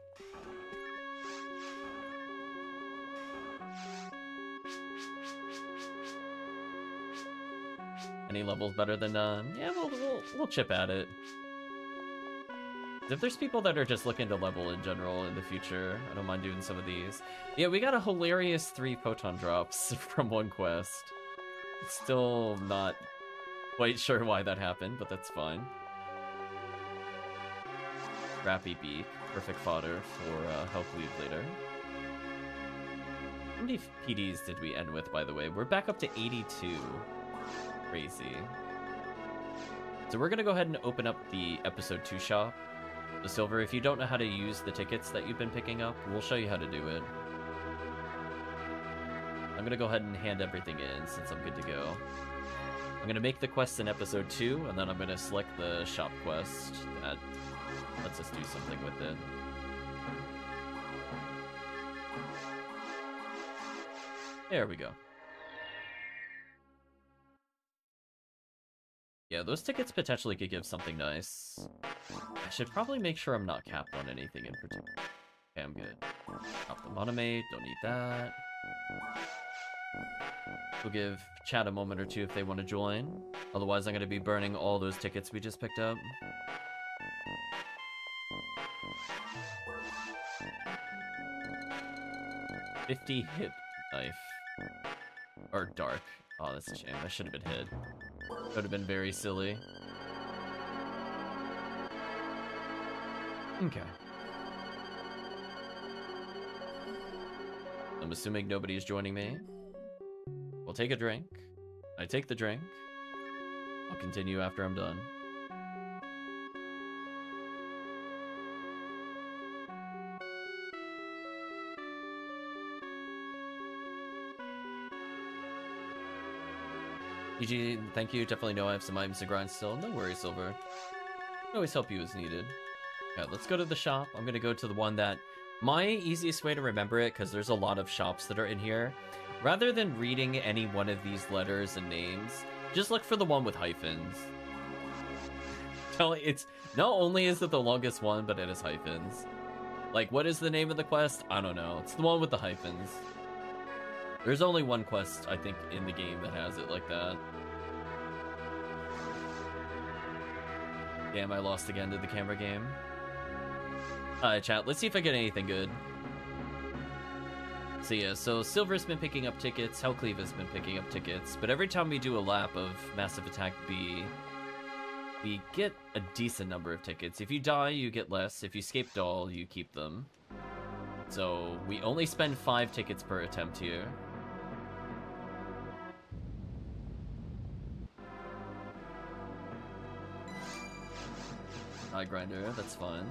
Any levels better than none? Yeah, we'll, we'll, we'll chip at it. If there's people that are just looking to level in general in the future, I don't mind doing some of these. Yeah, we got a hilarious three photon drops from one quest. Still not quite sure why that happened, but that's fine. Rappy Beak, perfect fodder for uh, help leave later. How many PDs did we end with, by the way? We're back up to 82. Crazy. So we're gonna go ahead and open up the episode 2 shop. The silver, if you don't know how to use the tickets that you've been picking up, we'll show you how to do it. I'm gonna go ahead and hand everything in since I'm good to go. I'm gonna make the quest in episode 2, and then I'm gonna select the shop quest that lets us just do something with it. There we go. Yeah, those tickets potentially could give something nice. I should probably make sure I'm not capped on anything in particular. Okay, I'm good. Drop the monomate, don't need that. We'll give chat a moment or two if they want to join. Otherwise, I'm going to be burning all those tickets we just picked up. Fifty hit knife. Or dark. Oh, that's a shame. That should have been hit. Would have been very silly. Okay. I'm assuming nobody is joining me. We'll take a drink. I take the drink. I'll continue after I'm done. EG, thank you. Definitely know I have some items to grind still. No worries, Silver. I always help you as needed. Yeah, let's go to the shop. I'm gonna go to the one that... My easiest way to remember it, because there's a lot of shops that are in here, rather than reading any one of these letters and names, just look for the one with hyphens. It's not only is it the longest one, but it has hyphens. Like, what is the name of the quest? I don't know. It's the one with the hyphens. There's only one quest, I think, in the game that has it like that. Damn, I lost again to the camera game. Alright, chat, let's see if I get anything good. So yeah, so Silver's been picking up tickets, Hellcleave has been picking up tickets, but every time we do a lap of Massive Attack B, we get a decent number of tickets. If you die, you get less. If you escape doll, you keep them. So we only spend five tickets per attempt here. Eye grinder, that's fine.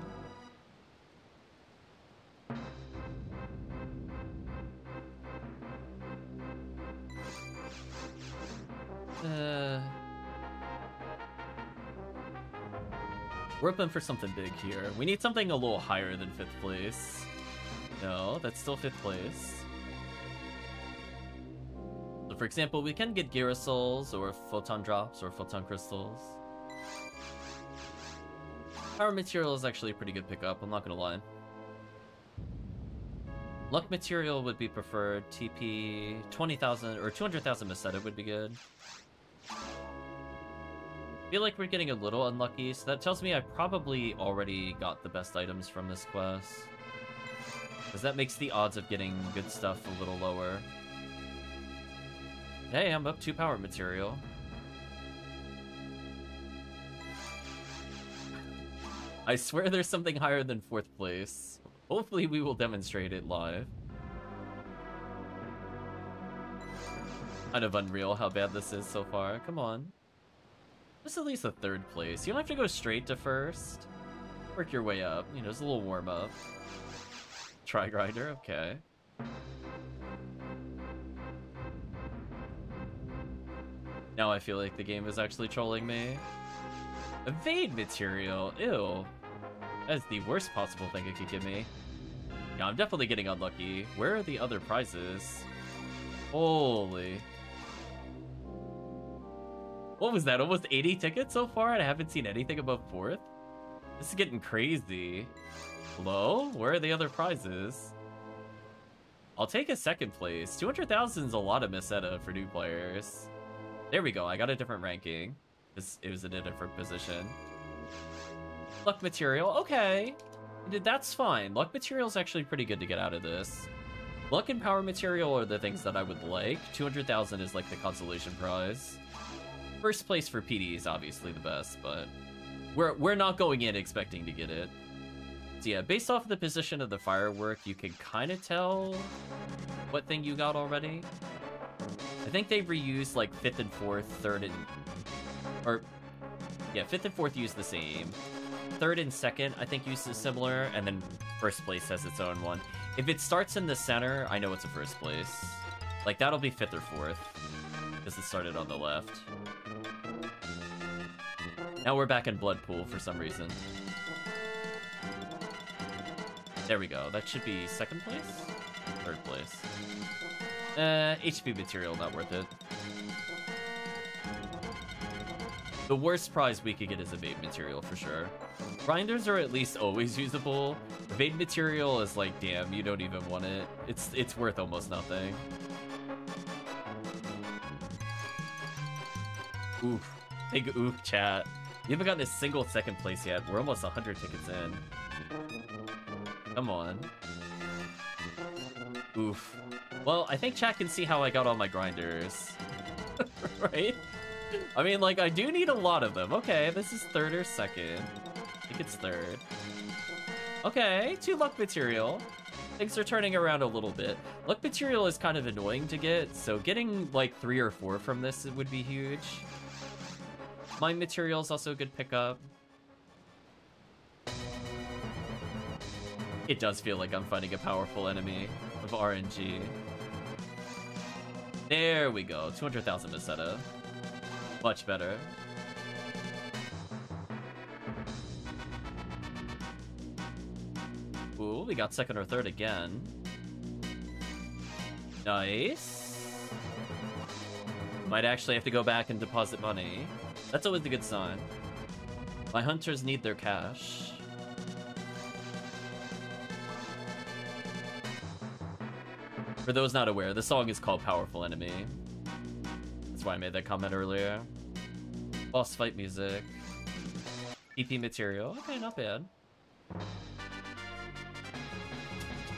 Uh, we're open for something big here. We need something a little higher than fifth place. No, that's still fifth place. So for example, we can get Girasols or Photon Drops or Photon Crystals. Power Material is actually a pretty good pickup, I'm not gonna lie. Luck material would be preferred. TP 20,000 or 200,000 Meseta would be good. feel like we're getting a little unlucky, so that tells me I probably already got the best items from this quest. Because that makes the odds of getting good stuff a little lower. Hey, I'm up two power material. I swear there's something higher than fourth place. Hopefully we will demonstrate it live. Kind of unreal how bad this is so far. Come on. Just at least a third place. You don't have to go straight to first. Work your way up. You know, it's a little warm up. Trigrinder, okay. Now I feel like the game is actually trolling me. Evade material, ew. That's the worst possible thing it could give me. Yeah, I'm definitely getting unlucky. Where are the other prizes? Holy. What was that? Almost 80 tickets so far and I haven't seen anything above 4th? This is getting crazy. Hello? Where are the other prizes? I'll take a second place. 200,000 is a lot of Meseta for new players. There we go, I got a different ranking. It was in a different position. Luck material, okay. That's fine. Luck material is actually pretty good to get out of this. Luck and power material are the things that I would like. 200,000 is like the consolation prize. First place for PD is obviously the best, but we're, we're not going in expecting to get it. So yeah, based off of the position of the firework, you can kind of tell what thing you got already. I think they've reused like 5th and 4th, 3rd and... Or... Yeah, 5th and 4th use the same. 3rd and 2nd, I think, use similar, and then first place has its own one. If it starts in the center, I know it's a first place. Like, that'll be 5th or 4th, because it started on the left. Now we're back in Bloodpool for some reason. There we go. That should be second place? Third place. Uh, HP material, not worth it. The worst prize we could get is evade material, for sure. Grinders are at least always usable. Evade material is like, damn, you don't even want it. It's, it's worth almost nothing. Oof. Big oof, chat. You haven't gotten a single second place yet. We're almost 100 tickets in. Come on. Oof. Well, I think chat can see how I got all my grinders. right? I mean, like, I do need a lot of them. Okay, this is third or second. I think it's third. Okay, two luck material. Things are turning around a little bit. Luck material is kind of annoying to get, so getting, like, three or four from this would be huge. Mind material is also a good pickup. It does feel like I'm fighting a powerful enemy of RNG. There we go, 200,000 Meseta. Much better. Ooh, we got second or third again. Nice. Might actually have to go back and deposit money. That's always a good sign. My hunters need their cash. For those not aware, the song is called Powerful Enemy. That's why I made that comment earlier. Boss fight music. EP material. Okay, not bad.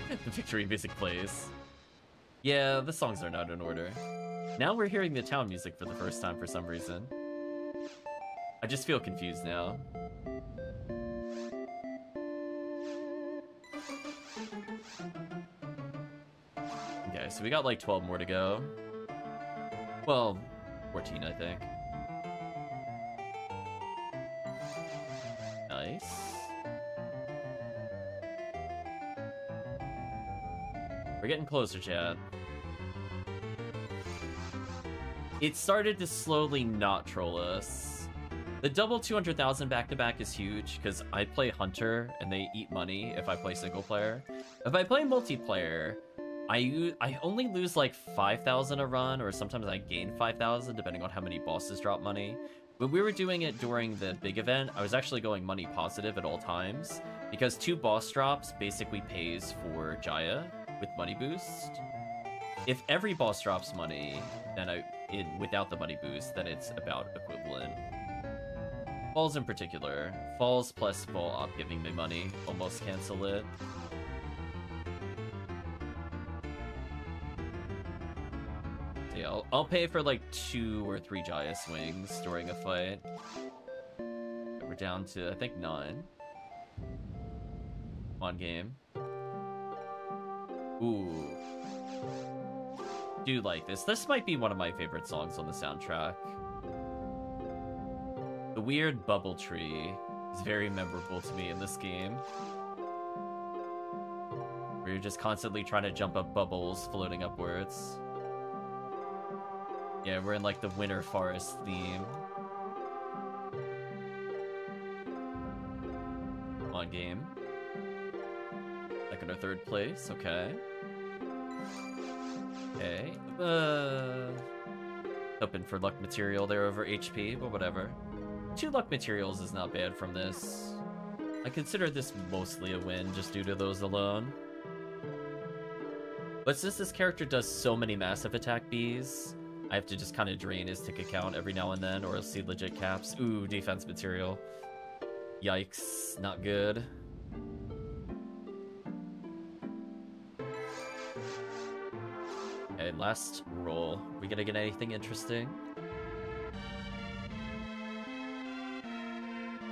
the victory music plays. Yeah, the songs are not in order. Now we're hearing the town music for the first time for some reason. I just feel confused now. Okay, so we got like 12 more to go. Well, 14, I think. Nice. We're getting closer, Chad. It started to slowly not troll us. The double 200,000 back-to-back is huge, because I play Hunter, and they eat money if I play single player. If I play multiplayer, I I only lose like 5,000 a run, or sometimes I gain 5,000, depending on how many bosses drop money. When we were doing it during the big event, I was actually going money positive at all times, because two boss drops basically pays for Jaya. with money boost. If every boss drops money, then I without the money boost, then it's about equivalent. Falz in particular, Falz plus fall op giving me money almost cancel it. Yeah, I'll, I'll pay for like two or three Jaya swings during a fight. We're down to, I think, nine. On game. Ooh. Do like this. This might be one of my favorite songs on the soundtrack. The weird bubble tree is very memorable to me in this game. Where you're just constantly trying to jump up bubbles floating upwards. Yeah, we're in like the winter forest theme. On game. Second or third place, okay. Okay. Uh hoping for luck material there over HP, but whatever. Two luck materials is not bad from this. I consider this mostly a win just due to those alone. But since this character does so many massive attack bees, I have to just kind of drain his tick account every now and then, or else see legit caps. Ooh, defense material. Yikes, not good. Okay, last roll. We gonna get anything interesting?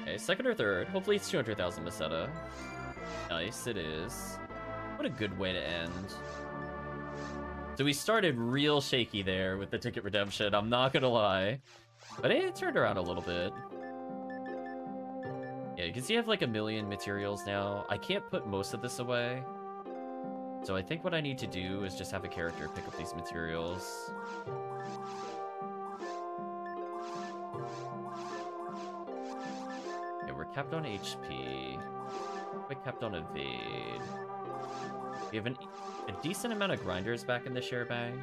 Okay, second or third. Hopefully it's 200,000 Meseta. Nice, it is. What a good way to end. So we started real shaky there with the ticket redemption, I'm not gonna lie. But it turned around a little bit. Yeah, you can see I have like a million materials now. I can't put most of this away. So I think what I need to do is just have a character pick up these materials. Yeah, we're capped on HP. We're capped on evade. We have an, a decent amount of grinders back in the share bank.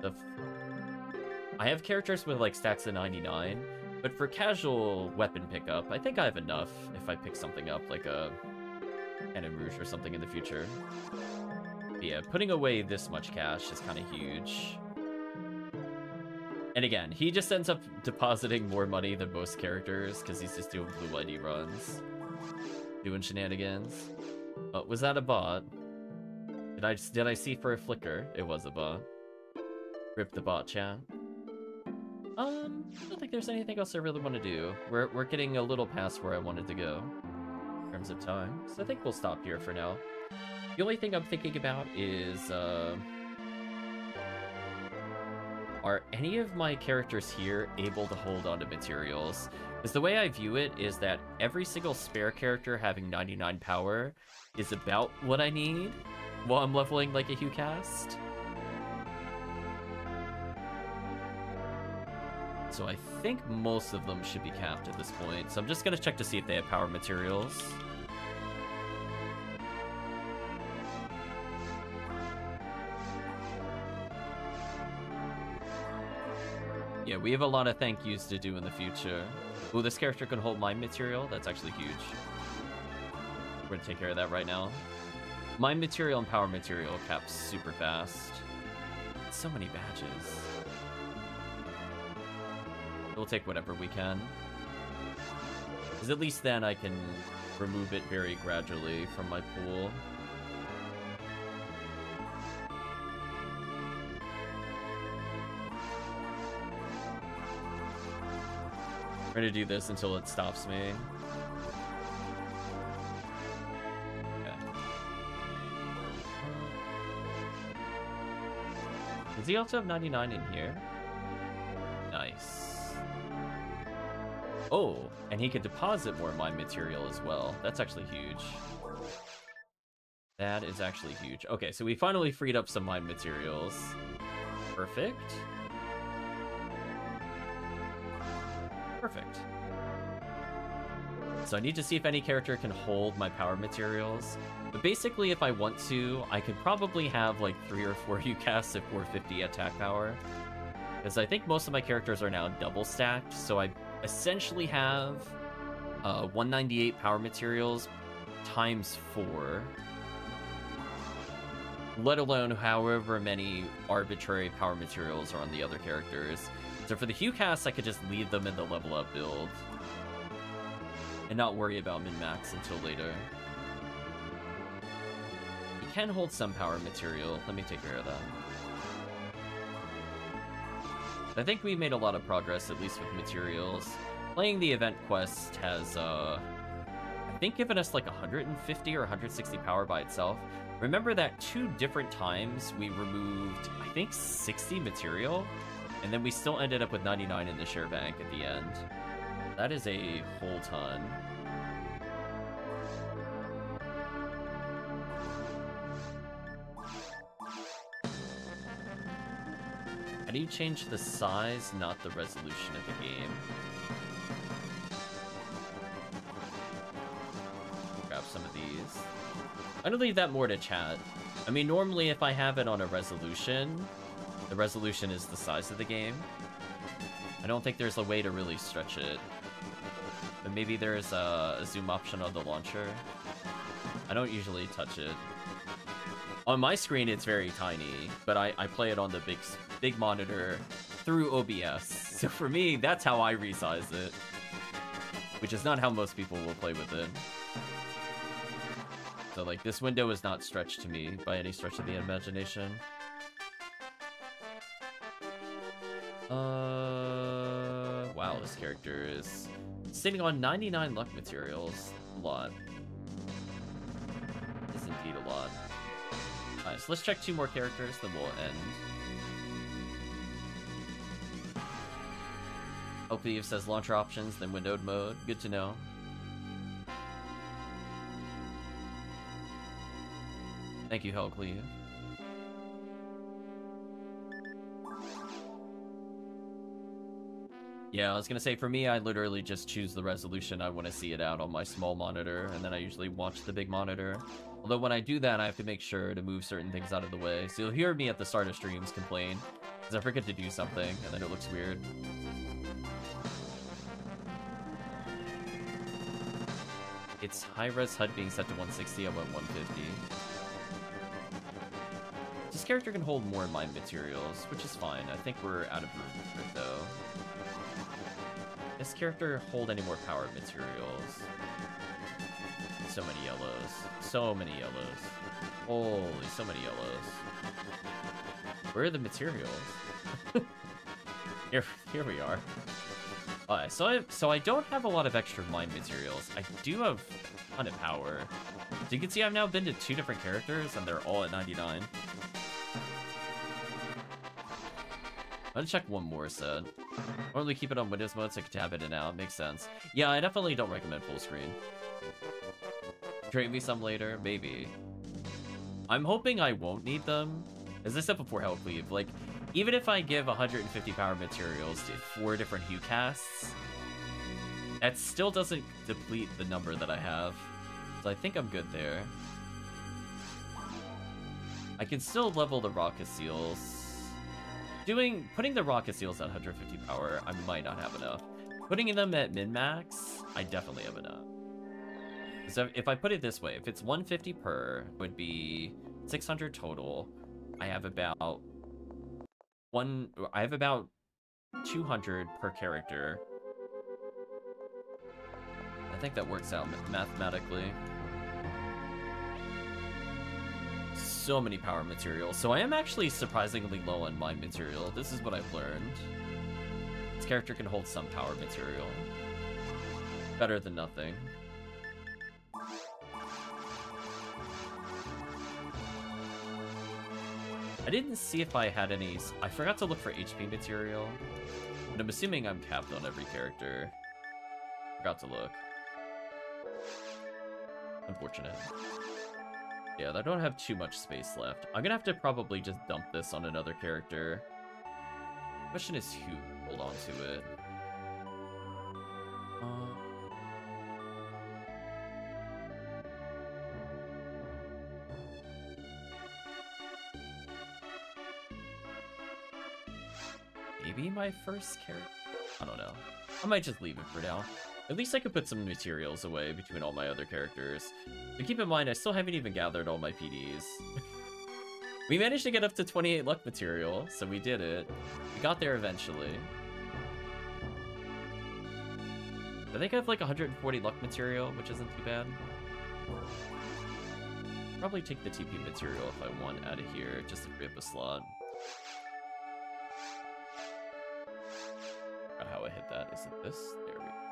The I have characters with like stacks of 99, but for casual weapon pickup, I think I have enough if I pick something up like a Cannon Rouge or something in the future. But yeah, putting away this much cash is kind of huge. And again, he just ends up depositing more money than most characters because he's just doing blue ID runs. Doing shenanigans. Oh, was that a bot? Did I did I see for a flicker? It was a bot. Rip the bot chat. Um, I don't think there's anything else I really want to do. We're we're getting a little past where I wanted to go in terms of time, so I think we'll stop here for now. The only thing I'm thinking about is, uh, are any of my characters here able to hold onto materials? Because the way I view it is that every single spare character having 99 power is about what I need while I'm leveling like a HuCast. So I think most of them should be capped at this point. So I'm just gonna check to see if they have power materials. Yeah, we have a lot of thank yous to do in the future. Oh, this character can hold mind material? That's actually huge. We're gonna take care of that right now. Mind material and power material caps super fast. So many badges. We'll take whatever we can. Because at least then I can remove it very gradually from my pool. We're gonna do this until it stops me. Does he also have 99 in here? Nice. Oh, and he could deposit more mind material as well. That's actually huge. That is actually huge. Okay, so we finally freed up some mind materials. Perfect. Perfect. So I need to see if any character can hold my power materials. But basically, if I want to, I could probably have like three or four HuCasts at 450 attack power. Because I think most of my characters are now double stacked, so I essentially have uh, 198 power materials times four. let alone however many arbitrary power materials are on the other characters. So for the HuCast, I could just leave them in the level up build. And not worry about min-max until later. He can hold some power material. Let me take care of that. I think we made a lot of progress, at least with materials. Playing the event quest has, uh, I think given us like 150 or 160 power by itself. Remember that two different times we removed, I think, 60 material? And then we still ended up with 99 in the share bank at the end. That is a whole ton. How do you change the size, not the resolution of the game? Grab some of these. I'm gonna leave that more to chat. I mean, normally if I have it on a resolution, the resolution is the size of the game. I don't think there's a way to really stretch it. But maybe there's a, a zoom option on the launcher. I don't usually touch it. On my screen, it's very tiny, but I, I play it on the big big monitor through OBS. So for me, that's how I resize it. Which is not how most people will play with it. So like, this window is not stretched to me by any stretch of the imagination. Uh, wow, this character is sitting on 99 luck materials. A lot. Is indeed a lot. Alright, so let's check two more characters, then we'll end. Hopefully says launcher options, then windowed mode. Good to know. Thank you, Hellcleave. Yeah, I was gonna say, for me, I literally just choose the resolution I want to see it out on my small monitor, and then I usually watch the big monitor. Although when I do that, I have to make sure to move certain things out of the way. So you'll hear me at the start of streams complain, because I forget to do something, and then it looks weird. It's high-res HUD being set to 160, I went 150. This character can hold more mind materials, which is fine. I think we're out of room for it, though this character hold any more power materials? So many yellows. So many yellows. Holy, so many yellows. Where are the materials? here, here we are. Alright, so I so I don't have a lot of extra mind materials. I do have a ton of power. So you can see I've now been to two different characters, and they're all at 99. Gonna check one more set. Or only keep it on Windows mode so I can tab it in and out. Makes sense. Yeah, I definitely don't recommend full screen. Trade me some later? Maybe. I'm hoping I won't need them. As I said before, Hellcleave, like, even if I give 150 power materials to four different HuCasts, that still doesn't deplete the number that I have. So I think I'm good there. I can still level the RAcaseals Doing putting the RAcaseals at 150 power, I might not have enough. Putting them at min-max, I definitely have enough. So if I put it this way, if it's 150 per, would be 600 total. I have about one. I have about 200 per character. I think that works out mathematically. So many power materials, so I am actually surprisingly low on mind material. This is what I've learned. This character can hold some power material. Better than nothing. I didn't see if I had any... I forgot to look for HP material. But I'm assuming I'm capped on every character. Forgot to look. Unfortunate. Yeah, I don't have too much space left. I'm gonna have to probably just dump this on another character. Question is who hold on to it. Uh... Maybe my first character? I don't know. I might just leave it for now. At least I could put some materials away between all my other characters. But keep in mind, I still haven't even gathered all my PDs. We managed to get up to 28 luck material, so we did it. We got there eventually. I think I have like 140 luck material, which isn't too bad. Probably take the TP material if I want out of here, just to free up a slot. How I hit that. Is it this? There we go.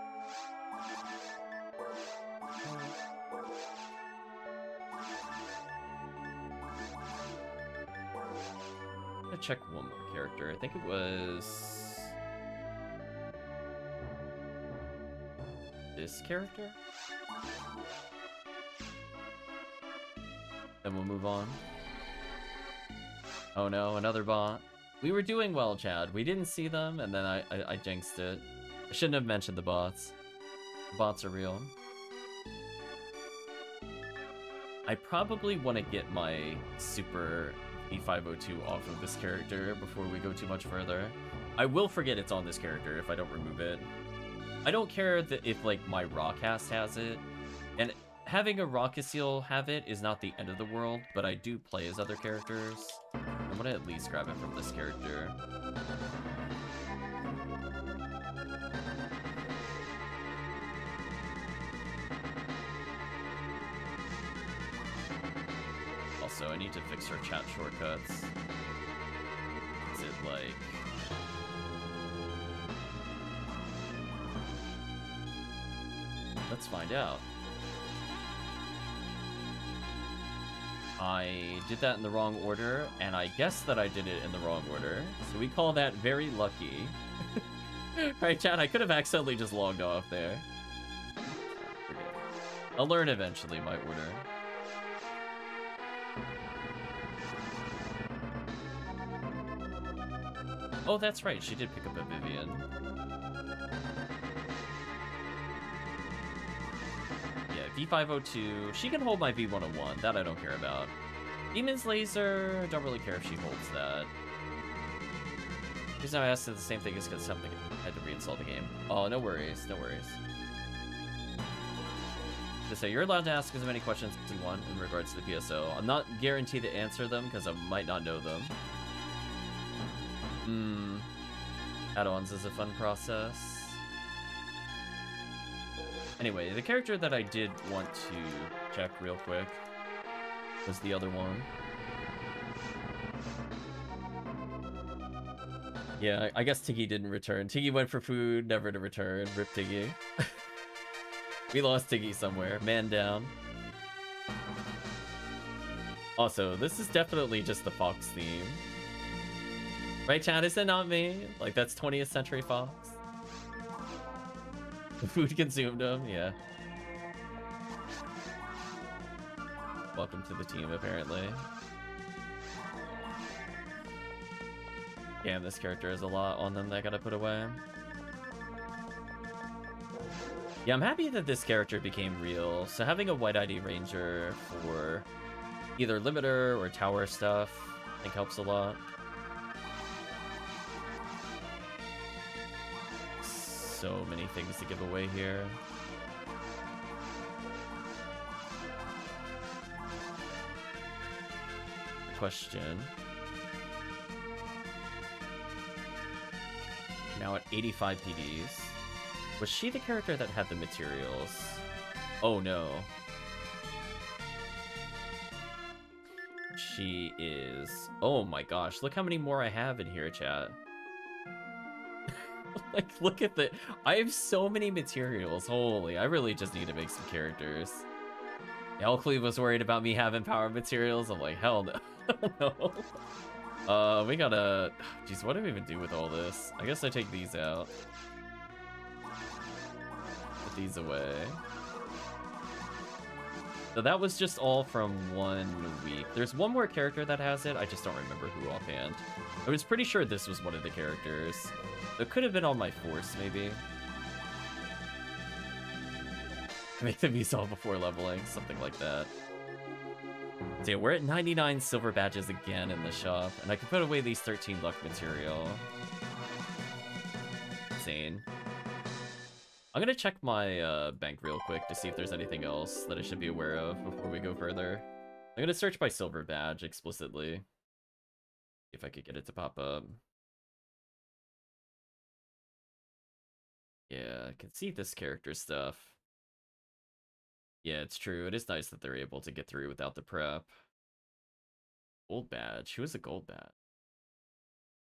Check one more character. I think it was this character. Then we'll move on. Oh no, another bot. We were doing well, Chad. We didn't see them, and then I, I, I jinxed it. I shouldn't have mentioned the bots. The bots are real. I probably want to get my super V502 off of this character before we go too much further. I will forget it's on this character if I don't remove it. I don't care that if like my RAcast has it, and having a RAcaseal have it is not the end of the world, but I do play as other characters. I'm gonna at least grab it from this character. Also, I need to fix her chat shortcuts. Is it like... Let's find out. I did that in the wrong order, and I guess that I did it in the wrong order. So we call that very lucky. right, chat, I could have accidentally just logged off there. I'll learn eventually my order. Oh, that's right, she did pick up a Vivian. Yeah, V502. She can hold my V101. That I don't care about. Demon's Laser. Don't really care if she holds that. Because now I asked the same thing is because something I had to reinstall the game. Oh, no worries. No worries. Say you're allowed to ask as many questions as you want in regards to the PSO. I'm not guaranteed to answer them because I might not know them. Hmm. Add-ons is a fun process. Anyway, the character that I did want to check real quick was the other one. Yeah, I guess Tiggy didn't return. Tiggy went for food, never to return. Rip Tiggy. we lost Tiggy somewhere. Man down. Also, this is definitely just the Fox theme. Right, Chad? Is it not me? Like, that's 20th Century Fox. The food consumed him, yeah. Welcome to the team, apparently. Damn, this character has a lot on them that I gotta put away. Yeah, I'm happy that this character became real, so having a White ID Ranger for either limiter or tower stuff, I think helps a lot. So many things to give away here. Question. Now at 85 PDs. Was she the character that had the materials? Oh no. She is... Oh my gosh, look how many more I have in here, chat. like, look at the... I have so many materials. Holy, I really just need to make some characters. Hellcleave was worried about me having power materials. I'm like, hell no. no. Uh, we gotta... Jeez, what do we even do with all this? I guess I take these out. Put these away. So that was just all from one week. There's one more character that has it. I just don't remember who offhand. I was pretty sure this was one of the characters. It could have been on my force, maybe. Make them use all before leveling, something like that. So yeah, we're at 99 silver badges again in the shop, and I can put away these 13 luck material. Insane. I'm gonna check my uh, bank real quick to see if there's anything else that I should be aware of before we go further. I'm gonna search by silver badge explicitly. If I could get it to pop up. Yeah, I can see this character stuff. Yeah, it's true. It is nice that they're able to get through without the prep. Gold badge. Who has a gold badge?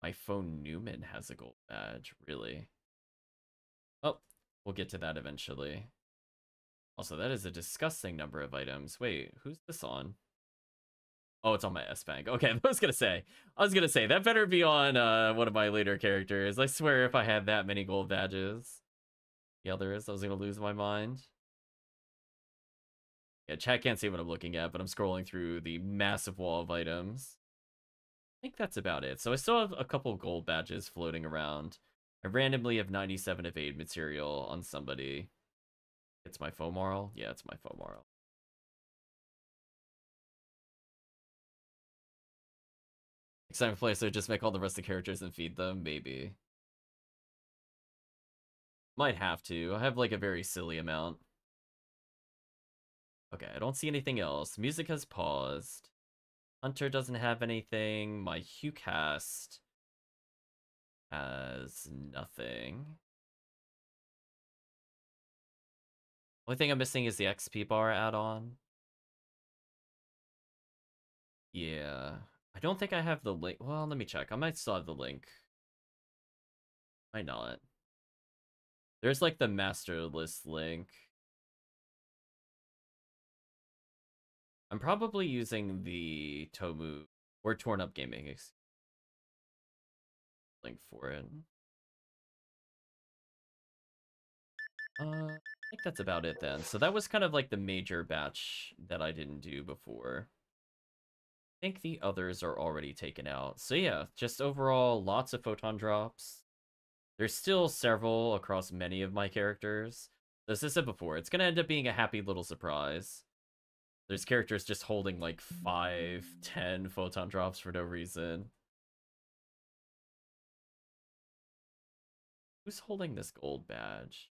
My phone Newman has a gold badge. Really? Oh, we'll get to that eventually. Also, that is a disgusting number of items. Wait, who's this on? Oh, it's on my S Bank. Okay, I was gonna say. I was gonna say that better be on uh, one of my later characters. I swear, if I had that many gold badges, yeah, there is. I was gonna lose my mind. Yeah, chat can't see what I'm looking at, but I'm scrolling through the massive wall of items. I think that's about it. So I still have a couple gold badges floating around. I randomly have 97 evade material on somebody. It's my FOmarl? Yeah, it's my FOmarl. Exciting play, so just make all the rest of the characters and feed them? Maybe. Might have to. I have like a very silly amount. Okay, I don't see anything else. Music has paused. Hunter doesn't have anything. My HuCast has nothing. Only thing I'm missing is the XP bar add-on. Yeah. I don't think I have the link. Well, let me check. I might still have the link. Might not. There's like the master list link. I'm probably using the Tomu or Torn Up Gaming link for it. Uh, I think that's about it then. So that was kind of like the major batch that I didn't do before. I think the others are already taken out. So yeah, just overall, lots of photon drops. There's still several across many of my characters. As I said before, it's going to end up being a happy little surprise. There's characters just holding like five, ten photon drops for no reason. Who's holding this gold badge?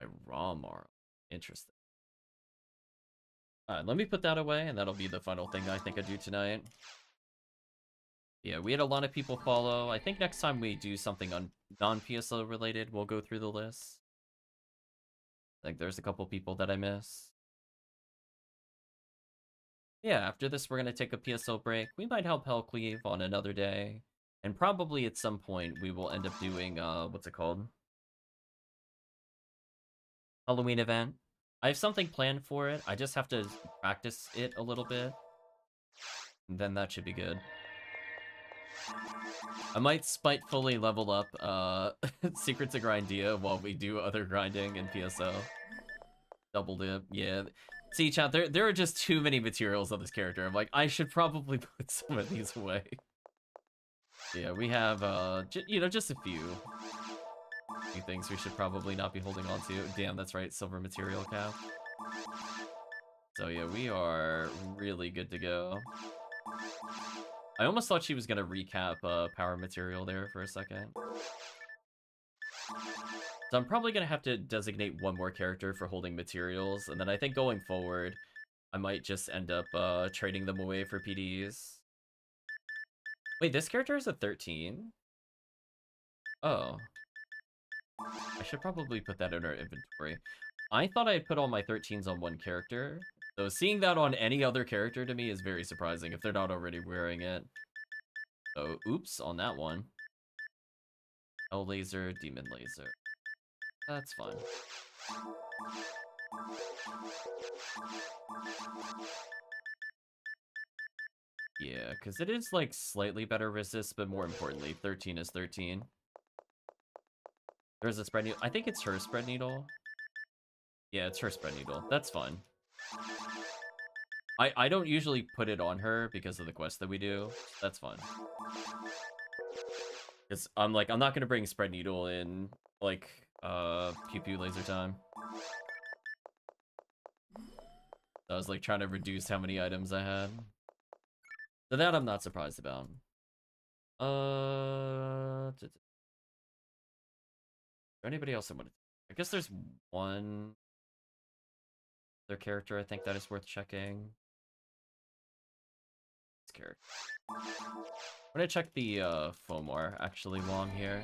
My Ramar. Interesting. Alright, let me put that away, and that'll be the final thing I think I do tonight. Yeah, we had a lot of people follow. I think next time we do something on non-PSO related, we'll go through the list. Like, there's a couple people that I miss. Yeah, after this we're gonna take a PSO break. We might help Hellcleave on another day. And probably at some point we will end up doing, uh, what's it called? Halloween event. I have something planned for it. I just have to practice it a little bit. And then that should be good. I might spitefully level up uh, Secrets of Grindea while we do other grinding in PSO. Double dip, yeah. See, chat, there, there are just too many materials on this character. I'm like, I should probably put some of these away. Yeah, we have, uh, you know, just a few. few things we should probably not be holding on to. Damn, that's right, silver material cap. So yeah, we are really good to go. I almost thought she was gonna recap uh, power material there for a second. So I'm probably gonna have to designate one more character for holding materials, and then I think going forward, I might just end up uh, trading them away for PDs. Wait, this character is a 13? Oh. I should probably put that in our inventory. I thought I had put all my 13s on one character, so seeing that on any other character to me is very surprising if they're not already wearing it. So, oops on that one. L laser, demon laser. That's fine. Yeah, because it is like slightly better resist, but more importantly, 13 is 13. There's a spread needle. I think it's her spread needle. Yeah, it's her spread needle. That's fine. I, I don't usually put it on her because of the quest that we do. That's fine. Because I'm like, I'm not going to bring spread needle in, like, uh, pew pew laser time. I was like trying to reduce how many items I had. So that I'm not surprised about. Uh, anybody else I want to? I guess there's one other character I think that is worth checking. character. I'm gonna check the uh, FOmar actually I'm here.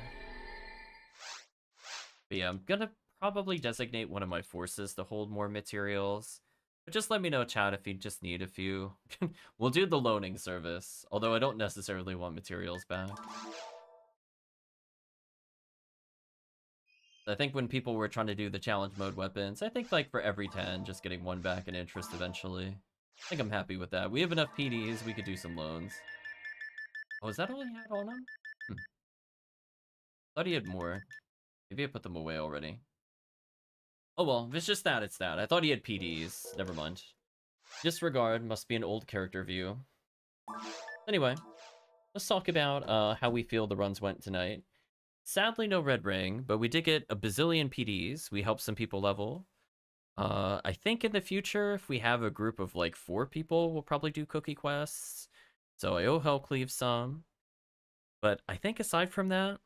But yeah, I'm gonna probably designate one of my forces to hold more materials. But just let me know, chat, if you just need a few. we'll do the loaning service, although I don't necessarily want materials back. I think when people were trying to do the challenge mode weapons, I think like for every 10, just getting one back in interest eventually. I think I'm happy with that. We have enough PDs, we could do some loans. Oh, is that all he had on him? Hmm. Thought he had more. Maybe I put them away already. Oh well, if it's just that, it's that. I thought he had PDs. Never mind. Disregard must be an old character view. Anyway, let's talk about uh, how we feel the runs went tonight. Sadly, no red ring, but we did get a bazillion PDs. We helped some people level. Uh, I think in the future, if we have a group of like four people, we'll probably do cookie quests. So I owe Hellcleave some. But I think aside from that,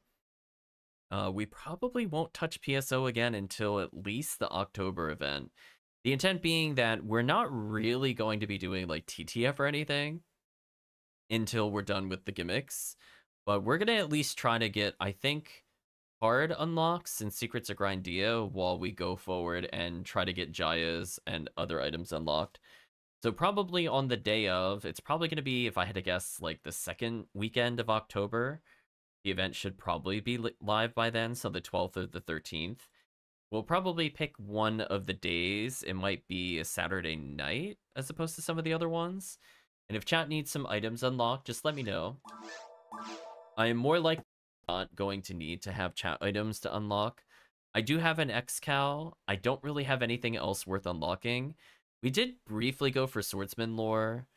uh, we probably won't touch PSO again until at least the October event. The intent being that we're not really going to be doing like TTF or anything until we're done with the gimmicks. But we're going to at least try to get, I think, hard unlocks and Secrets of Grindea while we go forward and try to get Jayas and other items unlocked. So probably on the day of, it's probably going to be, if I had to guess, like the second weekend of October. The event should probably be li live by then, so the 12th or the 13th. We'll probably pick one of the days. It might be a Saturday night as opposed to some of the other ones. And if chat needs some items unlocked, just let me know. I am more likely not going to need to have chat items to unlock. I do have an Excal. I don't really have anything else worth unlocking. We did briefly go for swordsman lore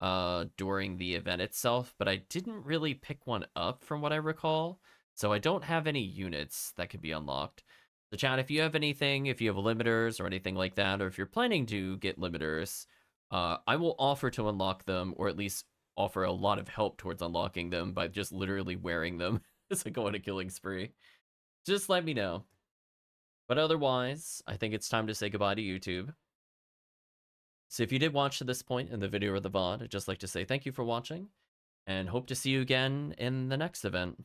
uh, during the event itself, but I didn't really pick one up from what I recall. So I don't have any units that could be unlocked. So chat, if you have anything, if you have limiters or anything like that, or if you're planning to get limiters, uh, I will offer to unlock them, or at least offer a lot of help towards unlocking them by just literally wearing them as I go on a killing spree. Just let me know. But otherwise, I think it's time to say goodbye to YouTube. So if you did watch to this point in the video or the VOD, I'd just like to say thank you for watching, and hope to see you again in the next event.